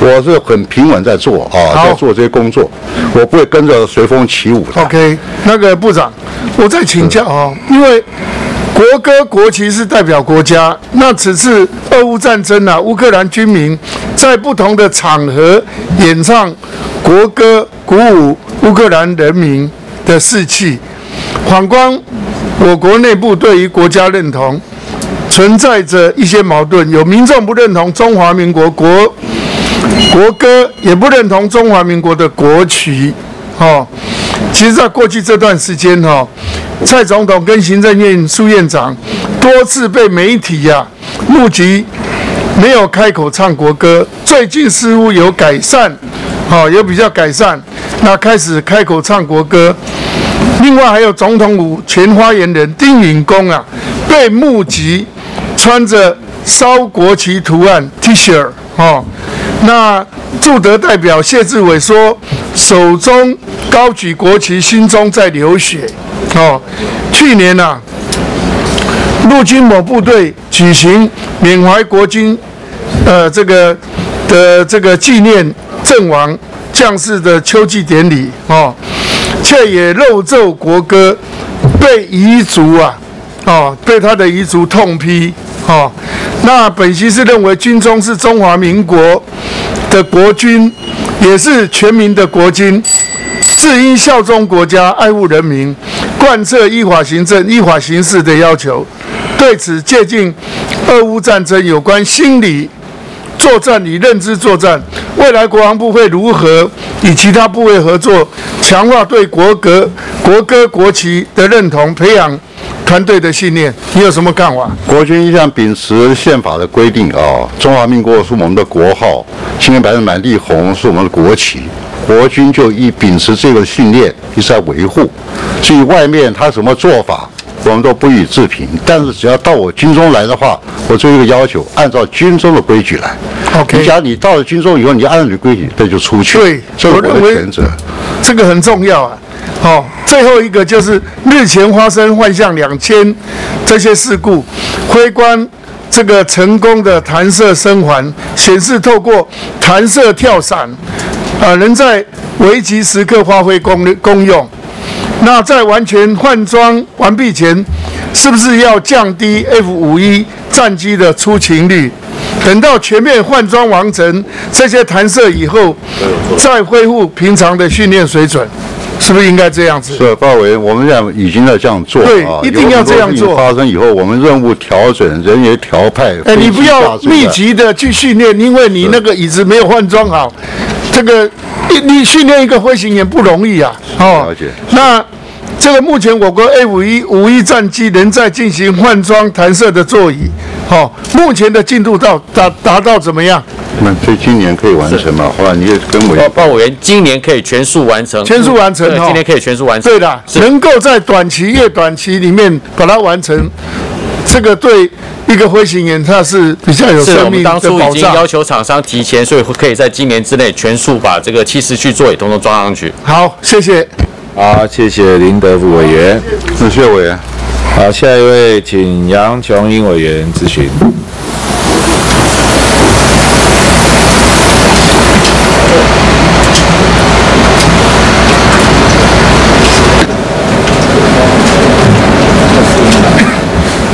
我是很平稳在做啊，在做这些工作，我不会跟着随风起舞的。OK，那个部长，我再请教啊，因为。国歌、国旗是代表国家。那此次俄乌战争啊，乌克兰军民在不同的场合演唱国歌，鼓舞乌克兰人民的士气。反观我国内部对于国家认同存在着一些矛盾，有民众不认同中华民国国国歌，也不认同中华民国的国旗。哦，其实，在过去这段时间，哈。蔡总统跟行政院苏院长多次被媒体呀目击，没有开口唱国歌。最近似乎有改善，好有比较改善，那开始开口唱国歌。另外还有总统府前发言人丁允恭啊，被目击穿着烧国旗图案 T 恤，哦，那驻德代表谢志伟说，手中高举国旗，心中在流血。哦，去年呐，陆军某部队举行缅怀国军，呃，这个的这个纪念阵亡将士的秋季典礼哦，却也漏奏国歌，被彝族啊，哦，被他的彝族痛批哦。那本席是认为军中是中华民国的国军，也是全民的国军，是应效忠国家，爱护人民。贯彻依法行政、依法行事的要求，对此借鉴俄乌战争有关心理作战与认知作战，未来国防部会如何与其他部位合作，强化对国歌、国歌、国旗的认同，培养团队的信念？你有什么看法？国军一向秉持宪法的规定啊，中华民国是我们的国号，青天白日满地红是我们的国旗。国军就一秉持这个信念，一直在维护。至于外面他什么做法，我们都不予置评。但是只要到我军中来的话，我做一个要求，按照军中的规矩来。OK。你讲你到了军中以后，你按照你的规矩，那就出去。对，这是我的原则。这个很重要啊。好，最后一个就是日前发生幻象两千这些事故，挥官这个成功的弹射生还，显示透过弹射跳伞。啊，能在危急时刻发挥功功用。那在完全换装完毕前，是不是要降低 F 五一战机的出勤率？等到全面换装完成，这些弹射以后，再恢复平常的训练水准，是不是应该这样子？是，鲍伟，我们现在已经在这样做对，一定要这样做。发生以后，我们任务调整，人员调派。哎，你不要密集的去训练，因为你那个椅子没有换装好。这个你你训练一个飞行员不容易啊，哦，那这个目前我国 A 五一五一战机仍在进行换装弹射的座椅，好，目前的进度到达达到怎么样？那这今年可以完成吗？后来你也跟委报委员，今年可以全数完成，全数完成，今年可以全数完成，对的，能够在短期越短期里面把它完成，这个对。一个飞行员他是比较有生命的保障。是我们当初已经要求厂商提前，所以可以在今年之内全数把这个七十去座椅统统装上去。好，谢谢。好，谢谢林德福委员、子谢委员。好，下一位，请杨琼英委员咨询。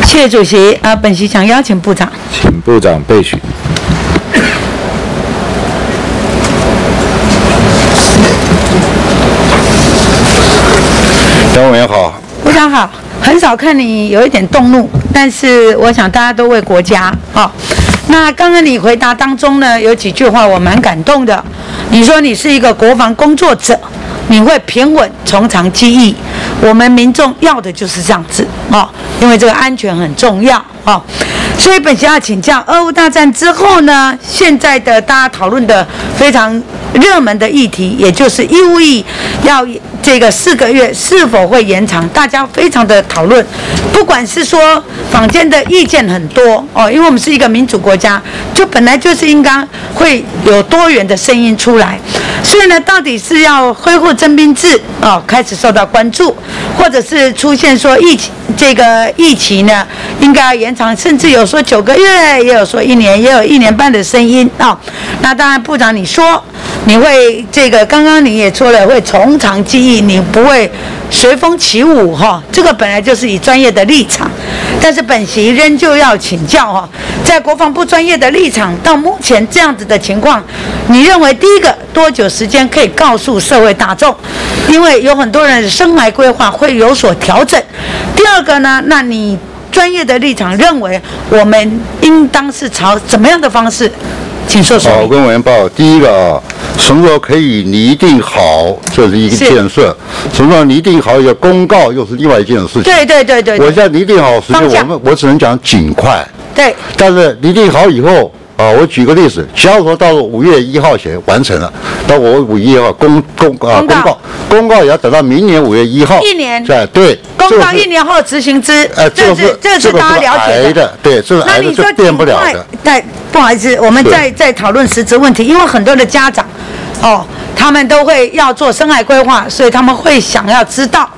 谢谢主席啊，本席想邀请部长，请部长备询。杨委员好，部长好，很少看你有一点动怒，但是我想大家都为国家啊。那刚刚你回答当中呢，有几句话我蛮感动的。你说你是一个国防工作者，你会平稳从长计议。我们民众要的就是这样子啊，因为这个安全很重要啊。所以本席要请教，俄乌大战之后呢，现在的大家讨论的非常热门的议题，也就是义务役要这个四个月是否会延长，大家非常的讨论。不管是说坊间的意见很多哦，因为我们是一个民主国家，就本来就是应该会有多元的声音出来。所以呢，到底是要恢复征兵制哦，开始受到关注，或者是出现说疫情这个疫情呢，应该要延长，甚至有说九个月，也有说一年，也有一年半的声音啊。那当然，部长你说你会这个，刚刚你也说了会从长计议，你不会随风起舞哈。这个本来就是以专业的立场，但是本席仍旧要请教哈，在国防部专业的立场，到目前这样子的情况，你认为第一个多久时间可以告诉社会大众？因为有很多人生来规划会有所调整。第二个呢，那你专业的立场认为我们应当是朝怎么样的方式？请说说。好，我跟委员报，第一个啊，什么时候可以拟定好，这是一个建设；什么时候拟定好一个公告，又是另外一件事情。对对对对。我现在拟定好时间，我们我只能讲尽快。对。但是拟定好以后啊，我举个例子，假如说到五月一号前完成了，那我五月一号公公啊公告，公告也要等到明年五月一号。一年对对。公告一年后执行之，呃，这个是这是大家了解的，对，这是癌的那你说是变不了的。对，不好意思，我们是在在讨论实质问题，因为很多的家长，哦，他们都会要做生涯规划，所以他们会想要知道，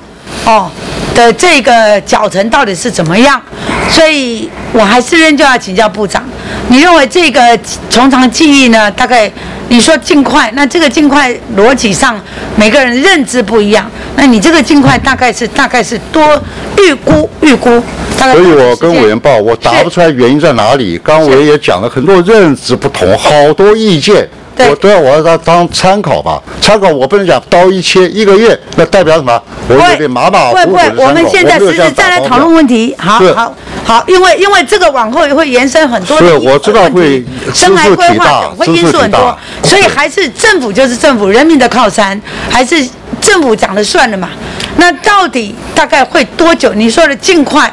哦的这个脚程到底是怎么样，所以我还是仍旧要请教部长，你认为这个从长计议呢？大概你说尽快，那这个尽快逻辑上每个人认知不一样，那你这个尽快大概是大概是多预估预估，大概所以我跟委员报，我答不出来原因在哪里。刚刚委员也讲了很多认知不同，好多意见，我都要我要当当参考吧。参考我不能讲刀一切一个月，那代表什么？我有点马马虎虎的参，考。会不会我们现在没有这样实质再来讨论问题。好是好好，因为因为这个往后也会延伸很多的是，我知道会生涯规划会因素很多，所以还是政府就是政府，人民的靠山，还是政府讲了算的嘛。那到底大概会多久？你说的尽快，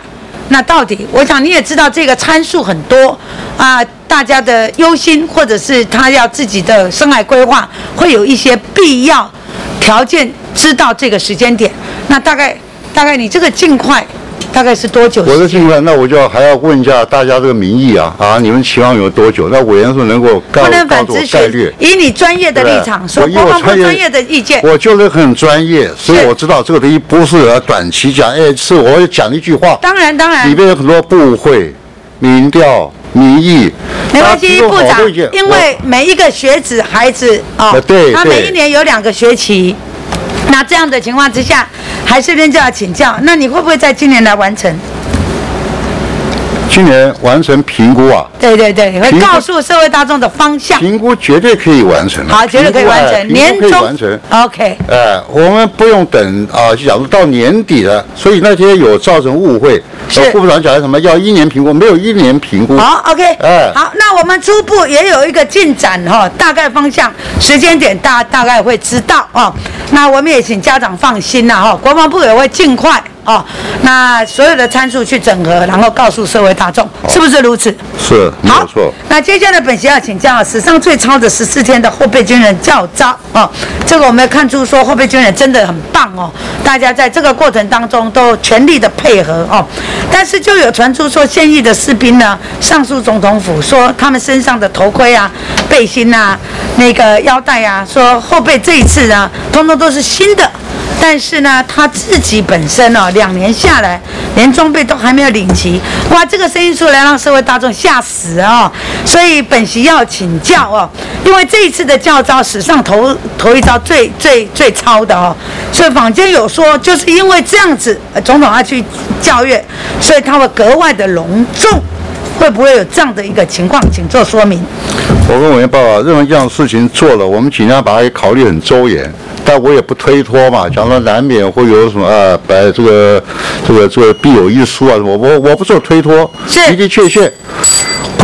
那到底我想你也知道这个参数很多啊，大家的忧心或者是他要自己的生涯规划，会有一些必要条件，知道这个时间点。那大概大概你这个尽快大概是多久？我的尽快，那我就还要问一下大家这个民意啊啊，你们期望有多久？那委员说能够告不能告诉我反咨概率询，。以你专业的立场说，对我以我国防部专业的意见。我就是很专业，所以我知道这个东西不是呃短期讲，哎，是我会讲一句话，当然当然里，面有很多部会、民调、民意，没关系，部长因为每一个学子孩子哦他每一年有两个学期，那这样的情况之下，还是仍旧要请教，那你会不会在今年来完成？今年完成评估啊，对对对，会告诉社会大众的方向。评估绝对可以完成，好，绝对可以完成，年终完成。OK。哎，我们不用等啊，就假如到年底了，所以那些有造成误会。副部长讲的什么要一年评估，没有一年评估。好，OK，哎，好，那我们初步也有一个进展哈，大概方向、时间点大大概会知道哦。那我们也请家长放心了哈，国防部也会尽快哦，那所有的参数去整合，然后告诉社会大众，是不是如此？是没有错。那接下来本席要请教史上最超的十四天的后备军人教招哦，这个我们要看出说后备军人真的很棒哦，大家在这个过程当中都全力的配合哦，但是就有传出说现役的士兵呢，上诉总统府说他们身上的头盔啊、背心啊、那个腰带啊，说后备这一次呢，通通都是新的。但是呢，他自己本身哦，两年下来连装备都还没有领齐，哇，这个声音出来让社会大众吓死哦。所以本席要请教哦，因为这一次的教招史上头头一招最最最超的哦，所以坊间有说，就是因为这样子，总统要去教阅，所以他会格外的隆重，会不会有这样的一个情况？请做说明。我跟委员报告，任何一样事情做了，我们尽量把它考虑很周延，但我也不推脱嘛。讲说难免会有什么啊，白这个这个这个必有一疏啊什么，我我不做推脱，的的确确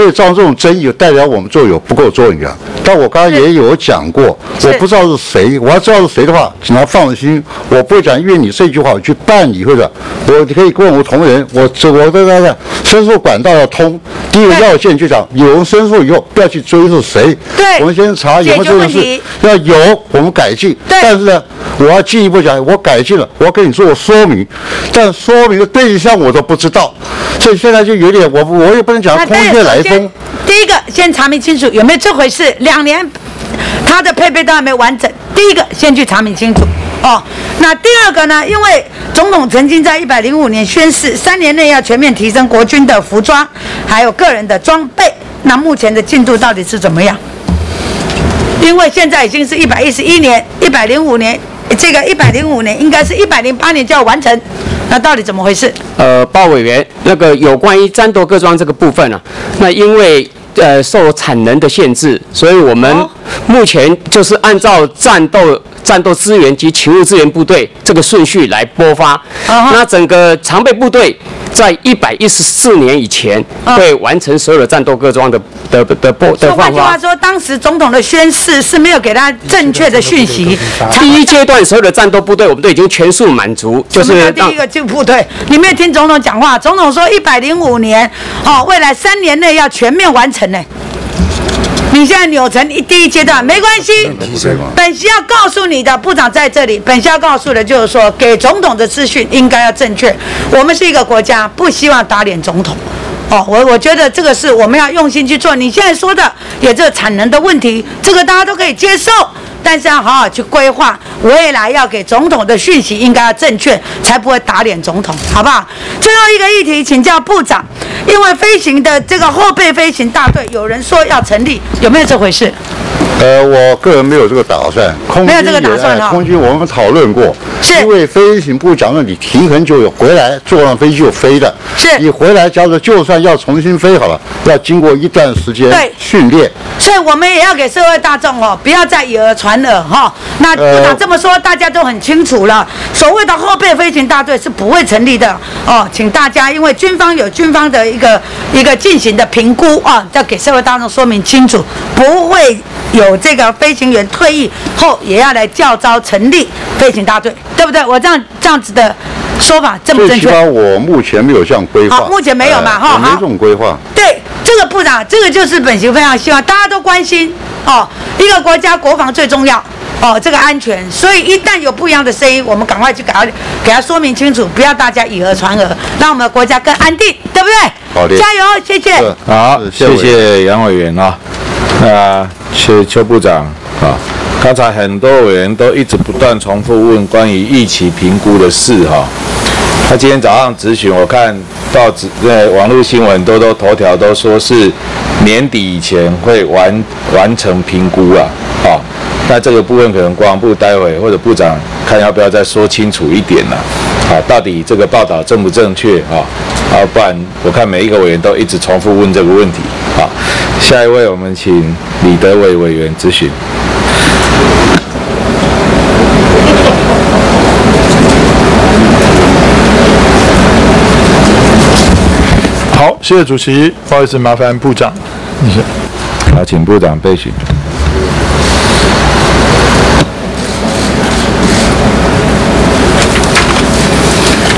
会造成这种争议，代表我们做有不够周延。但我刚刚也有讲过，我不知道是谁，我要知道是谁的话，请他放心，我不会讲因为你这句话我去办理或者我可以问我同仁，我这我的那个申诉管道要通，第一个要件就讲有人申诉以后不要去追是谁，对，我们先查有没有这件事，要有我们改进，但是呢，我要进一步讲，我改进了，我要跟你做说明，但说明的对象我都不知道，所以现在就有点我我也不能讲空穴来风。第一个先查明清楚有没有这回事，两年他的配备都还没完整。第一个先去查明清楚哦。那第二个呢？因为总统曾经在一百零五年宣誓，三年内要全面提升国军的服装，还有个人的装备。那目前的进度到底是怎么样？因为现在已经是一百一十一年，一百零五年，这个一百零五年应该是一百零八年就要完成。那到底怎么回事？呃，鲍委员，那个有关于战斗各装这个部分呢、那因为呃受产能的限制，所以我们目前就是按照战斗战斗资源及勤务资源部队这个顺序来拨发。那整个常备部队在一百一十四年以前会完成所有的战斗各装的的的拨的说换放发。句话说，当时总统的宣誓是没有给他正确的讯息。第一阶段所有的战斗部队我们都已经全数满足，就是第一个进部队，你没有听总统讲话？总统说一百零五年，哦，未来三年内要全面完成呢。你现在扭成一第一阶段没关系，本席要告诉你的部长在这里，本席要告诉的就是说，给总统的资讯应该要正确。我们是一个国家，不希望打脸总统。哦，我我觉得这个是我们要用心去做。你现在说的也这个产能的问题，这个大家都可以接受，但是要好好去规划未来要给总统的讯息应该要正确，才不会打脸总统，好不好？最后一个议题，请教部长，因为飞行的这个后备飞行大队，有人说要成立，有没有这回事？呃，我个人没有这个打算，空军没有这个打也算空军我们讨论过，是因为飞行部讲了，你停很久有回来，坐上飞机就飞的，是你回来，假如就算要重新飞好了，要经过一段时间对训练。所以我们也要给社会大众哦，不要再以讹传讹哈。那部长这么说，大家都很清楚了。所谓的后备飞行大队是不会成立的哦，请大家因为军方有军方的一个一个进行的评估啊，要给社会大众说明清楚，不会有这个飞行员退役后也要来教招成立飞行大队，对不对？我这样这样子的说法正不正确？最起码我目前没有这样规划。好目前没有嘛哎哈好我没这种规划。对，这个部长，这个就是本席非常希望大家都关心哦，一个国家国防最重要哦，这个安全，所以一旦有不一样的声音，我们赶快去给他给他说明清楚，不要大家以讹传讹，让我们的国家更安定，对不对？好的加油，谢谢。好，谢谢杨委员啊。那邱邱部长啊，刚才很多委员都一直不断重复问关于疫情评估的事哈。他今天早上咨询，我看报纸、呃网络新闻都都头条都说是年底以前会完完成评估啊，啊，那这个部分可能国防部待会或者部长看要不要再说清楚一点呢、啊，到底这个报道正不正确啊？啊，不然我看每一个委员都一直重复问这个问题。好，下一位我们请李德伟委员咨询。好，谢谢主席，不好意思，麻烦部长，谢谢。好，请部长备询。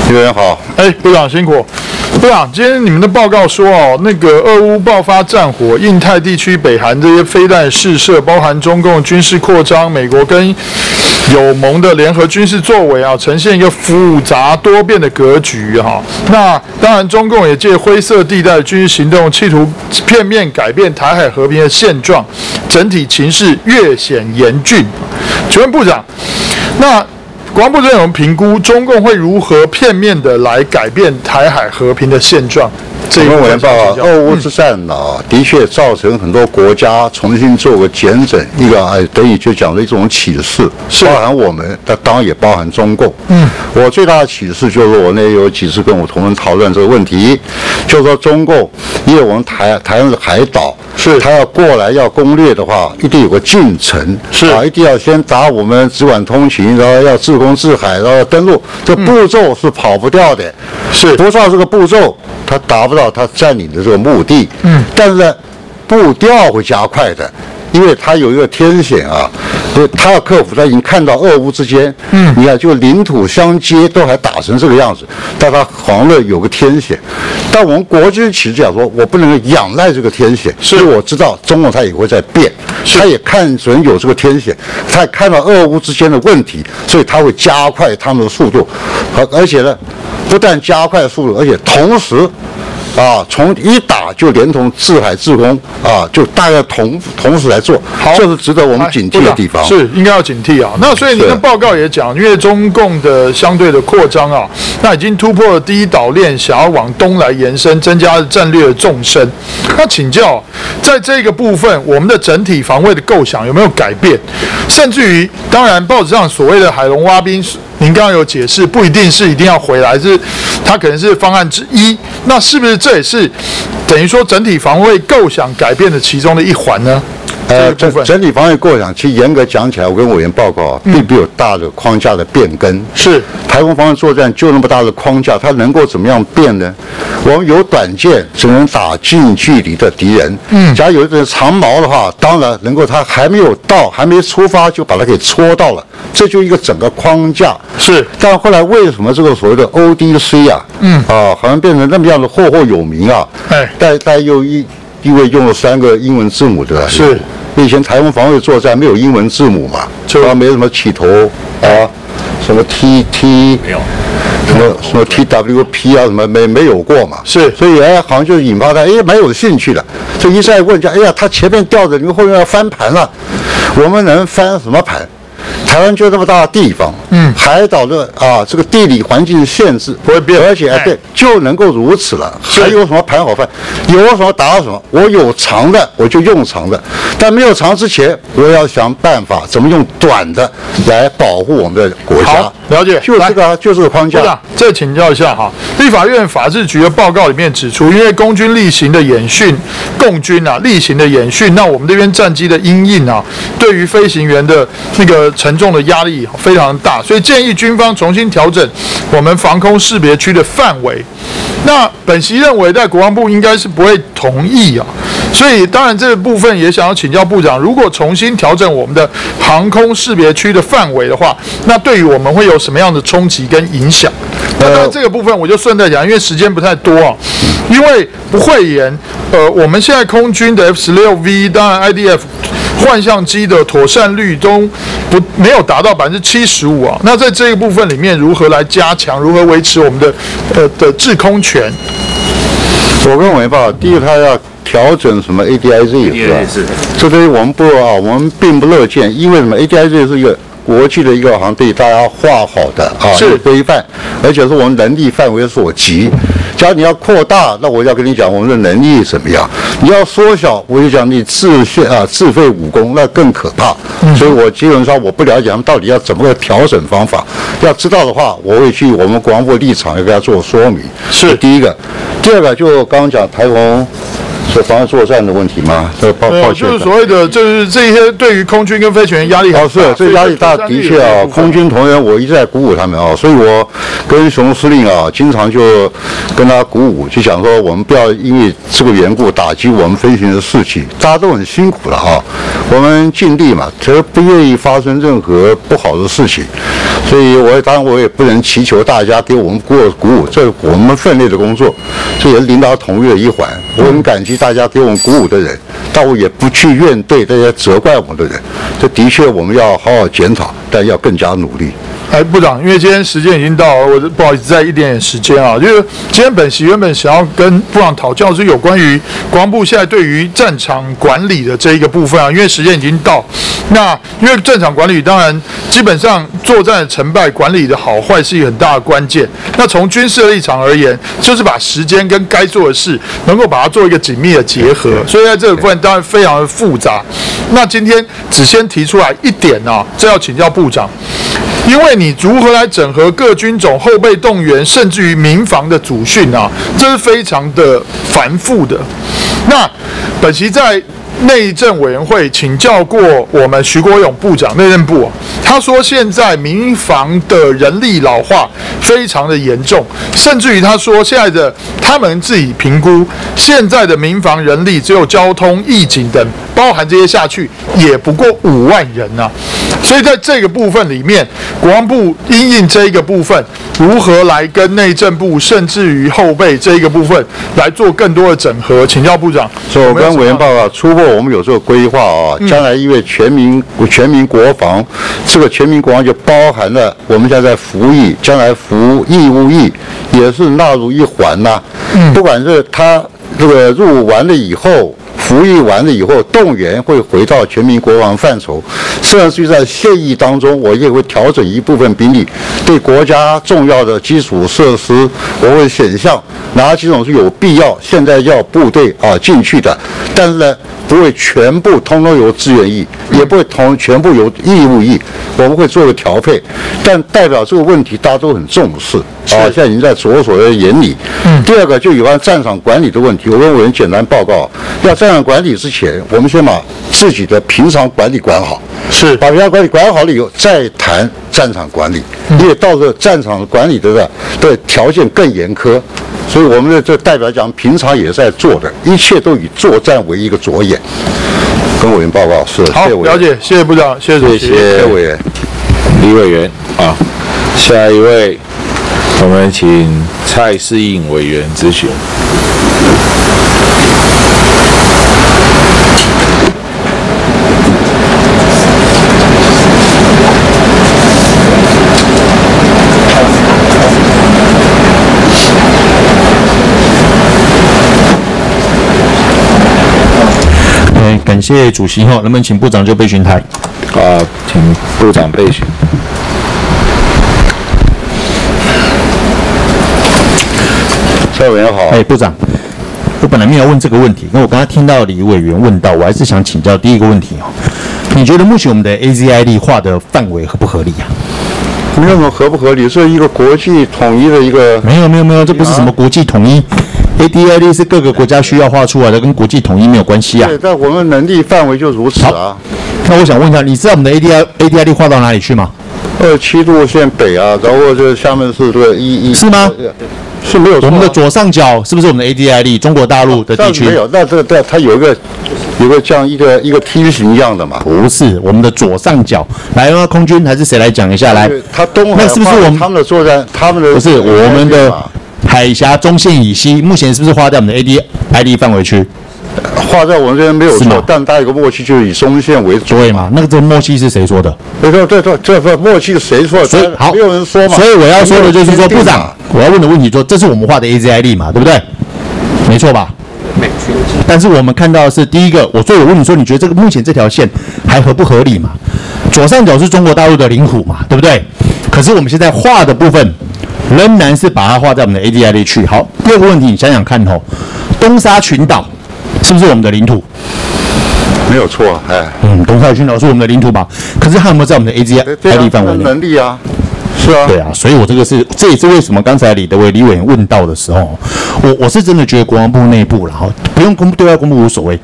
委员好，哎，部长辛苦。部长，今天你们的报告说哦，那个俄乌爆发战火，印太地区、北韩这些飞弹试射，包含中共军事扩张，美国跟友盟的联合军事作为啊，呈现一个复杂多变的格局哈、那当然，中共也借灰色地带军事行动，企图片面改变台海和平的现状，整体情势越显严峻。请问部长，那国防部这种评估，中共会如何片面的来改变台海和平的现状？这一我们委员报告，部分请教。俄乌之战啊，的确造成很多国家重新做个检整，一个哎，等于就讲了一种启示，包含我们，但当然也包含中共。嗯，我最大的启示就是，我那有几次跟我同仁讨论这个问题，就是说中共，因为我们台台湾是海岛，是。他要过来要攻略的话，一定有个进程，是。啊，一定要先打我们直管通勤，然后要自攻自海，然后要登陆，这步骤是跑不掉的，是。不照这个步骤，他打不到他占领的这个目的。嗯，但是呢，步调会加快的，因为他有一个天险啊，所以他要克服，他已经看到俄乌之间，嗯，你看就领土相接都还打成这个样子，但他防了有个天险。但我们国军其实讲说，我不能够仰赖这个天险，所以我知道中共他也会在变，他也看准有这个天险，他也看到俄乌之间的问题，所以他会加快他们的速度，而而且呢，不但加快速度，而且同时。啊，从一打就连同自海自空啊，就大概同同时来做，这是值得我们警惕的地方。是应该要警惕啊。那所以您的报告也讲，因为中共的相对的扩张啊，那已经突破了第一岛链，想要往东来延伸，增加战略的纵深。那请教，在这个部分，我们的整体防卫的构想有没有改变？甚至于，当然报纸上所谓的海龙挖兵。您刚刚有解释，不一定是一定要回来，是它可能是方案之一。那是不是这也是等于说整体防卫构想改变的其中的一环呢？呃，整整体防卫构想，其实严格讲起来，我跟委员报告啊，并没有大的框架的变更。是台湾防御作战就那么大的框架，它能够怎么样变呢？我们有短剑，只能打近距离的敌人。嗯，假如有一种长矛的话，当然能够它还没有到，还没出发就把它给戳到了，这就一个整个框架。是，但后来为什么这个所谓的 ODC 啊，嗯啊，好像变成那么样的赫赫有名啊？哎，但但又一因为用了三个英文字母的，是。以前台湾防卫作战没有英文字母嘛，就没什么起头啊，什么 T T 没有，什么什么 T W P 啊，什么没没有过嘛，是，所以哎，好像就引发他哎蛮有兴趣的，所以一再问一下，哎呀，他前面吊着，你们后面要翻盘了，我们能翻什么盘？台湾就这么大的地方，嗯，海岛的啊，这个地理环境的限制不会变，而且哎对，就能够如此了。还有什么盘好饭？有什么打什么？我有长的，我就用长的；但没有长之前，我要想办法怎么用短的来保护我们的国家。了解，就这个，就这个框架。再请教一下哈，立法院法制局的报告里面指出，因为公军例行的演训，共军啊例行的演训，那我们这边战机的阴影啊，对于飞行员的那个沉重的压力非常大，所以建议军方重新调整我们防空识别区的范围。那本席认为，在国防部应该是不会同意啊，所以当然这个部分也想要请教部长，如果重新调整我们的航空识别区的范围的话，那对于我们会有什么样的冲击跟影响？那当然这个部分我就顺带讲，因为时间不太多啊，因为不会言，呃，我们现在空军的 F 十六 V，当然 IDF。幻象机的妥善率都不没有达到百分之七十五啊，那在这一部分里面，如何来加强，如何维持我们的呃的制空权？我认为吧，第一个他要调整什么 ADIZ 是吧？是，这对于我们不啊，我们并不乐见，因为什么？ADIZ 是一个国际的一个好像对大家画好的啊，是规范，而且是我们能力范围所及。假如你要扩大，那我要跟你讲我们的能力怎么样；你要缩小，我就讲你自炫啊自废武功，那更可怕。所以我基本上我不了解他们到底要怎么个调整方法。要知道的话，我会去我们国防部立场要给他做说明。是第一个，第二个就刚刚讲台风。是防卫作战的问题吗？这抱抱歉，就是所谓的，就是这些对于空军跟飞行员压力哦，是这压力大，的确啊，空军同仁我一直在鼓舞他们啊，所以我跟熊司令啊，经常就跟他鼓舞，就想说我们不要因为这个缘故打击我们飞行的士气，大家都很辛苦了啊，我们尽力嘛，只是不愿意发生任何不好的事情，所以我当然我也不能祈求大家给我们鼓鼓舞，这是我们分内的工作，这也是领导统一的一环，我很感激。大家给我们鼓舞的人，但我也不去怨对那些责怪我们的人。这的确我们要好好检讨。但要更加努力。哎，部长，因为今天时间已经到了，我不好意思再一点点时间啊，就是今天本席原本想要跟部长讨教是有关于国防部现在对于战场管理的这一个部分啊，因为时间已经到，那因为战场管理当然基本上作战的成败管理的好坏是一个很大的关键，那从军事的立场而言，就是把时间跟该做的事能够把它做一个紧密的结合，所以在这个部分当然非常的复杂。那今天只先提出来一点啊，这要请教部长。因为你如何来整合各军种后备动员，甚至于民防的组训啊，这是非常的繁复的。那本席在内政委员会请教过我们徐国勇部长内政部，他说现在民房的人力老化非常的严重，甚至于他说现在的他们自己评估，现在的民房人力只有交通、义警等，包含这些下去也不过五万人呐。所以在这个部分里面，国防部因应这一个部分，如何来跟内政部，甚至于后备这一个部分来做更多的整合？请教部长。所以我跟委员报告，初步我们有这个规划啊，将来因为全民全民国防，这个全民国防就包含了我们现在服役，将来服义务役也是纳入一环呐。不管是他这个入伍完了以后。服役完了以后，动员会回到全民国防范畴，甚至在现役当中，我也会调整一部分兵力，对国家重要的基础设施，我会选项哪几种是有必要现在要部队啊进去的，但是呢，不会全部通通由志愿役，也不会同全部由义务役，我们会做个调配，但代表这个问题大家都很重视啊，现在已经在着手在眼里。第二个就有关战场管理的问题，我跟委员简单报告，要战场管理之前，我们先把自己的平常管理管好，是把平常管理管好了以后，再谈战场管理，因为到这战场管理的的条件更严苛。所以我们的这代表讲，平常也在做的，一切都以作战为一个着眼。跟委员报告是，好，了解，谢谢部长，谢谢主席，谢谢委员，李委员啊，下一位，我们请蔡适应委员咨询。哎，感谢主席哈，能不能请部长就备询台？啊，请部长备询。蔡委员好。哎，部长，我本来没有问这个问题，那我刚刚听到李委员问到，我还是想请教第一个问题哦。你觉得目前我们的 AZID 划的范围合不合理啊？没有什么合不合理，这是一个国际统一的一个。没有没有没有，这不是什么国际统一，ADID 是各个国家需要画出来的，跟国际统一没有关系啊。对，在我们能力范围就如此啊。那我想问一下，你知道我们的 ADI ADID 画到哪里去吗？二七路线北啊，然后就下面是这个一一。是吗？是没有。我们的左上角是不是我们的 ADID 中国大陆的地区？没有，那这个这它有一个有个像一个一个梯形一样的嘛。不是，我们的左上角。来，那空军还是谁来讲一下？来，他东海那是不是我们他们的作战，他们的不是我们的海峡中线以西，目前是不是划在我们的 ADID 范围区？画在我们这边没有错，但大家有个默契，就是以中线为主。对嘛？那个这个默契是谁说的？没错对对，这个默契谁说的？所以好，没有人说嘛。所以我要说的就是说，部长，我要问的问题说，这是我们画的 AZID 嘛，对不对？没错吧？但是我们看到的是第一个，我所以我问你说，你觉得这个目前这条线还合不合理嘛？左上角是中国大陆的领土嘛，对不对？可是我们现在画的部分仍然是把它划在我们的 ADID 去。好，第二个问题，你想想看哦，东沙群岛是不是我们的领土？没有错，哎，嗯，东沙群岛是我们的领土吧？可是它有没有在我们的 ADID 范围内？能力啊，是啊，对啊，所以我这个是，这也是为什么刚才李德伟李委员问到的时候，我我是真的觉得国防部内部然后不用公对外公布无所谓，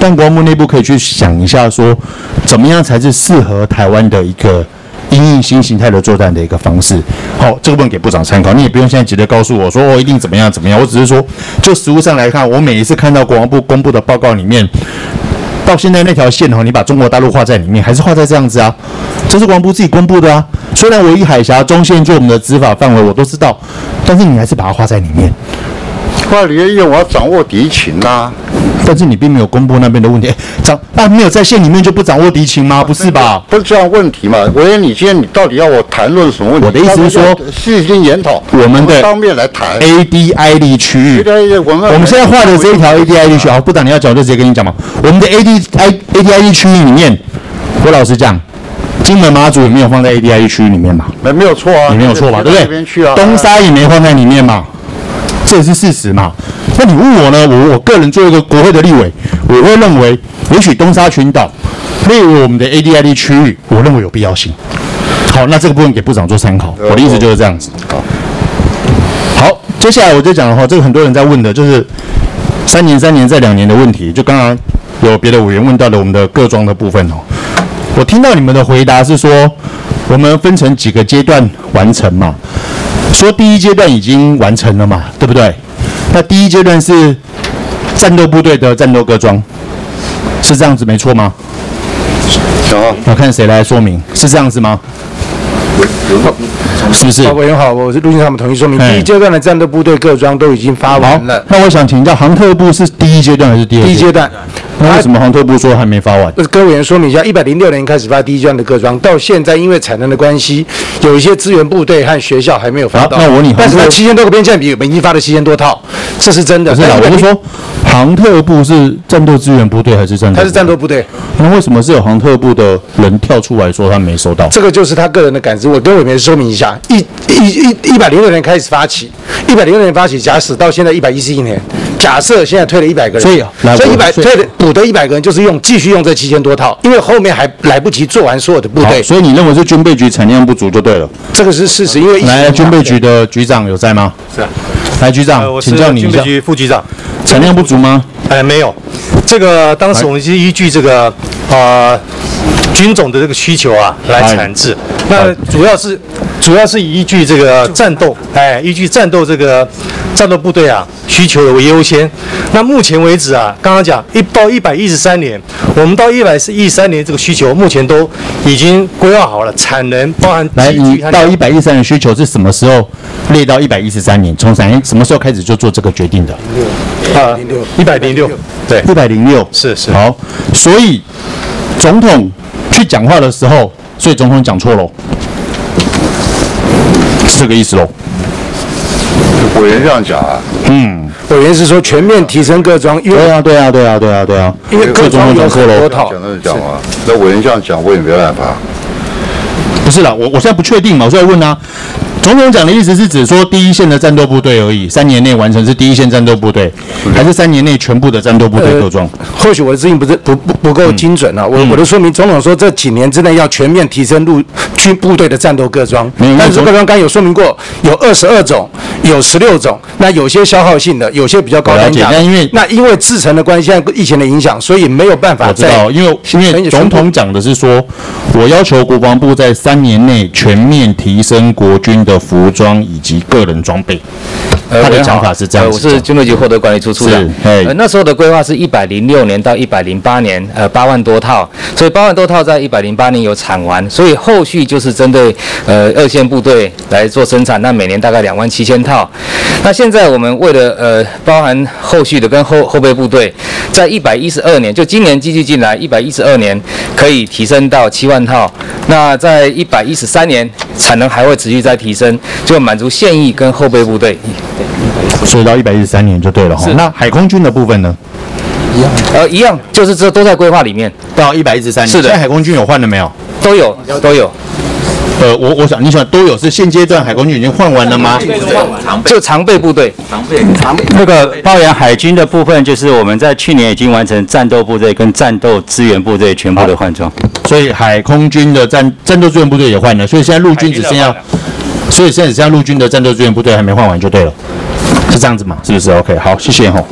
但国防部内部可以去想一下说，怎么样才是适合台湾的一个因应新形态的作战的一个方式。好，这个问给部长参考，你也不用现在急着告诉我说哦一定怎么样怎么样，我只是说就实物上来看，我每一次看到国防部公布的报告里面。到现在那条线哦，你把中国大陆画在里面，还是画在这样子啊？这是国防部自己公布的啊。虽然唯一海峡中线就我们的执法范围我都知道，但是你还是把它画在里面。画里要用我要掌握敌情呐、但是你并没有公布那边的问题，哎 掌啊没有在线里面就不掌握敌情吗？不是吧？不是这样问题嘛？我问，你今天你到底要我谈论什么问题？我的意思是说要不要细心研讨，我们的当面来谈。ADID 区域，我们我们现在画的这一条 ADID 区，啊，部长你要讲就直接跟你讲嘛。我们的 AD I ADID 区域里面，我老实讲，金门马祖也没有放在 ADID 区域里面嘛，没没有错啊，你没有错吧？对不对？东沙也没放在里面嘛，这也是事实嘛。那你问我呢？我我个人作为一个国会的立委，我会认为，也许东沙群岛列为我们的 ADID 区域，我认为有必要性。好，那这个部分给部长做参考。我的意思就是这样子。好，好接下来我就讲的话，这个很多人在问的就是三年、三年再两年的问题。就刚刚有别的委员问到了我们的各庄的部分哦，我听到你们的回答是说，我们分成几个阶段完成嘛？说第一阶段已经完成了嘛，对不对？那第一阶段是战斗部队的战斗各装，是这样子没错吗？行啊，我看谁来说明，是这样子吗？是不是？委员好，我是陆军他们统一说明，哎第一阶段的战斗部队各装都已经发完了。那我想请教，航特部是第一阶段还是第二？第一阶段。那为什么航特部说还没发完？呃跟委员说明一下，一百零六年开始发第一阶段的各装，到现在因为产能的关系，有一些支援部队和学校还没有发到。好那我问你但是七千多个边线比我们已经发了七千多套，这是真的。不是啦，我是说，航特部是战斗支援部队还是战斗？他是战斗部队。那为什么是有航特部的人跳出来说他没收到？这个就是他个人的感知，我跟委员说明一下，一一一一百零六年开始发起，一百零六年发起，假使到现在一百一十一年，假设现在退了一百个人，所以来所以一百退了补的一百个人就是用继续用这七千多套，因为后面还来不及做完所有的部队，所以你认为是军备局产量不足就对了。这个是事实，因为来，军备局的局长有在吗？是啊。来，局长，请教你一下军备，局副局长。产量不足吗？哎，没有，这个当时我们是依据这个呃军种的这个需求啊来产制，那主要是主要是依据这个战斗，哎，依据战斗这个战斗部队啊需求的为优先。那目前为止啊，刚刚讲一到一百一十三年，我们到一百一十三年这个需求目前都已经规划好了，产能包含来，你到一百一十三年需求是什么时候列到一百一十三年？从三什么时候开始就做这个决定的？啊一百零六，对，一百零六，是是。好，所以总统去讲话的时候，所以总统讲错喽，是这个意思喽？委员这样讲啊，嗯，委员是说全面提升各装，因为对啊，对啊，对啊，对啊，对啊，因为各装有很多。套讲，的是讲啊，那委员这样讲我也没办法。不是啦，我我现在不确定嘛，我所以问啊，总统讲的意思是指说第一线的战斗部队而已，三年内完成是第一线战斗部队，还是三年内全部的战斗部队各装？或许我的指引不是不不不够精准啊，我我的说明，总统说这几年之内要全面提升陆军部队的战斗各装，没有但是各装刚有说明过，有二十二种，有十六种，那有些消耗性的，有些比较高我了单价的。解但因为那因为制成的关系，现在疫情的影响，所以没有办法在我知道，因为因为总统讲的是说，我要求国防部在三年内全面提升国军的服装以及个人装备。他的讲法是这样呃子讲。我是军队局获得管理处处长。哎呃，那时候的规划是一百零六年到一百零八年，呃，八万多套，所以八万多套在一百零八年有产完，所以后续就是针对呃二线部队来做生产，那每年大概两万七千套。那现在我们为了呃包含后续的跟后后备部队，在一百一十二年，就今年继续进来，一百一十二年可以提升到七万套。那在一百一十三年，产能还会持续在提升，就满足现役跟后备部队。所以到一百一十三年就对了哈。那海空军的部分呢？一样，呃，一样，就是这都在规划里面。到一百一十三年，是的现在海空军有换了没有？都有，都有。呃，我我想你想都有，是现阶段海空军已经换完了吗？就常备部队，常备常备那个包养海军的部分，就是我们在去年已经完成战斗部队跟战斗支援部队全部的换装。所以海空军的战战斗支援部队也换了，所以现在陆军只剩下，所以现在只剩下陆军的战斗支援部队还没换完就对了，是这样子嘛？是不是？OK，好，谢谢哈。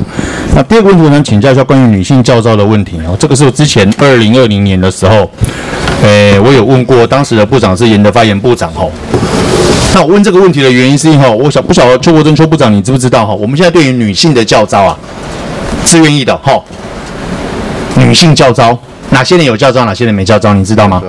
那第二个问题，我想请教一下关于女性教招的问题哦，这个是我之前二零二零年的时候，诶，我有问过当时的部长是严的发言部长吼。那我问这个问题的原因是因为哈，我想不晓得邱国珍邱部长你知不知道哈？我们现在对于女性的教招啊，是愿意的吼，女性教招哪些人有教招，哪些人没教招，你知道吗？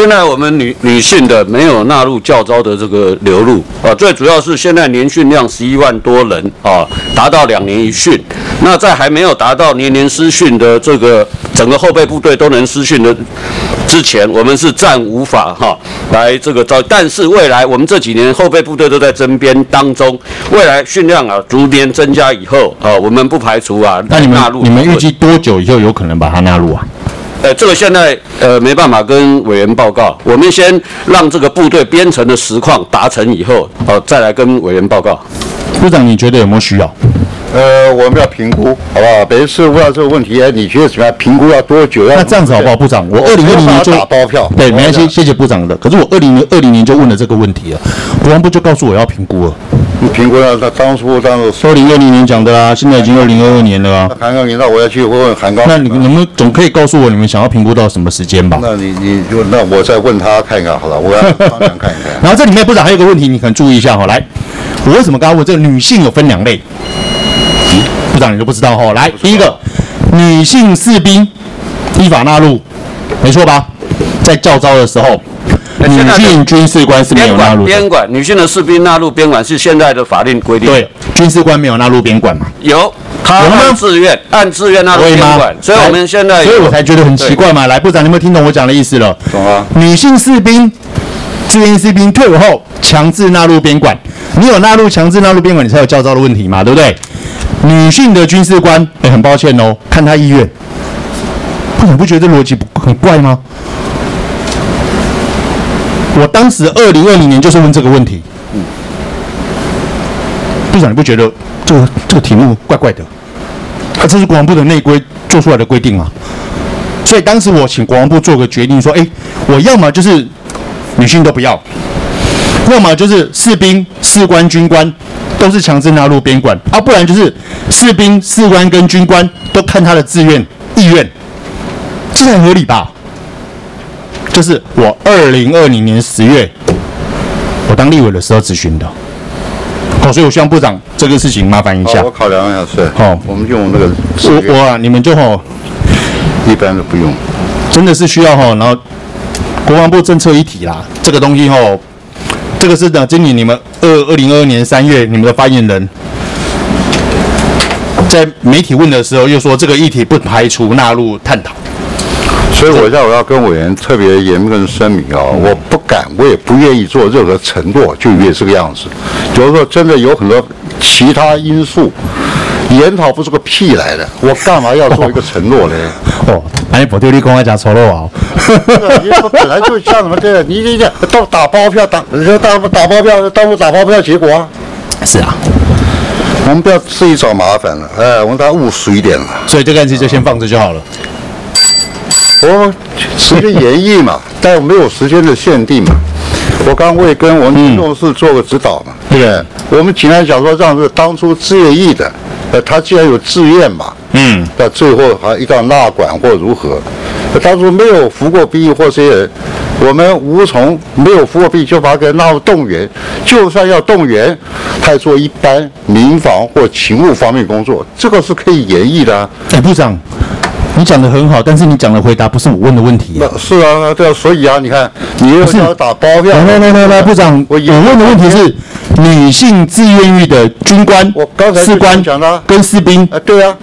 现在我们女女性的没有纳入教招的这个流入啊，最主要是现在年训量十一万多人啊，达到两年一训。那在还没有达到年年师训的这个整个后备部队都能师训的之前，我们是暂无法哈来这个招。但是未来我们这几年后备部队都在征编当中，未来训量啊逐年增加以后啊，我们不排除啊那你纳入。们你们预计多久以后有可能把它纳入啊？呃，这个现在呃没办法跟委员报告，我们先让这个部队编成的实况达成以后，哦、再来跟委员报告。部长，你觉得有没有需要？呃，我们要评估，好不好？每一次问到这个问题，哎，你觉得怎么样？评估要多久？要那这样子好不好，部长？我二零二零年就打包票，对，没关系，谢谢部长的。可是我二零年二零年就问了这个问题了，国防部就告诉我要评估了。你评估了，他当初当时二零二零年讲的啦，现在已经二零二二年了啊。韩高，你那我要去问问韩高。那你能不能总可以告诉我你们想要评估到什么时间吧？那你你就那我再问他看一看好了，我要商量看一看。然后这里面部长还有个问题，你可能注意一下哈。来，我为什么刚刚问这个女性有分两类？部长你都不知道哈。来，第一个，女性士兵依法纳入，没错吧？在教招的时候，女性军事官是没有纳入的。编管，女性的士兵纳入边管是现在的法令规定。对，军事官没有纳入边管嘛？有，他按自愿按自愿纳入会吗编管，？所以我们现在，所以我才觉得很奇怪嘛。来，部长，你有没有听懂我讲的意思了？懂啊。女性士兵、志愿士兵退伍后强制纳入边管，你有纳入强制纳入边管，你才有教招的问题嘛，对不对？女性的军事官，哎、很抱歉哦，看他意愿。部长不觉得这逻辑不很怪吗？我当时二零二零年就是问这个问题。嗯部长，你不觉得这个这个题目怪怪的？啊，这是国防部的内规做出来的规定啊。所以当时我请国防部做个决定，说，哎，我要么就是女性都不要，要么就是士兵、士官、军官都是强制纳入编管，啊，不然就是士兵、士官跟军官都看他的自愿意愿，这很合理吧？这是我二零二零年十月我当立委的时候咨询的。哦，所以我希望部长这个事情麻烦一下好，。我考量一下，是。好，我们用那个我我啊，你们就吼，一般的不用，真的是需要吼，然后国防部政策一体啦，这个东西吼，这个是呢，今年你们二二零二二年三月，你们的发言人在媒体问的时候，又说这个议题不排除纳入探讨。所以我现在我要跟委员特别严跟声明啊，我不敢，我也不愿意做任何承诺，就因为这个样子。就是说，真的有很多其他因素，研讨不是个屁来的，我干嘛要做一个承诺呢？哦，哎，不对，你跟我讲错了啊！你说本来就像什么这样，你你这到打包票打，你说打打包票，到处打包票结果啊？是啊，我们不要自己找麻烦了，哎，我们大家务实一点了。所以这个案子就先放着就好了。我时间延役嘛，但没有时间的限定嘛。我刚为跟我们民众是做个指导嘛，对不对？我们尽量讲说，让这当初自愿役的，呃，他既然有自愿嘛，嗯，那最后还一定要纳管或如何？呃当初没有服过兵役或这些人，我们无从没有服过兵役就把他给纳入动员，就算要动员，他也做一般民防或勤务方面工作，这个是可以演绎的、啊。哎，部长，你讲的很好，但是你讲的回答不是我问的问题、啊。那是啊，对啊，所以啊，你看，你又是要打包票，来来来来来，部长，我问的问题是女性自愿役的军官、我刚才士官跟士兵。啊，对啊，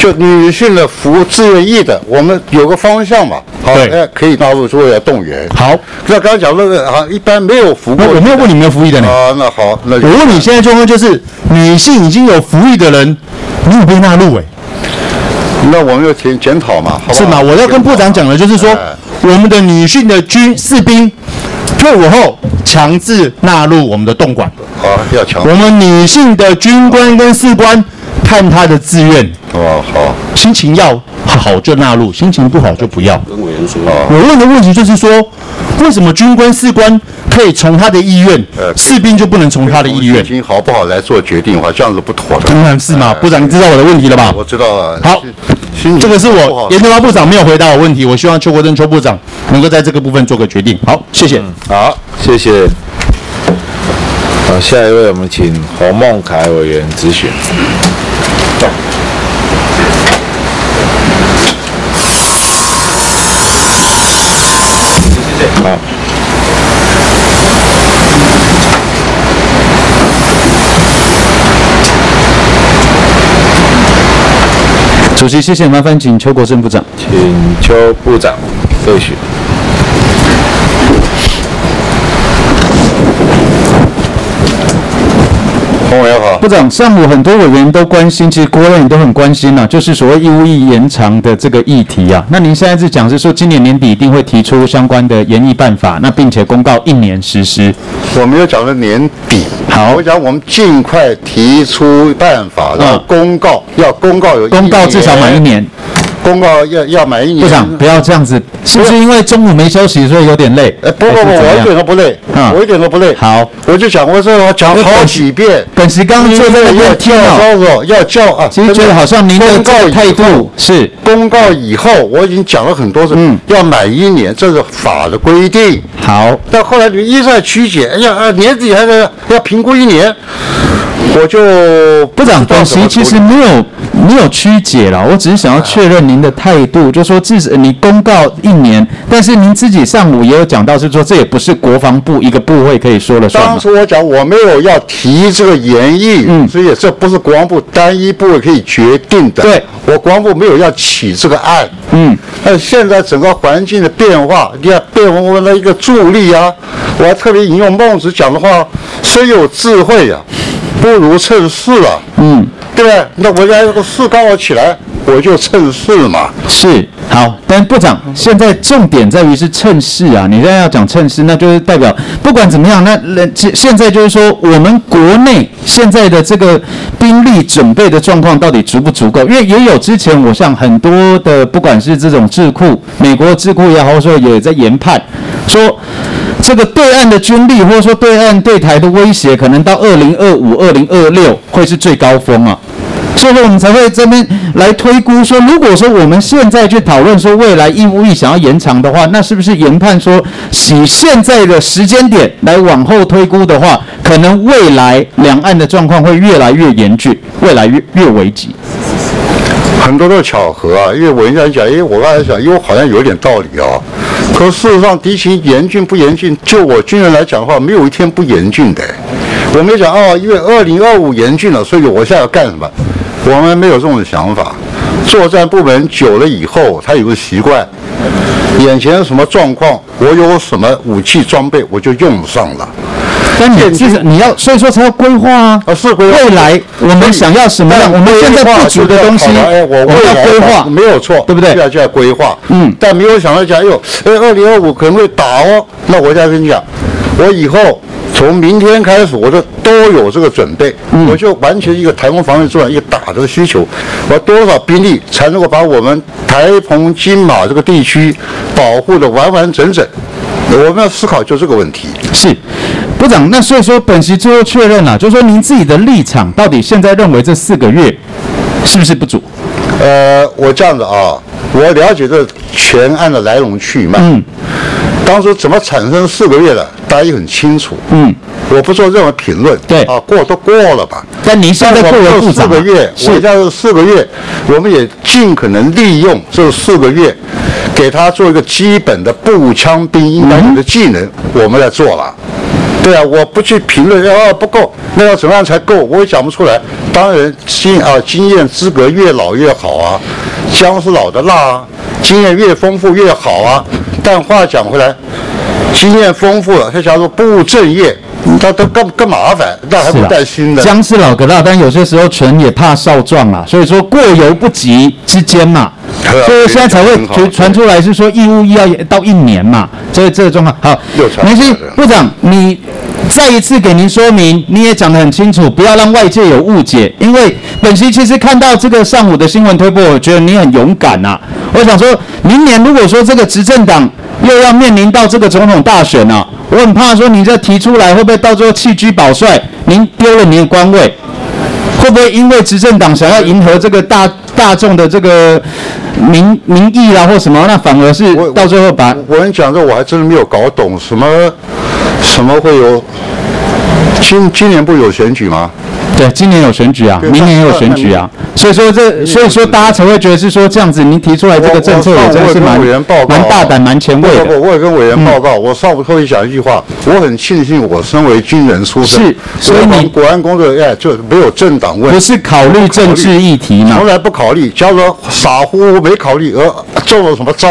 就女性的服自愿役的，我们有个方向嘛，好，哎，可以纳入作为动员。好，那刚才讲那个啊，一般没有服过，那我没有问你没有服役的呢。啊，那好，那我问你现在状况就是女性已经有服役的人，你有被纳入哎、那我们要检检讨嘛，好不好是吗？我要跟部长讲的就是说，我们的女性的军士兵退伍后强制纳入我们的动管。好，要强。我们女性的军官跟士官看他的自愿。哦，好。心情要好就纳入，心情不好就不要。跟委员说。我问的问题就是说，为什么军官、士官可以从他的意愿，士兵就不能从他的意愿？心情好不好来做决定的话，这样子不妥的。当然是嘛，部长，你知道我的问题了吧？我知道了。好，这个是我研究发部长没有回答我问题，我希望邱国正邱部长能够在这个部分做个决定。好，谢谢。好，谢谢。好，下一位我们请洪孟凯委员咨询。好。主席谢谢麻烦请邱国胜部长。请邱部长喝许洪委员好，部长，上午很多委员都关心，其实国人也都很关心呐、就是所谓义务役延长的这个议题啊。那您现在是讲是说，今年年底一定会提出相关的研议办法，那并且公告一年实施。我没有讲到年底，好，我讲我们尽快提出办法，然后公告，要公告有公告至少满一年。公告要要满一年。部长不要这样子，是不是因为中午没休息，所以有点累？哎，不不不，我一点都不累，啊我一点都不累。好，我就讲我说，我讲好几遍。本席刚刚坐在那边听要哦，叫要叫啊，其实觉得好像您的告态度是公告以后，我已经讲了很多次，嗯要满一年，这是法的规定。好，但后来你们一再曲解，哎呀啊，年底还是要评估一年，我就部长，本席其实没有没有曲解了，我只是想要确认您的态度，就说至少你公告一年，但是您自己上午也有讲到，是说这也不是国防部一个部会可以说了算嘛。当初我讲我没有要提这个研议，嗯，所以这不是国防部单一部位可以决定的。对，我国防部没有要起这个案，嗯，那现在整个环境的变化，你看变为我们的一个助力啊。我还特别引用孟子讲的话：“虽有智慧啊，不如趁势了。”嗯，对不对？那国家这个势刚好起来，我就趁势嘛。是好，但部长现在重点在于是趁势啊！你现在要讲趁势，那就是代表不管怎么样，那那现现在就是说，我们国内现在的这个兵力准备的状况到底足不足够？因为也有之前我像很多的，不管是这种智库，美国智库也好，或者说也在研判说。这个对岸的军力，或者说对岸对台的威胁，可能到二零二五、二零二六会是最高峰啊。所以说，我们才会这边来推估说，如果说我们现在去讨论说未来义务役想要延长的话，那是不是研判说，以现在的时间点来往后推估的话，可能未来两岸的状况会越来越严峻，未来越越危急。很多都是巧合啊，因为我人家讲，因为，我刚才讲，因为好像有点道理啊。可事实上，敌情严峻不严峻，就我军人来讲的话，没有一天不严峻的。我没讲哦，因为二零二五严峻了，所以我现在要干什么？我们没有这种想法。作战部门久了以后，他有个习惯，眼前什么状况，我有什么武器装备，我就用上了。但你就是你要，所以说才要规划啊。啊，是规划。未来我们想要什么样？我们现在不足的东西，哎，我我要规划，没有错，对不对？就要就要规划。嗯，但没有想到讲，哎呦，哎，二零二五可能会打哦。那我再跟你讲，我以后从明天开始，我就都有这个准备，我就完全一个台风防御作战一个打的需求，我多少兵力才能够把我们台澎金马这个地区保护的完完整整？我们要思考就这个问题。是。部长，那所以说本席最后确认了，就是说您自己的立场到底现在认为这四个月是不是不足？呃，我这样子啊，我了解这全案的来龙去脉。嗯。当初怎么产生四个月的，大家也很清楚。嗯。我不做任何评论。对。啊，过都过了吧。但您现在作为部长，四个月，我家是四个月，我们也尽可能利用这四个月，给他做一个基本的步枪兵应该有的技能，我们来做了。对啊，我不去评论，啊不够，那要怎么样才够？我也讲不出来。当然经啊经验资格越老越好啊，姜是老的辣啊，经验越丰富越好啊。但话讲回来，经验丰富了，他假如不务正业，他都更更麻烦，那还不担心的。姜是老疙瘩，但有些时候权也怕少壮啊，所以说过犹不及之间嘛。所以现在才会传传出来是说义务役要到一年嘛，所以这个状况好。没事，部长，你再一次给您说明，你也讲得很清楚，不要让外界有误解。因为本席其实看到这个上午的新闻推播，我觉得你很勇敢呐、我想说明年如果说这个执政党又要面临到这个总统大选啊，我很怕说你这提出来会不会到最后弃车保帅，您丢了您的官位。会不会因为执政党想要迎合这个大大众的这个民民意啦，或什么，那反而是到最后把我跟你讲这，我还真的没有搞懂什么什么会有今今年不有选举吗？对，今年有选举啊，明年也有选举啊，所以说这，所以说大家才会觉得是说这样子，您提出来这个政策也真的是蛮蛮大胆、蛮前卫的。我也跟委员报告，我上午特意讲一句话，我很庆幸我身为军人出身，是所以你国安工作哎就没有政党问题，不是考虑政治议题嘛。从来不考虑，假如说傻乎乎没考虑而中了什么招，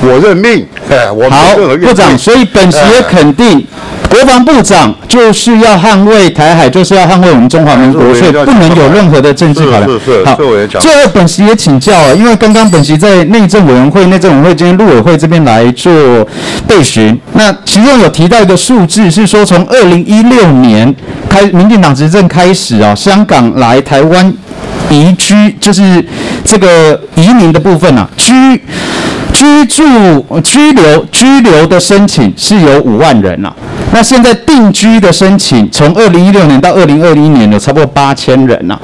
我认命，哎，我没好有任何，怨部长，所以本席也肯定，国防部长就是要捍卫台海，就是要捍卫我们中华民国，所以不能有任何的政治考量是是是。好最后本席也请教啊，因为刚刚本席在内政委员会、内政委员会今天陆委会这边来做备询，那其中有提到一个数字，是说从二零一六年开，民进党执政开始啊，香港来台湾移居，就是这个移民的部分啊，居居住、呃居留、居留的申请是有五万人啊。那现在定居的申请，从二零一六年到二零二一年有差不多八千人呐、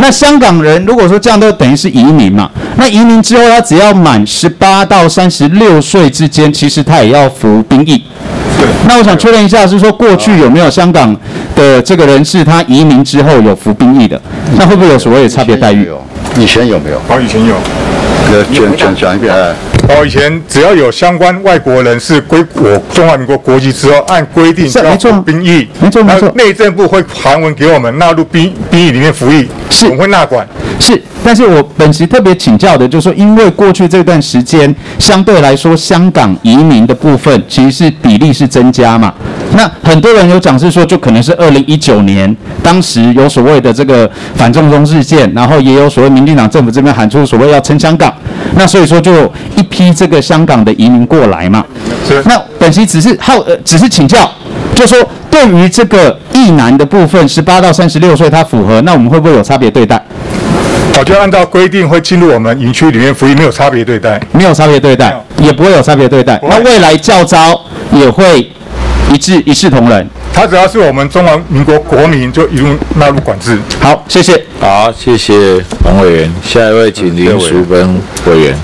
那香港人如果说这样，都等于是移民嘛。那移民之后，他只要满十八到三十六岁之间，其实他也要服兵役。那我想确认一下，是说过去有没有香港的这个人士他移民之后有服兵役的？那会不会有所谓的差别待遇？以前有没有？哦，以前有。呃，讲讲讲一遍，哎。哦，以前只要有相关外国人士归我中华民国国籍之后，按规定就要服兵役，没错没错。内政部会函文给我们纳入兵兵役里面服役，是我们会纳管。是，但是我本席特别请教的，就是说，因为过去这段时间相对来说，香港移民的部分其实是比例是增加嘛。那很多人有讲是说，就可能是二零一九年，当时有所谓的这个反送中事件，然后也有所谓民进党政府这边喊出所谓要撑香港，那所以说就有一批这个香港的移民过来嘛。那本席只是好呃，只是请教，就说对于这个役男的部分，十八到三十六岁他符合，那我们会不会有差别对待？我就按照规定会进入我们营区里面服役，没有差别对待。没有差别对待，也不会有差别对待。那未来教招也会一致一视同仁。他只要是我们中华民国国民，就一路纳入管制。好，谢谢。好，谢谢黄委员。下一位请林淑芬委员。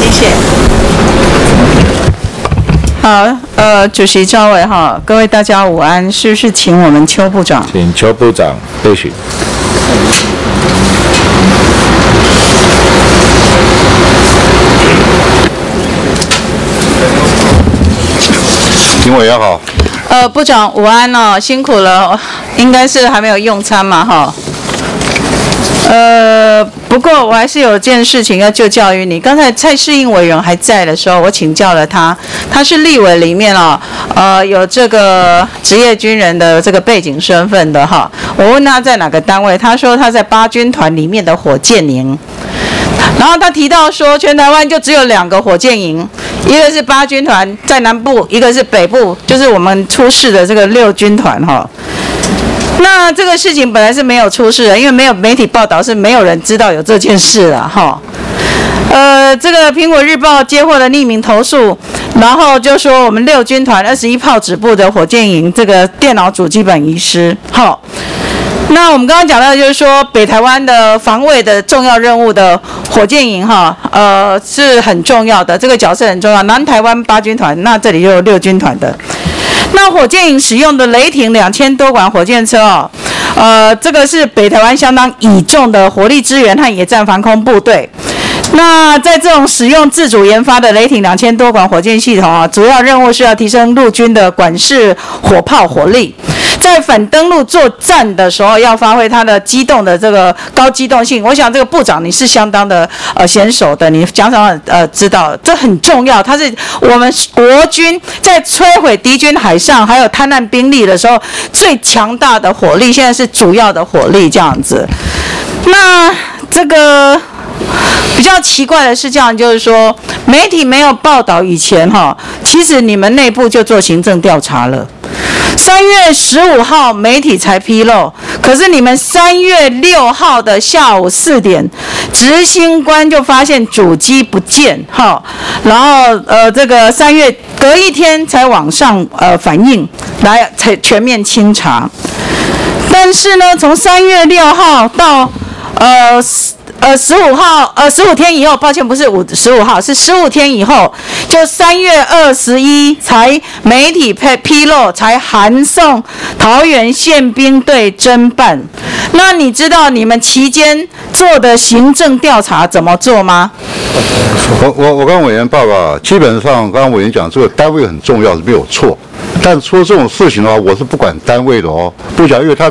谢谢。好，呃，主席赵伟哈，各位大家午安，是不是请我们邱部长？请邱部长备询。林委员好，呃，部长午安哦，辛苦了，应该是还没有用餐嘛哈。呃，不过我还是有件事情要就教育你。刚才蔡适应委员还在的时候，我请教了他，他是立委里面哦，呃，有这个职业军人的这个背景身份的哈。我问他在哪个单位，他说他在八军团里面的火箭营。然后他提到说，全台湾就只有两个火箭营，一个是八军团在南部，一个是北部，就是我们出事的这个六军团哈。那这个事情本来是没有出事的，因为没有媒体报道，是没有人知道有这件事了哈。呃，这个苹果日报接获了匿名投诉，然后就说我们六军团二十一炮指部的火箭营这个电脑主机本遗失，好。那我们刚刚讲到就是说，北台湾的防卫的重要任务的火箭营哈，呃是很重要的，这个角色很重要。南台湾八军团，那这里就有六军团的。那火箭营使用的雷霆两千多管火箭车哦，呃，这个是北台湾相当倚重的火力支援和野战防空部队。那在这种使用自主研发的雷霆两千多管火箭系统啊，主要任务是要提升陆军的管式火炮火力，在反登陆作战的时候，要发挥它的机动的这个高机动性。我想这个部长你是相当的呃娴熟的，你讲讲呃知道这很重要，它是我们国军在摧毁敌军海上还有滩岸兵力的时候最强大的火力，现在是主要的火力这样子。那这个。比较奇怪的是，这样就是说，媒体没有报道以前哈，其实你们内部就做行政调查了。三月十五号媒体才披露，可是你们三月六号的下午四点，执行官就发现主机不见哈，然后呃这个三月隔一天才往上呃反映，来才全面清查。但是呢，从三月六号到呃呃十五号呃十五天以后，抱歉不是五十五号是十五天以后，就三月二十一才媒体披披露才函送桃园宪兵队侦办。那你知道你们期间做的行政调查怎么做吗？我我我跟委员报告啊，基本上刚刚委员讲这个单位很重要是没有错，但出这种事情的话，我是不管单位的哦，不讲，因为他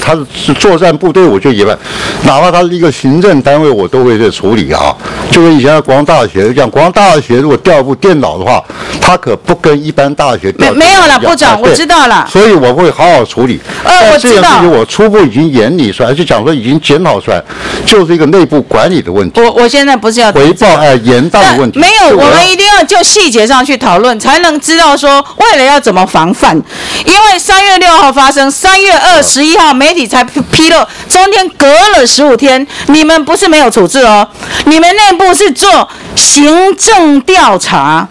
他是作战部队，我就一般，哪怕他是一个行政单位，我都会在处理啊。就跟以前的国防大学讲，国防大学如果调一部电脑的话，他可不跟一般大学调没没有了，部长，我知道了。所以我会好好处理。呃，我知道。这件事情我初步已经研理出来，就讲说已经检讨出来，就是一个内部管理的问题。我我现在不是要回报哎严大的问题。没有，我们一定要就细节上去讨论，才能知道说未来要怎么防范。因为三月六号发生，三月二十一号媒体才披露，中间隔了十五天，你们不是没有处置哦，你们内部是做行政调查。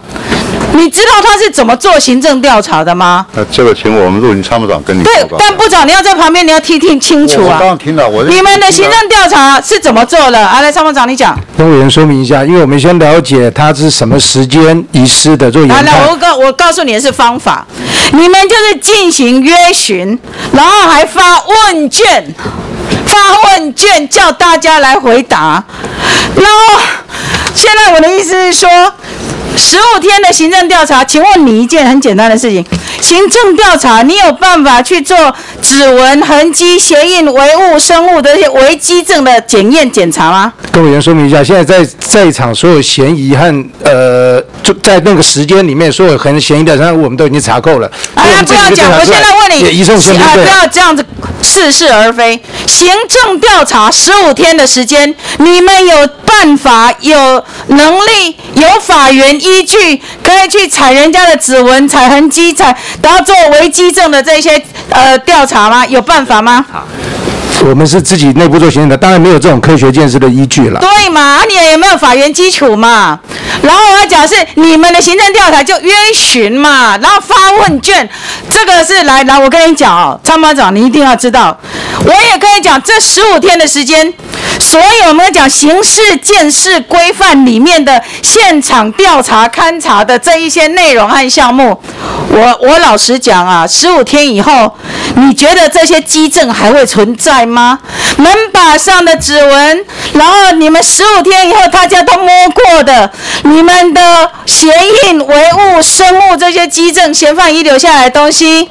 你知道他是怎么做行政调查的吗？那这个请我们陆营参谋长跟你对，但部长你要在旁边，你要听听清楚啊。我刚刚听了，我你们的行政调查是怎么做的？啊，来参谋长你讲。跟委员说明一下，因为我们先了解他是什么时间遗失的做研判。来，我告我告诉你的是方法，你们就是进行约询，然后还发问卷，发问卷叫大家来回答。然后现在我的意思是说。十五天的行政调查，请问你一件很简单的事情：行政调查，你有办法去做指纹、痕迹、鞋印、唯物、生物的这些违基证的检验检查吗？跟委员说明一下，现在在在场所有嫌疑和呃，就在那个时间里面，所有很嫌疑的人，我们都已经查扣了。哎呀，不要讲，我现在问你，啊，不要这样子似是而非。行政调查十五天的时间，你们有办法、有能力、有法源？依据可以去采人家的指纹、采痕迹、采，然后做违基证的这些呃调查吗？有办法吗？我们是自己内部做行政的，当然没有这种科学建设的依据了。对嘛？你也没有法源基础嘛？然后我要讲是你们的行政调查就约询嘛，然后发问卷，这个是来来，我跟你讲哦，参谋长你一定要知道，我也跟你讲这十五天的时间。所以我们讲刑事建设规范里面的现场调查勘查的这一些内容和项目，我我老实讲啊，十五天以后，你觉得这些基证还会存在吗？门把上的指纹，然后你们十五天以后大家都摸过的，你们的鞋印、唯物、生物这些基证，嫌犯遗留下来的东西，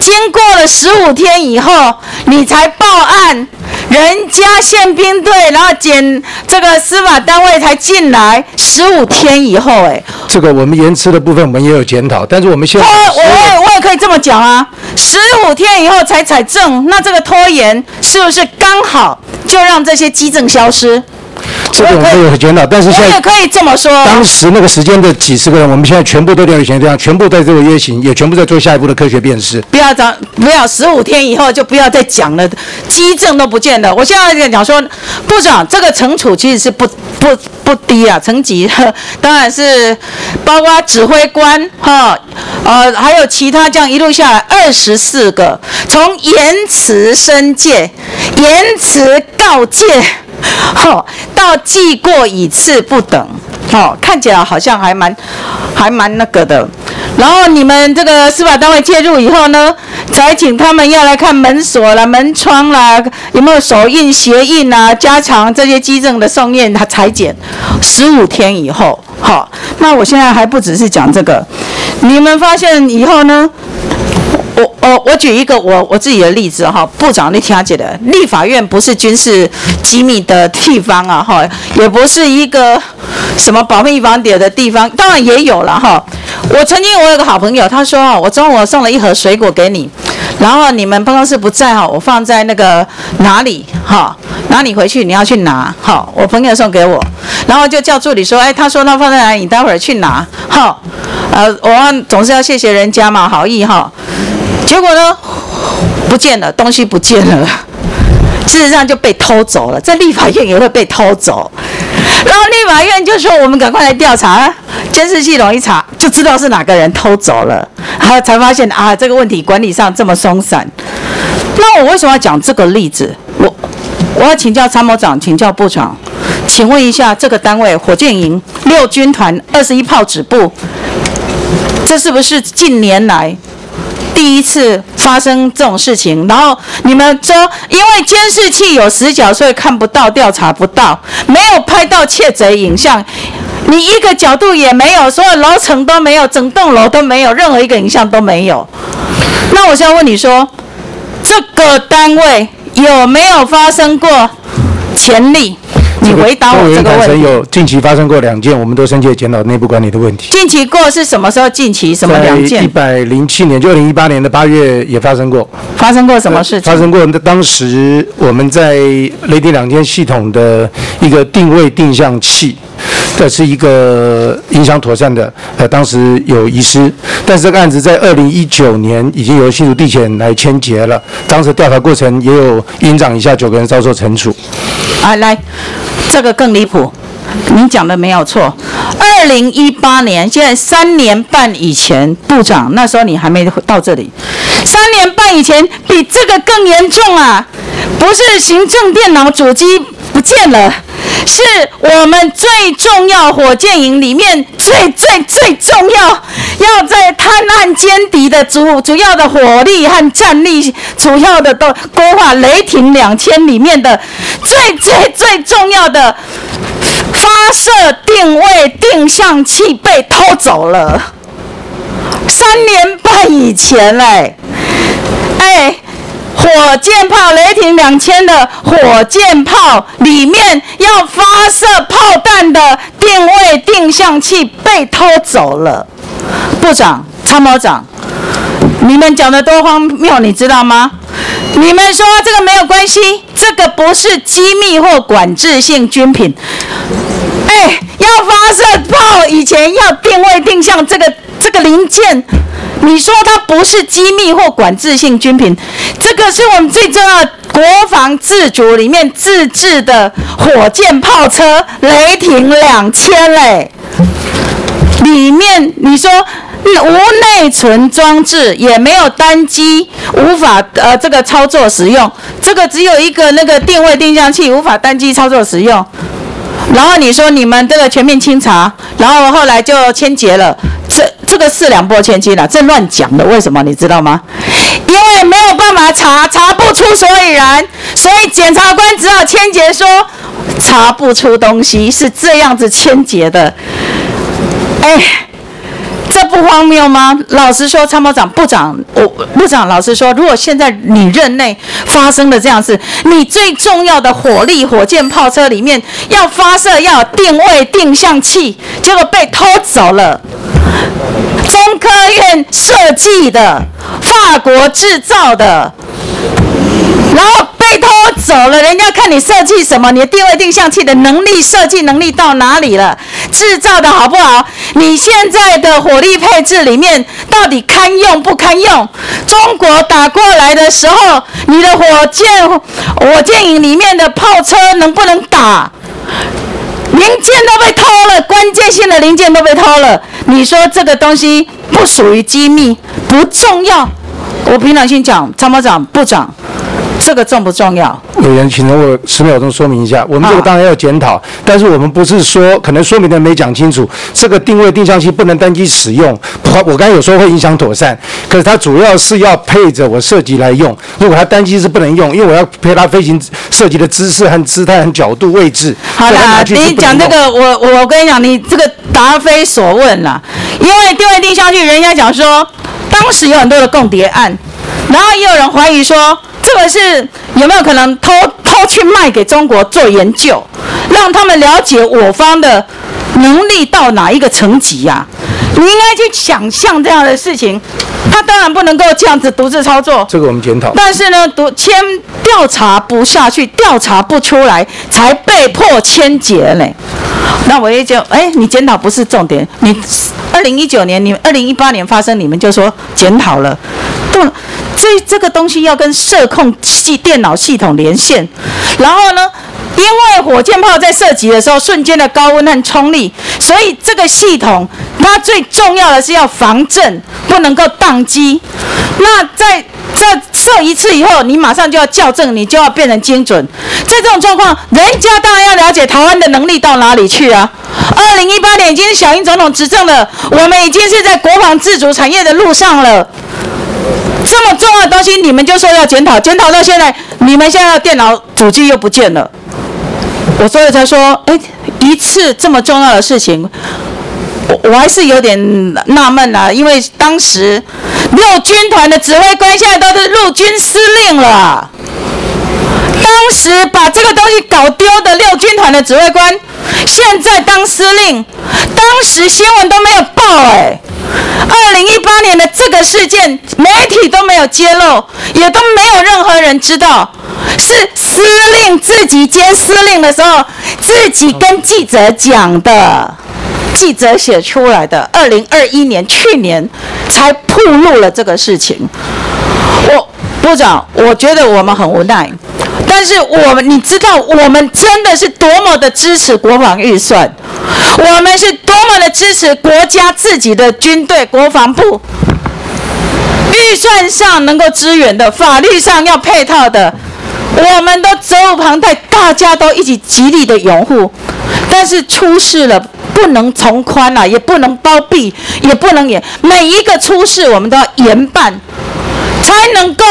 经过了十五天以后，你才报案。人家宪兵队，然后检这个司法单位才进来十五天以后，哎，这个我们延迟的部分我们也有检讨，但是我们现在我我我也可以这么讲啊，十五天以后才采证，那这个拖延是不是刚好就让这些基证消失？这个我们有检讨，但是现在也可以这么说。当时那个时间的几十个人，我们现在全部都调以前这样，全部在这个约行，也全部在做下一步的科学辨识。不要讲，不要十五天以后就不要再讲了，基证都不见了。我现在在讲说，部长这个惩处其实是不不不低啊，层级当然是包括指挥官哈，呃，还有其他这样一路下来二十四个，从言辞申诫、言辞告诫。好，到记过一次不等，好，看起来好像还蛮还蛮那个的。然后你们这个司法单位介入以后呢，才请他们要来看门锁啦、门窗啦，有没有手印、鞋印啊，加强这些基证的送验、他裁剪。十五天以后，好，那我现在还不只是讲这个，你们发现以后呢？我我我举一个我我自己的例子哈，部长你听下记得，立法院不是军事机密的地方啊哈，也不是一个什么保密网点的地方，当然也有了哈。我曾经我有个好朋友，他说，我中午送了一盒水果给你，然后你们办公室不在哈，我放在那个哪里哈，然后你回去你要去拿哈，我朋友送给我，然后就叫助理说，哎，他说他放在哪里，你待会儿去拿哈，呃，我总是要谢谢人家嘛，好意哈。结果呢，不见了，东西不见了，事实上就被偷走了。在立法院也会被偷走，然后立法院就说：“我们赶快来调查，监视系统一查就知道是哪个人偷走了。”然后才发现啊，这个问题管理上这么松散。那我为什么要讲这个例子？我我要请教参谋长，请教部长，请问一下，这个单位火箭营六军团二十一炮指部，这是不是近年来第一次发生这种事情？然后你们说，因为监视器有死角，所以看不到、调查不到，没有拍到窃贼影像，你一个角度也没有，所有楼层都没有，整栋楼都没有，任何一个影像都没有。那我现在问你说，这个单位有没有发生过潜力？你回答我这个问题。有近期发生过两件，我们都深切检讨内部管理的问题。近期过是什么时候？近期什么两件一？百零七年，就二零一八年的八月也发生过。发生过什么事情？发生过，当时我们在雷霆两间系统的一个定位定向器，这是一个影响妥善的，呃，当时有遗失，但是这个案子在二零一九年已经由新竹地检来签结了，当时调查过程也有营长以下九个人遭受惩处。啊，来，这个更离谱。你讲的没有错。二零一八年，现在三年半以前，部长那时候你还没到这里，三年半以前比这个更严重啊！不是行政电脑主机不见了，是我们最重要火箭营里面最最最重要，要在探案歼敌的主主要的火力和战力，主要的都规划雷霆两千里面的最最最重要的发射定位定向器被偷走了，三年半以前嘞，哎。火箭炮雷霆两千的火箭炮里面要发射炮弹的定位定向器被偷走了，部长、参谋长，你们讲的多荒谬，你知道吗？你们说这个没有关系，这个不是机密或管制性军品。哎，要发射炮以前要定位定向这个这个零件，你说它不是机密或管制性军品，这个是我们最重要国防自主里面自制的火箭炮车雷霆两千嘞，里面你说。无内存装置，也没有单机，无法呃这个操作使用。这个只有一个那个定位定向器，无法单机操作使用。然后你说你们这个全面清查，然后后来就签结了，这这个四两拨千斤了，这乱讲的，为什么你知道吗？因为没有办法查，查不出所以然，所以检察官只好签结说查不出东西，是这样子签结的。哎。这不荒谬吗？老实说，参谋长、部长，我部长，老实说，如果现在你任内发生了这样事，你最重要的火力火箭炮车里面要发射要有定位定向器，结果被偷走了，中科院设计的，法国制造的，然后被偷走了，人家看你设计什么，你的定位定向器的能力设计能力到哪里了，制造的好不好？你现在的火力配置里面到底堪用不堪用？中国打过来的时候，你的火箭火箭营里面的炮车能不能打？零件都被偷了，关键性的零件都被偷了。你说这个东西不属于机密，不重要？我凭良心讲，参谋长、部长，这个重不重要？委员，请容我十秒钟说明一下，我们这个当然要检讨，但是我们不是说可能说明的没讲清楚，这个定位定向器不能单机使用，我我刚才有说会影响妥善，可是它主要是要配着我设计来用，如果它单机是不能用，因为我要配它飞行设计的姿势和姿态和角度位置。好啦，你讲这个，我我我跟你讲，你这个答非所问啦，因为定位定向器，人家讲说，当时有很多的共谍案，然后也有人怀疑说。这个是有没有可能偷偷去卖给中国做研究，让他们了解我方的能力到哪一个层级呀？你应该去想象这样的事情，他当然不能够这样子独自操作。这个我们检讨。但是呢，独签调查不下去，调查不出来，才被迫签结呢。那我也就，哎，你检讨不是重点。你二零一九年，你二零一八年发生，你们就说检讨了，这这个东西要跟射控系电脑系统连线，然后呢，因为火箭炮在射击的时候瞬间的高温和冲力，所以这个系统它最重要的是要防震，不能够宕机。那在这射一次以后，你马上就要校正，你就要变成精准。在这种状况，人家当然要了解台湾的能力到哪里去啊。二零一八年已经小英总统执政了，我们已经是在国防自主产业的路上了。这么重要的东西，你们就说要检讨，检讨到现在，你们现在电脑主机又不见了。我所以才说，哎，一次这么重要的事情，我我还是有点纳闷啊，因为当时六军团的指挥官现在都是陆军司令了。当时把这个东西搞丢的六军团的指挥官，现在当司令，当时新闻都没有报哎。二零一八年的这个事件，媒体都没有揭露，也都没有任何人知道，是司令自己兼司令的时候，自己跟记者讲的，记者写出来的。二零二一年去年才曝露了这个事情。我部长，我觉得我们很无奈。但是我们，你知道，我们真的是多么的支持国防预算，我们是多么的支持国家自己的军队、国防部，预算上能够支援的，法律上要配套的，我们都责无旁贷，大家都一起极力的拥护。但是出事了，不能从宽了，也不能包庇，也不能演，每一个出事我们都要严办，才能够。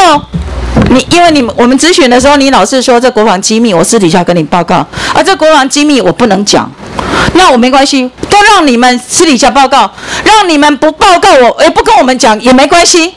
你因为你们我们咨询的时候，你老是说这国防机密，我私底下跟你报告，啊，这国防机密我不能讲，那我没关系，都让你们私底下报告，让你们不报告我，也不跟我们讲也没关系。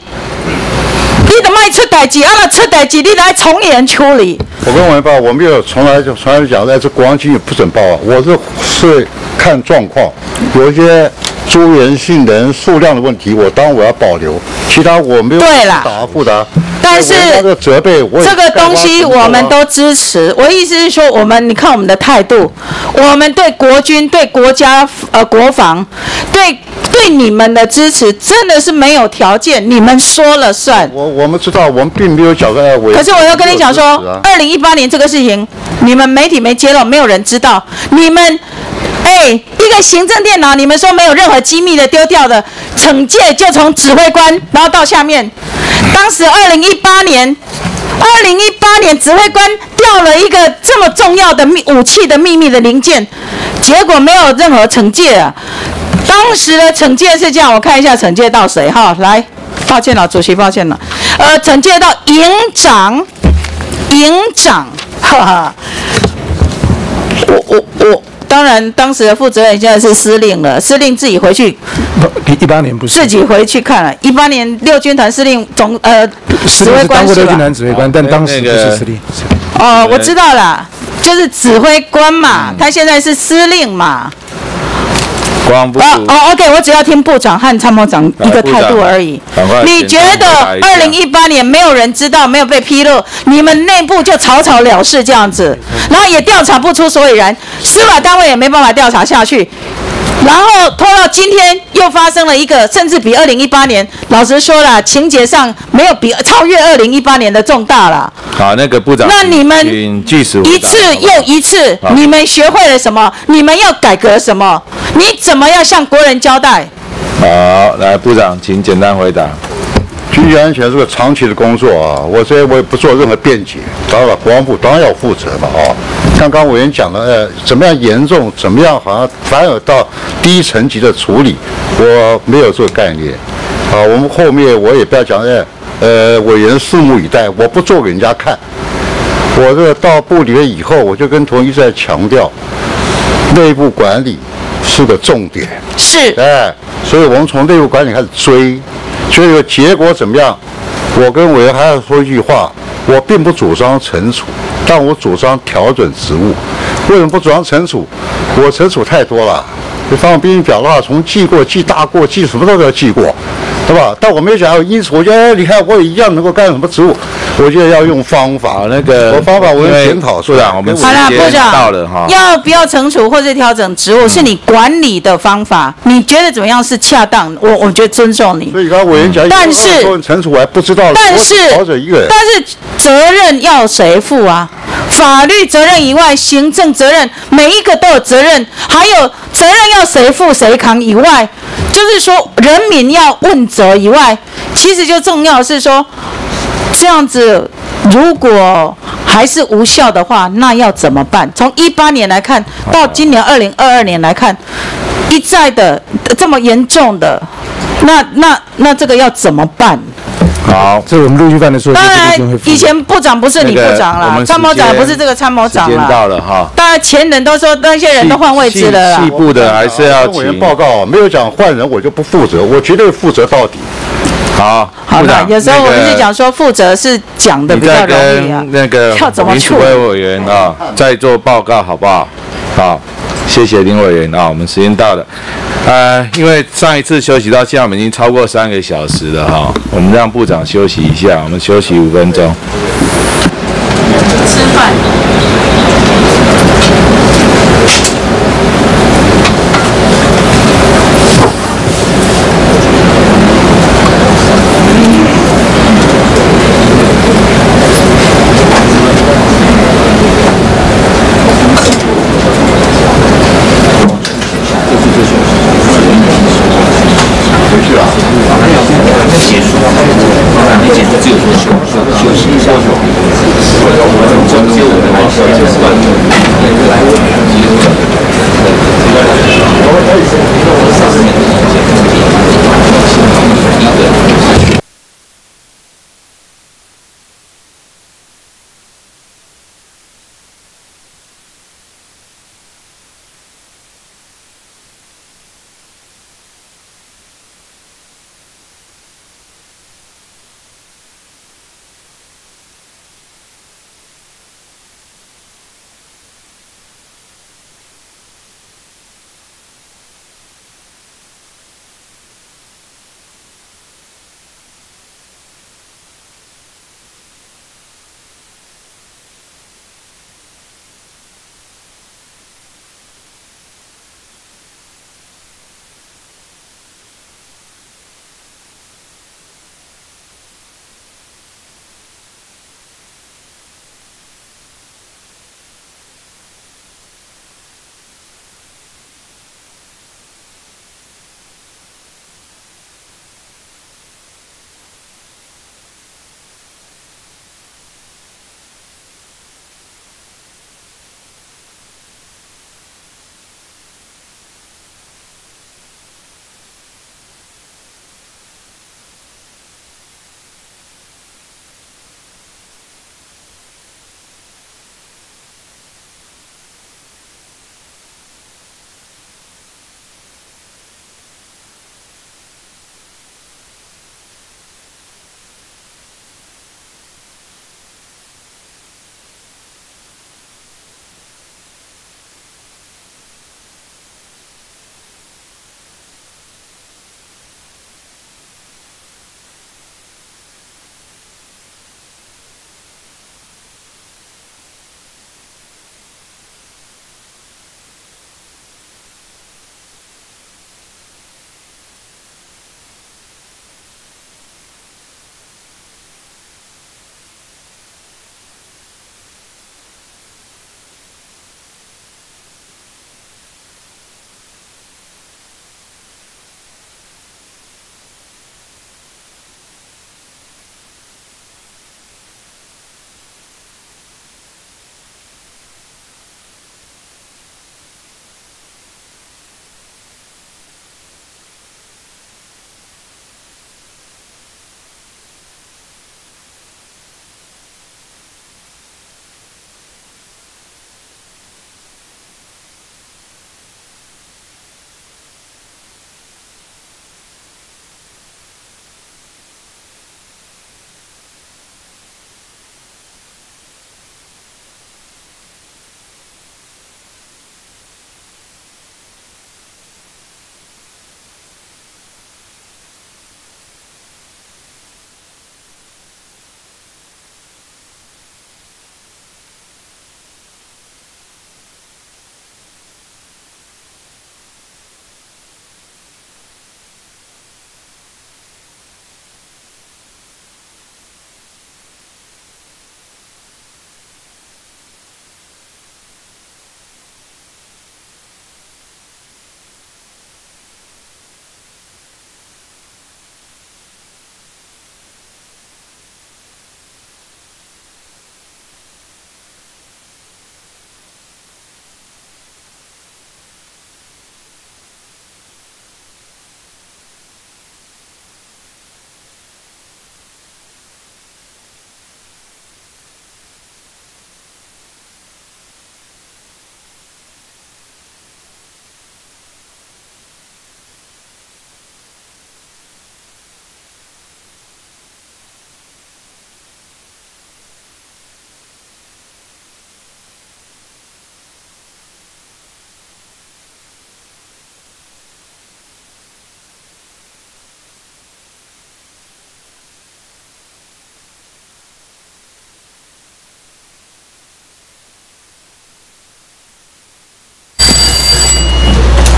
你的卖出代机，啊，那出代机你来从严处理。我跟我们报，我没有从来就从来讲，在这国防机密不准报啊，我是是看状况，有一些。诸元性人数量的问题，我当然我要保留，其他我没有答复的。但是这个责备，这个东西我们都支持。我意思是说，我们你看我们的态度，我们对国军、对国家呃国防、对对你们的支持，真的是没有条件，你们说了算。我我们知道，我们并没有讲在违。可是我要跟你讲说，二零一八年这个事情，你们媒体没揭露，没有人知道，你们。哎，一个行政电脑，你们说没有任何机密的丢掉的，惩戒就从指挥官，然后到下面。当时二零一八年，二零一八年指挥官掉了一个这么重要的秘武器的秘密的零件，结果没有任何惩戒啊。当时的惩戒是这样，我看一下惩戒到谁哈，来，抱歉了，主席，抱歉了，呃，惩戒到营长，营长，哈哈，我我我。当然，当时的负责人现在是司令了。司令自己回去，不，一八年不是自己回去看了。一八年六军团司令总呃指挥官是六军团指挥官，但当时不是司令。哦，我知道了，就是指挥官嘛，他现在是司令嘛。哦哦，OK，我只要听部长和参谋长一个态度而已。你觉得二零一八年没有人知道，没有被披露，你们内部就草草了事这样子，然后也调查不出所以然，司法单位也没办法调查下去。然后拖到今天，又发生了一个，甚至比二零一八年，老实说了，情节上没有比超越二零一八年的重大了。好，那个部长，那你们一次又一次，你们学会了什么？你们要改革什么？你怎么要向国人交代？好，来部长，请简单回答。军事安全是个长期的工作啊，我这我也不做任何辩解。当然了，国防部当然要负责嘛啊。像刚委员讲的，呃，怎么样严重，怎么样好像反而到低层级的处理，我没有这个概念。啊，我们后面我也不要讲，哎，呃，委员拭目以待，我不做给人家看。我这个到部里面以后，我就跟同一在强调，内部管理是个重点。是。哎，所以我们从内部管理开始追。所以结果怎么样？我跟委员还要说一句话：我并不主张惩处，但我主张调整职务。为什么不主张惩处？我惩处太多了。你放兵表的话，从记过、记大过、记什么都要记过。对吧？但我没有想要因此，我觉得你看我也一样能够干什么职务？我觉得要用方法，那个我方法我用检讨，部长，我们好了，部长到了哈，要不要惩处或者调整职务，是你管理的方法，你觉得怎么样是恰当？我我觉得尊重你。所以刚刚委员讲，但是惩处我还不知道，但是调整一个人，但是责任要谁负啊？法律责任以外，行政责任每一个都有责任，还有责任要谁负谁扛以外，就是说人民要问责以外。其实就重要是说，这样子如果还是无效的话，那要怎么办？从一八年来看，到今年二零二二年来看，一再的这么严重的，那那那这个要怎么办？好，这是我们陆续犯的错。当然，以前部长不是你部长啦，参谋长不是这个参谋长时间到。了哈。当然，前人都说那些人都换位置了啦。细部的还是要委员请报告没有讲换人，我就不负责，我绝对负责到底。好，好了，部长有时候我们那个是讲说负责是讲的比较容易啊跟，那个要怎么处理委委员啊再做报告好不好？好，谢谢林委员啊，我们时间到了。呃，因为上一次休息到现在，我们已经超过三个小时了哈，我们让部长休息一下，我们休息五分钟。吃饭。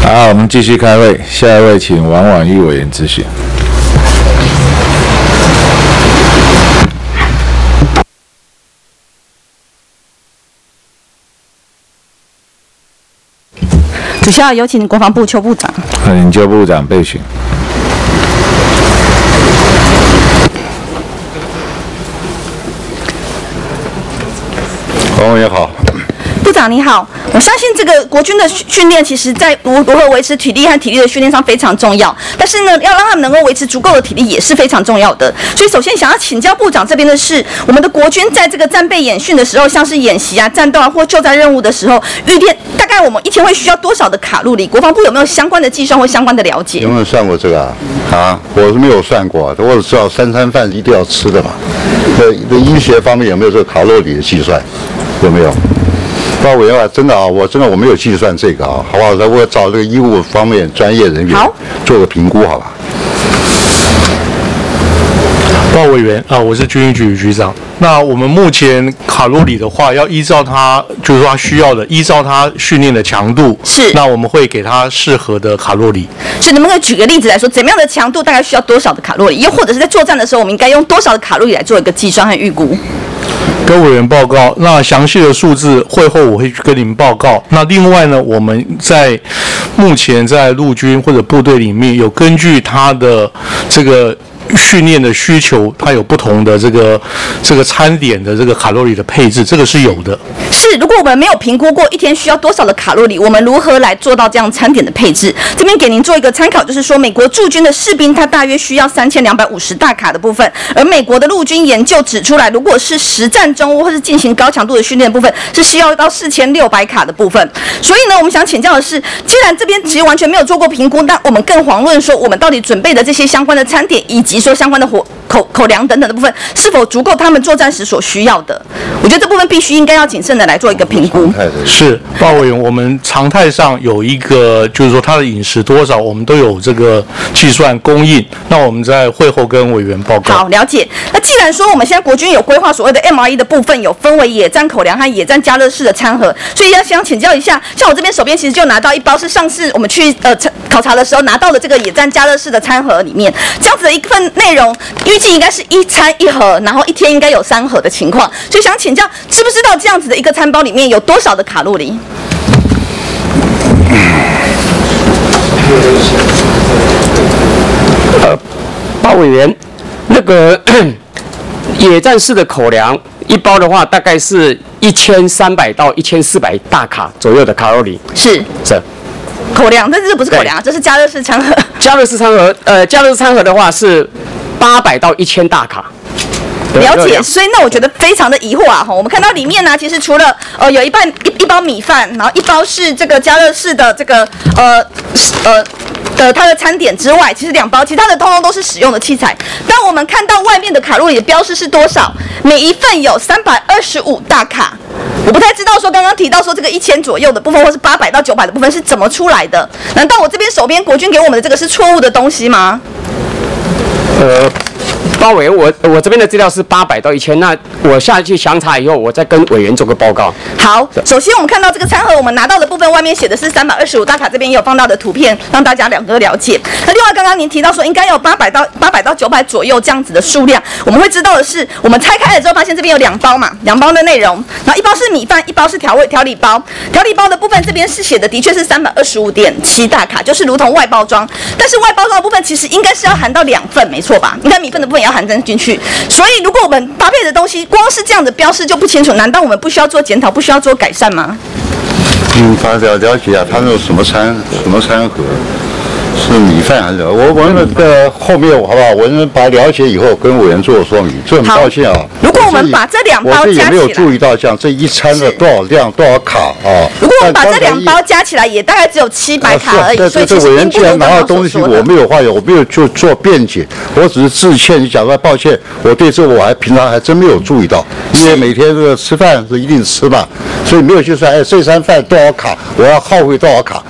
好，我们继续开会。下一位，请王婉玉委员咨询。主席要有请国防部邱部长。请邱部长备询。王委员好。你好，我相信这个国军的训练，其实在如如何维持体力和体力的训练上非常重要。但是呢，要让他们能够维持足够的体力也是非常重要的。所以，首先想要请教部长这边的是，我们的国军在这个战备演训的时候，像是演习啊、战斗啊或救灾任务的时候，预练大概我们一天会需要多少的卡路里？国防部有没有相关的计算或相关的了解？有没有算过这个啊？啊，我是没有算过，我只知道三餐饭一定要吃的嘛。那那医学方面有没有这个卡路里的计算？有没有？报委员啊，真的啊，我真的我没有计算这个啊，好不好？那我找这个医务方面专业人员做个评估，好吧？报委员啊，我是军医局局长。那我们目前卡路里的话，要依照他就是说他需要的，依照他训练的强度，是。那我们会给他适合的卡路里。所以，能不能举个例子来说，怎么样的强度大概需要多少的卡路里？又或者是在作战的时候，我们应该用多少的卡路里来做一个计算和预估？跟委员报告，那详细的数字会后我会去跟你们报告。那另外呢，我们在目前在陆军或者部队里面有根据他的这个。训练的需求，它有不同的这个这个餐点的这个卡路里的配置，这个是有的。是，如果我们没有评估过一天需要多少的卡路里，我们如何来做到这样餐点的配置？这边给您做一个参考，就是说美国驻军的士兵他大约需要三千两百五十大卡的部分，而美国的陆军研究指出来，如果是实战中或是进行高强度的训练部分，是需要到四千六百卡的部分。所以呢，我们想请教的是，既然这边其实完全没有做过评估，那我们更遑论说我们到底准备的这些相关的餐点以及。说相关的活口口粮等等的部分是否足够他们作战时所需要的？我觉得这部分必须应该要谨慎的来做一个评估。是，鲍委员，我们常态上有一个，就是说他的饮食多少，我们都有这个计算供应。那我们在会后跟委员报告。好，了解。那既然说我们现在国军有规划所谓的 MRE 的部分，有分为野战口粮和野战加热式的餐盒，所以要想请教一下，像我这边手边其实就拿到一包，是上次我们去呃考察的时候拿到的这个野战加热式的餐盒里面，这样子的一份。内容预计应该是一餐一盒，然后一天应该有三盒的情况，所以想请教，知不知道这样子的一个餐包里面有多少的卡路里？呃，包委员，那个 野战式的口粮一包的话，大概是一千三百到一千四百大卡左右的卡路里。是是。口粮，但是这不是口粮，这是加热式餐盒。加热式餐盒，呃，加热式餐盒的话是八百到一千大卡。了解，所以那我觉得非常的疑惑啊！哈，我们看到里面呢，其实除了呃有一半一一包米饭，然后一包是这个加热式的这个呃呃的它的餐点之外，其实两包其他的通通都是使用的器材。但我们看到外面的卡路里的标示是多少？每一份有三百二十五大卡。我不太知道说刚刚提到说这个一千左右的部分，或是八百到九百的部分是怎么出来的？难道我这边手边国军给我们的这个是错误的东西吗？呃。包委，我我这边的资料是八百到一千，那我下去详查以后，我再跟委员做个报告。好，首先我们看到这个餐盒，我们拿到的部分外面写的是三百二十五大卡，这边也有放到的图片，让大家两个了解。那另外刚刚您提到说应该有八百到八百到九百左右这样子的数量，我们会知道的是，我们拆开了之后发现这边有两包嘛，两包的内容，然后一包是米饭，一包是调味调理包。调理包的部分这边是写的的确是三百二十五点七大卡，就是如同外包装，但是外包装的部分其实应该是要含到两份，没错吧？应该米粉的部分也要。含在进去，所以如果我们搭配的东西光是这样的标示就不清楚，难道我们不需要做检讨，不需要做改善吗？嗯，他了了解啊，他那有什么餐什么餐盒。是米饭还是？我我们的后面好不好？我们把了解以后跟委员做说明。这很抱歉啊。如果我们把这两包加起来，我没有注意到这样这一餐的多少量多少卡啊？如果我们把这两包加起来，也大概只有七百卡而已。所以这委员既然拿到东西，我没有话有，我没有就做辩解，我只是致歉，你讲说抱歉，我对这个我还平常还真没有注意到，因为每天这个吃饭是一定吃嘛，所以没有去算哎这餐饭多少卡，我要耗费多少卡。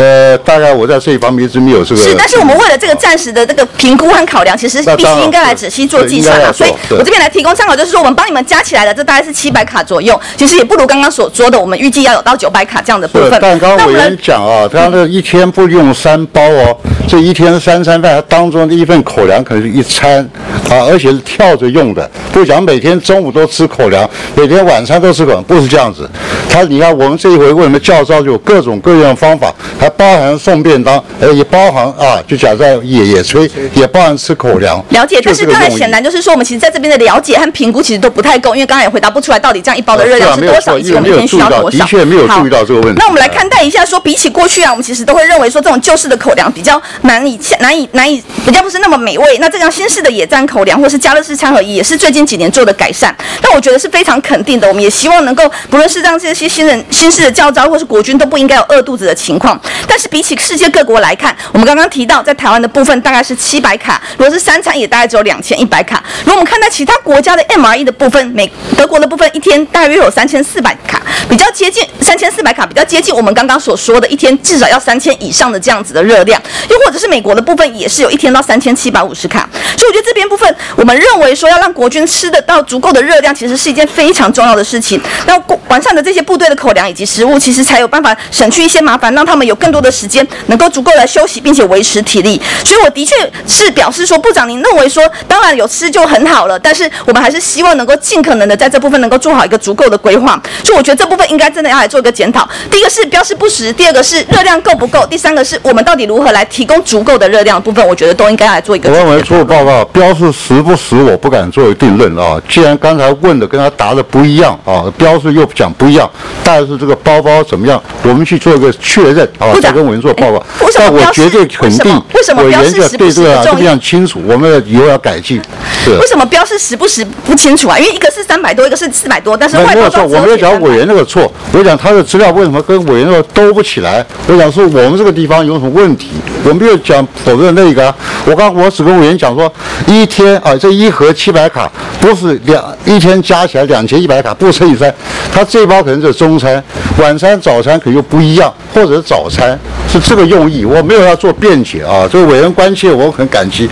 呃，大概我在这一方面一直没有这个。是，但是我们为了这个暂时的这个评估和考量，其实必须应该来仔细做计算啊。所以我这边来提供参考，就是说我们帮你们加起来的，这大概是七百卡左右，其实也不如刚刚所说的，我们预计要有到九百卡这样的部分。但刚刚委员讲啊，他那一天不用三包哦，这一天三餐饭当中的一份口粮可能是一餐啊，而且是跳着用的，不讲每天中午都吃口粮，每天晚餐都吃口粮，不是这样子。他你看我们这一回为什么教招就有各种各样的方法，还包含送便当，呃，也包含啊，就假设野野炊，也包含吃口粮。了解，但是刚才显然就是说，我们其实在这边的了解和评估其实都不太够，因为刚才也回答不出来到底这样一包的热量是多少，以及我们每天需要多少。的确没有注意到这个问题。那我们来看待一下，说比起过去啊，我们其实都会认为说这种旧式的口粮比较难以难以难以比较不是那么美味。那这样新式的野战口粮或是加热式餐盒也是最近几年做的改善，但我觉得是非常肯定的。我们也希望能够不论是让这些新人新式的教招或是国军都不应该有饿肚子的情况。但是比起世界各国来看，我们刚刚提到在台湾的部分大概是七百卡，如果是三餐也大概只有两千一百卡。如果我们看到其他国家的 MRE 的部分，美德国的部分一天大约有三千四百卡，比较接近三千四百卡，比较接近我们刚刚所说的一天至少要三千以上的这样子的热量。又或者是美国的部分也是有一天到三千七百五十卡。所以我觉得这边部分，我们认为说要让国军吃得到足够的热量，其实是一件非常重要的事情。那完善的这些部队的口粮以及食物，其实才有办法省去一些麻烦，让他们有更多的时间能够足够来休息，并且维持体力。所以我的确是表示说，部长您认为说，当然有吃就很好了，但是我们还是希望能够尽可能的在这部分能够做好一个足够的规划。所以我觉得这部分应该真的要来做一个检讨。第一个是标示不实，第二个是热量够不够，第三个是我们到底如何来提供足够的热量部分，我觉得都应该来做一个。我认为出报告标示实不实，我不敢做一定论啊。既然刚才问的跟他答的不一样啊，标示又讲不一样，但是这个包包怎么样，我们去做一个确认啊，再跟委员做报告。但我绝对肯定，委员就对这个啊非常清楚，我们以后要改进。是。为什么标示实不实不清楚啊？因为一个是三百多，一个是四百多，但是外包装。我没有讲委员那个错，我讲他的资料为什么跟委员那个兜不起来？我讲说我们这个地方有什么问题？我没有讲否认那个。我刚我只跟委员讲说，一天啊，这一盒七百卡，不是两一天加起来两千一百卡，不乘以三，他这包可能是中餐、晚餐、早餐可能又不一样，或者是早餐是这个用意。我没有要做辩解啊，这个委员关切我很感激，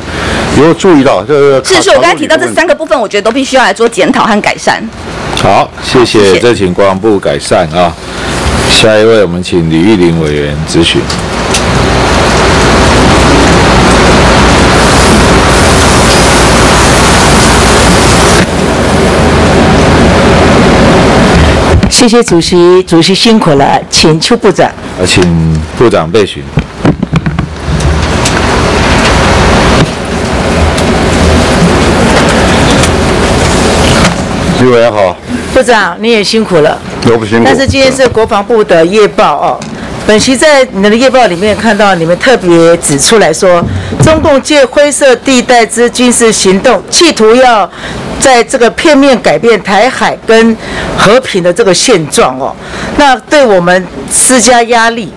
有注意到这个。是，是我刚才提到这三个部分，我觉得都必须要来做检讨和改善。好，谢谢，这请公安部改善啊。下一位，我们请李玉林委员咨询。谢谢主席，主席辛苦了，请邱部长。啊，请部长备询。李委员好。部长你也辛苦了。我不辛苦。但是今天是国防部的夜报哦。本席在你的夜报里面看到，你们特别指出来说，中共借灰色地带之军事行动，企图要。在这个片面改变台海跟和平的这个现状哦，那对我们施加压力，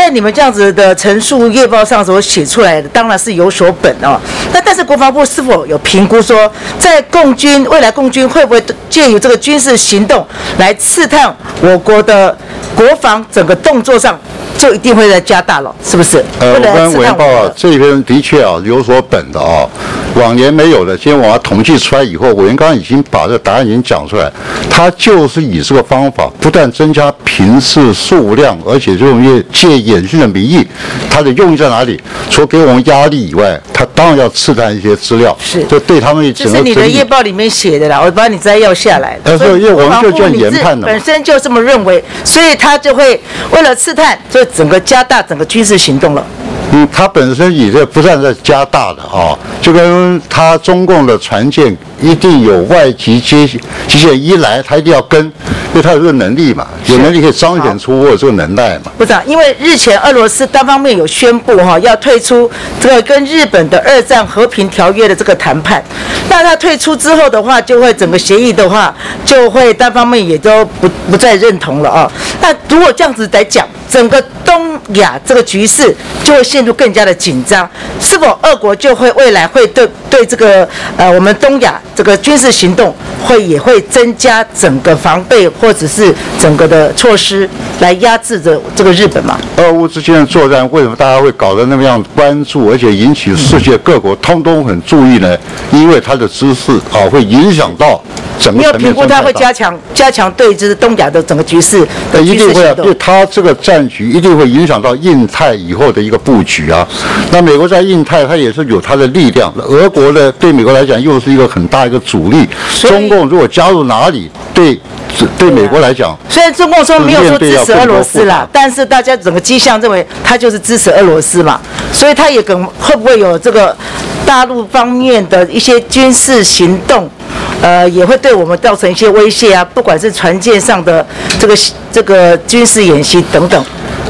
在你们这样子的陈述月报上所写出来的，当然是有所本哦。那但是国防部是否有评估说，在共军未来共军会不会借由这个军事行动来刺探我国的国防整个动作上？就一定会在加大了，是不是？呃，我跟委员报啊，这边的确啊有所本的啊，往年没有的。今天我们统计出来以后，委员刚刚已经把这答案已经讲出来，他就是以这个方法不断增加频次数量，而且就用借演训的名义，它的用意在哪里？除给我们压力以外，他当然要刺探一些资料，是，就对他们这是你的夜报里面写的啦，我把你摘要下来。但是，因为我们就这样研判的，本身就这么认为，所以他就会为了刺探就。整个加大整个军事行动了。嗯，它本身也在不断在加大的啊，就跟它中共的船舰一定有外籍接机械一来，它一定要跟，因为它有这个能力嘛，有能力可以彰显出我有这个能耐嘛。部长，因为日前俄罗斯单方面有宣布哈，要退出这个跟日本的二战和平条约的这个谈判，那他退出之后的话，就会整个协议的话，就会单方面也都不不再认同了啊。那如果这样子来讲，整个东亚这个局势就会陷入更加的紧张，是否俄国就会未来会对对这个呃我们东亚这个军事行动会也会增加整个防备或者是整个的措施来压制着这个日本嘛？俄乌之间的作战，为什么大家会搞得那么样关注，而且引起世界各国通通很注意呢？因为它的姿势啊，会影响到整个你有评估它会加强加强对这东亚的整个局势的呃，一局势定会啊，行动。就它这个战局一定会影响到印太以后的一个布局啊。那美国在印太，它也是有它的力量。俄国呢，对美国来讲又是一个很大一个阻力。中共如果加入哪里，对对美国来讲，虽然中共说没有说支持俄罗斯面对要更多啦，但是大家整个迹象认为他就是支持俄罗斯嘛，所以他也可能会不会有这个大陆方面的一些军事行动，呃，也会对我们造成一些威胁啊，不管是船舰上的这个这个军事演习等等，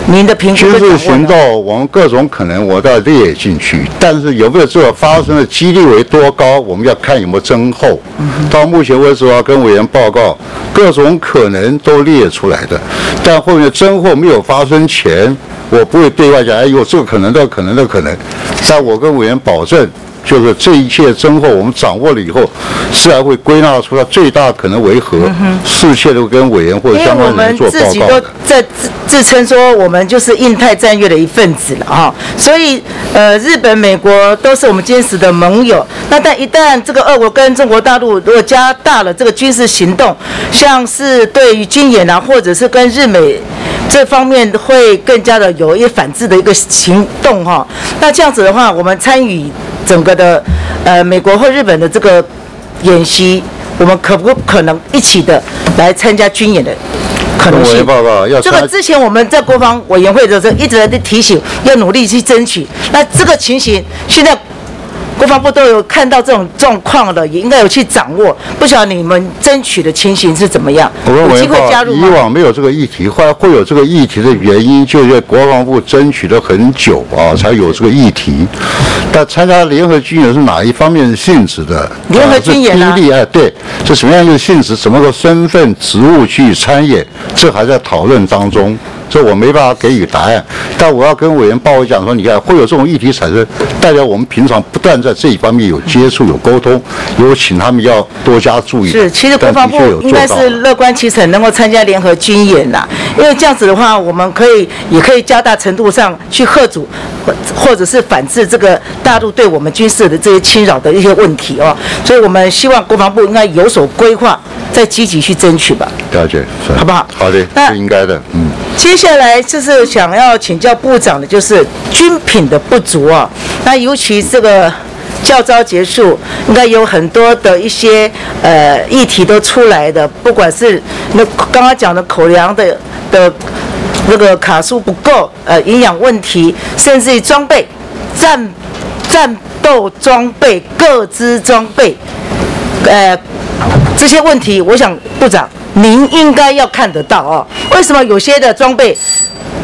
您的评估军事？行动，我们各种可能我都要列进去，但是有没有这个发生的几率为多高，我们要看有没有增厚。到目前为止啊，跟委员报告，各种可能都列出来的，但后面增厚没有发生前，我不会对外讲，哎呦，这个可能，那个可能，那个可能。但我跟委员保证。就是这一切真后，我们掌握了以后，自然会归纳出它最大可能为何，事切都跟委员或者因为我相关人们自己做报告都在自自称说我们就是印太战略的一份子了哈，所以呃，日本、美国都是我们坚实的盟友。那但一旦这个俄国跟中国大陆如果加大了这个军事行动，像是对于军演啊，或者是跟日美这方面会更加的有一反制的一个行动哈。那这样子的话，我们参与整个的呃美国或日本的这个演习，我们可不可能一起的来参加军演的可能性这个之前我们在国防委员会的时候一直在提醒，要努力去争取。那这个情形，现在国防部都有看到这种状况了，也应该有去掌握。不晓得你们争取的情形是怎么样？我跟有机会加入？以往没有这个议题，后来会有这个议题的原因，就是国防部争取了很久啊，才有这个议题。但参加联合军演是哪一方面性质的？联合军演啊啊是第一例哎，对，是什么样一个性质？什么个身份、职务去参演？这还在讨论当中。这我没办法给予答案，但我要跟委员报告讲说，你看会有这种议题产生，代表我们平常不断在这一方面有接触、有沟通，有请他们要多加注意。是，其实国防部应该是乐观其成，能够参加联合军演啦。因为这样子的话，我们可以也可以加大程度上去贺阻，或或者是反制这个大陆对我们军事的这些侵扰的一些问题哦。所以我们希望国防部应该有所规划，再积极去争取吧。了解，好不好？好的，那是应该的，嗯。接接下来就是想要请教部长的，就是军品的不足啊。那尤其这个教招结束，应该有很多的一些呃议题都出来的，不管是那刚刚讲的口粮的的那个卡数不够，呃，营养问题，甚至于装备、战战斗装备、各支装备，呃，这些问题，我想部长您应该要看得到哦。为什么有些的装备，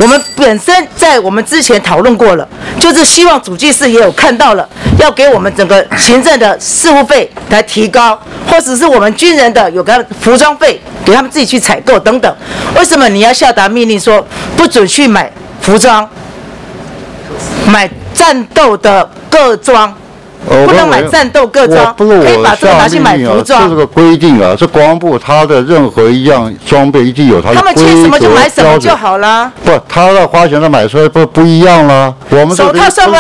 我们本身在我们之前讨论过了，就是希望主计室也有看到了，要给我们整个行政的事务费来提高，或者是我们军人的有个服装费，给他们自己去采购等等。为什么你要下达命令说不准去买服装，买战斗的各装？不能买战斗各装，不是可以我把这个拿去买服装这。个规定啊，这国防部它的任何一样装备一定有它的他们规缺什么就买什么就。好啦。不，他的花钱的买出来不不一样啦。我们这手套算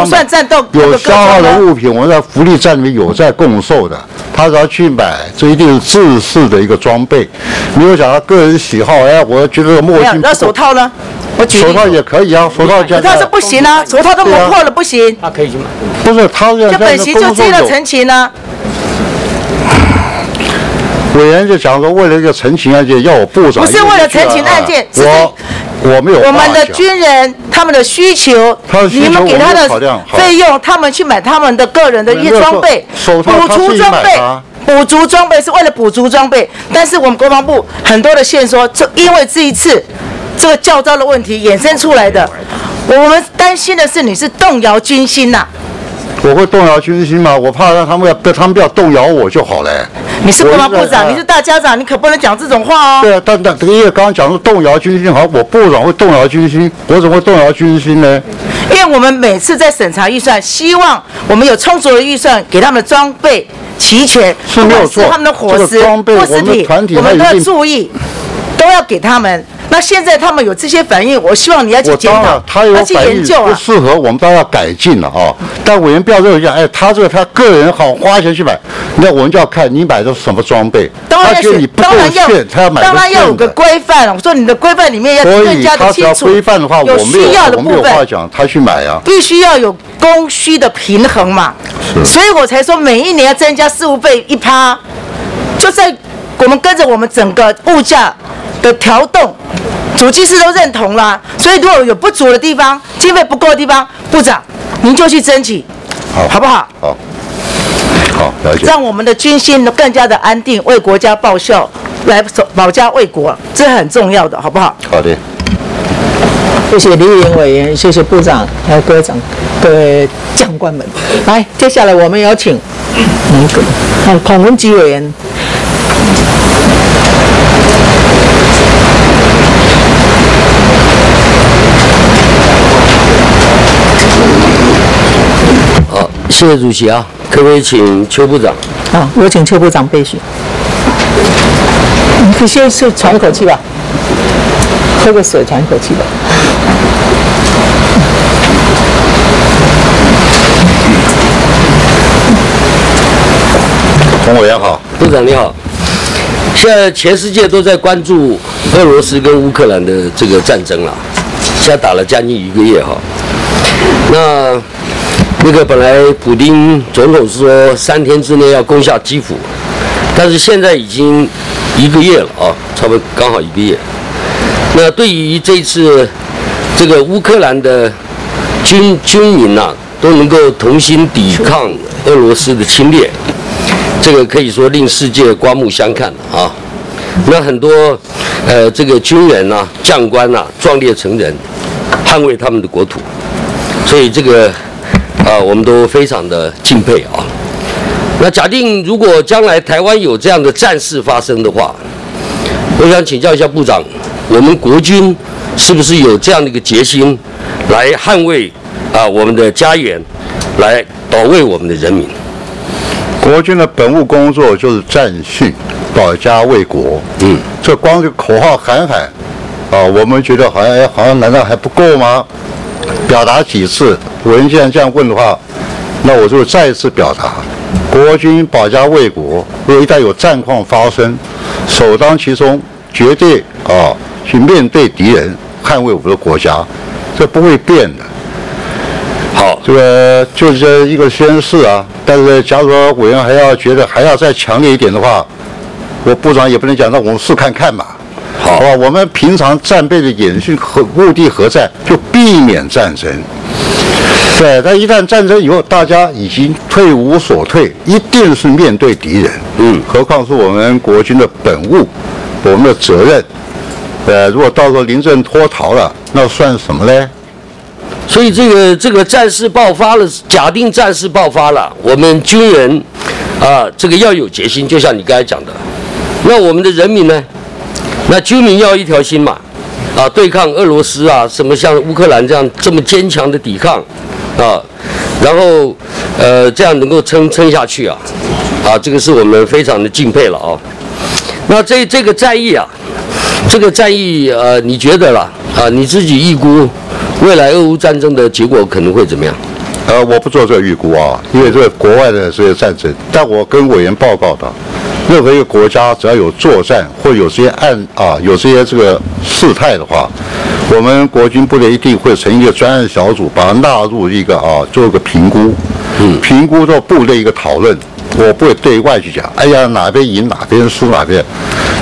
不算战斗有消耗？的物品，我们在福利站里面有在供售的。他只要去买，这一定是制式的一个装备，没有讲他个人喜好。哎，我觉得墨镜，那手套呢？我举手套也可以啊，手套现在手套是不行啊，手套都磨破了不行。那可以去买。不是他现在就本席就接了陈情呢。委员就讲说，为了一个陈情案件，要我部长不是为了陈情案件我我没有我们的军人他们的需求，你们给他的费用，他们去买他们的个人的一些装备，补足装备。补足装备是为了补足装备，但是我们国防部很多的线说，这因为这一次这个教招的问题衍生出来的，我们担心的是你是动摇军心呐、我会动摇军心吗？我怕让他们要，他们不要动摇我就好了。你是国防部长，你是大家长，你可不能讲这种话哦。对啊，但但这个因为刚刚讲说动摇军心，好，我部长会动摇军心，我怎么会动摇军心呢？因为我们每次在审查预算，希望我们有充足的预算给他们的装备，齐全，是没有错他们的伙食个装备副食我们品团体我们都要注意，都要给他们。那现在他们有这些反应，我希望你要去检讨他有要去研究啊。不适合，我们当然要改进了啊。但委员不要认为讲，哎，他这个他个人好花钱去买，那我们就要看你买的是什么装备。当然要选他觉得你，不够当然要，他要买当然要有个。规范。我说你的规范里面要更加的他只要清楚，规范的话，有我没有需要的我没有部分，话讲，他去买啊。必须要有供需的平衡嘛。是所以我才说每一年要增加事务费一趴，就在我们跟着我们整个物价的调动，主机师都认同啦。所以如果有不足的地方，经费不够的地方，部长您就去争取，好，好不好？好，好，了解。让我们的军心更加的安定，为国家报效，来保家卫国，这很重要的，好不好？好的。谢谢李云委员，谢谢部长，还有各位长、各位将官们。来，接下来我们有请那个啊孔文吉委员。好，谢谢主席啊，可不可以请邱部长？好，我请邱部长备询。你可以先是喘一口气吧，喝个水喘一口气吧。洪委员好，部长你好。现在全世界都在关注俄罗斯跟乌克兰的这个战争了，现在打了将近一个月哈。那那个本来普丁总统是说三天之内要攻下基辅，但是现在已经一个月了啊，差不多刚好一个月。那对于这次这个乌克兰的军军民呐、都能够同心抵抗俄罗斯的侵略，这个可以说令世界刮目相看啊。那很多呃这个军人呐、将官呐、壮烈成人，捍卫他们的国土，所以这个啊我们都非常的敬佩啊。那假定如果将来台湾有这样的战事发生的话，我想请教一下部长，我们国军是不是有这样的一个决心，来捍卫啊我们的家园，来保卫我们的人民？国军的本务工作就是战训，保家卫国。嗯，这光这口号喊喊，啊，我们觉得好像哎好像难道还不够吗？表达几次？我既然这样问的话，那我就再一次表达：国军保家卫国，如果一旦有战况发生，首当其冲，绝对啊去面对敌人，捍卫我们的国家，这不会变的。好，这个就是一个宣誓啊。但是，假如说委员还要觉得还要再强烈一点的话，我部长也不能讲，那我们试看看嘛。好吧，我们平常战备的演训和目的何在？就避免战争。对，但一旦战争以后，大家已经退无所退，一定是面对敌人。嗯，何况是我们国军的本务，我们的责任。呃，如果到时候临阵脱逃了，那算什么嘞？所以这个这个战事爆发了，假定战事爆发了，我们军人啊，这个要有决心，就像你刚才讲的。那我们的人民呢？那军民要一条心嘛，啊，对抗俄罗斯啊，什么像乌克兰这样这么坚强的抵抗啊，然后呃，这样能够撑撑下去啊，啊，这个是我们非常的敬佩了啊。那这这个战役啊，这个战役呃，你觉得啦啊，你自己预估未来俄乌战争的结果可能会怎么样？呃，我不做这个预估啊，因为这个国外的这些战争，但我跟委员报告的，任何一个国家只要有作战或有这些案啊，有这些这个事态的话，我们国军部队一定会成立一个专案小组，把它纳入一个啊，做一个评估，嗯，评估做部队一个讨论，我不会对外去讲，哎呀哪边赢哪边输哪边，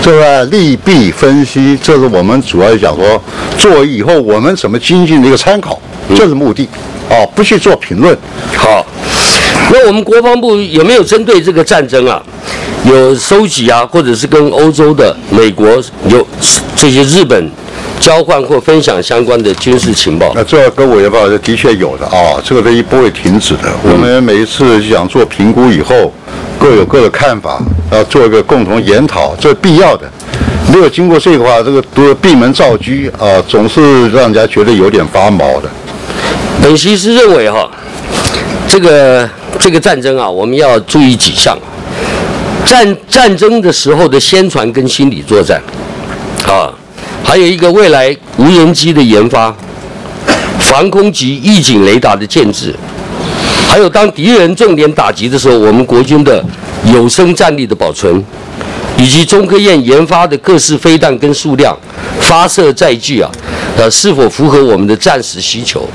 这个利弊分析，这是我们主要讲说，作为以后我们怎么精进的一个参考，这是目的，啊，不去做评论。好，那我们国防部有没有针对这个战争啊，有收集啊，或者是跟欧洲的、美国有这些日本交换或分享相关的军事情报？那这个跟委员报告的确有的啊，这个东西不会停止的。我们每一次想做评估以后，各有各的看法，要做一个共同研讨，这是必要的。没有经过这个话，这个都闭门造车啊，总是让人家觉得有点发毛的。本席是认为哈，这个这个战争啊，我们要注意几项。战战争的时候的宣传跟心理作战，啊，还有一个未来无人机的研发，防空及预警雷达的建制，还有当敌人重点打击的时候，我们国军的有生战力的保存，以及中科院研发的各式飞弹跟数量、发射载具啊，呃，是否符合我们的战时需求？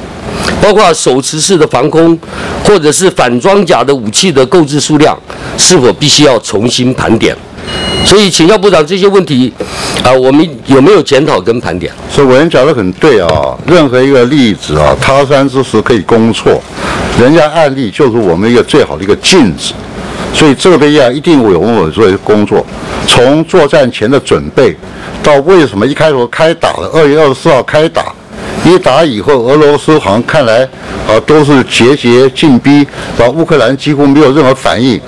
包括手持式的防空，或者是反装甲的武器的购置数量，是否必须要重新盘点？所以请教部长这些问题，啊，我们有没有检讨跟盘点？所以委员讲的很对啊，任何一个例子啊，他山之石可以攻错，人家案例就是我们一个最好的一个镜子。所以这边要一定有我们做一工作，从作战前的准备，到为什么一开头开打了，二月二十四号开打。一打以后，俄罗斯好像看来啊都是节节进逼，把乌克兰几乎没有任何反应。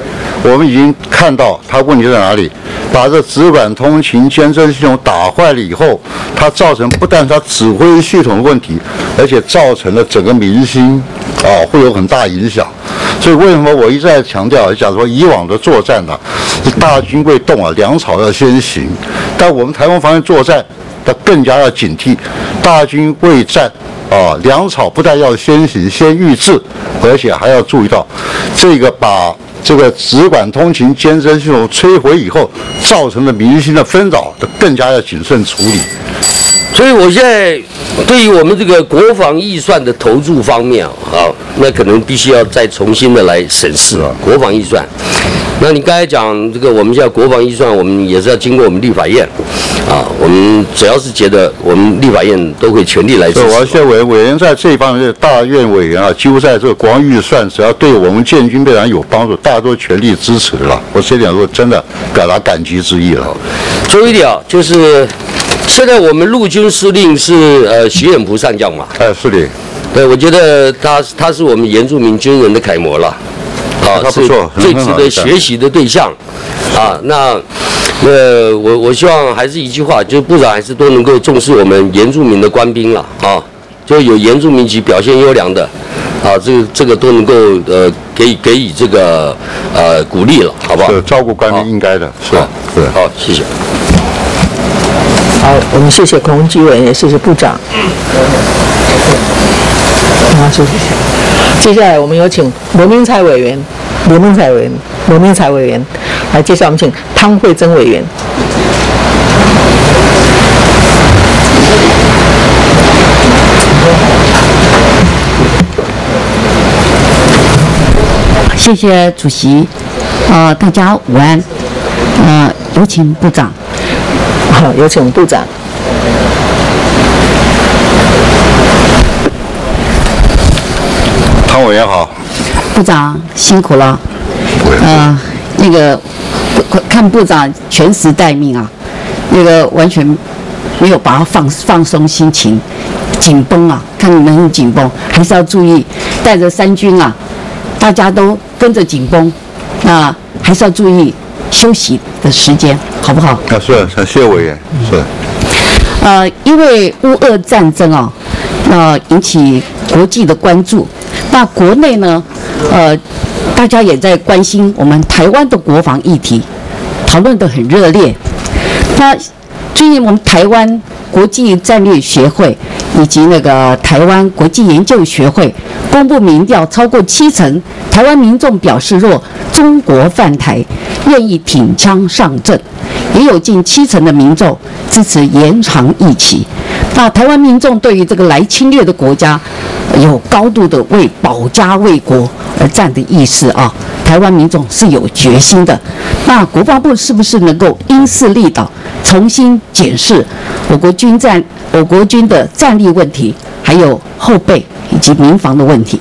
我们已经看到它问题在哪里，把这直管通勤监测系统打坏了以后，它造成不但它指挥系统的问题，而且造成了整个民心啊会有很大影响。所以为什么我一再强调，假如说以往的作战呢，大军未动啊，粮草要先行，但我们台湾方面作战。要更加要警惕，大军未战啊，粮草不但要先行先预置，而且还要注意到，这个把这个直管通勤监侦系统摧毁以后造成的民心的纷扰，更加要谨慎处理。所以，我现在对于我们这个国防预算的投注方面啊，那可能必须要再重新的来审视啊，国防预算。那你刚才讲这个，我们现在国防预算，我们也是要经过我们立法院，啊，我们只要是觉得我们立法院都会全力来支持。我现在委委员在这一方面，大院委员啊，几乎在这个国防预算，只要对我们建军非常有帮助，大家都全力支持了。我这点我真的表达感激之意了。最后一点啊，就是现在我们陆军司令是呃徐远璞上将嘛？哎，是的。对，我觉得他他是我们原住民军人的楷模了。啊，他不错，最值得学习的对象，啊，那，那我我希望还是一句话，就是部长还是都能够重视我们原住民的官兵了，啊，就有原住民级表现优良的，啊，这个这个都能够呃给给予这个呃鼓励了，好不好？照顾官兵应该的，是，吧？对，好，谢谢。好，我们谢谢孔文基委员，也谢谢部长。嗯好，谢谢。接下来我们有请罗明才委员，罗明才委员，罗明才委员来接下来我们请汤慧珍委员。谢谢主席，呃，大家午安，呃，有请部长。好，有请部长。委员好，部长辛苦了。呃，那个看部长全时待命啊，那个完全没有把它放放松心情，紧绷啊，看你们很紧绷，还是要注意带着三军啊，大家都跟着紧绷，那还是要注意休息的时间，好不好？啊，是，谢谢委员，是。呃，因为乌俄战争啊，那引起国际的关注。那国内呢？呃，大家也在关心我们台湾的国防议题，讨论得很热烈。那最近我们台湾国际战略学会以及那个台湾国际研究学会公布民调，超过七成台湾民众表示，若中国犯台，愿意挺枪上阵，也有近七成的民众支持延长疫情。那台湾民众对于这个来侵略的国家。有高度的为保家卫国而战的意识啊！台湾民众是有决心的。那国防部是不是能够因势利导，重新检视我国军战、我国军的战力问题，还有后备以及民防的问题？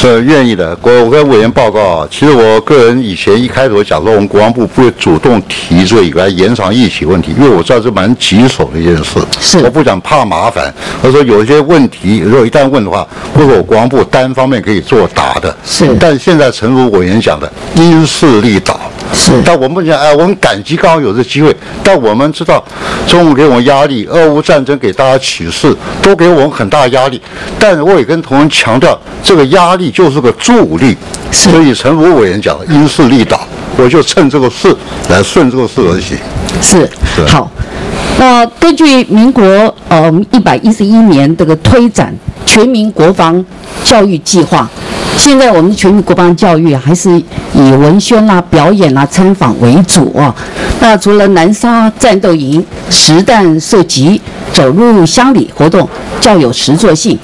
是愿意的，国我跟委员报告啊，其实我个人以前一开头讲说，我们国防部不会主动提这个延长疫情问题，因为我知道这蛮棘手的一件事。是，我不想怕麻烦，我说有一些问题，如果一旦问的话，不是我国防部单方面可以作答的。是，但现在陈如委员讲的，因势利导。是，但我们讲，哎，我们感激刚好有这机会，但我们知道，中国给我们压力，俄乌战争给大家启示，都给我们很大压力。但我也跟同仁强调，这个压力就是个助力。所以陈武委员讲因势利导，我就趁这个势来顺这个势而行。是，好。那根据民国呃一百一十一年这个推展全民国防教育计划，现在我们全民国防教育还是以文宣啦、表演啦、参访为主啊。那除了南沙战斗营实弹射击、走入乡里活动较有实作性，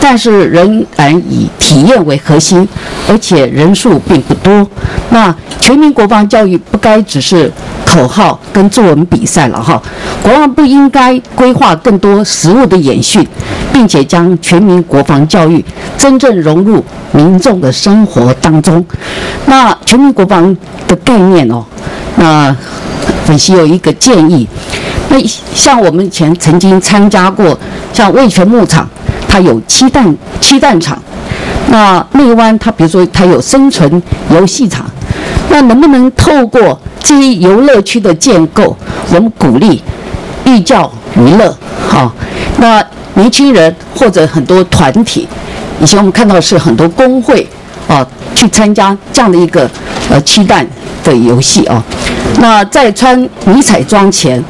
但是仍然以体验为核心，而且人数并不多。那全民国防教育不该只是口号跟作文比赛了哈，国防部应该规划更多实物的演训，并且将全民国防教育真正融入民众的生活当中。那全民国防的概念哦，那粉丝有一个建议，那像我们以前曾经参加过，像味全牧场，它有七蛋七蛋场，那内湾它比如说它有生存游戏场。那能不能透过这些游乐区的建构，我们鼓励寓教于乐，哈？那年轻人或者很多团体，以前我们看到是很多工会啊，去参加这样的一个呃期待的游戏啊。那在穿迷彩装前，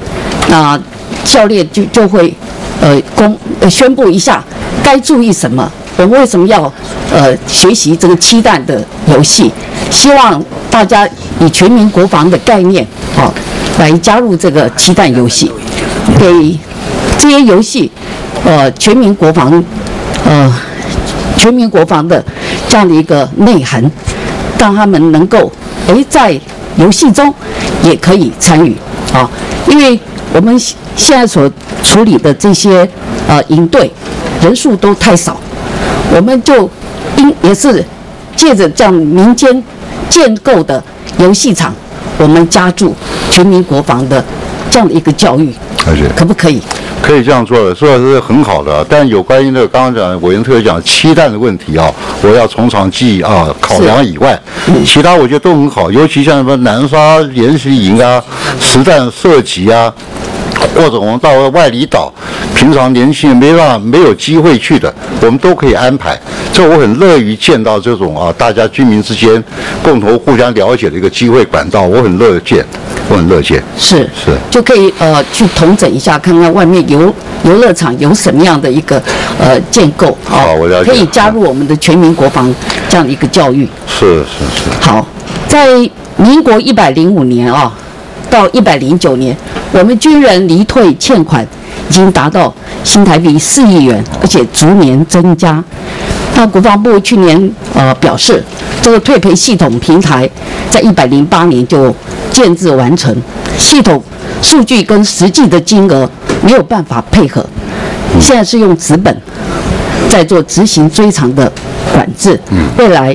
那教练就就会呃公宣布一下该注意什么。我们为什么要呃学习这个期待的游戏？希望大家以全民国防的概念，啊，来加入这个期待游戏，给这些游戏，呃，全民国防，呃，全民国防的这样的一个内涵，让他们能够诶在游戏中也可以参与啊，因为我们现在所处理的这些呃营队人数都太少，我们就应也是借着这样民间。建构的游戏场，我们加注全民国防的这样的一个教育，可不可以？可以这样做的，说的是很好的。但有关于那个刚刚讲委员特别讲期待的问题啊，我要从长计议啊考量以外，其他我觉得都很好，尤其像什么南沙研习营啊、实弹射击啊。或者我们到外里岛，平常年轻人没办法、没有机会去的，我们都可以安排。这我很乐于见到这种啊，大家居民之间共同互相了解的一个机会管道，我很乐见，我很乐见。是是，就可以呃去统整一下，看看外面游游乐场有什么样的一个呃建构好，我了解。可以加入我们的全民国防这样的一个教育。是是是。好，在民国一百零五年啊。到一百零九年，我们军人离退欠款已经达到新台币四亿元，而且逐年增加。那国防部去年呃表示，这个退赔系统平台在一百零八年就建制完成，系统数据跟实际的金额没有办法配合，现在是用纸本在做执行追偿的管制。未来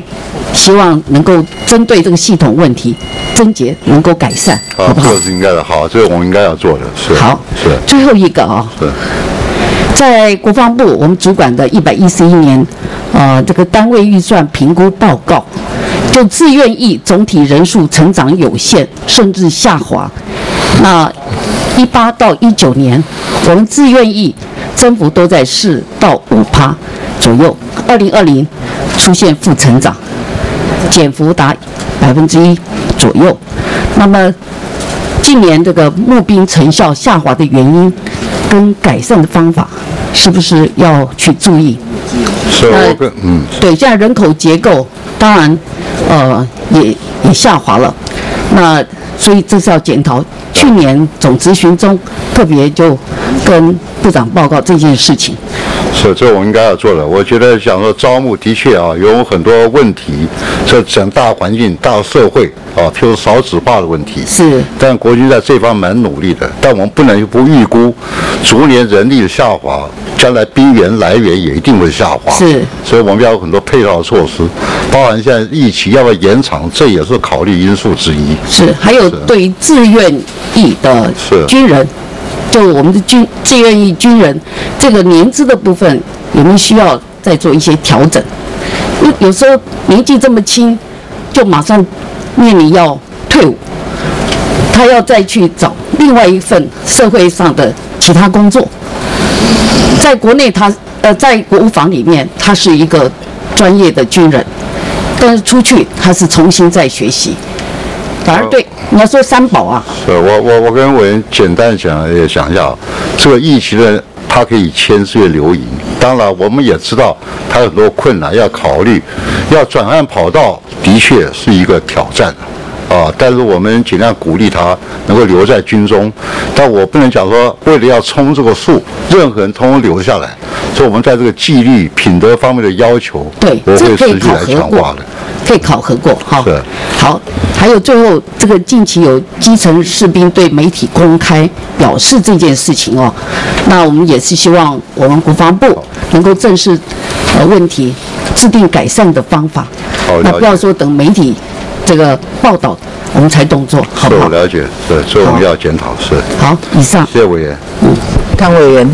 希望能够针对这个系统问题。症结能够改善，好不好？这个是应该的，好，这个我们应该要做的，是。好，是。最后一个啊，是。在国防部我们主管的一百一十一年，呃，这个单位预算评估报告，就自愿役总体人数成长有限，甚至下滑。那一八到一九年，我们自愿役增幅都在四到五趴左右，二零二零出现负成长，减幅达百分之一。左右，那么近年这个募兵成效下滑的原因跟改善的方法，是不是要去注意？是，嗯，对，现在人口结构当然呃也也下滑了，那所以这是要检讨。去年总咨询中特别就跟部长报告这件事情。是，这我应该要做的。我觉得想说招募的确啊有很多问题，这整大环境、大社会啊，譬如少子化的问题。是。但国军在这方蛮努力的，但我们不能不预估，逐年人力的下滑，将来兵源来源也一定会下滑。是。所以我们要有很多配套措施，包含现在疫情要不要延长，这也是考虑因素之一。是。还有对于自愿役的军人。就我们的军志愿役军人，这个年资的部分有没有需要再做一些调整？有有时候年纪这么轻，就马上面临要退伍，他要再去找另外一份社会上的其他工作。在国内，他呃在国防里面，他是一个专业的军人，但是出去他是重新再学习。反而对你要说三宝啊，对，我我我跟委员简单讲也讲一下啊，这个疫情呢，它可以牵涉流营，当然我们也知道它有很多困难要考虑，要转换跑道的确是一个挑战。啊，但是我们尽量鼓励他能够留在军中，但我不能讲说为了要冲这个数，任何人通通留下来。所以我们在这个纪律、品德方面的要求，对，我会这可以持续来考核过强化的。，可以考核过哈。是。好，还有最后这个近期有基层士兵对媒体公开表示这件事情哦，那我们也是希望我们国防部能够正视呃问题，制定改善的方法。好，那不要说等媒体这个报道我们才动作，好不好？是我了解，对，所以我们要检讨，是。好，以上。谢谢委员。嗯汤委员，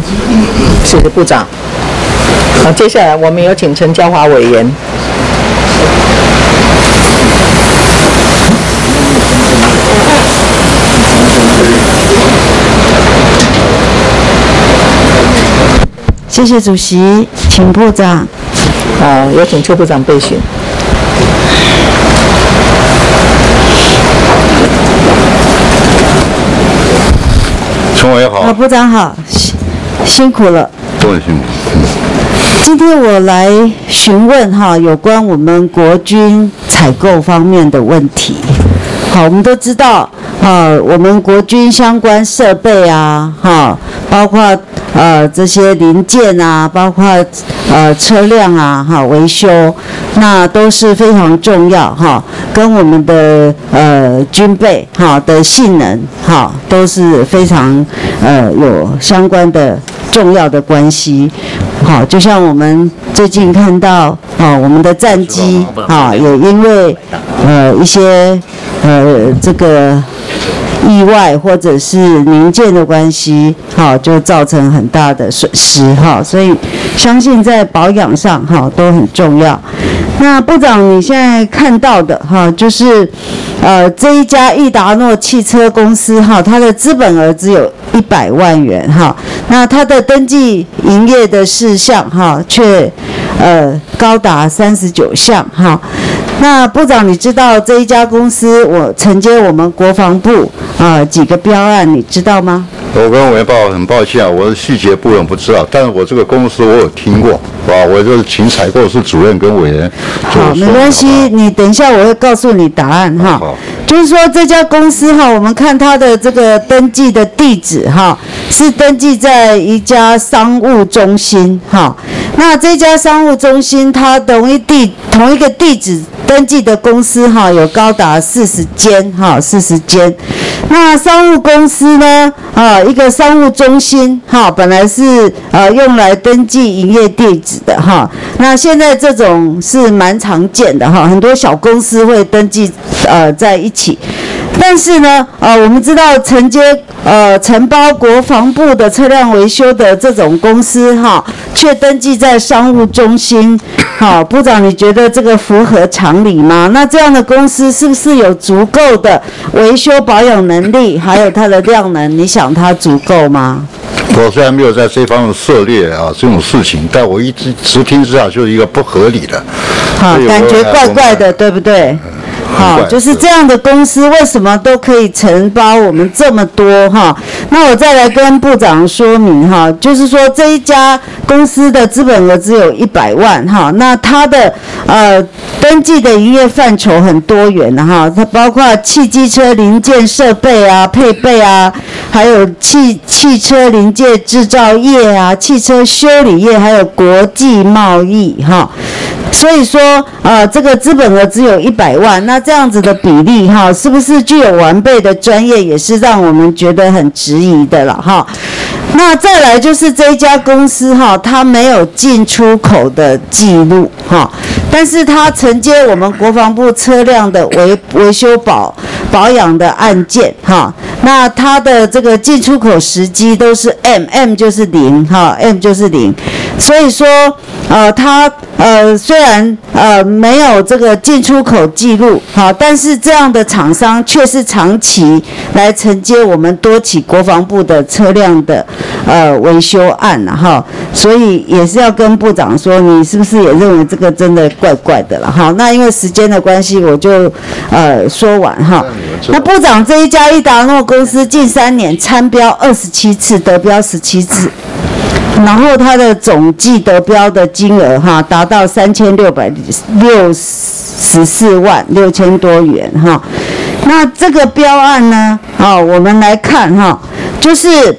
谢谢部长。好，接下来我们有请陈椒华委员。谢谢主席，请部长。好，有请邱部长备询。陈委员好好，，部长好，辛辛苦了。都很辛苦。今天我来询问哈有关我们国军采购方面的问题。好，我们都知道，啊，我们国军相关设备啊，哈，包括呃这些零件啊，包括呃车辆啊，哈维修，那都是非常重要哈，跟我们的呃军备哈的性能哈都是非常呃有相关的重要的关系。好，就像我们最近看到，啊，我们的战机啊，也因为呃一些呃这个意外或者是零件的关系，哈，就造成很大的损失哈，所以相信在保养上哈都很重要。那部长，你现在看到的哈，就是呃这一家益达诺汽车公司哈，它的资本额只有一百万元哈，那它的登记营业的事项哈，却呃高达三十九项哈。那部长，你知道这一家公司我承接我们国防部啊、呃几个标案，你知道吗？我跟委员报很抱歉啊，我的细节部分不知道，但是我这个公司我有听过，啊，我就是请采购室主任跟委员好，没关系，你等一下我会告诉你答案哈。就是说这家公司哈，我们看它的这个登记的地址哈，是登记在一家商务中心哈。那这家商务中心它同一地同一个地址登记的公司哈，有高达四十间哈，四十间。那商务公司呢，啊，一个商务中心哈，本来是呃用来登记营业地址的哈。那现在这种是蛮常见的哈，很多小公司会登记呃在一起。但是呢，呃，我们知道承接呃承包国防部的车辆维修的这种公司哈，却登记在商务中心。好，部长，你觉得这个符合常理吗？那这样的公司是不是有足够的维修保养能力，还有它的量能？你想它足够吗？我虽然没有在这方面涉猎啊这种事情，但我一直直听之下就是一个不合理的。好感觉怪怪的，对不对？好，就是这样的公司为什么都可以承包我们这么多哈？那我再来跟部长说明哈，就是说这一家公司的资本额只有一百万哈，那它的呃登记的营业范畴很多元的哈，它包括汽机车零件设备啊、配备啊，还有汽汽车零件制造业啊、汽车修理业，还有国际贸易哈。所以说，呃，这个资本额只有一百万，那这样子的比例哈，是不是具有完备的专业，也是让我们觉得很质疑的了哈。那再来就是这家公司哈，它没有进出口的记录哈，但是它承接我们国防部车辆的维维修保保养的案件哈，那它的这个进出口时机都是 M M 就是零哈，M 就是零，所以说，呃，他呃虽然呃没有这个进出口记录，好，但是这样的厂商却是长期来承接我们多起国防部的车辆的呃维修案了哈，所以也是要跟部长说，你是不是也认为这个真的怪怪的了哈？那因为时间的关系，我就呃说完哈。那部长这一家伊达诺公司近三年参标二十七次，得标十七次。然后它的总计得标的金额哈达到三千六百六十四万六千多元哈，那这个标案呢啊我们来看哈，就是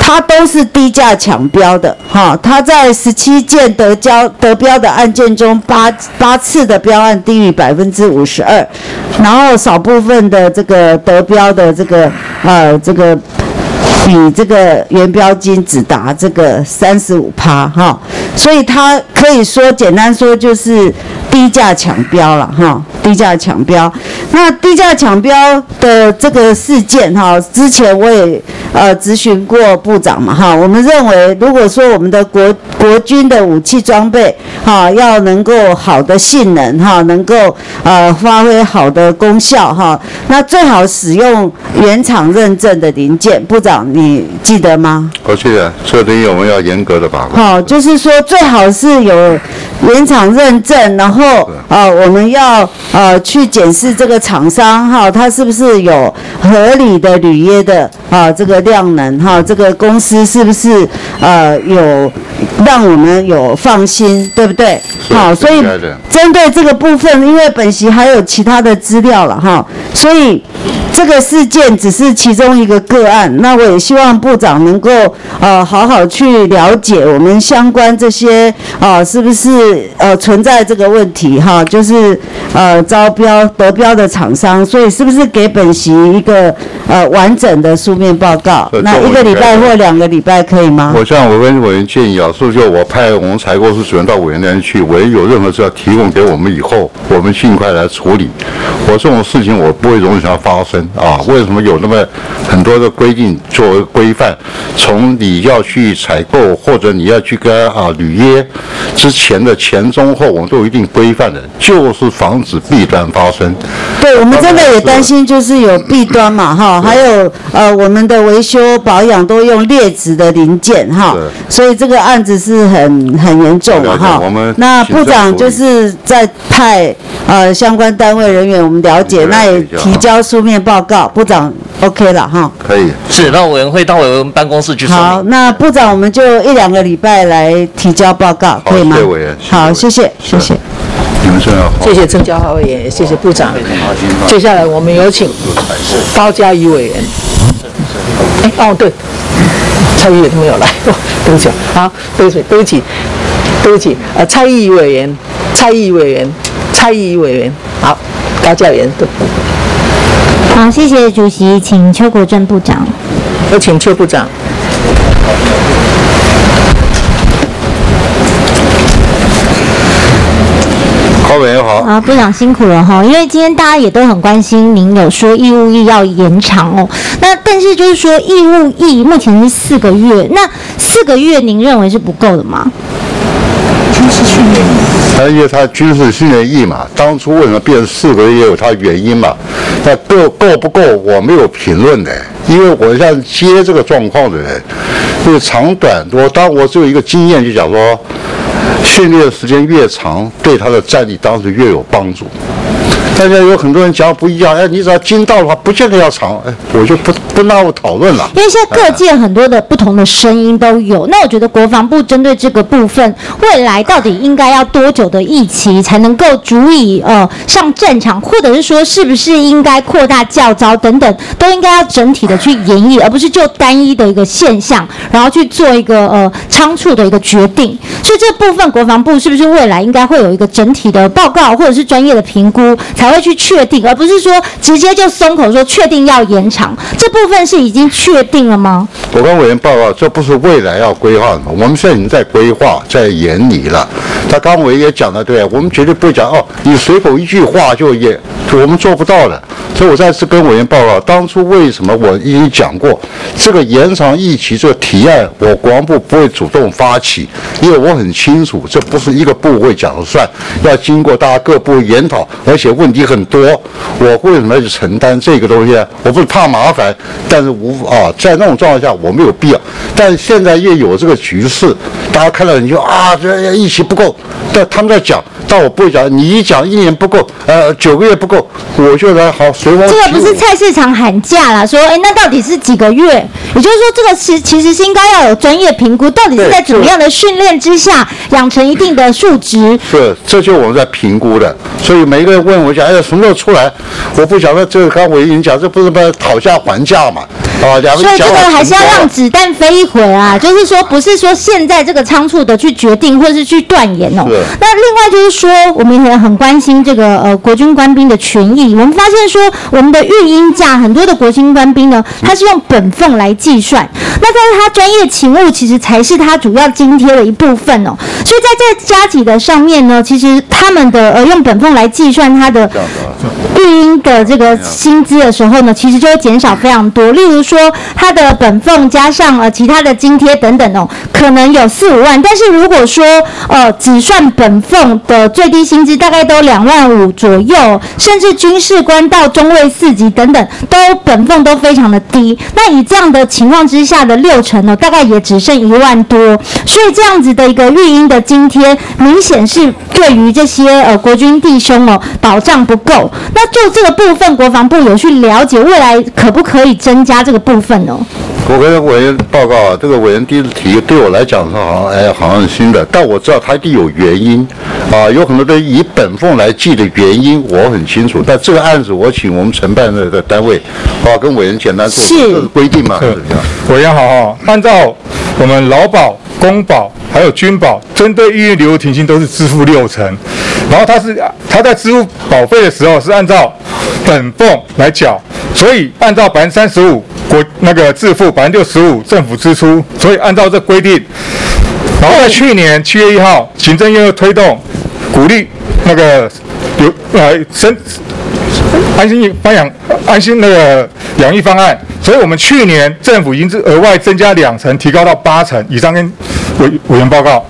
它都是低价抢标的哈，它在十七件得交得标的案件中，八八次的标案低于百分之五十二，然后少部分的这个得标的这个呃这个。比这个原标金只达这个三十五趴哈，所以它可以说简单说就是低价抢标了哈，低价抢标。那低价抢标的这个事件哈，之前我也呃咨询过部长嘛哈，我们认为如果说我们的国国军的武器装备哈要能够好的性能哈，能够呃发挥好的功效哈，那最好使用原厂认证的零件，部长。你记得吗？我记得，这个东西我们要严格的把关。好，就是说最好是有原厂认证，然后啊，我们要呃去检视这个厂商哈，他是不是有合理的履约的啊这个量能哈，这个公司是不是呃有让我们有放心，对不对？好，所以针对这个部分，因为本席还有其他的资料了哈，所以这个事件只是其中一个个案，那我也。希望部长能够呃好好去了解我们相关这些啊是不是呃存在这个问题哈，就是呃招标得标的厂商，所以是不是给本席一个呃完整的书面报告？那一个礼拜或两个礼拜可以吗？我向委员委员建议啊，是不是就我派我们采购室主任到委员那边去，委员有任何资料提供给我们以后，我们尽快来处理。我这种事情我不会容许它发生啊！为什么有那么很多的规定作为？规范，从你要去采购或者你要去跟啊履约之前的前中后，我们都有一定规范的，就是防止弊端发生。对，我们真的也担心，就是有弊端嘛，哈，还有呃，我们的维修保养都用劣质的零件，哈，所以这个案子是很很严重的哈。我们那部长就是在派呃相关单位人员，我们了解，那也提交书面报告，部长 OK 了哈。可以，是那委员会到我们办公室去好，那部长我们就一两个礼拜来提交报告，可以吗？对，委员好，谢谢，谢谢。你们最好。谢谢郑家华委员，谢谢部长。接下来我们有请高嘉瑜委员。哎，哦对，蔡议员没有来，对不起，好，对不起，对不起，对不起，呃，蔡议委员，蔡议委员，蔡议委员，好，高嘉员。好，谢谢主席，请邱国正部长。有请邱部长。高委员好。啊，部长辛苦了哈，因为今天大家也都很关心，您有说义务役要延长哦。那但是就是说义务役目前是四个月，那四个月您认为是不够的吗？军事训练役，因为他军事训练营嘛，当初为什么变四个也有他原因嘛？那够够不够？我没有评论的。因为我像接这个状况的人，就是长短，多当我只有一个经验，就讲说，训练的时间越长，对他的战力当时越有帮助。大家有很多人讲不一样，哎，你只要筋到的话，不见得要长，哎，我就不不纳入讨论了。因为现在各界很多的不同的声音都有，那我觉得国防部针对这个部分，未来到底应该要多久的疫期才能够足以呃上战场，或者是说是不是应该扩大教招等等，都应该要整体的去演绎，而不是就单一的一个现象，然后去做一个呃仓促的一个决定。所以这部分国防部是不是未来应该会有一个整体的报告，或者是专业的评估？才会去确定，而不是说直接就松口说确定要延长。这部分是已经确定了吗？我跟委员报告，这不是未来要规划的，我们现在已经在规划，在研拟了。他刚委也讲的对，我们绝对不会讲哦，你随口一句话就也，我们做不到的。所以我再次跟委员报告，当初为什么我已经讲过，这个延长疫期这个提案，我国防部不会主动发起，因为我很清楚，这不是一个部会讲了算，要经过大家各部研讨，而且问题很多。我为什么要去承担这个东西？我不是怕麻烦，但是无啊，在那种状况下我没有必要。但是现在又有这个局势，大家看到你就啊，这疫情不够，但他们在讲，但我不会讲，你一讲一年不够，呃，九个月不够，我就来好随风。这个不是菜市场喊价啦，说哎，那到底是几个月？也就是说，这个其其实是应该要有专业评估，到底是在怎么样的训练之下养成一定的数值。是，这就我们在评估的。所以每一个人问我讲，哎呀，什么时候出来？我不晓得，这个刚我已经讲，这不是不讨价还价嘛？啊，两个所以这个还是要让子弹飞一会啊，就是说不是说现在这个仓促的去决定或是去断言哦。那另外就是说，我们也很关心这个呃国军官兵的权益。我们发现说，我们的育婴假很多的国军官兵呢，他是用本俸来计算，那但是他专业勤务其实才是他主要津贴的一部分哦。所以在这加级的上面呢，其实他们的呃用本俸来计算他的育婴的这个薪资的时候呢，其实就会减少非常多。例如说，他的本俸加上呃其他的津贴等等哦，可能有四五万。但是如果说呃只算本俸的最低薪资，大概都两万五左右，甚至军事官到中尉四级等等，都本俸都非常的低。那以这样的情况之下的六成呢，大概也只剩一万多。所以这样子的一个育婴的津贴，明显是对于这些呃国军弟兄哦保障不够。那就这个部分，国防部有去了解未来可不可以增加这个部分呢？我跟委员报告啊，这个委员第一次提，对我来讲是好像哎好像是新的，但我知道他一定有原因，啊，有很多的以本俸来计的原因我很清楚。但这个案子我请我们承办的的单位，啊，跟委员简单做这是规定嘛？委员好哈，按照我们劳保、公保还有军保，针对医院留停薪都是支付六成，然后他是他在支付保费的时候是按照本俸来缴，所以按照百分之三十五国那个自付百分之六十五政府支出，所以按照这规定，然后在去年七月一号，行政院又推动鼓励那个有呃生安心发养安心那个养育方案，所以我们去年政府已经是额外增加两成，提高到八成以上，跟委委员报告。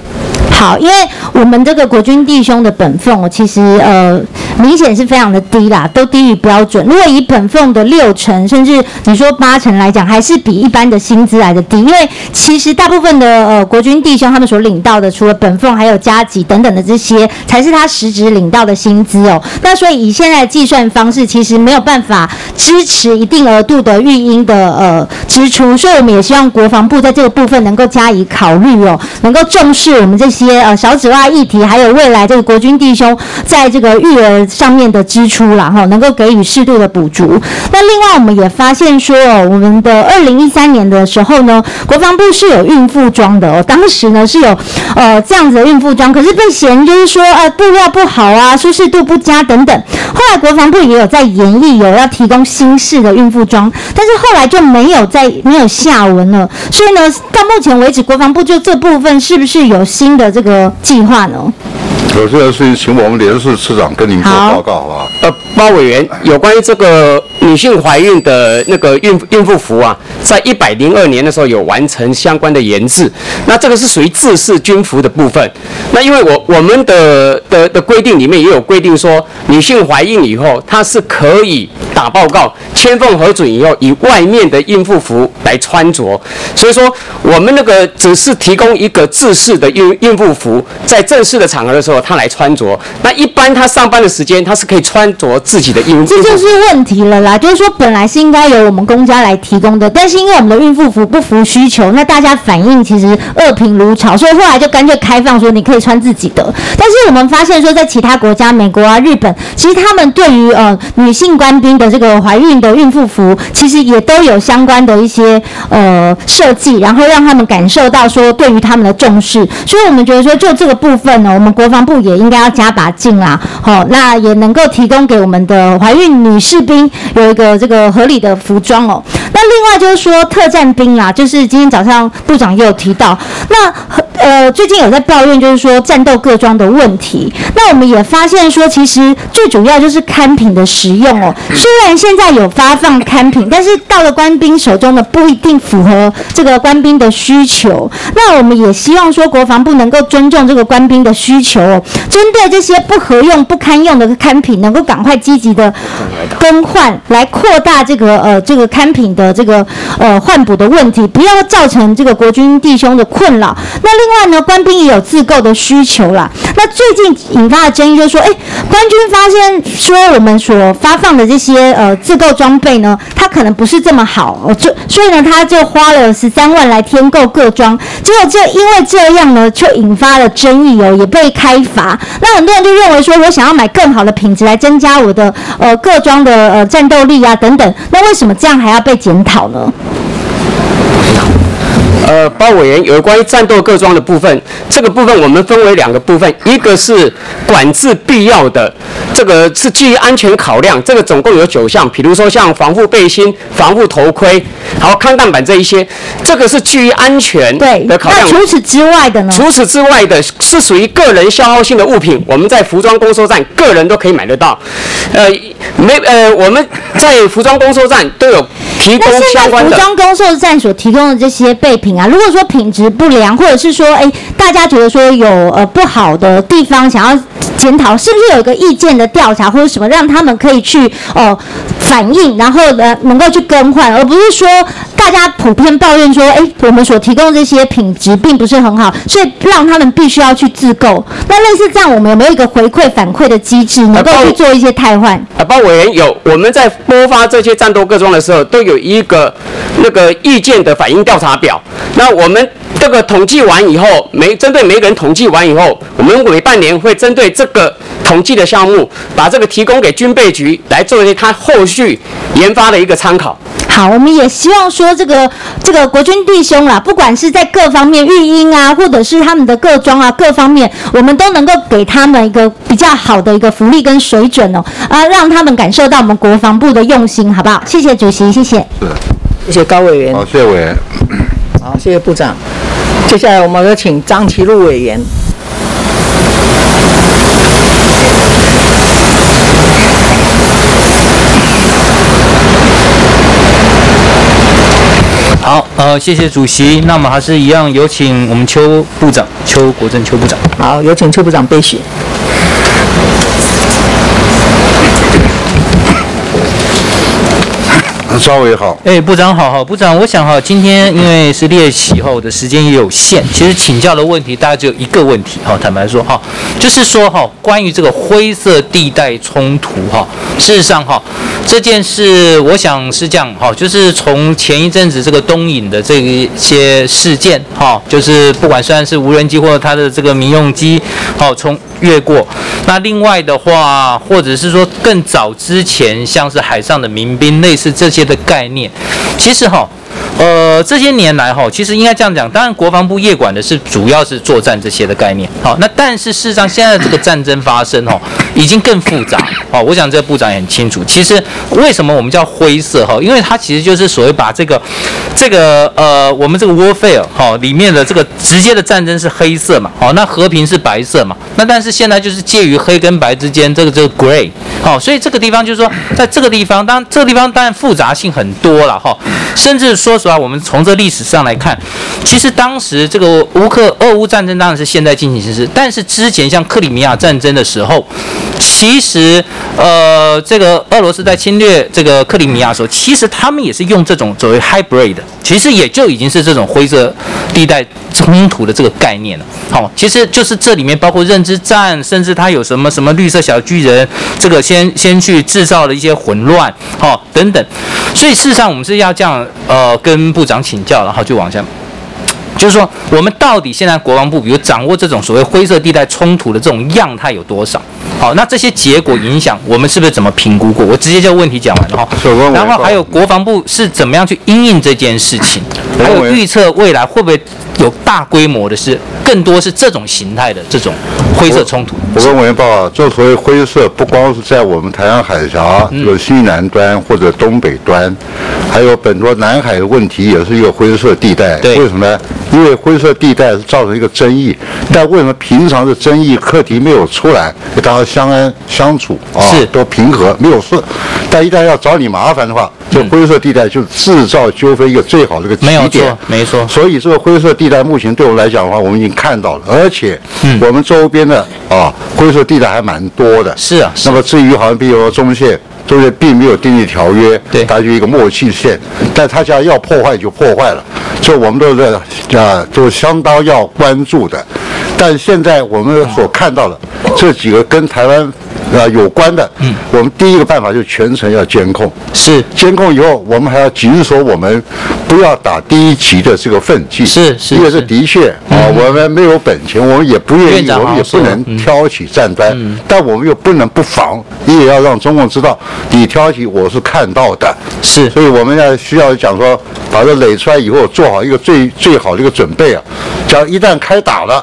好，因为我们这个国军弟兄的本俸，其实呃明显是非常的低啦，都低于标准。如果以本俸的六成，甚至你说八成来讲，还是比一般的薪资来的低。因为其实大部分的呃国军弟兄他们所领到的，除了本俸，还有加级等等的这些，才是他实质领到的薪资哦。那所以以现在计算方式，其实没有办法支持一定额度的育婴的呃支出，所以我们也希望国防部在这个部分能够加以考虑哦，能够重视我们这些。呃，小紫袜议题，还有未来这个国军弟兄在这个育儿上面的支出啦，哈，能够给予适度的补足。那另外，我们也发现说，哦，我们的二零一三年的时候呢，国防部是有孕妇装的哦，当时呢是有呃这样子的孕妇装，可是被嫌就是说，呃，布料不好啊，舒适度不佳等等。后来国防部也有在研议，有要提供新式的孕妇装，但是后来就没有再没有下文了。所以呢，到目前为止，国防部就这部分是不是有新的这个计划呢？有这个事情，请我们连市市长跟您做报告，好不好？包委员，有关于这个女性怀孕的那个孕孕妇服啊，在一百零二年的时候有完成相关的研制，那这个是属于自式军服的部分。那因为我我们的的的规定里面也有规定说，女性怀孕以后，她是可以打报告，签缝核准以后，以外面的孕妇服来穿着。所以说，我们那个只是提供一个自式的孕孕妇服，在正式的场合的时候，她来穿着。那一般她上班的时间，她是可以穿着自己的孕妇。这就是问题了啦，就是说本来是应该由我们公家来提供的，但是因为我们的孕妇服不符需求，那大家反应其实恶评如潮，所以后来就干脆开放说你可以穿自己的。但是我们发现说，在其他国家，美国啊、日本，其实他们对于呃女性官兵的这个怀孕的孕妇服，其实也都有相关的一些呃设计，然后让他们感受到说对于他们的重视。所以我们觉得说，就这个部分呢，我们国防部也应该要加把劲啦。好，那也能够提供给我们。们的怀孕女士兵有一个这个合理的服装哦。那另外就是说特战兵啦，就是今天早上部长也有提到，那呃最近有在抱怨，就是说战斗各装的问题。那我们也发现说，其实最主要就是看品的使用哦。虽然现在有发放看品，但是到了官兵手中的，不一定符合这个官兵的需求。那我们也希望说，国防部能够尊重这个官兵的需求哦，针对这些不合用、不堪用的看品，能够赶快积极的更换，来扩大这个呃这个看品的这个呃换补的问题，不要造成这个国军弟兄的困扰。那另外呢，官兵也有自购的需求啦。那最近引发的争议就是说，哎，官军发现说我们所发放的这些呃自购装备呢，它可能不是这么好，哦就所以呢，他就花了十三万来添购各装，结果这因为这样呢，就引发了争议哦，也被开罚。那很多人就认为说，我想要买更好的品质来增加我的呃各庄的呃战斗力啊等等，那为什么这样还要被检讨呢？呃，包委员有关于战斗各装的部分，这个部分我们分为两个部分，一个是管制必要的，这个是基于安全考量，这个总共有九项，比如说像防护背心、防护头盔，还有抗弹板这一些，这个是基于安全的考量。那除此之外的呢？除此之外的是属于个人消耗性的物品，我们在服装公售站个人都可以买得到。呃，没呃，我们在服装公售站都有提供相关的。服装公售站所提供的这些备品啊，如果说品质不良，或者是说，哎，大家觉得说有呃不好的地方，想要检讨，是不是有一个意见的调查或者什么，让他们可以去呃反映，然后呢能够去更换，而不是说大家普遍抱怨说，哎，我们所提供这些品质并不是很好，所以让他们必须要去自购。那类似这样，我们有没有一个回馈反馈的机制，能够去做一些汰换？啊，包委员有，我们在播发这些战斗各装的时候，都有一个那个意见的反应调查表。那我们这个统计完以后，每针对每个人统计完以后，我们每半年会针对这个统计的项目，把这个提供给军备局来作为他后续研发的一个参考。好，我们也希望说这个这个国军弟兄啦，不管是在各方面育婴啊，或者是他们的各装啊，各方面，我们都能够给他们一个比较好的一个福利跟水准哦，啊，让他们感受到我们国防部的用心，好不好？谢谢主席，谢谢。是谢谢高委员。好，谢谢委员。好，谢谢部长。接下来我们有请张其禄委员。好，呃，谢谢主席。那么还是一样，有请我们邱部长，邱国正邱部长。好，有请邱部长备询。稍微好。哎，部长好，好，部长，我想哈，今天因为是列席后的时间也有限，其实请教的问题大概只有一个问题哈，坦白说哈，就是说哈，关于这个灰色地带冲突哈，事实上哈，这件事我想是这样哈，就是从前一阵子这个东引的这一些事件哈，就是不管虽然是无人机或者它的这个民用机，好从越过，那另外的话，或者是说更早之前，像是海上的民兵，类似这些的概念，其实哈。呃，这些年来哈，其实应该这样讲，当然国防部夜管的是主要是作战这些的概念，好，那但是事实上现在这个战争发生哈，已经更复杂，哦，我想这个部长也很清楚。其实为什么我们叫灰色？哈？因为它其实就是所谓把这个这个呃，我们这个 warfare 哈里面的这个直接的战争是黑色嘛，好，那和平是白色嘛，那但是现在就是介于黑跟白之间，这个这个 gray，好，所以这个地方就是说，在这个地方，当这个地方当然复杂性很多了哈，甚至说实话，我们从这历史上来看，其实当时这个乌克俄乌战争当然是现在进行时，但是之前像克里米亚战争的时候，其实呃这个俄罗斯在侵略这个克里米亚的时候，其实他们也是用这种所谓 hybrid，其实也就已经是这种灰色地带冲突的这个概念了。好，其实就是这里面包括认知战，甚至它有什么什么绿色小巨人，这个先先去制造了一些混乱，好等等。所以事实上我们是要这样呃跟部长请教，然后就往下。就是说，我们到底现在国防部，比如掌握这种所谓灰色地带冲突的这种样态有多少？好，那这些结果影响我们是不是怎么评估过？我直接就问题讲完了哈。然后还有国防部是怎么样去因应这件事情？还有预测未来会不会有大规模的是更多是这种形态的这种灰色冲突？我跟委员报告，这所谓灰色，不光是在我们台湾海峡这个西南端或者东北端，还有本多南海的问题也是一个灰色地带。为什么呢？因为灰色地带是造成一个争议，但为什么平常的争议课题没有出来，大家相安相处啊，都平和没有事？但一旦要找你麻烦的话，这灰色地带就制造纠纷一个最好的一个起点。没错，所以这个灰色地带目前对我们来讲的话，我们已经看到了，而且我们周边的啊灰色地带还蛮多的。是啊。那么至于好像比如说中线。中间并没有订立条约，对，它就一个默契线，但他家要破坏就破坏了，所以我们都是啊，都相当要关注的。但现在我们所看到的这几个跟台湾。啊，有关的，嗯，我们第一个办法就全程要监控，是。监控以后，我们还要紧锁我们，不要打第一级的这个奋剂，是是，因为是。的确啊，我们没有本钱，我们也不愿意，我们也不能挑起战端，但我们又不能不防，你也要让中共知道，你挑起我是看到的，是，所以我们要需要讲说，把这垒出来以后，做好一个最最好的一个准备啊，只要一旦开打了，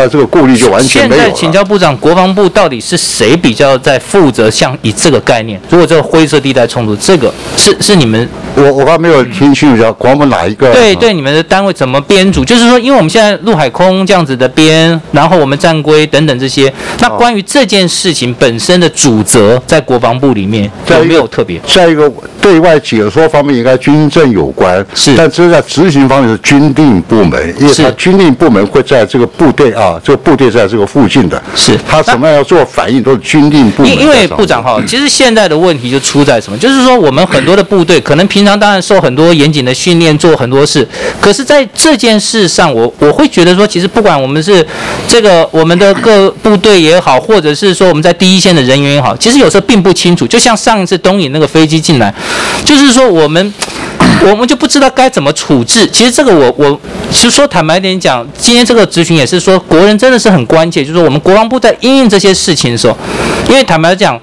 那这个顾虑就完全没有了。现在请教部长，国防部到底是谁比较？在负责像以这个概念，如果这个灰色地带冲突，这个是是你们，我我刚没有听清楚，国防部哪一个？对对，你们的单位怎么编组？就是说，因为我们现在陆海空这样子的编，然后我们战规等等这些，那关于这件事情本身的主责，在国防部里面有没有特别？下一个对外解说方面，应该军政有关，是，但这在执行方面是军令部门，因为他军令部门会在这个部队啊，这个部队在这个附近的，是，他怎么样要做反应，都是军令部。因因为部长哈，其实现在的问题就出在什么？就是说我们很多的部队可能平常当然受很多严谨的训练，做很多事，可是在这件事上，我我会觉得说，其实不管我们是这个我们的各部队也好，或者是说我们在第一线的人员也好，其实有时候并不清楚。就像上一次东引那个飞机进来，就是说我们。我们就不知道该怎么处置。其实这个我我其实说坦白点讲，今天这个咨询也是说，国人真的是很关切，就是说我们国防部在应应这些事情的时候，因为坦白讲，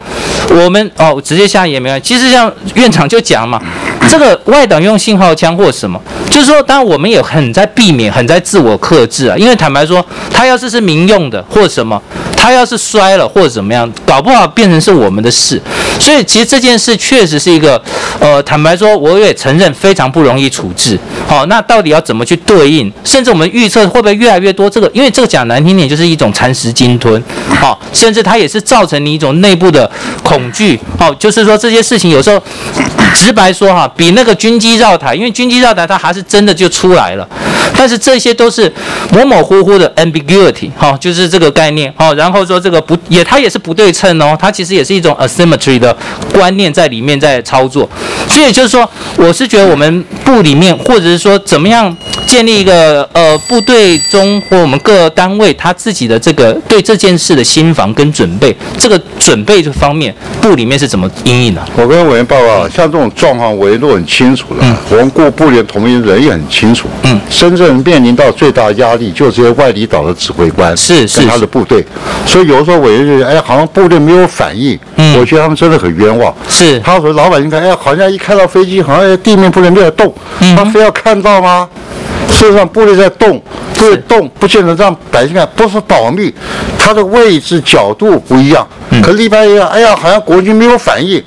我们哦直接下也没关系。其实像院长就讲嘛，这个外党用信号枪或什么，就是说当然我们也很在避免，很在自我克制啊。因为坦白说，他要是是民用的或什么，他要是摔了或者怎么样，搞不好变成是我们的事。所以其实这件事确实是一个，呃，坦白说，我也承认。非常不容易处置，好，那到底要怎么去对应？甚至我们预测会不会越来越多？这个，因为这个讲难听点，就是一种蚕食鲸吞，好，甚至它也是造成你一种内部的恐惧，好，就是说这些事情有时候直白说哈，比那个军机绕台，因为军机绕台它还是真的就出来了，但是这些都是模模糊糊的 ambiguity，哦，就是这个概念，好，然后说这个不也它也是不对称哦，它其实也是一种 asymmetry 的观念在里面在操作，所以就是说，我是觉得我。们部里面，或者是说怎么样建立一个呃部队中或我们各单位他自己的这个对这件事的心防跟准备，这个准备这方面部里面是怎么应应的？我跟委员报告，像这种状况，委员都很清楚了。嗯，我们部部连同名人也很清楚。嗯，深圳面临到最大压力就是这些外离岛的指挥官是是他的部队，所以有的时候我就觉得，哎，好像部队没有反应。嗯，我觉得他们真的很冤枉。是，他说老百姓看，哎，好像一看到飞机，好像地面部队。没有动，他非要看到吗？事实上，部队在动，部队动不见得让百姓看，不是保密，它的位置角度不一样。可一般一样，哎呀，好像国军没有反应，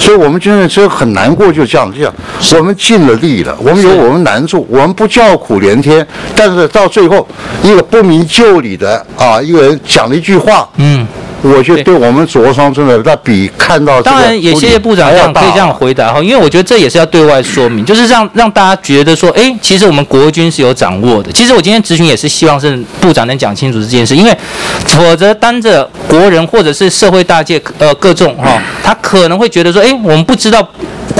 所以我们军人其实很难过，就这样这样。我们尽了力了，我们有我们难处，我们不叫苦连天，但是到最后，一个不明就里的啊，一个人讲了一句话，嗯。我觉得对我们灼伤真的，那比看到当然也谢谢部长这样可以这样回答哈，因为我觉得这也是要对外说明，就是让让大家觉得说，哎，其实我们国军是有掌握的。其实我今天咨询也是希望是部长能讲清楚这件事，因为否则当着国人或者是社会大界呃各众哈，他可能会觉得说，哎，我们不知道。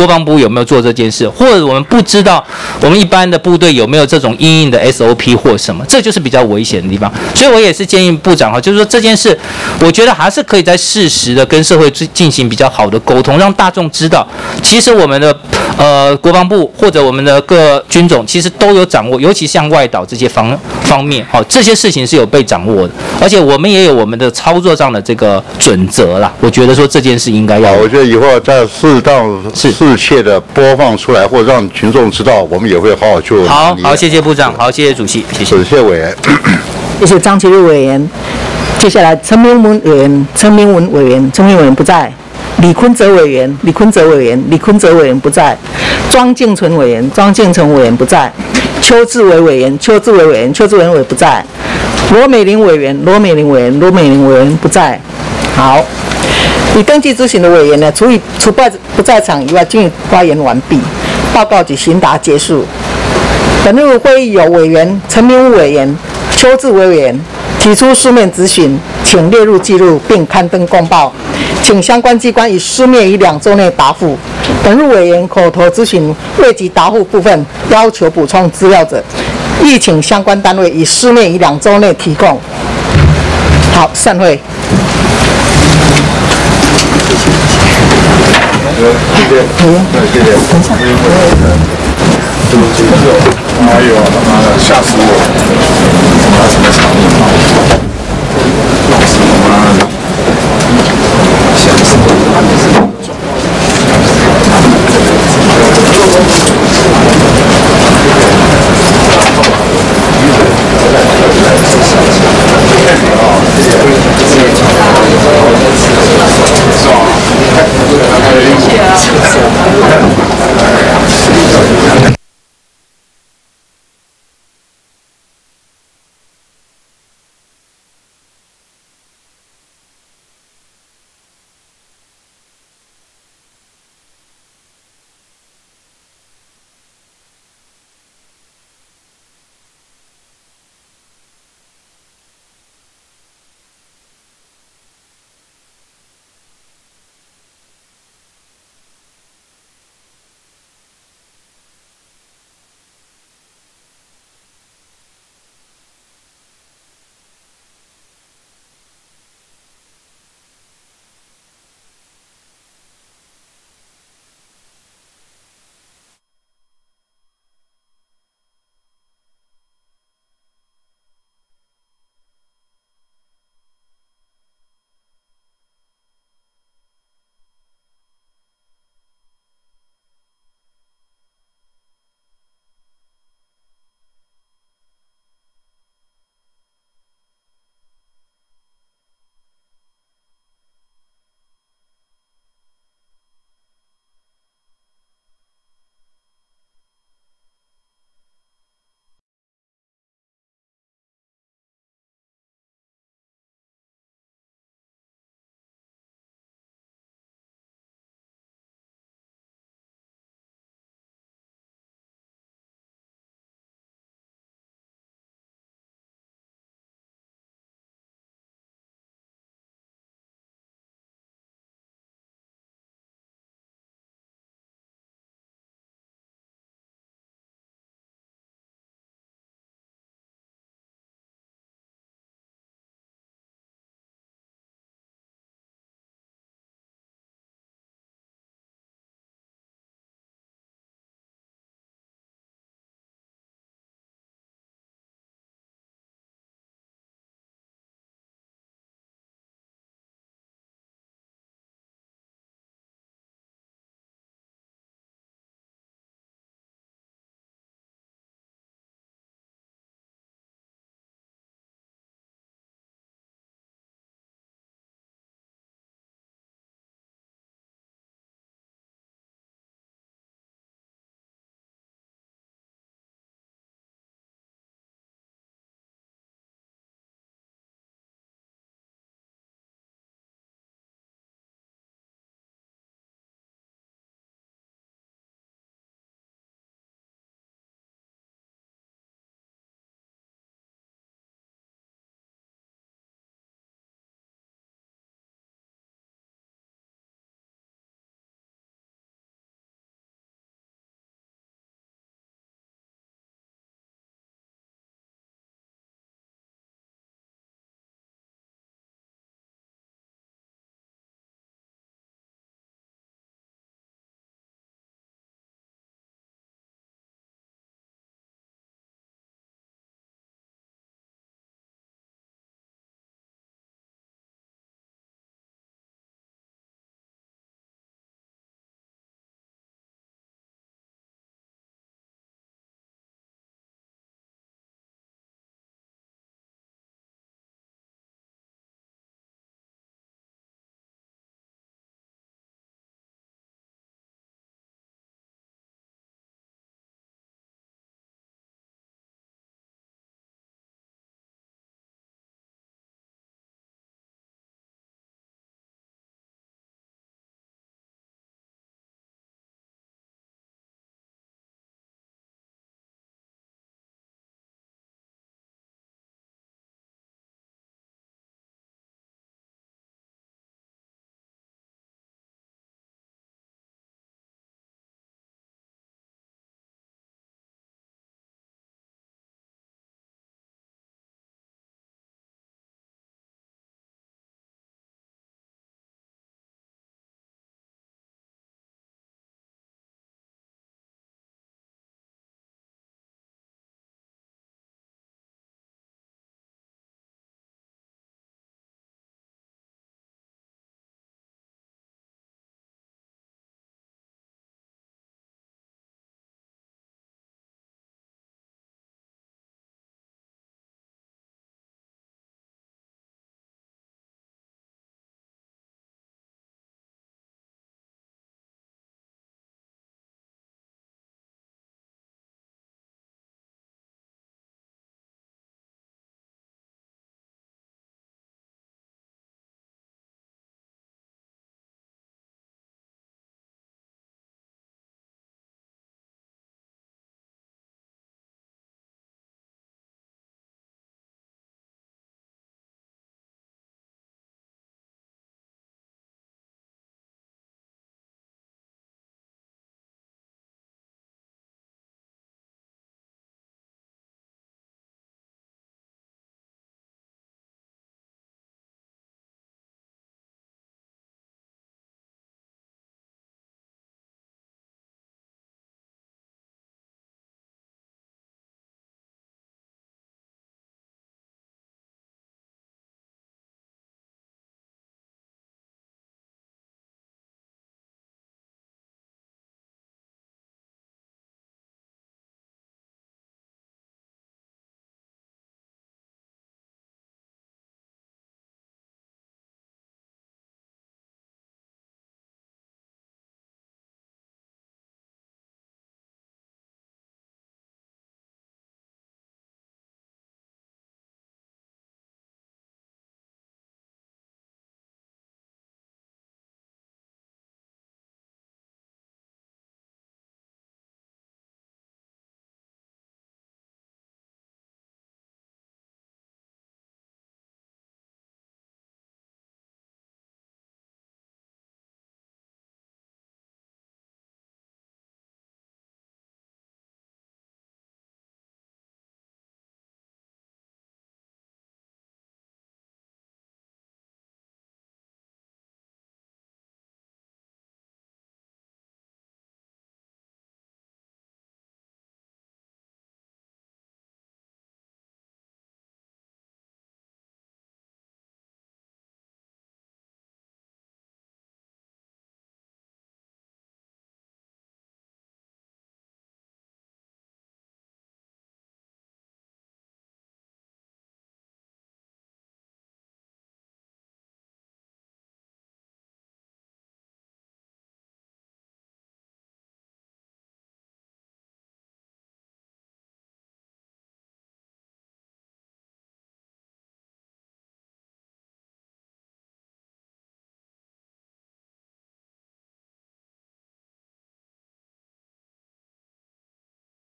国防部有没有做这件事，或者我们不知道我们一般的部队有没有这种硬硬的 SOP 或什么，这就是比较危险的地方。所以我也是建议部长哈，就是说这件事，我觉得还是可以在适时的跟社会进行比较好的沟通，让大众知道，其实我们的呃国防部或者我们的各军种其实都有掌握，尤其像外岛这些方方面，好这些事情是有被掌握的，而且我们也有我们的操作上的这个准则啦。我觉得说这件事应该要，我觉得以后在适当是。适适切的播放出来，或让群众知道，我们也会好好去好好，谢谢部长，好，谢谢主席，谢谢。谢谢委员。谢谢张其瑞委员。接下来陈明文委员，陈明文委员，陈明委员不在。李坤泽委员，李坤泽委员，李坤泽委员不在。庄敬存委员，庄敬存委员不在。邱志伟委员，邱志伟委员，邱志伟委员不在。罗美玲委员，罗美玲委员，罗美玲委员不在。好，已登记执行的委员呢，除以除不不在场以外，均已发言完毕，报告及询答结束。本日会议有委员陈明武委员、邱志伟委员提出书面质询，请列入记录并刊登公报，请相关机关以书面以两周内答复。本日委员口头咨询未及答复部分，要求补充资料者，亦请相关单位以书面以两周内提供。好，散会。对，谢谢。对，谢谢。因，哎呦，他妈的，吓死我。什么什么场景啊？闹死么啊？你想什么？那。します。